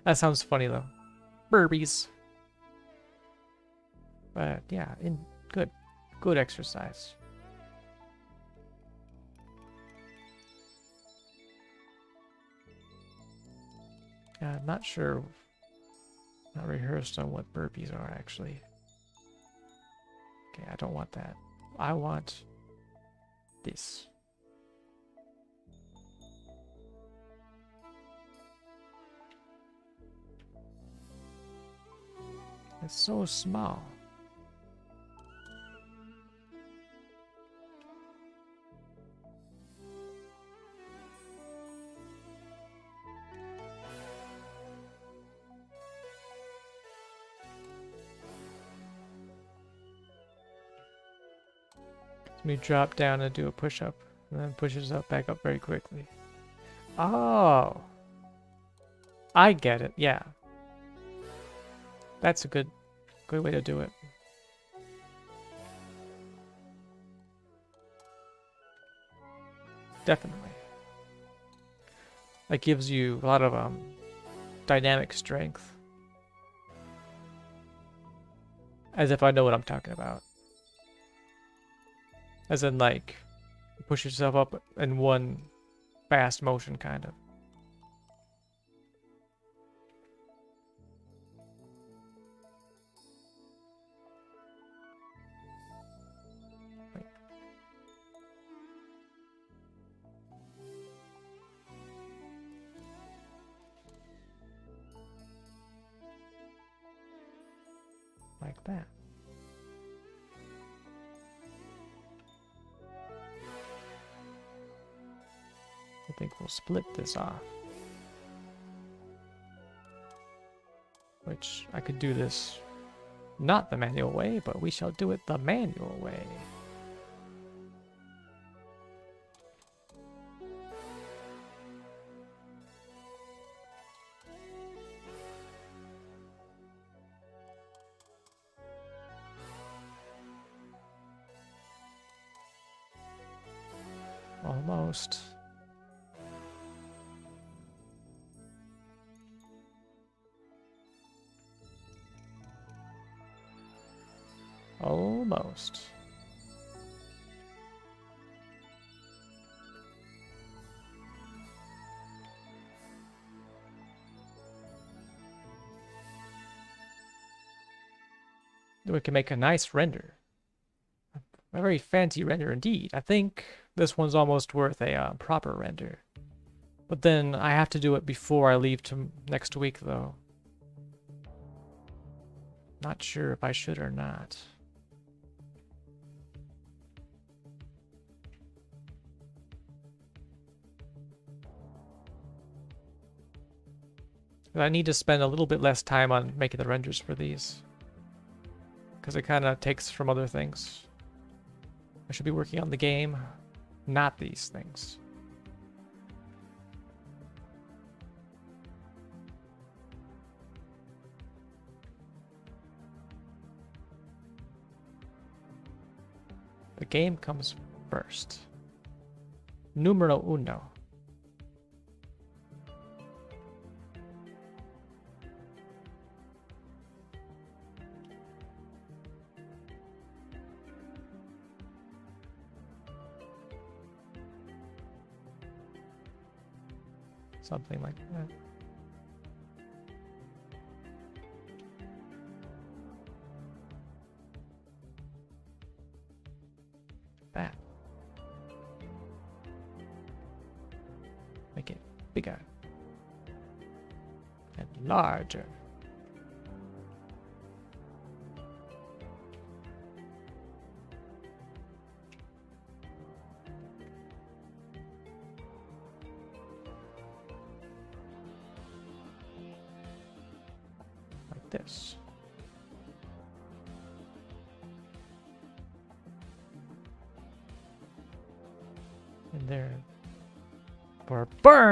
That sounds funny though. Burpees. But yeah, in good. Good exercise. Yeah, I'm not sure. Not rehearsed on what burpees are actually. Okay, I don't want that. I want this. It's so small. Me drop down and do a push-up, and then pushes up back up very quickly. Oh. I get it, yeah. That's a good good way to do it. Definitely. That gives you a lot of um dynamic strength. As if I know what I'm talking about. As in like push yourself up in one fast motion kind of. Split this off. Which I could do this not the manual way, but we shall do it the manual way. Almost. Almost. We can make a nice render. A very fancy render indeed. I think this one's almost worth a uh, proper render. But then I have to do it before I leave to next week though. Not sure if I should or not. I need to spend a little bit less time on making the renders for these. Because it kind of takes from other things. I should be working on the game, not these things. The game comes first. Numero uno. Something like that. That. Make it bigger. And larger.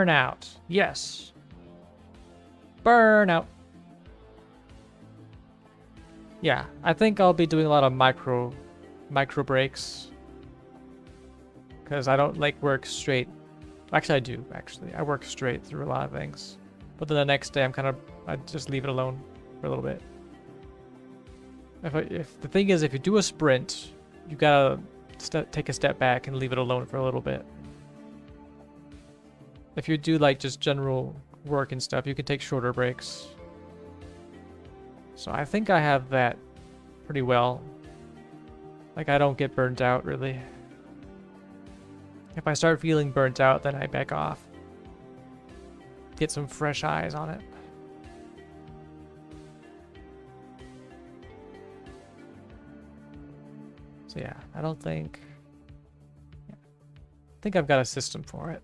Burnout. Yes. Burnout. Yeah, I think I'll be doing a lot of micro micro breaks. Because I don't like work straight. Actually, I do, actually. I work straight through a lot of things. But then the next day, I'm kind of, I just leave it alone for a little bit. If, I, if the thing is, if you do a sprint, you gotta take a step back and leave it alone for a little bit. If you do like just general work and stuff, you can take shorter breaks. So I think I have that pretty well. Like I don't get burnt out really. If I start feeling burnt out, then I back off. Get some fresh eyes on it. So yeah, I don't think... I think I've got a system for it.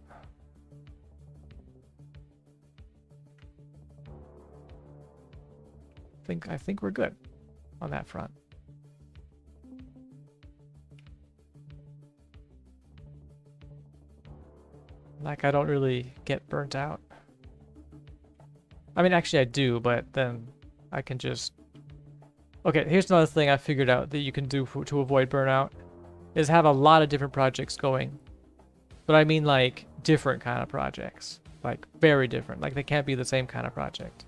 Think, I think we're good on that front. Like, I don't really get burnt out. I mean, actually I do, but then I can just Okay, here's another thing I figured out that you can do for, to avoid burnout is have a lot of different projects going. But I mean like different kind of projects. Like very different. Like they can't be the same kind of project.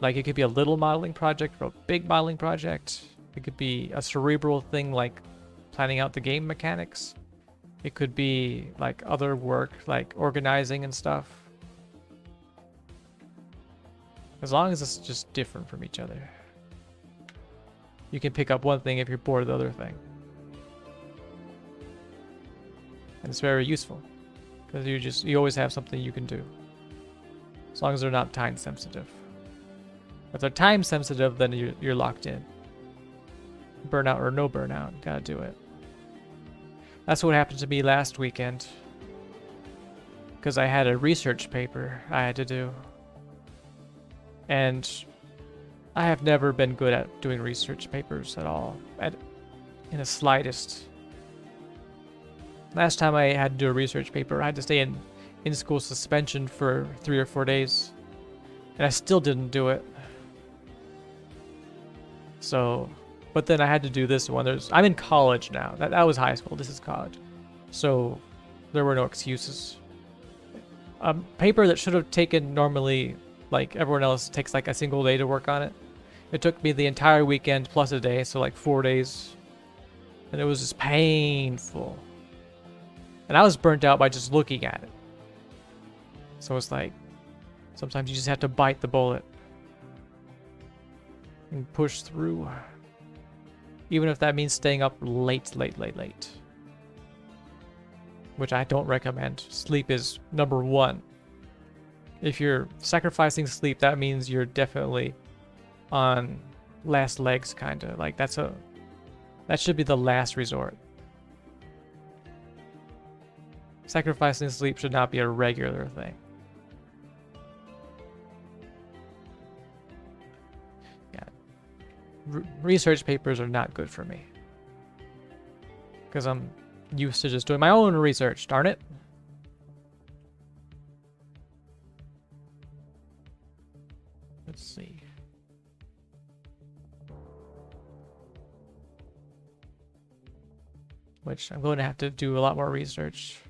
Like it could be a little modeling project or a big modeling project. It could be a cerebral thing like planning out the game mechanics. It could be like other work like organizing and stuff. As long as it's just different from each other you can pick up one thing if you're bored of the other thing. And it's very useful because you just you always have something you can do. As long as they're not time sensitive. If they're time sensitive, then you're, you're locked in. Burnout or no burnout. Gotta do it. That's what happened to me last weekend. Because I had a research paper I had to do. And I have never been good at doing research papers at all. At, in the slightest. Last time I had to do a research paper, I had to stay in in-school suspension for three or four days. And I still didn't do it. So, but then I had to do this one. There's, I'm in college now. That, that was high school. This is college. So there were no excuses. A paper that should have taken normally, like everyone else, takes like a single day to work on it. It took me the entire weekend plus a day, so like four days. And it was just painful. And I was burnt out by just looking at it. So it's like, sometimes you just have to bite the bullet and push through. Even if that means staying up late, late, late, late. Which I don't recommend. Sleep is number one. If you're sacrificing sleep, that means you're definitely on last legs, kind of. Like, that's a... That should be the last resort. Sacrificing sleep should not be a regular thing. Research papers are not good for me. Because I'm used to just doing my own research, darn it. Let's see. Which I'm going to have to do a lot more research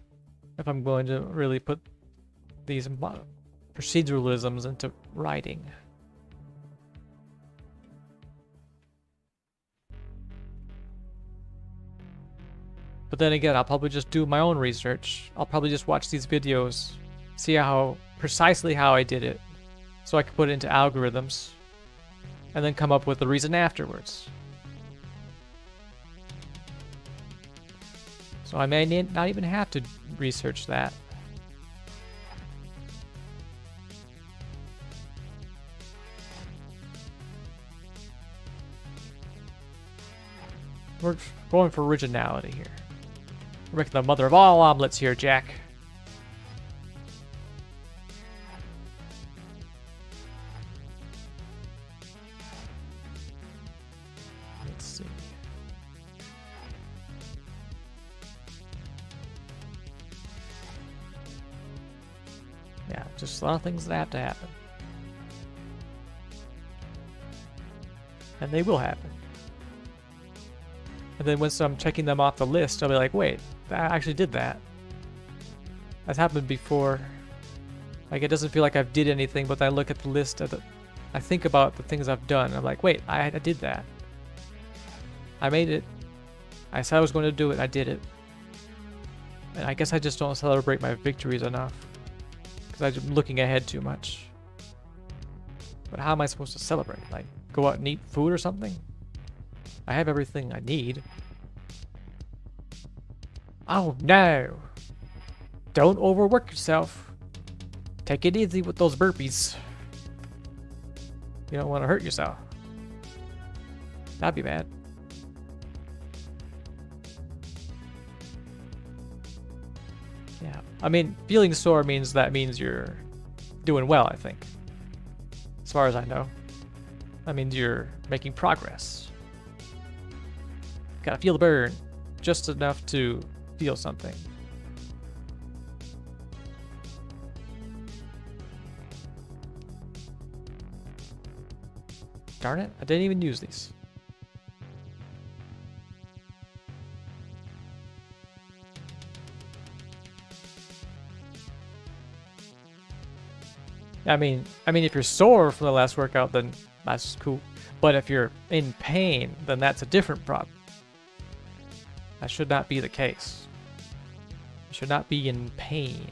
if I'm going to really put these proceduralisms into writing. But then again, I'll probably just do my own research. I'll probably just watch these videos, see how precisely how I did it, so I can put it into algorithms, and then come up with the reason afterwards. So I may not even have to research that. We're going for originality here. Rick, the mother of all omelets here, Jack. Let's see. Yeah, just a lot of things that have to happen. And they will happen. And then once I'm checking them off the list, I'll be like, wait, I actually did that. That's happened before. Like, it doesn't feel like I've did anything, but I look at the list of the... I think about the things I've done. I'm like, wait, I, I did that. I made it. I said I was going to do it. I did it. And I guess I just don't celebrate my victories enough. Because I'm looking ahead too much. But how am I supposed to celebrate? Like, go out and eat food or something? I have everything I need. Oh no! Don't overwork yourself. Take it easy with those burpees. You don't want to hurt yourself. That'd be bad. Yeah, I mean, feeling sore means that means you're doing well, I think. As far as I know. That means you're making progress. Gotta feel the burn. Just enough to feel something. Darn it, I didn't even use these. I mean, I mean, if you're sore from the last workout, then that's cool. But if you're in pain, then that's a different problem. That should not be the case. You should not be in pain.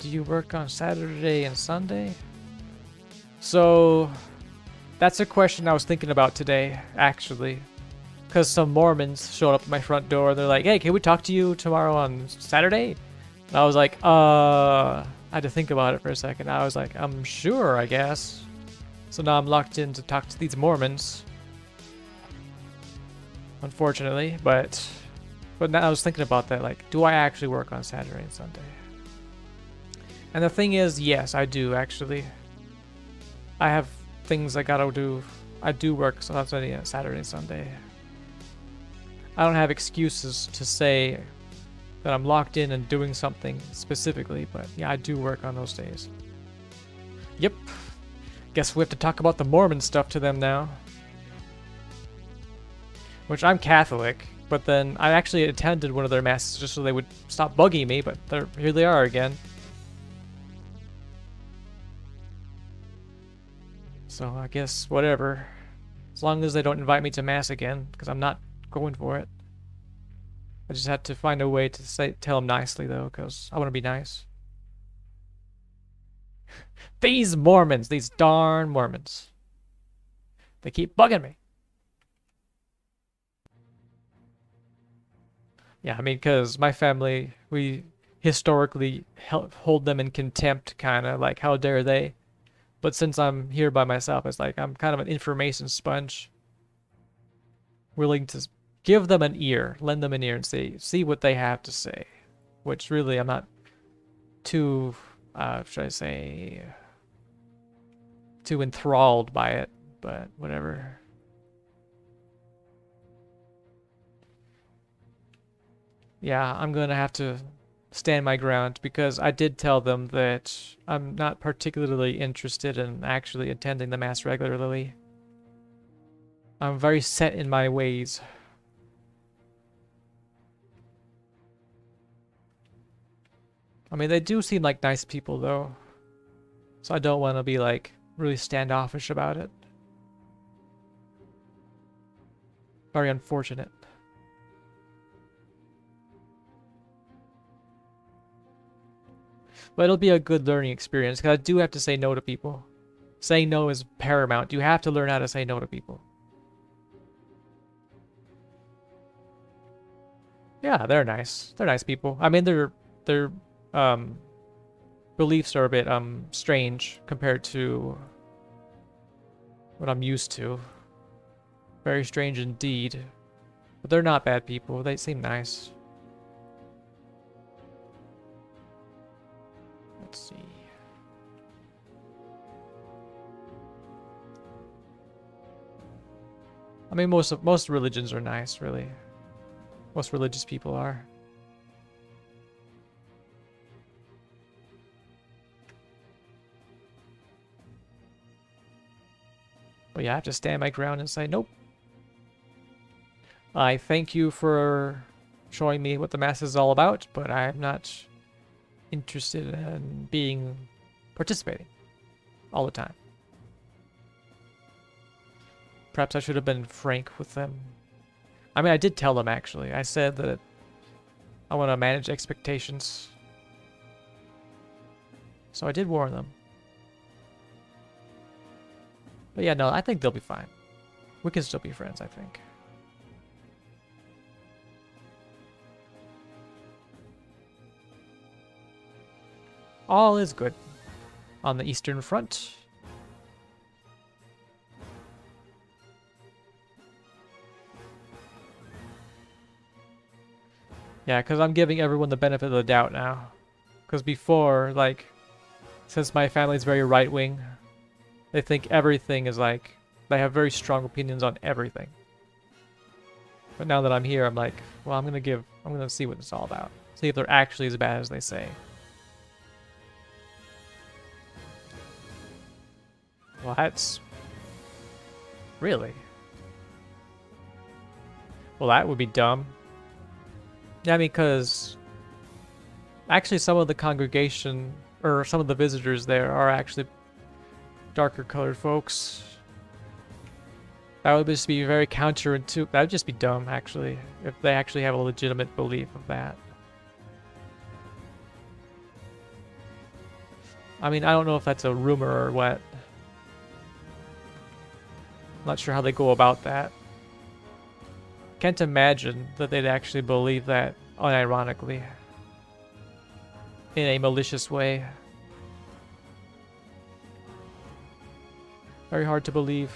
Do you work on Saturday and Sunday? So, that's a question I was thinking about today, actually. Because some Mormons showed up at my front door. They're like, hey, can we talk to you tomorrow on Saturday? And I was like, uh, I had to think about it for a second. I was like, I'm sure, I guess. So now I'm locked in to talk to these Mormons. Unfortunately, but but now I was thinking about that, like, do I actually work on Saturday and Sunday? And the thing is, yes, I do actually. I have things I gotta do. I do work Saturday, Saturday and Sunday. I don't have excuses to say that I'm locked in and doing something specifically, but yeah, I do work on those days. Yep. Guess we have to talk about the Mormon stuff to them now. Which I'm Catholic, but then I actually attended one of their masses just so they would stop bugging me, but here they are again. So I guess whatever. As long as they don't invite me to mass again, because I'm not going for it. I just had to find a way to say tell him nicely though, because I want to be nice. these Mormons, these darn Mormons. They keep bugging me. Yeah, I mean, because my family, we historically hold them in contempt, kind of like, how dare they? But since I'm here by myself, it's like I'm kind of an information sponge. Willing to give them an ear, lend them an ear, and see see what they have to say. Which really I'm not too, uh, should I say, too enthralled by it, but whatever. Yeah, I'm gonna have to stand my ground because I did tell them that I'm not particularly interested in actually attending the Mass regularly. I'm very set in my ways. I mean, they do seem like nice people, though. So I don't want to be, like, really standoffish about it. Very unfortunate. But it'll be a good learning experience, because I do have to say no to people. Saying no is paramount. You have to learn how to say no to people. Yeah, they're nice. They're nice people. I mean, they're they're um, beliefs are a bit um, strange compared to what I'm used to. Very strange indeed. But they're not bad people. They seem nice. Let's see. I mean, most most religions are nice, really. Most religious people are. But yeah, I have to stand my ground and say, nope. I thank you for showing me what the mass is all about, but I'm not interested in being participating all the time. Perhaps I should have been frank with them. I mean, I did tell them, actually. I said that I want to manage expectations. So I did warn them. But yeah, no, I think they'll be fine. We can still be friends, I think. All is good on the Eastern Front. Yeah, because I'm giving everyone the benefit of the doubt now. Because before, like, since my family's very right-wing, they think everything is like, they have very strong opinions on everything. But now that I'm here, I'm like, well, I'm to give, I'm to see what it's all about. See if they're actually as bad as they say. Well, that's... Really? Well, that would be dumb. Yeah, because... Actually, some of the congregation, or some of the visitors there are actually darker colored folks. That would just be very counterintuitive. That would just be dumb, actually, if they actually have a legitimate belief of that. I mean, I don't know if that's a rumor or what. I'm not sure how they go about that. Can't imagine that they'd actually believe that unironically. In a malicious way. Very hard to believe.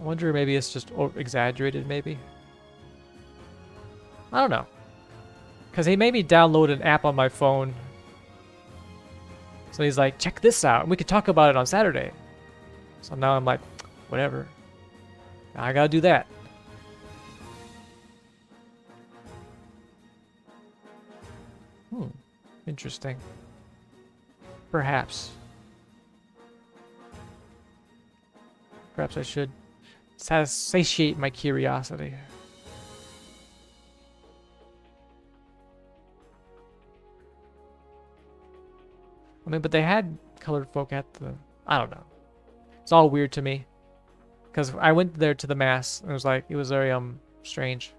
I wonder maybe it's just exaggerated, maybe. I don't know. Because he made me download an app on my phone. So he's like, check this out. And we could talk about it on Saturday. So now I'm like, whatever. I gotta do that. Hmm. Interesting. Perhaps. Perhaps I should satiate my curiosity. I mean, but they had colored folk at the... I don't know. It's all weird to me. Because I went there to the mass, and it was like, it was very, um, strange.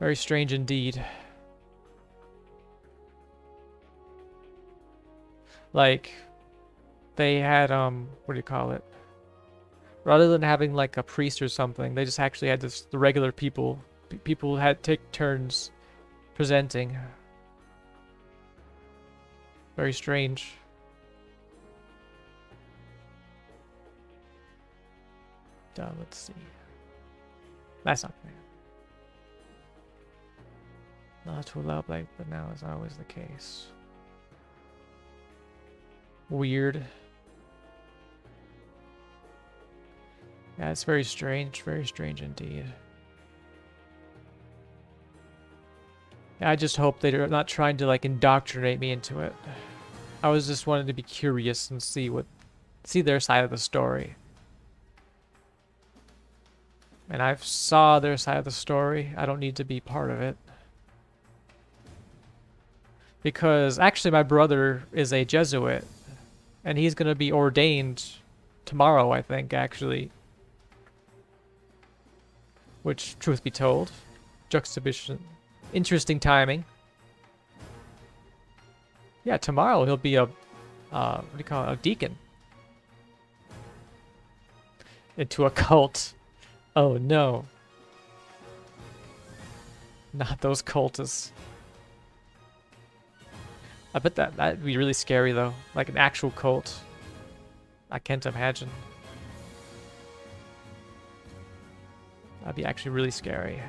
Very strange indeed. Like, they had, um, what do you call it? Rather than having, like, a priest or something, they just actually had this, the regular people. P people had take turns presenting. Very strange. Uh, let's see. That's not fair. Not to allow Blake, but now is always the case. Weird. Yeah, it's very strange. Very strange indeed. I just hope they're not trying to like indoctrinate me into it. I was just wanting to be curious and see what see their side of the story. And I've saw their side of the story. I don't need to be part of it. Because actually my brother is a Jesuit and he's going to be ordained tomorrow, I think, actually. Which, truth be told, juxtaposition, interesting timing. Yeah, tomorrow he'll be a, uh, what do you call it, a deacon. Into a cult. Oh no. Not those cultists. I bet that that'd be really scary though, like an actual cult. I can't imagine. That'd be actually really scary.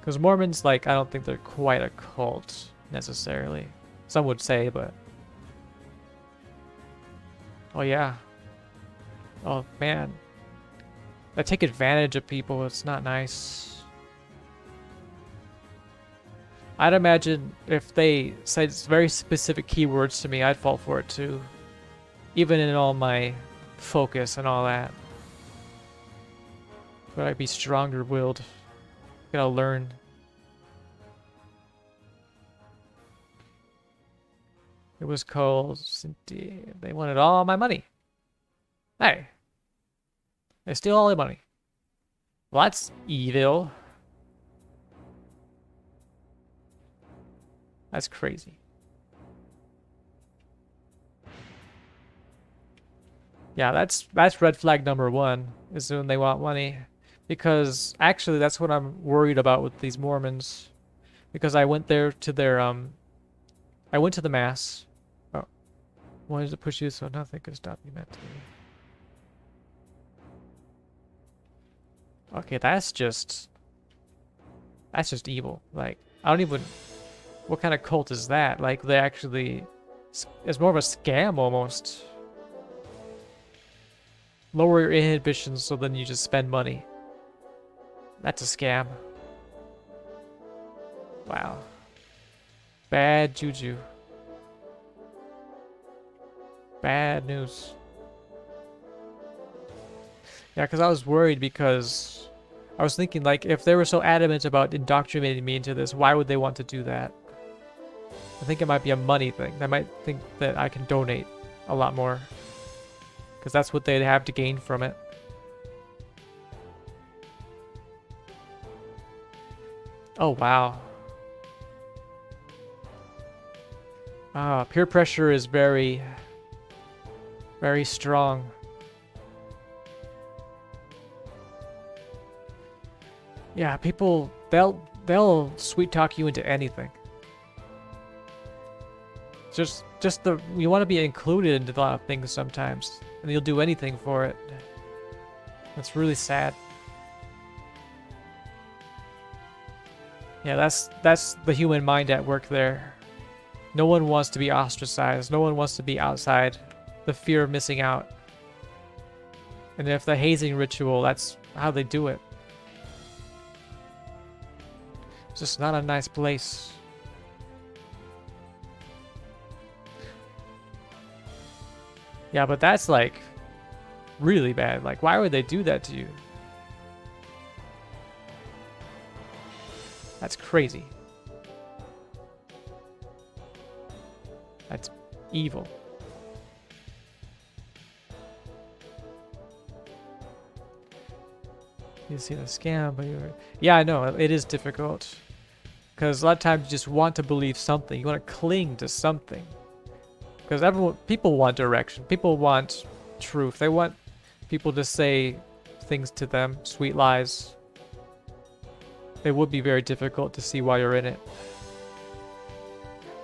Because Mormons, like, I don't think they're quite a cult necessarily. Some would say, but. Oh yeah. Oh man. They take advantage of people. It's not nice. I'd imagine if they said very specific keywords to me, I'd fall for it too. Even in all my focus and all that. But I'd be stronger willed. Gotta learn. It was called They wanted all my money. Hey. They steal all the money. Well, that's evil. That's crazy. Yeah, that's that's red flag number one, is when they want money. Because actually that's what I'm worried about with these Mormons. Because I went there to their um I went to the mass. Oh. Wanted to push you so nothing could stop you mentally. Okay, that's just that's just evil. Like I don't even what kind of cult is that? Like, they actually... It's more of a scam, almost. Lower your inhibitions so then you just spend money. That's a scam. Wow. Bad juju. Bad news. Yeah, because I was worried because I was thinking, like, if they were so adamant about indoctrinating me into this, why would they want to do that? I think it might be a money thing. They might think that I can donate a lot more. Because that's what they'd have to gain from it. Oh, wow. Ah, peer pressure is very, very strong. Yeah, people, they'll, they'll sweet talk you into anything. Just, just the you want to be included into a lot of things sometimes, and you'll do anything for it. That's really sad. Yeah, that's that's the human mind at work there. No one wants to be ostracized. No one wants to be outside. The fear of missing out. And if the hazing ritual, that's how they do it. It's just not a nice place. Yeah, but that's like really bad. Like, why would they do that to you? That's crazy. That's evil. You see the scam, but you're... Yeah, I know, it is difficult. Because a lot of times you just want to believe something. You want to cling to something. Because everyone, people want direction. People want truth. They want people to say things to them, sweet lies. It would be very difficult to see why you're in it.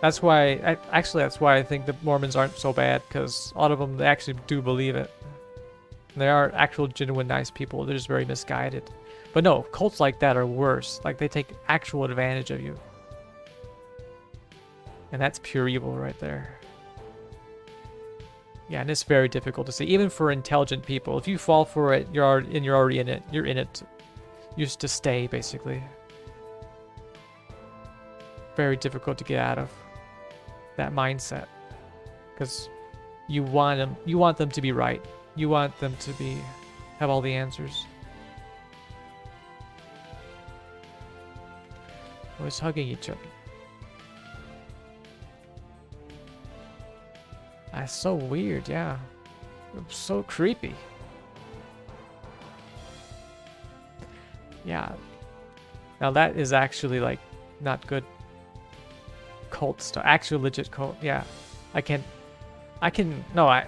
That's why, I, actually, that's why I think the Mormons aren't so bad, because a lot of them, they actually do believe it. They are actual, genuine, nice people. They're just very misguided. But no, cults like that are worse. Like, they take actual advantage of you. And that's pure evil right there. Yeah, and it's very difficult to see, even for intelligent people. If you fall for it, you're already, and you're already in it. You're in it. Used to stay, basically. Very difficult to get out of that mindset because you want them you want them to be right you want them to be have all the answers always hugging each other that's so weird yeah so creepy yeah now that is actually like not good cult stuff. Actual legit cult. Yeah. I can't I can no I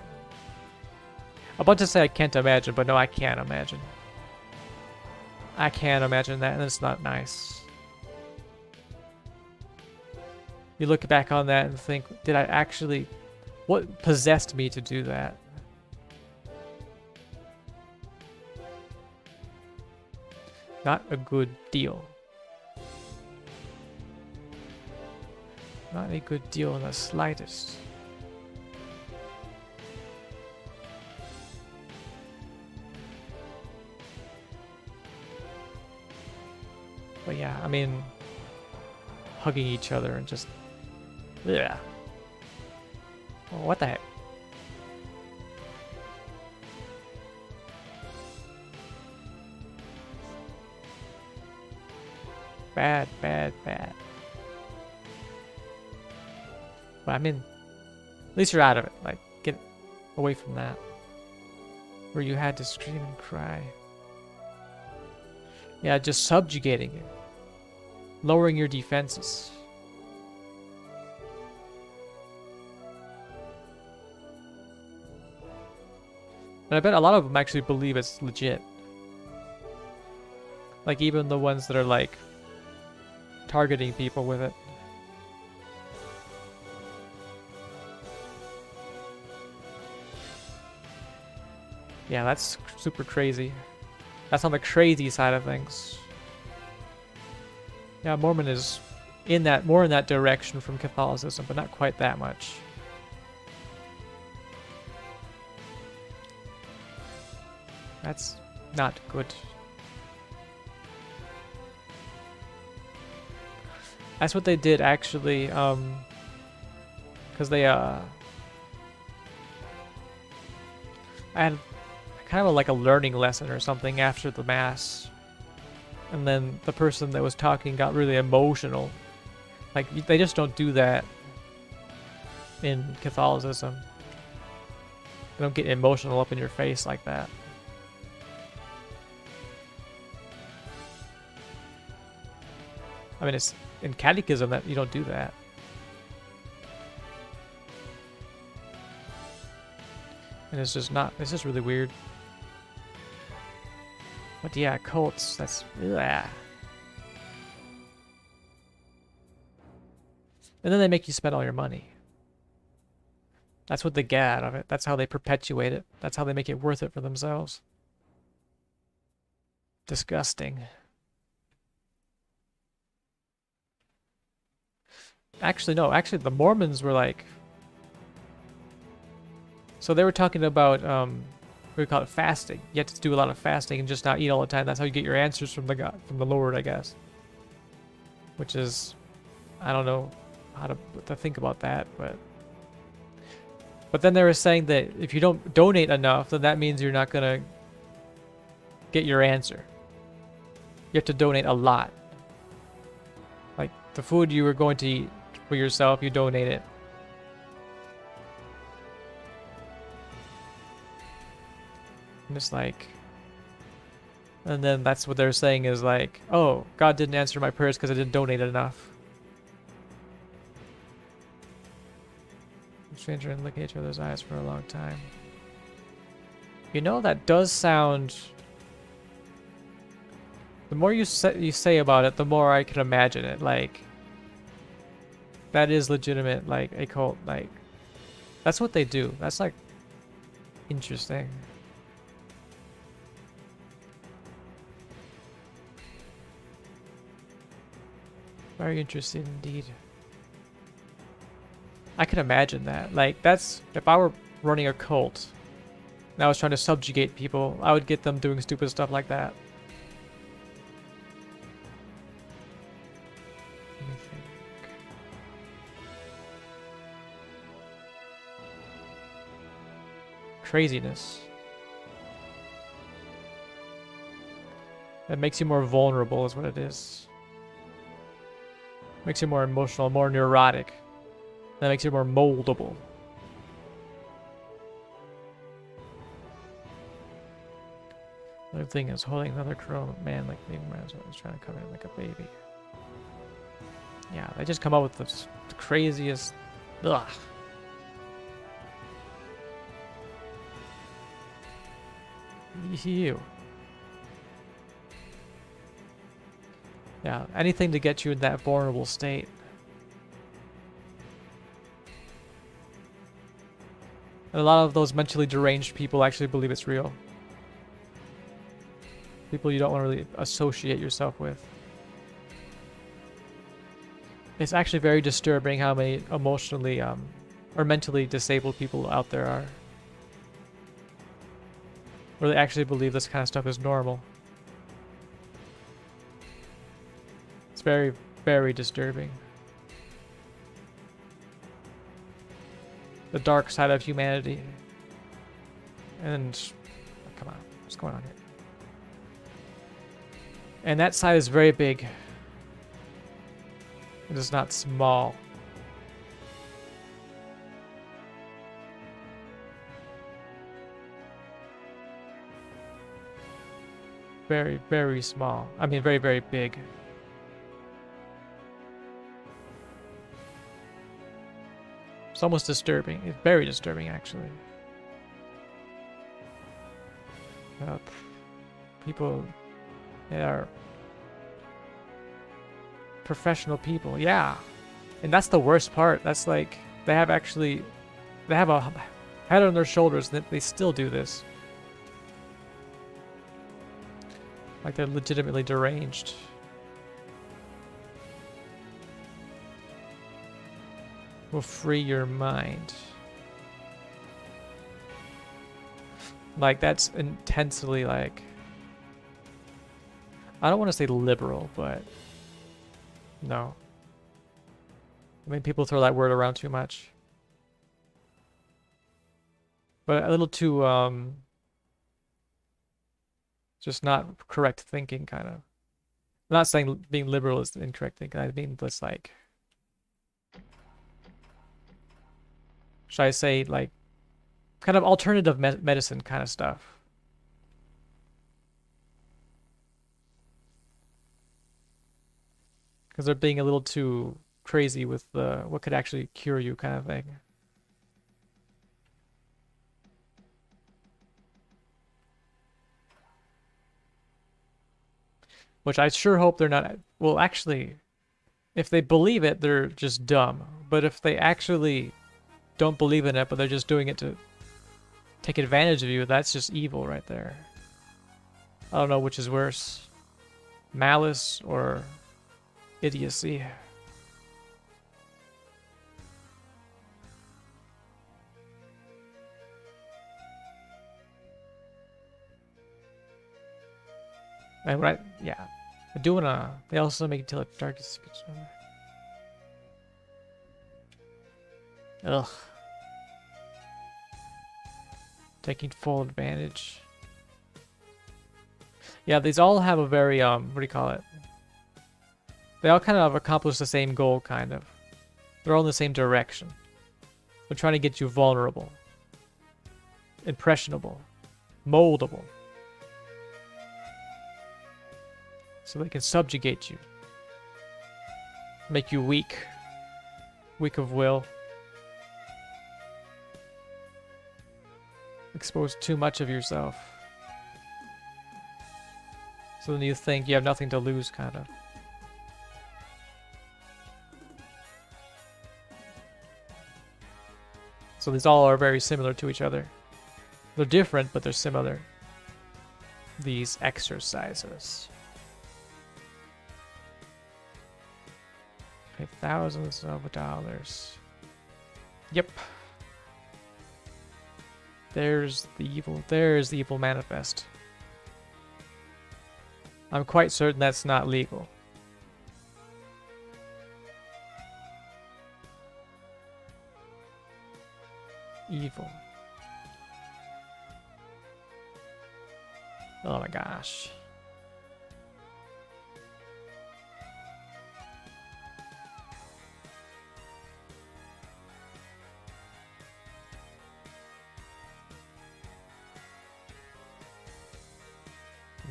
about to say I can't imagine, but no I can't imagine. I can't imagine that and it's not nice. You look back on that and think, did I actually what possessed me to do that? Not a good deal. Not a good deal in the slightest. But yeah, I mean, hugging each other and just, yeah. Oh, what the heck? Bad, bad, bad. But I mean, at least you're out of it. Like, get away from that. Where you had to scream and cry. Yeah, just subjugating it. Lowering your defenses. And I bet a lot of them actually believe it's legit. Like even the ones that are like targeting people with it. Yeah, that's super crazy. That's on the crazy side of things. Yeah, Mormon is in that more in that direction from Catholicism, but not quite that much. That's not good. That's what they did actually, um, because they, uh, I had kind of like a learning lesson or something after the mass. And then the person that was talking got really emotional. Like, they just don't do that in Catholicism. They don't get emotional up in your face like that. I mean, it's in catechism that you don't do that. And it's just not, it's just really weird. But yeah, cults, that's... Ugh. And then they make you spend all your money. That's what they get out of it. That's how they perpetuate it. That's how they make it worth it for themselves. Disgusting. Actually, no. Actually, the Mormons were like... So they were talking about, um, we call it fasting. You have to do a lot of fasting and just not eat all the time. That's how you get your answers from the God, from the Lord, I guess. Which is, I don't know how to, to think about that, but... But then they were saying that if you don't donate enough, then that means you're not going to get your answer. You have to donate a lot. Like, the food you were going to eat for yourself, you donate it. And it's like... And then that's what they're saying is like, oh, God didn't answer my prayers because I didn't donate enough. stranger and look at each other's eyes for a long time. You know, that does sound... The more you say, you say about it, the more I can imagine it. Like, that is legitimate, like, a cult. Like, that's what they do. That's, like, interesting. Very interesting indeed. I can imagine that. Like, that's... If I were running a cult and I was trying to subjugate people, I would get them doing stupid stuff like that. Craziness. That makes you more vulnerable is what it is. Makes you more emotional, more neurotic. That makes you more moldable. Another thing is holding another crow man like me was trying to come in like a baby. Yeah, they just come up with the, the craziest. Ugh. You. Yeah, anything to get you in that vulnerable state. And a lot of those mentally deranged people actually believe it's real. People you don't want to really associate yourself with. It's actually very disturbing how many emotionally um, or mentally disabled people out there are. They actually believe this kind of stuff is normal. It's very, very disturbing. the dark side of humanity. And oh, come on, what's going on here? And that side is very big. It is not small. Very, very small. I mean, very, very big. It's almost disturbing. It's very disturbing, actually. Uh, people that are professional people. Yeah. And that's the worst part. That's like, they have actually, they have a head on their shoulders and they still do this. Like they're legitimately deranged. will free your mind. Like, that's intensely, like... I don't want to say liberal, but... No. I mean, people throw that word around too much. But a little too, um... Just not correct thinking, kind of. I'm not saying being liberal is incorrect thinking. I mean, just like... should I say, like, kind of alternative me medicine kind of stuff. Because they're being a little too crazy with the what could actually cure you kind of thing. Which I sure hope they're not. Well, actually, if they believe it, they're just dumb. But if they actually don't believe in it, but they're just doing it to take advantage of you, that's just evil right there. I don't know which is worse. Malice or idiocy. Right, yeah. They're doing a. They also make it till the darkest. Ugh. Taking full advantage. Yeah, these all have a very, um, what do you call it? They all kind of accomplish the same goal, kind of. They're all in the same direction. They're trying to get you vulnerable. Impressionable. Moldable. So they can subjugate you. Make you weak. Weak of will. Expose too much of yourself. So then you think you have nothing to lose, kind of. So these all are very similar to each other. They're different, but they're similar. These exercises. Thousands of dollars. Yep. There's the evil. There's the evil manifest. I'm quite certain that's not legal. Evil. Oh my gosh.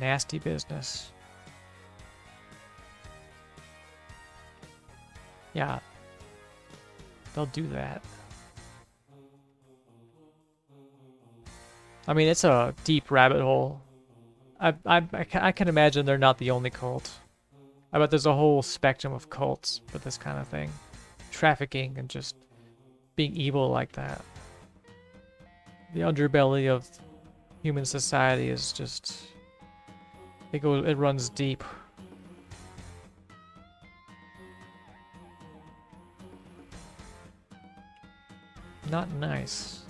Nasty business. Yeah. They'll do that. I mean, it's a deep rabbit hole. I, I, I can imagine they're not the only cult. I bet there's a whole spectrum of cults for this kind of thing. Trafficking and just being evil like that. The underbelly of human society is just it goes. It runs deep. Not nice.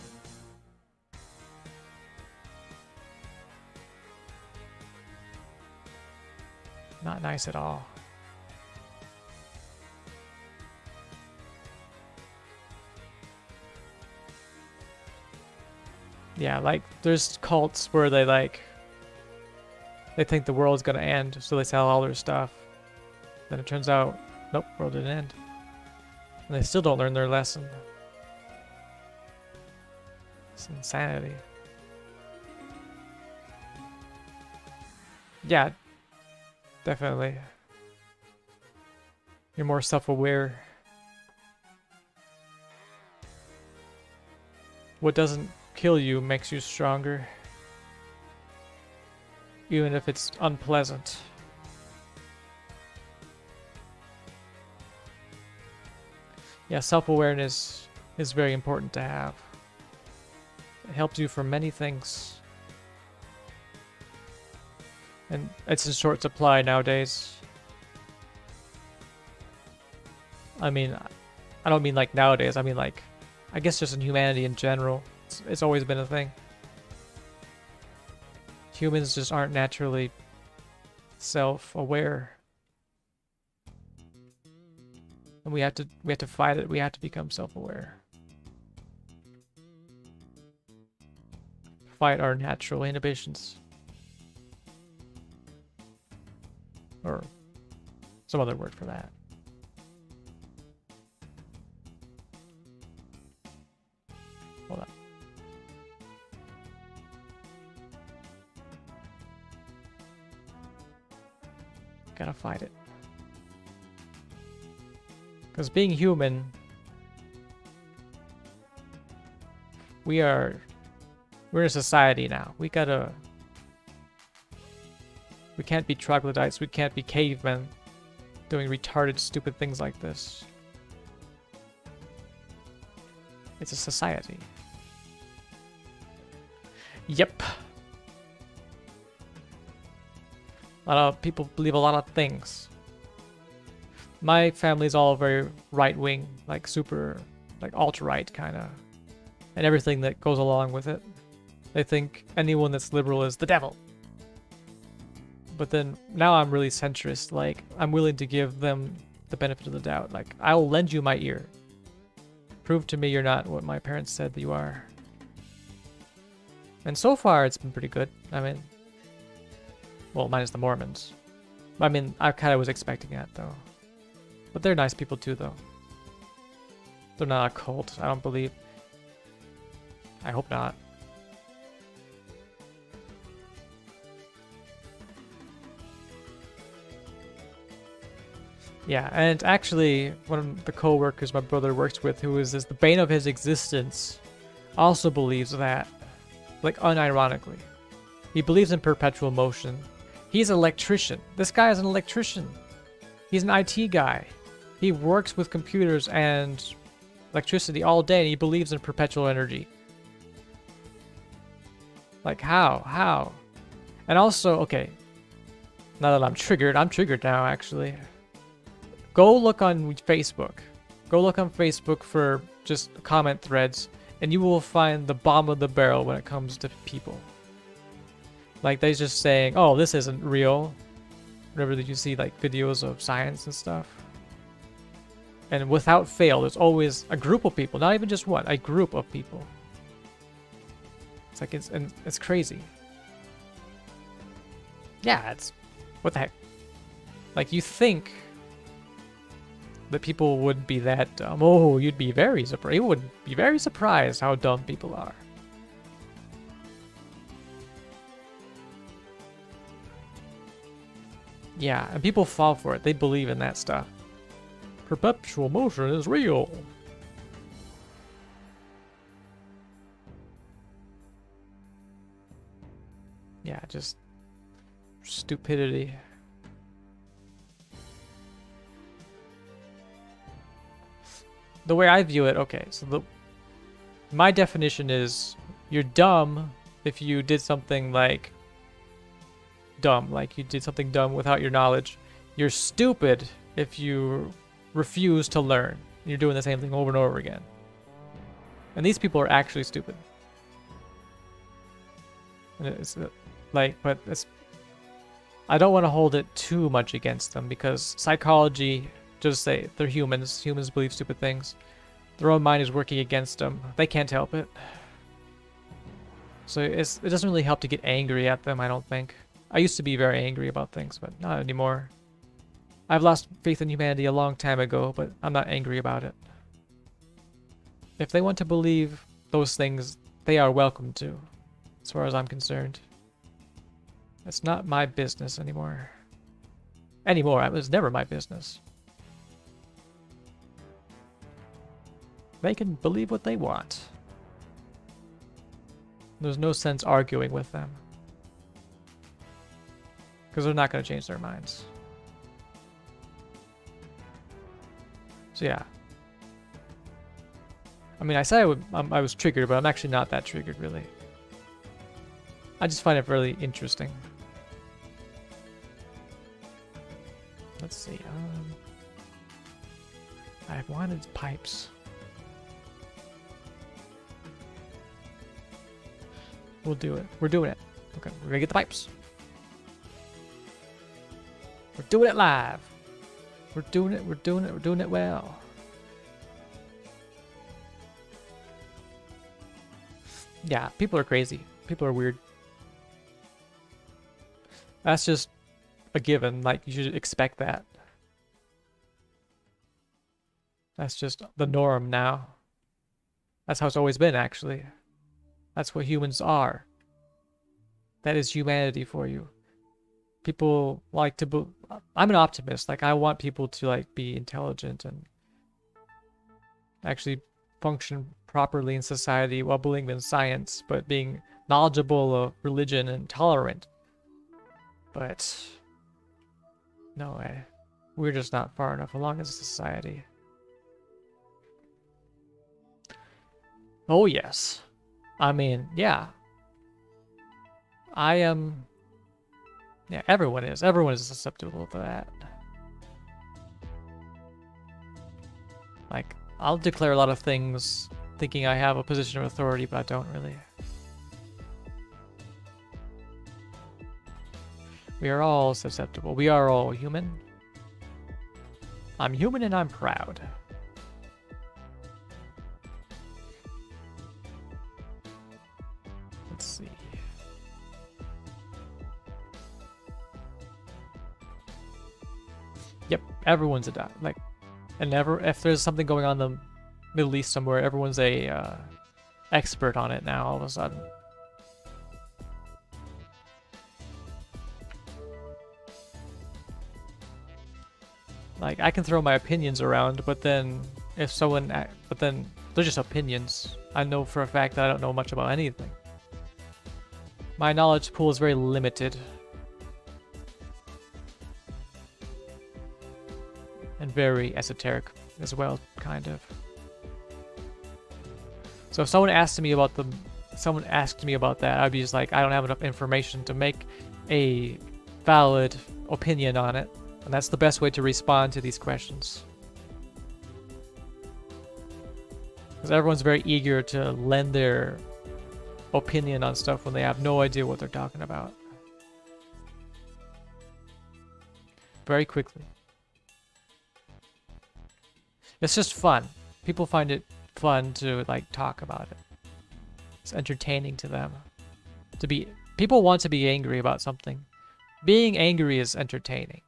Not nice at all. Yeah, like, there's cults where they, like, they think the world's gonna end, so they sell all their stuff. Then it turns out, nope, world didn't end. And they still don't learn their lesson. It's insanity. Yeah, definitely. You're more self-aware. What doesn't kill you makes you stronger even if it's unpleasant. Yeah, self-awareness is very important to have. It helps you for many things. And it's in short supply nowadays. I mean, I don't mean like nowadays, I mean like, I guess just in humanity in general. It's, it's always been a thing humans just aren't naturally self-aware. And we have to we have to fight it. We have to become self-aware. Fight our natural inhibitions. Or some other word for that. Hold on. Fight it. Because being human, we are, we're a society now. We gotta, we can't be troglodytes, we can't be cavemen doing retarded, stupid things like this. It's a society. Yep. Lot of people believe a lot of things. My family's all very right-wing, like super, like alt-right kind of, and everything that goes along with it. They think anyone that's liberal is the devil. But then now I'm really centrist, like I'm willing to give them the benefit of the doubt. Like I'll lend you my ear. Prove to me you're not what my parents said that you are. And so far it's been pretty good. I mean, well, minus the Mormons. I mean, I kind of was expecting that though. But they're nice people too, though. They're not a cult, I don't believe. I hope not. Yeah, and actually, one of the co-workers my brother works with, who is, is the bane of his existence, also believes that, like unironically. He believes in perpetual motion. He's an electrician. This guy is an electrician. He's an IT guy. He works with computers and electricity all day, and he believes in perpetual energy. Like, how? How? And also, okay, now that I'm triggered, I'm triggered now, actually. Go look on Facebook. Go look on Facebook for just comment threads, and you will find the bottom of the barrel when it comes to people. Like, they're just saying, oh, this isn't real. Whenever you see, like, videos of science and stuff. And without fail, there's always a group of people, not even just one, a group of people. It's like, it's, and it's crazy. Yeah, it's, what the heck? Like, you think that people would be that dumb. Oh, you'd be very surprised. You would be very surprised how dumb people are. Yeah, and people fall for it. They believe in that stuff. Perpetual motion is real. Yeah, just stupidity. The way I view it, okay, so the my definition is you're dumb if you did something like dumb, like you did something dumb without your knowledge. You're stupid if you refuse to learn. You're doing the same thing over and over again. And these people are actually stupid. It's uh, like, but it's. I don't want to hold it too much against them because psychology, just say they're humans. Humans believe stupid things. Their own mind is working against them. They can't help it. So it doesn't really help to get angry at them, I don't think. I used to be very angry about things, but not anymore. I've lost faith in humanity a long time ago, but I'm not angry about it. If they want to believe those things, they are welcome to, as far as I'm concerned. It's not my business anymore. Anymore, it was never my business. They can believe what they want. There's no sense arguing with them. Because they're not going to change their minds. So yeah. I mean, I said I, would, um, I was triggered, but I'm actually not that triggered, really. I just find it really interesting. Let's see. Um, I wanted pipes. We'll do it. We're doing it. Okay, we're gonna get the pipes. We're doing it live. We're doing it, we're doing it, we're doing it well. Yeah, people are crazy. People are weird. That's just a given. Like, you should expect that. That's just the norm now. That's how it's always been, actually. That's what humans are. That is humanity for you people like to be i'm an optimist like i want people to like be intelligent and actually function properly in society while believing in science but being knowledgeable of religion and tolerant but no way we're just not far enough along as a society Oh, yes. I mean, yeah. I am... Yeah, everyone is. Everyone is susceptible to that. Like, I'll declare a lot of things thinking I have a position of authority, but I don't really. We are all susceptible. We are all human. I'm human and I'm proud. Everyone's a dot. Like, and never if there's something going on in the Middle East somewhere, everyone's a uh, expert on it now all of a sudden. Like I can throw my opinions around, but then if someone, but then they're just opinions. I know for a fact that I don't know much about anything. My knowledge pool is very limited. And very esoteric as well, kind of. So if someone asked me about the, someone asked me about that, I'd be just like, I don't have enough information to make a valid opinion on it. And that's the best way to respond to these questions. Because everyone's very eager to lend their opinion on stuff when they have no idea what they're talking about. Very quickly. It's just fun. People find it fun to like talk about it. It's entertaining to them. To be people want to be angry about something. Being angry is entertaining.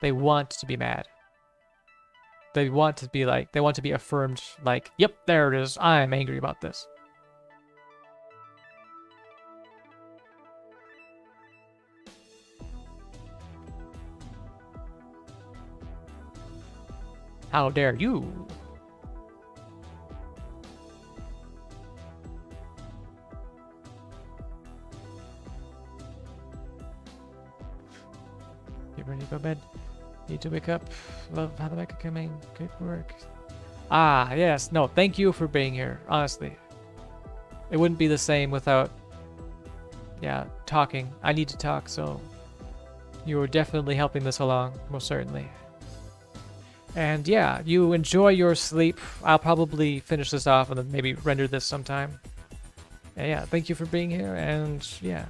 They want to be mad. They want to be like, they want to be affirmed like, yep, there it is. I'm angry about this. How dare you? Get ready to bed. Need to wake up. Love how the Mecha coming. Good work. Ah, yes. No, thank you for being here, honestly. It wouldn't be the same without, yeah, talking. I need to talk, so you were definitely helping this along, most certainly. And yeah, you enjoy your sleep. I'll probably finish this off and then maybe render this sometime. And yeah, thank you for being here, and yeah.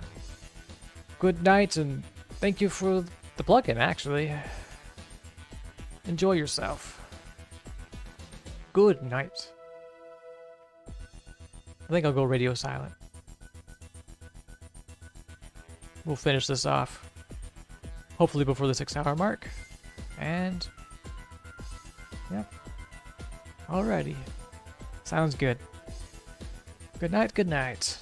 Good night, and thank you for the plugin, actually. Enjoy yourself. Good night. I think I'll go radio silent. We'll finish this off. Hopefully before the six hour mark. And Yep. Alrighty. Sounds good. Good night, good night.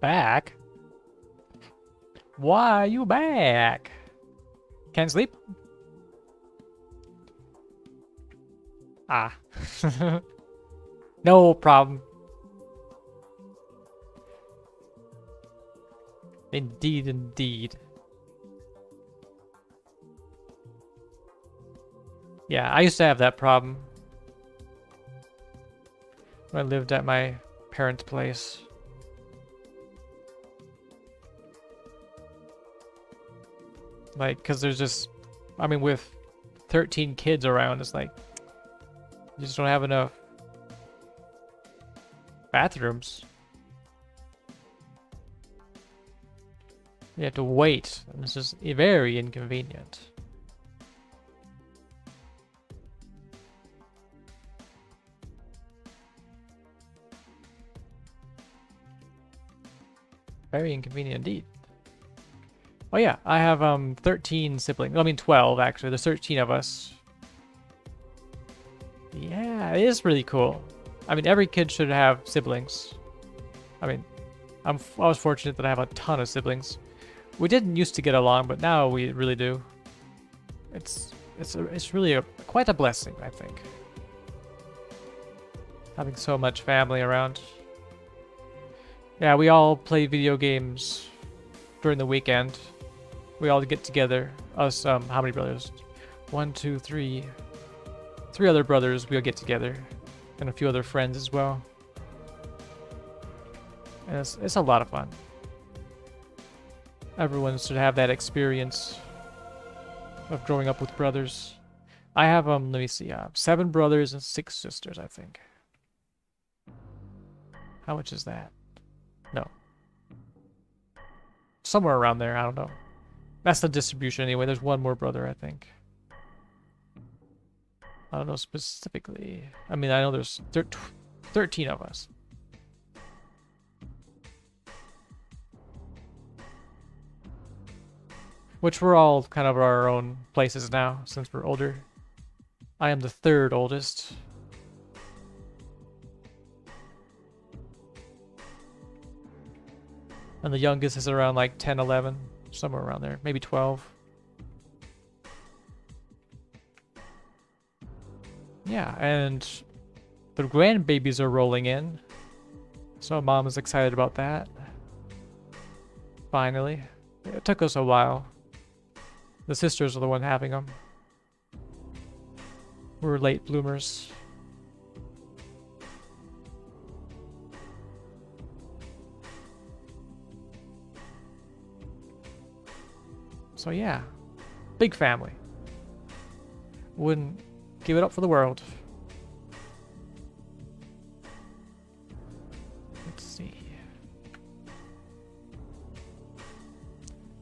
Back? Why are you back? Can't sleep? Ah. no problem. Indeed, indeed. Yeah, I used to have that problem. When I lived at my parents' place. Like, because there's just, I mean, with 13 kids around, it's like, you just don't have enough bathrooms. You have to wait. This is very inconvenient. Very inconvenient indeed. Oh yeah, I have um 13 siblings. I mean 12 actually. There's 13 of us. Yeah, it is really cool. I mean, every kid should have siblings. I mean, I'm I was fortunate that I have a ton of siblings. We didn't used to get along, but now we really do. It's it's a, it's really a, quite a blessing, I think. Having so much family around. Yeah, we all play video games during the weekend. We all get together. Us, um, how many brothers? One, two, three. Three other brothers we'll get together. And a few other friends as well. And it's, it's a lot of fun. Everyone should have that experience of growing up with brothers. I have, um, let me see, uh, seven brothers and six sisters, I think. How much is that? No. Somewhere around there, I don't know. That's the distribution anyway. There's one more brother, I think. I don't know specifically. I mean, I know there's thir 13 of us. Which we're all kind of our own places now, since we're older. I am the third oldest. And the youngest is around like 10, 11, somewhere around there. Maybe 12. Yeah, and the grandbabies are rolling in. So mom is excited about that. Finally. It took us a while. The sisters are the one having them. We're late bloomers. So yeah, big family. Wouldn't give it up for the world. Let's see.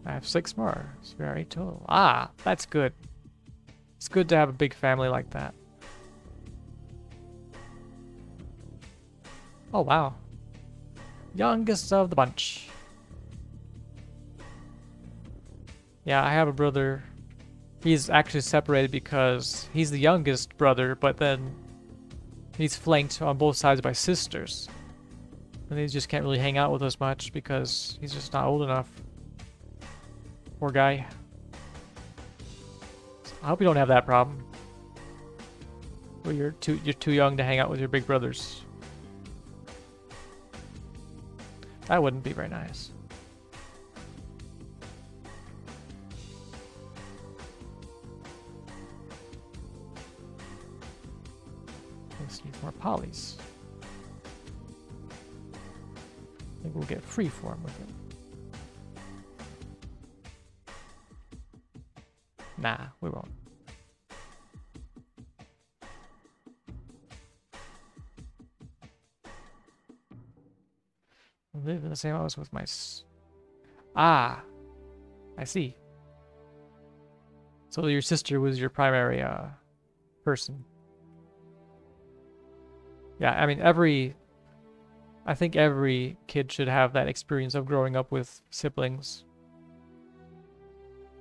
I have six more. It's very tall. Ah, that's good. It's good to have a big family like that. Oh, wow. Youngest of the bunch. Yeah, I have a brother. He's actually separated because he's the youngest brother, but then he's flanked on both sides by sisters. And he just can't really hang out with us much because he's just not old enough. Poor guy. I hope you don't have that problem. Well, you're too you're too young to hang out with your big brothers. That wouldn't be very nice. More polys. I think we'll get freeform with it. Nah, we won't. live in the same house with my ah i see so your sister was your primary uh person yeah, I mean, every, I think every kid should have that experience of growing up with siblings.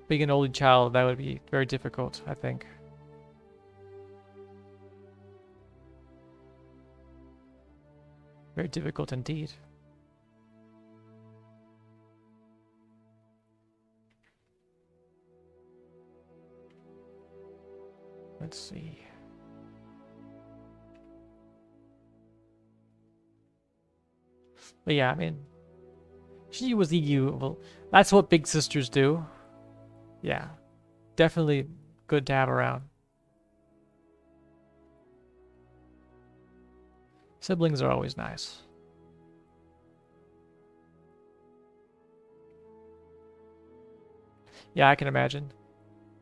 Being an only child, that would be very difficult, I think. Very difficult indeed. Let's see. But yeah, I mean, she was. Well, that's what big sisters do. Yeah, definitely good to have around. Siblings are always nice. Yeah, I can imagine.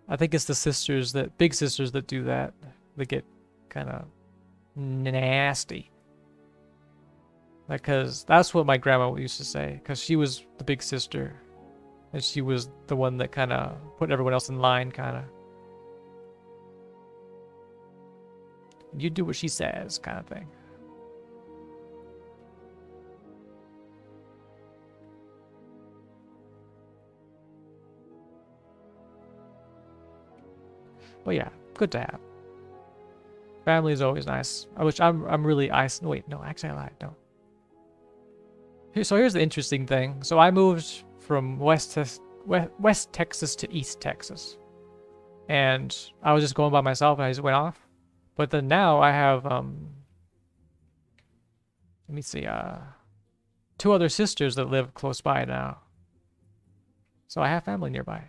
I think it's the sisters that, big sisters that do that. That get kind of nasty. Because that's what my grandma used to say. Because she was the big sister. And she was the one that kind of put everyone else in line, kind of. You do what she says, kind of thing. But yeah, good to have. Family is always nice. I wish I'm I'm really ice. Wait, no, actually I lied. No. So here's the interesting thing. So I moved from West West Texas to East Texas, and I was just going by myself, and I just went off. But then now I have um. Let me see. Uh, two other sisters that live close by now. So I have family nearby.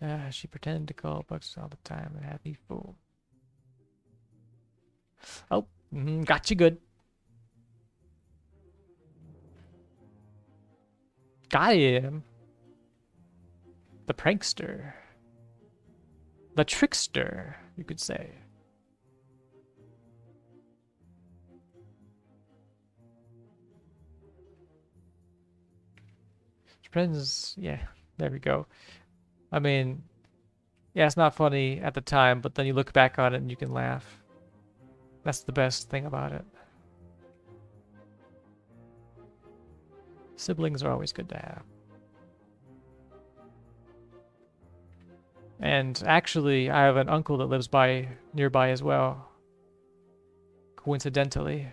Uh, she pretended to call Bugs all the time and had me fooled. Oh, mm -hmm, got you good. Got him. The prankster. The trickster, you could say. Friends, yeah, there we go. I mean, yeah, it's not funny at the time, but then you look back on it and you can laugh. That's the best thing about it. Siblings are always good to have. And actually, I have an uncle that lives by nearby as well. Coincidentally.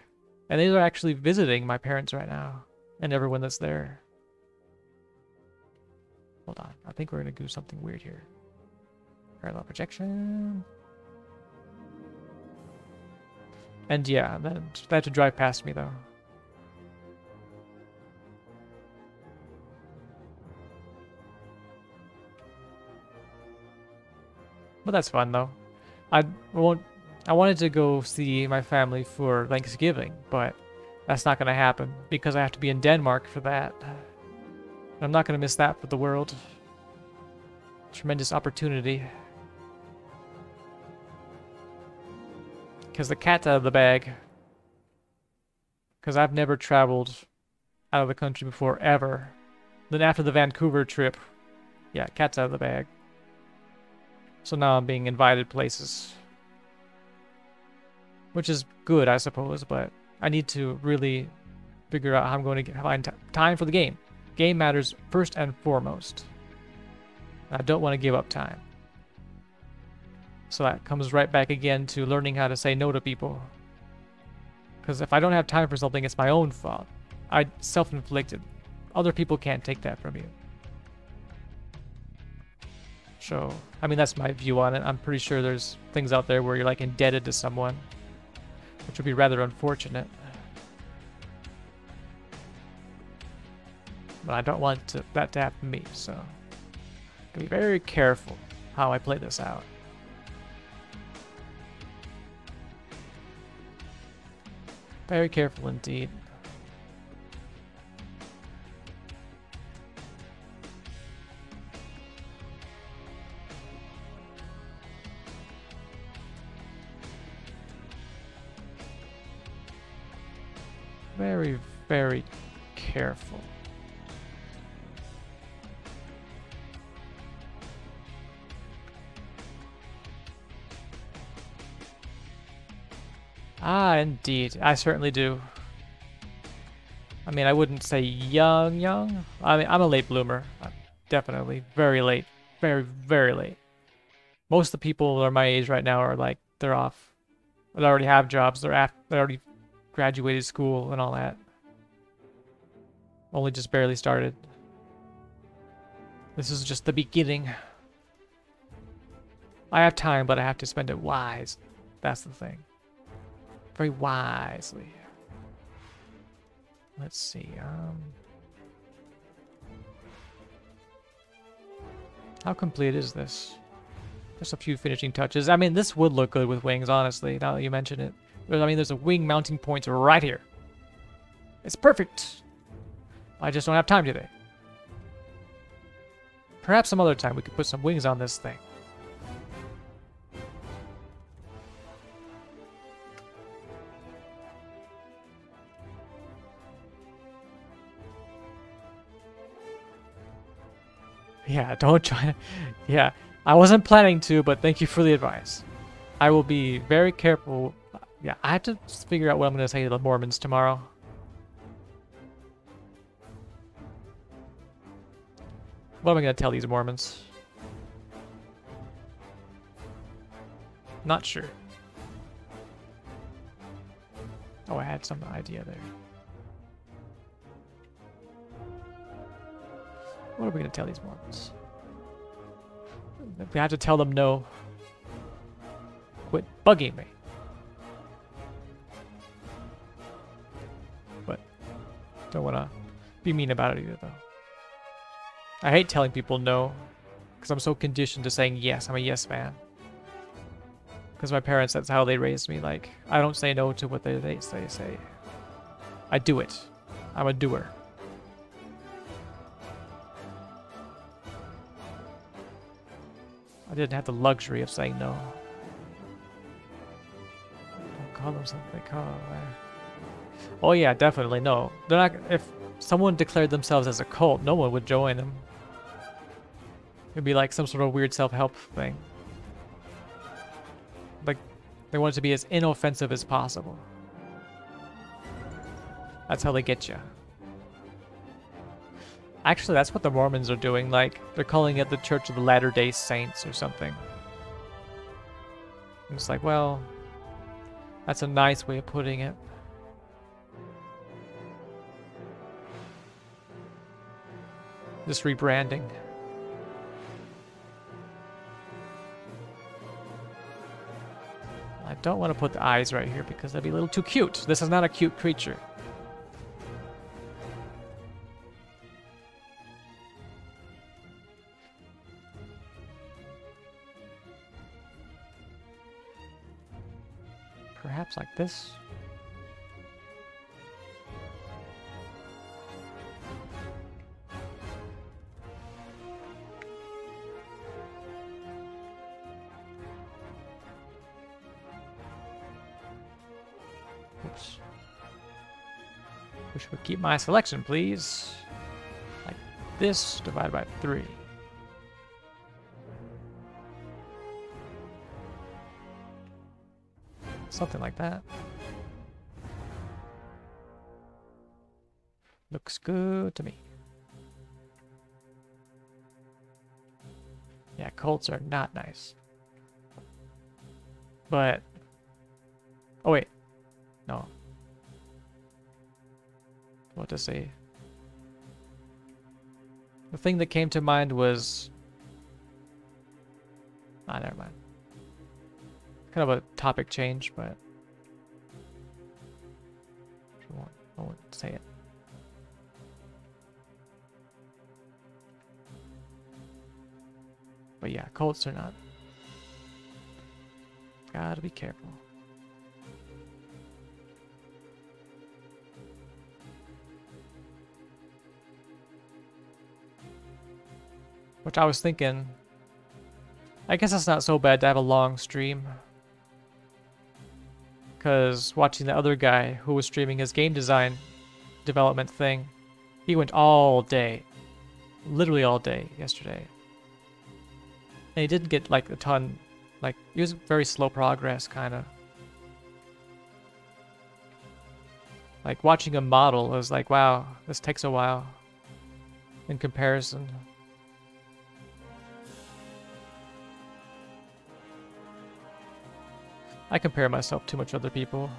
And they are actually visiting my parents right now. And everyone that's there. Hold on. I think we're going to do something weird here. Parallel projection. And yeah, that, that had to drive past me though. But that's fun though. I won't. I wanted to go see my family for Thanksgiving, but that's not to happen because I have to be in Denmark for that. I'm not to miss that for the world. Tremendous opportunity. Because the cat's out of the bag. Because I've never traveled out of the country before, ever. Then after the Vancouver trip, yeah, cat's out of the bag. So now I'm being invited places. Which is good, I suppose, but I need to really figure out how I'm going to find time for the game. Game matters first and foremost. I don't want to give up time. So that comes right back again to learning how to say no to people. Because if I don't have time for something, it's my own fault. I self-inflicted. Other people can't take that from you. So, I mean, that's my view on it. I'm pretty sure there's things out there where you're like indebted to someone, which would be rather unfortunate. But I don't want to, that to happen to me, so... Be very careful how I play this out. Very careful indeed. Very, very careful. Ah, indeed. I certainly do. I mean, I wouldn't say young, young. I mean, I'm a late bloomer. I'm definitely very late. Very, very late. Most of the people that are my age right now are like, they're off. They already have jobs. They're af they already graduated school and all that. Only just barely started. This is just the beginning. I have time, but I have to spend it wise. That's the thing. Very wisely. Let's see. Um, how complete is this? Just a few finishing touches. I mean, this would look good with wings, honestly, now that you mention it. I mean, there's a wing mounting point right here. It's perfect. I just don't have time today. Perhaps some other time we could put some wings on this thing. Yeah, don't try. Yeah, I wasn't planning to, but thank you for the advice. I will be very careful. Yeah, I have to figure out what I'm going to say to the Mormons tomorrow. What am I going to tell these Mormons? Not sure. Oh, I had some idea there. What are we going to tell these Mormons? We have to tell them no. Quit bugging me. But don't want to be mean about it either, though. I hate telling people no, because I'm so conditioned to saying yes. I'm a yes man. Because my parents, that's how they raised me. Like, I don't say no to what they, they say. say. I do it. I'm a doer. I didn't have the luxury of saying no. Don't call them something call. Oh yeah, definitely no. They're not. If someone declared themselves as a cult, no one would join them. It'd be like some sort of weird self-help thing. Like they want it to be as inoffensive as possible. That's how they get you. Actually, that's what the Mormons are doing. Like, they're calling it the Church of the Latter-day Saints or something. I'm just like, well, that's a nice way of putting it. Just rebranding. I don't want to put the eyes right here because that'd be a little too cute. This is not a cute creature. Perhaps like this. Oops. Wish would keep my selection, please. Like this, divided by three. Something like that. Looks good to me. Yeah, Colts are not nice. But... Oh, wait. No. What to say? The thing that came to mind was... Ah, never mind. Kind of a topic change, but... I won't say it. But yeah, Colts are not. Gotta be careful. Which I was thinking, I guess it's not so bad to have a long stream. Because watching the other guy who was streaming his game design development thing, he went all day. Literally all day yesterday. And he didn't get like a ton, like, it was very slow progress, kind of. Like watching a model was like, wow, this takes a while in comparison. I compare myself too much to other people.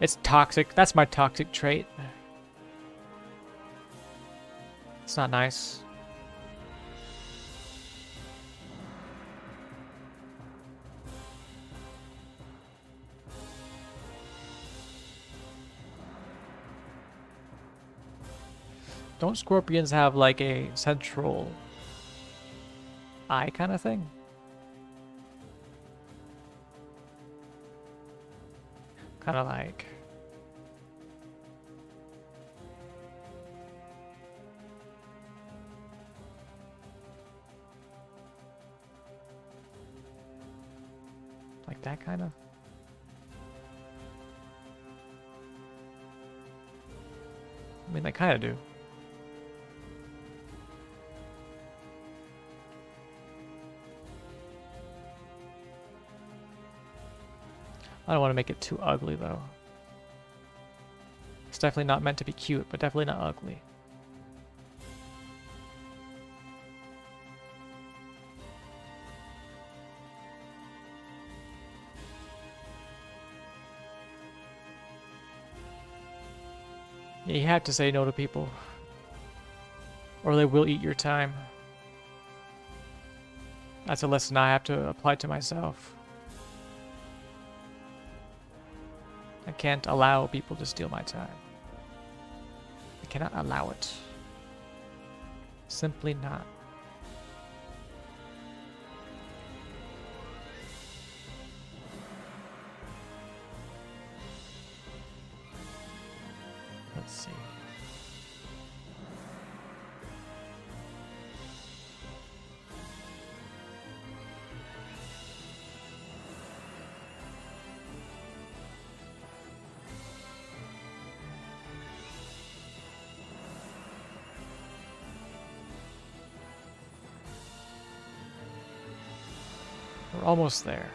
It's toxic. That's my toxic trait. It's not nice. Don't scorpions have like a central eye kind of thing? Kind of like... Like that kind of? I mean, they kind of do. I don't want to make it too ugly, though. It's definitely not meant to be cute, but definitely not ugly. You have to say no to people. Or they will eat your time. That's a lesson I have to apply to myself. I can't allow people to steal my time. I cannot allow it. Simply not. Let's see. Almost there.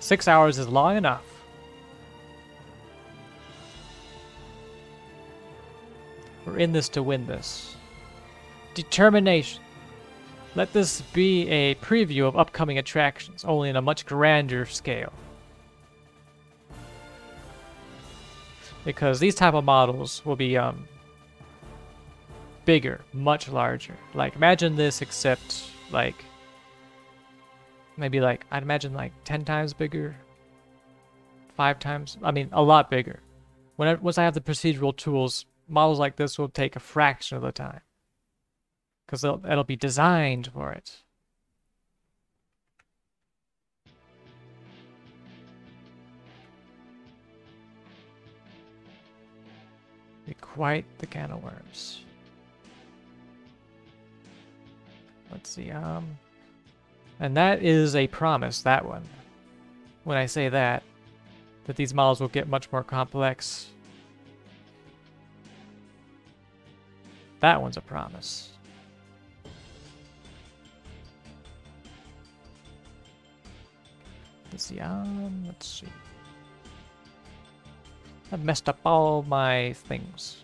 Six hours is long enough. We're in this to win this. Determination. Let this be a preview of upcoming attractions, only in a much grander scale. Because these type of models will be um, bigger, much larger. Like, imagine this except, like, maybe like, I'd imagine like 10 times bigger, five times, I mean, a lot bigger. When I, once I have the procedural tools, models like this will take a fraction of the time. Because it'll, it'll be designed for it. Be quite the can of worms. Let's see, um... And that is a promise, that one. When I say that, that these models will get much more complex. That one's a promise. Let's see, um, let's see. I've messed up all my things.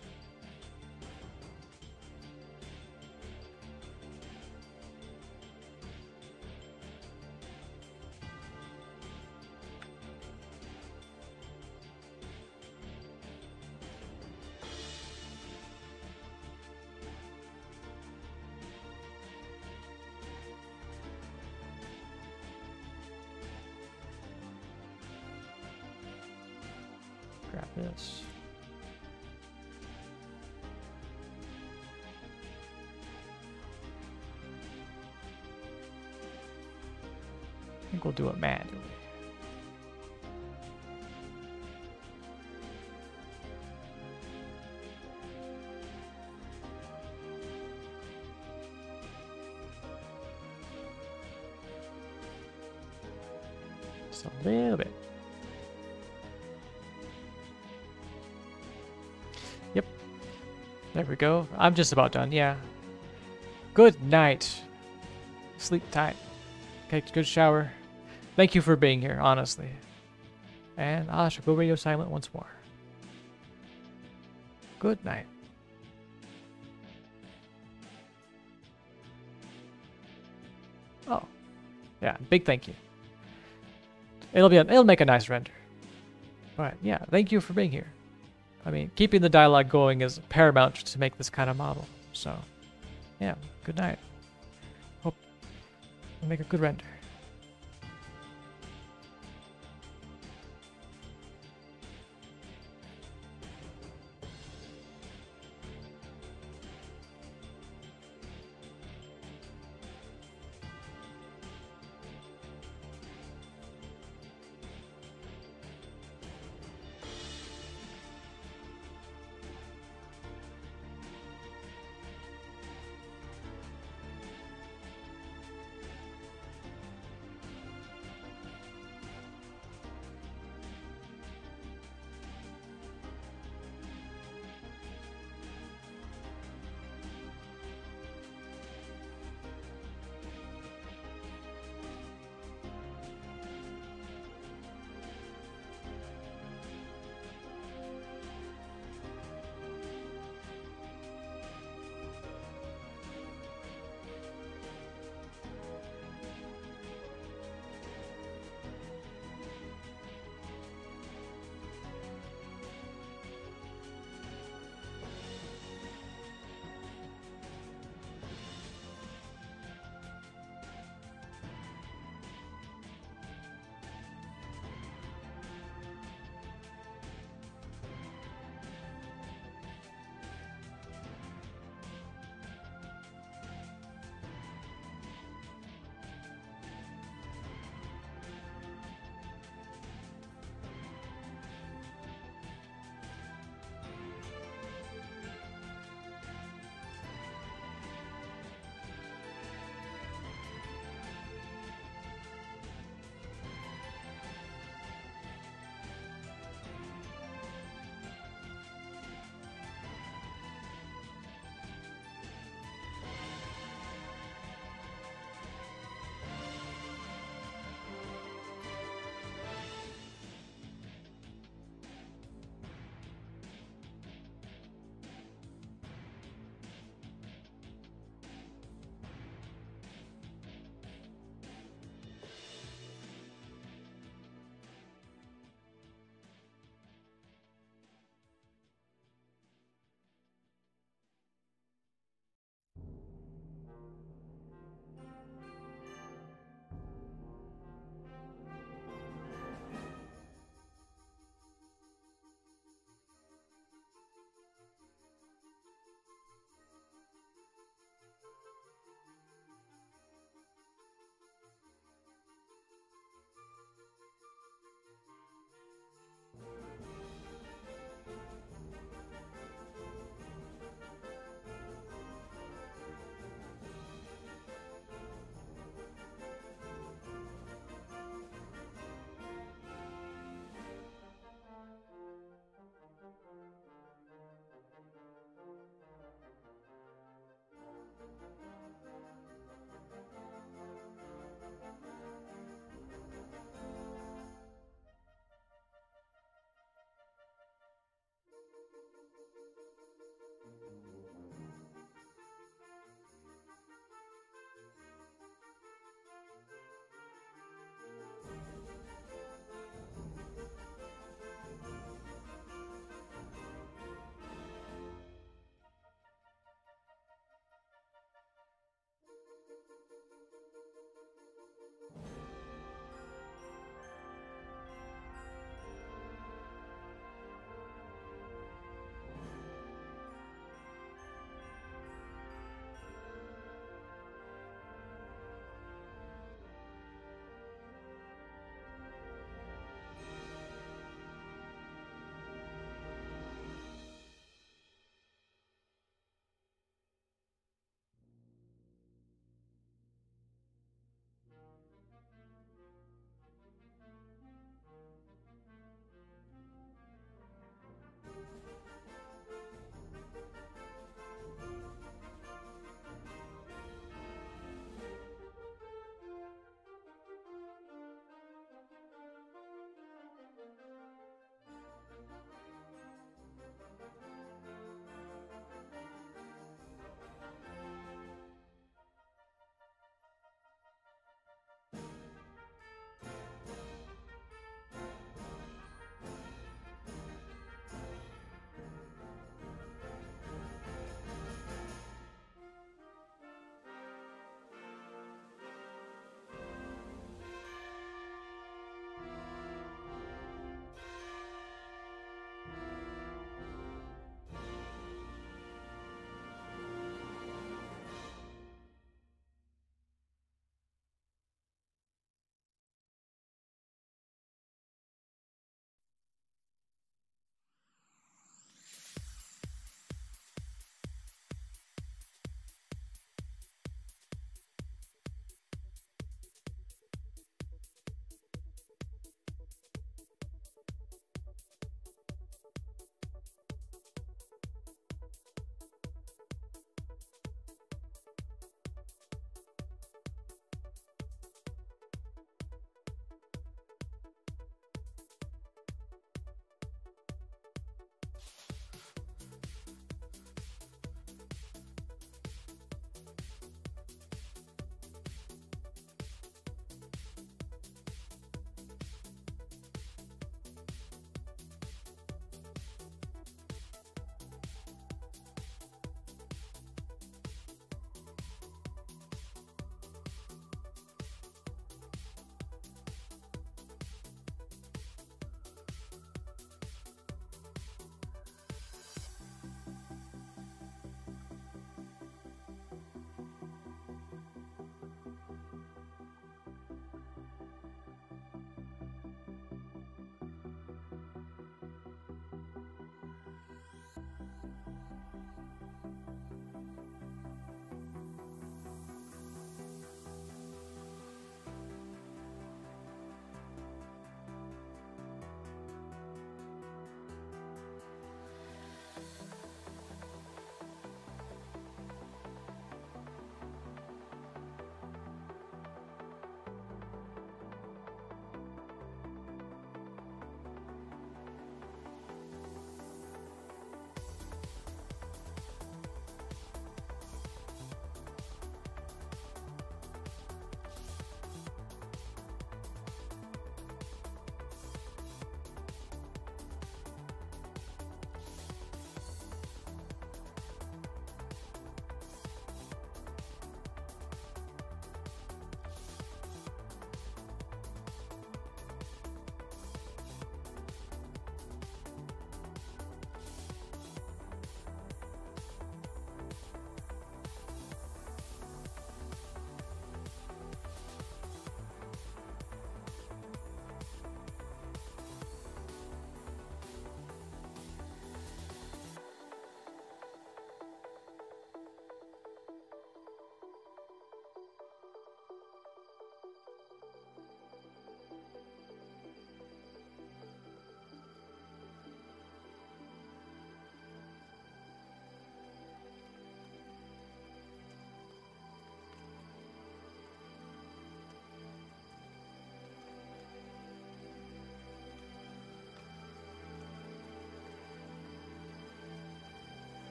I'm just about done, yeah. Good night. Sleep tight. Take a good shower. Thank you for being here, honestly. And I shall go radio silent once more. Good night. Oh. Yeah, big thank you. It'll be a, it'll make a nice render. But yeah, thank you for being here. I mean, keeping the dialogue going is paramount to make this kind of model. So, yeah, good night. Hope you make a good render.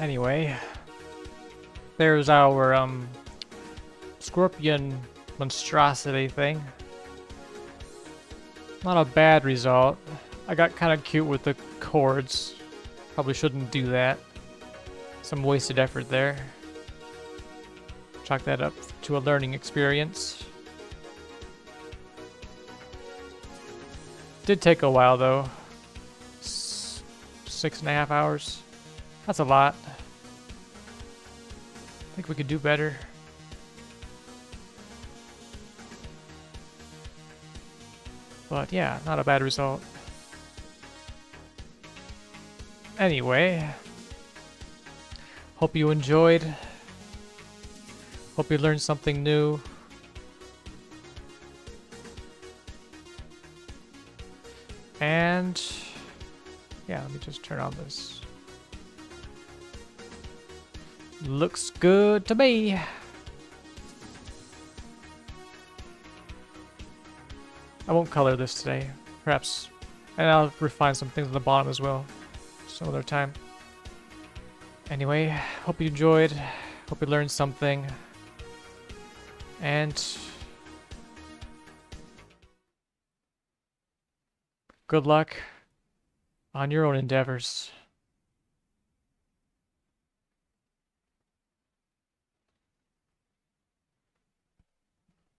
Anyway, there's our um scorpion monstrosity thing. Not a bad result. I got kind of cute with the cords. Probably shouldn't do that. Some wasted effort there. Chalk that up to a learning experience. Did take a while though. S six and a half hours. That's a lot. I think we could do better. But yeah, not a bad result. Anyway, hope you enjoyed. Hope you learned something new. And yeah, let me just turn on this. Looks good to me. I won't color this today, perhaps. And I'll refine some things on the bottom as well, some other time. Anyway, hope you enjoyed. Hope you learned something. And good luck on your own endeavors.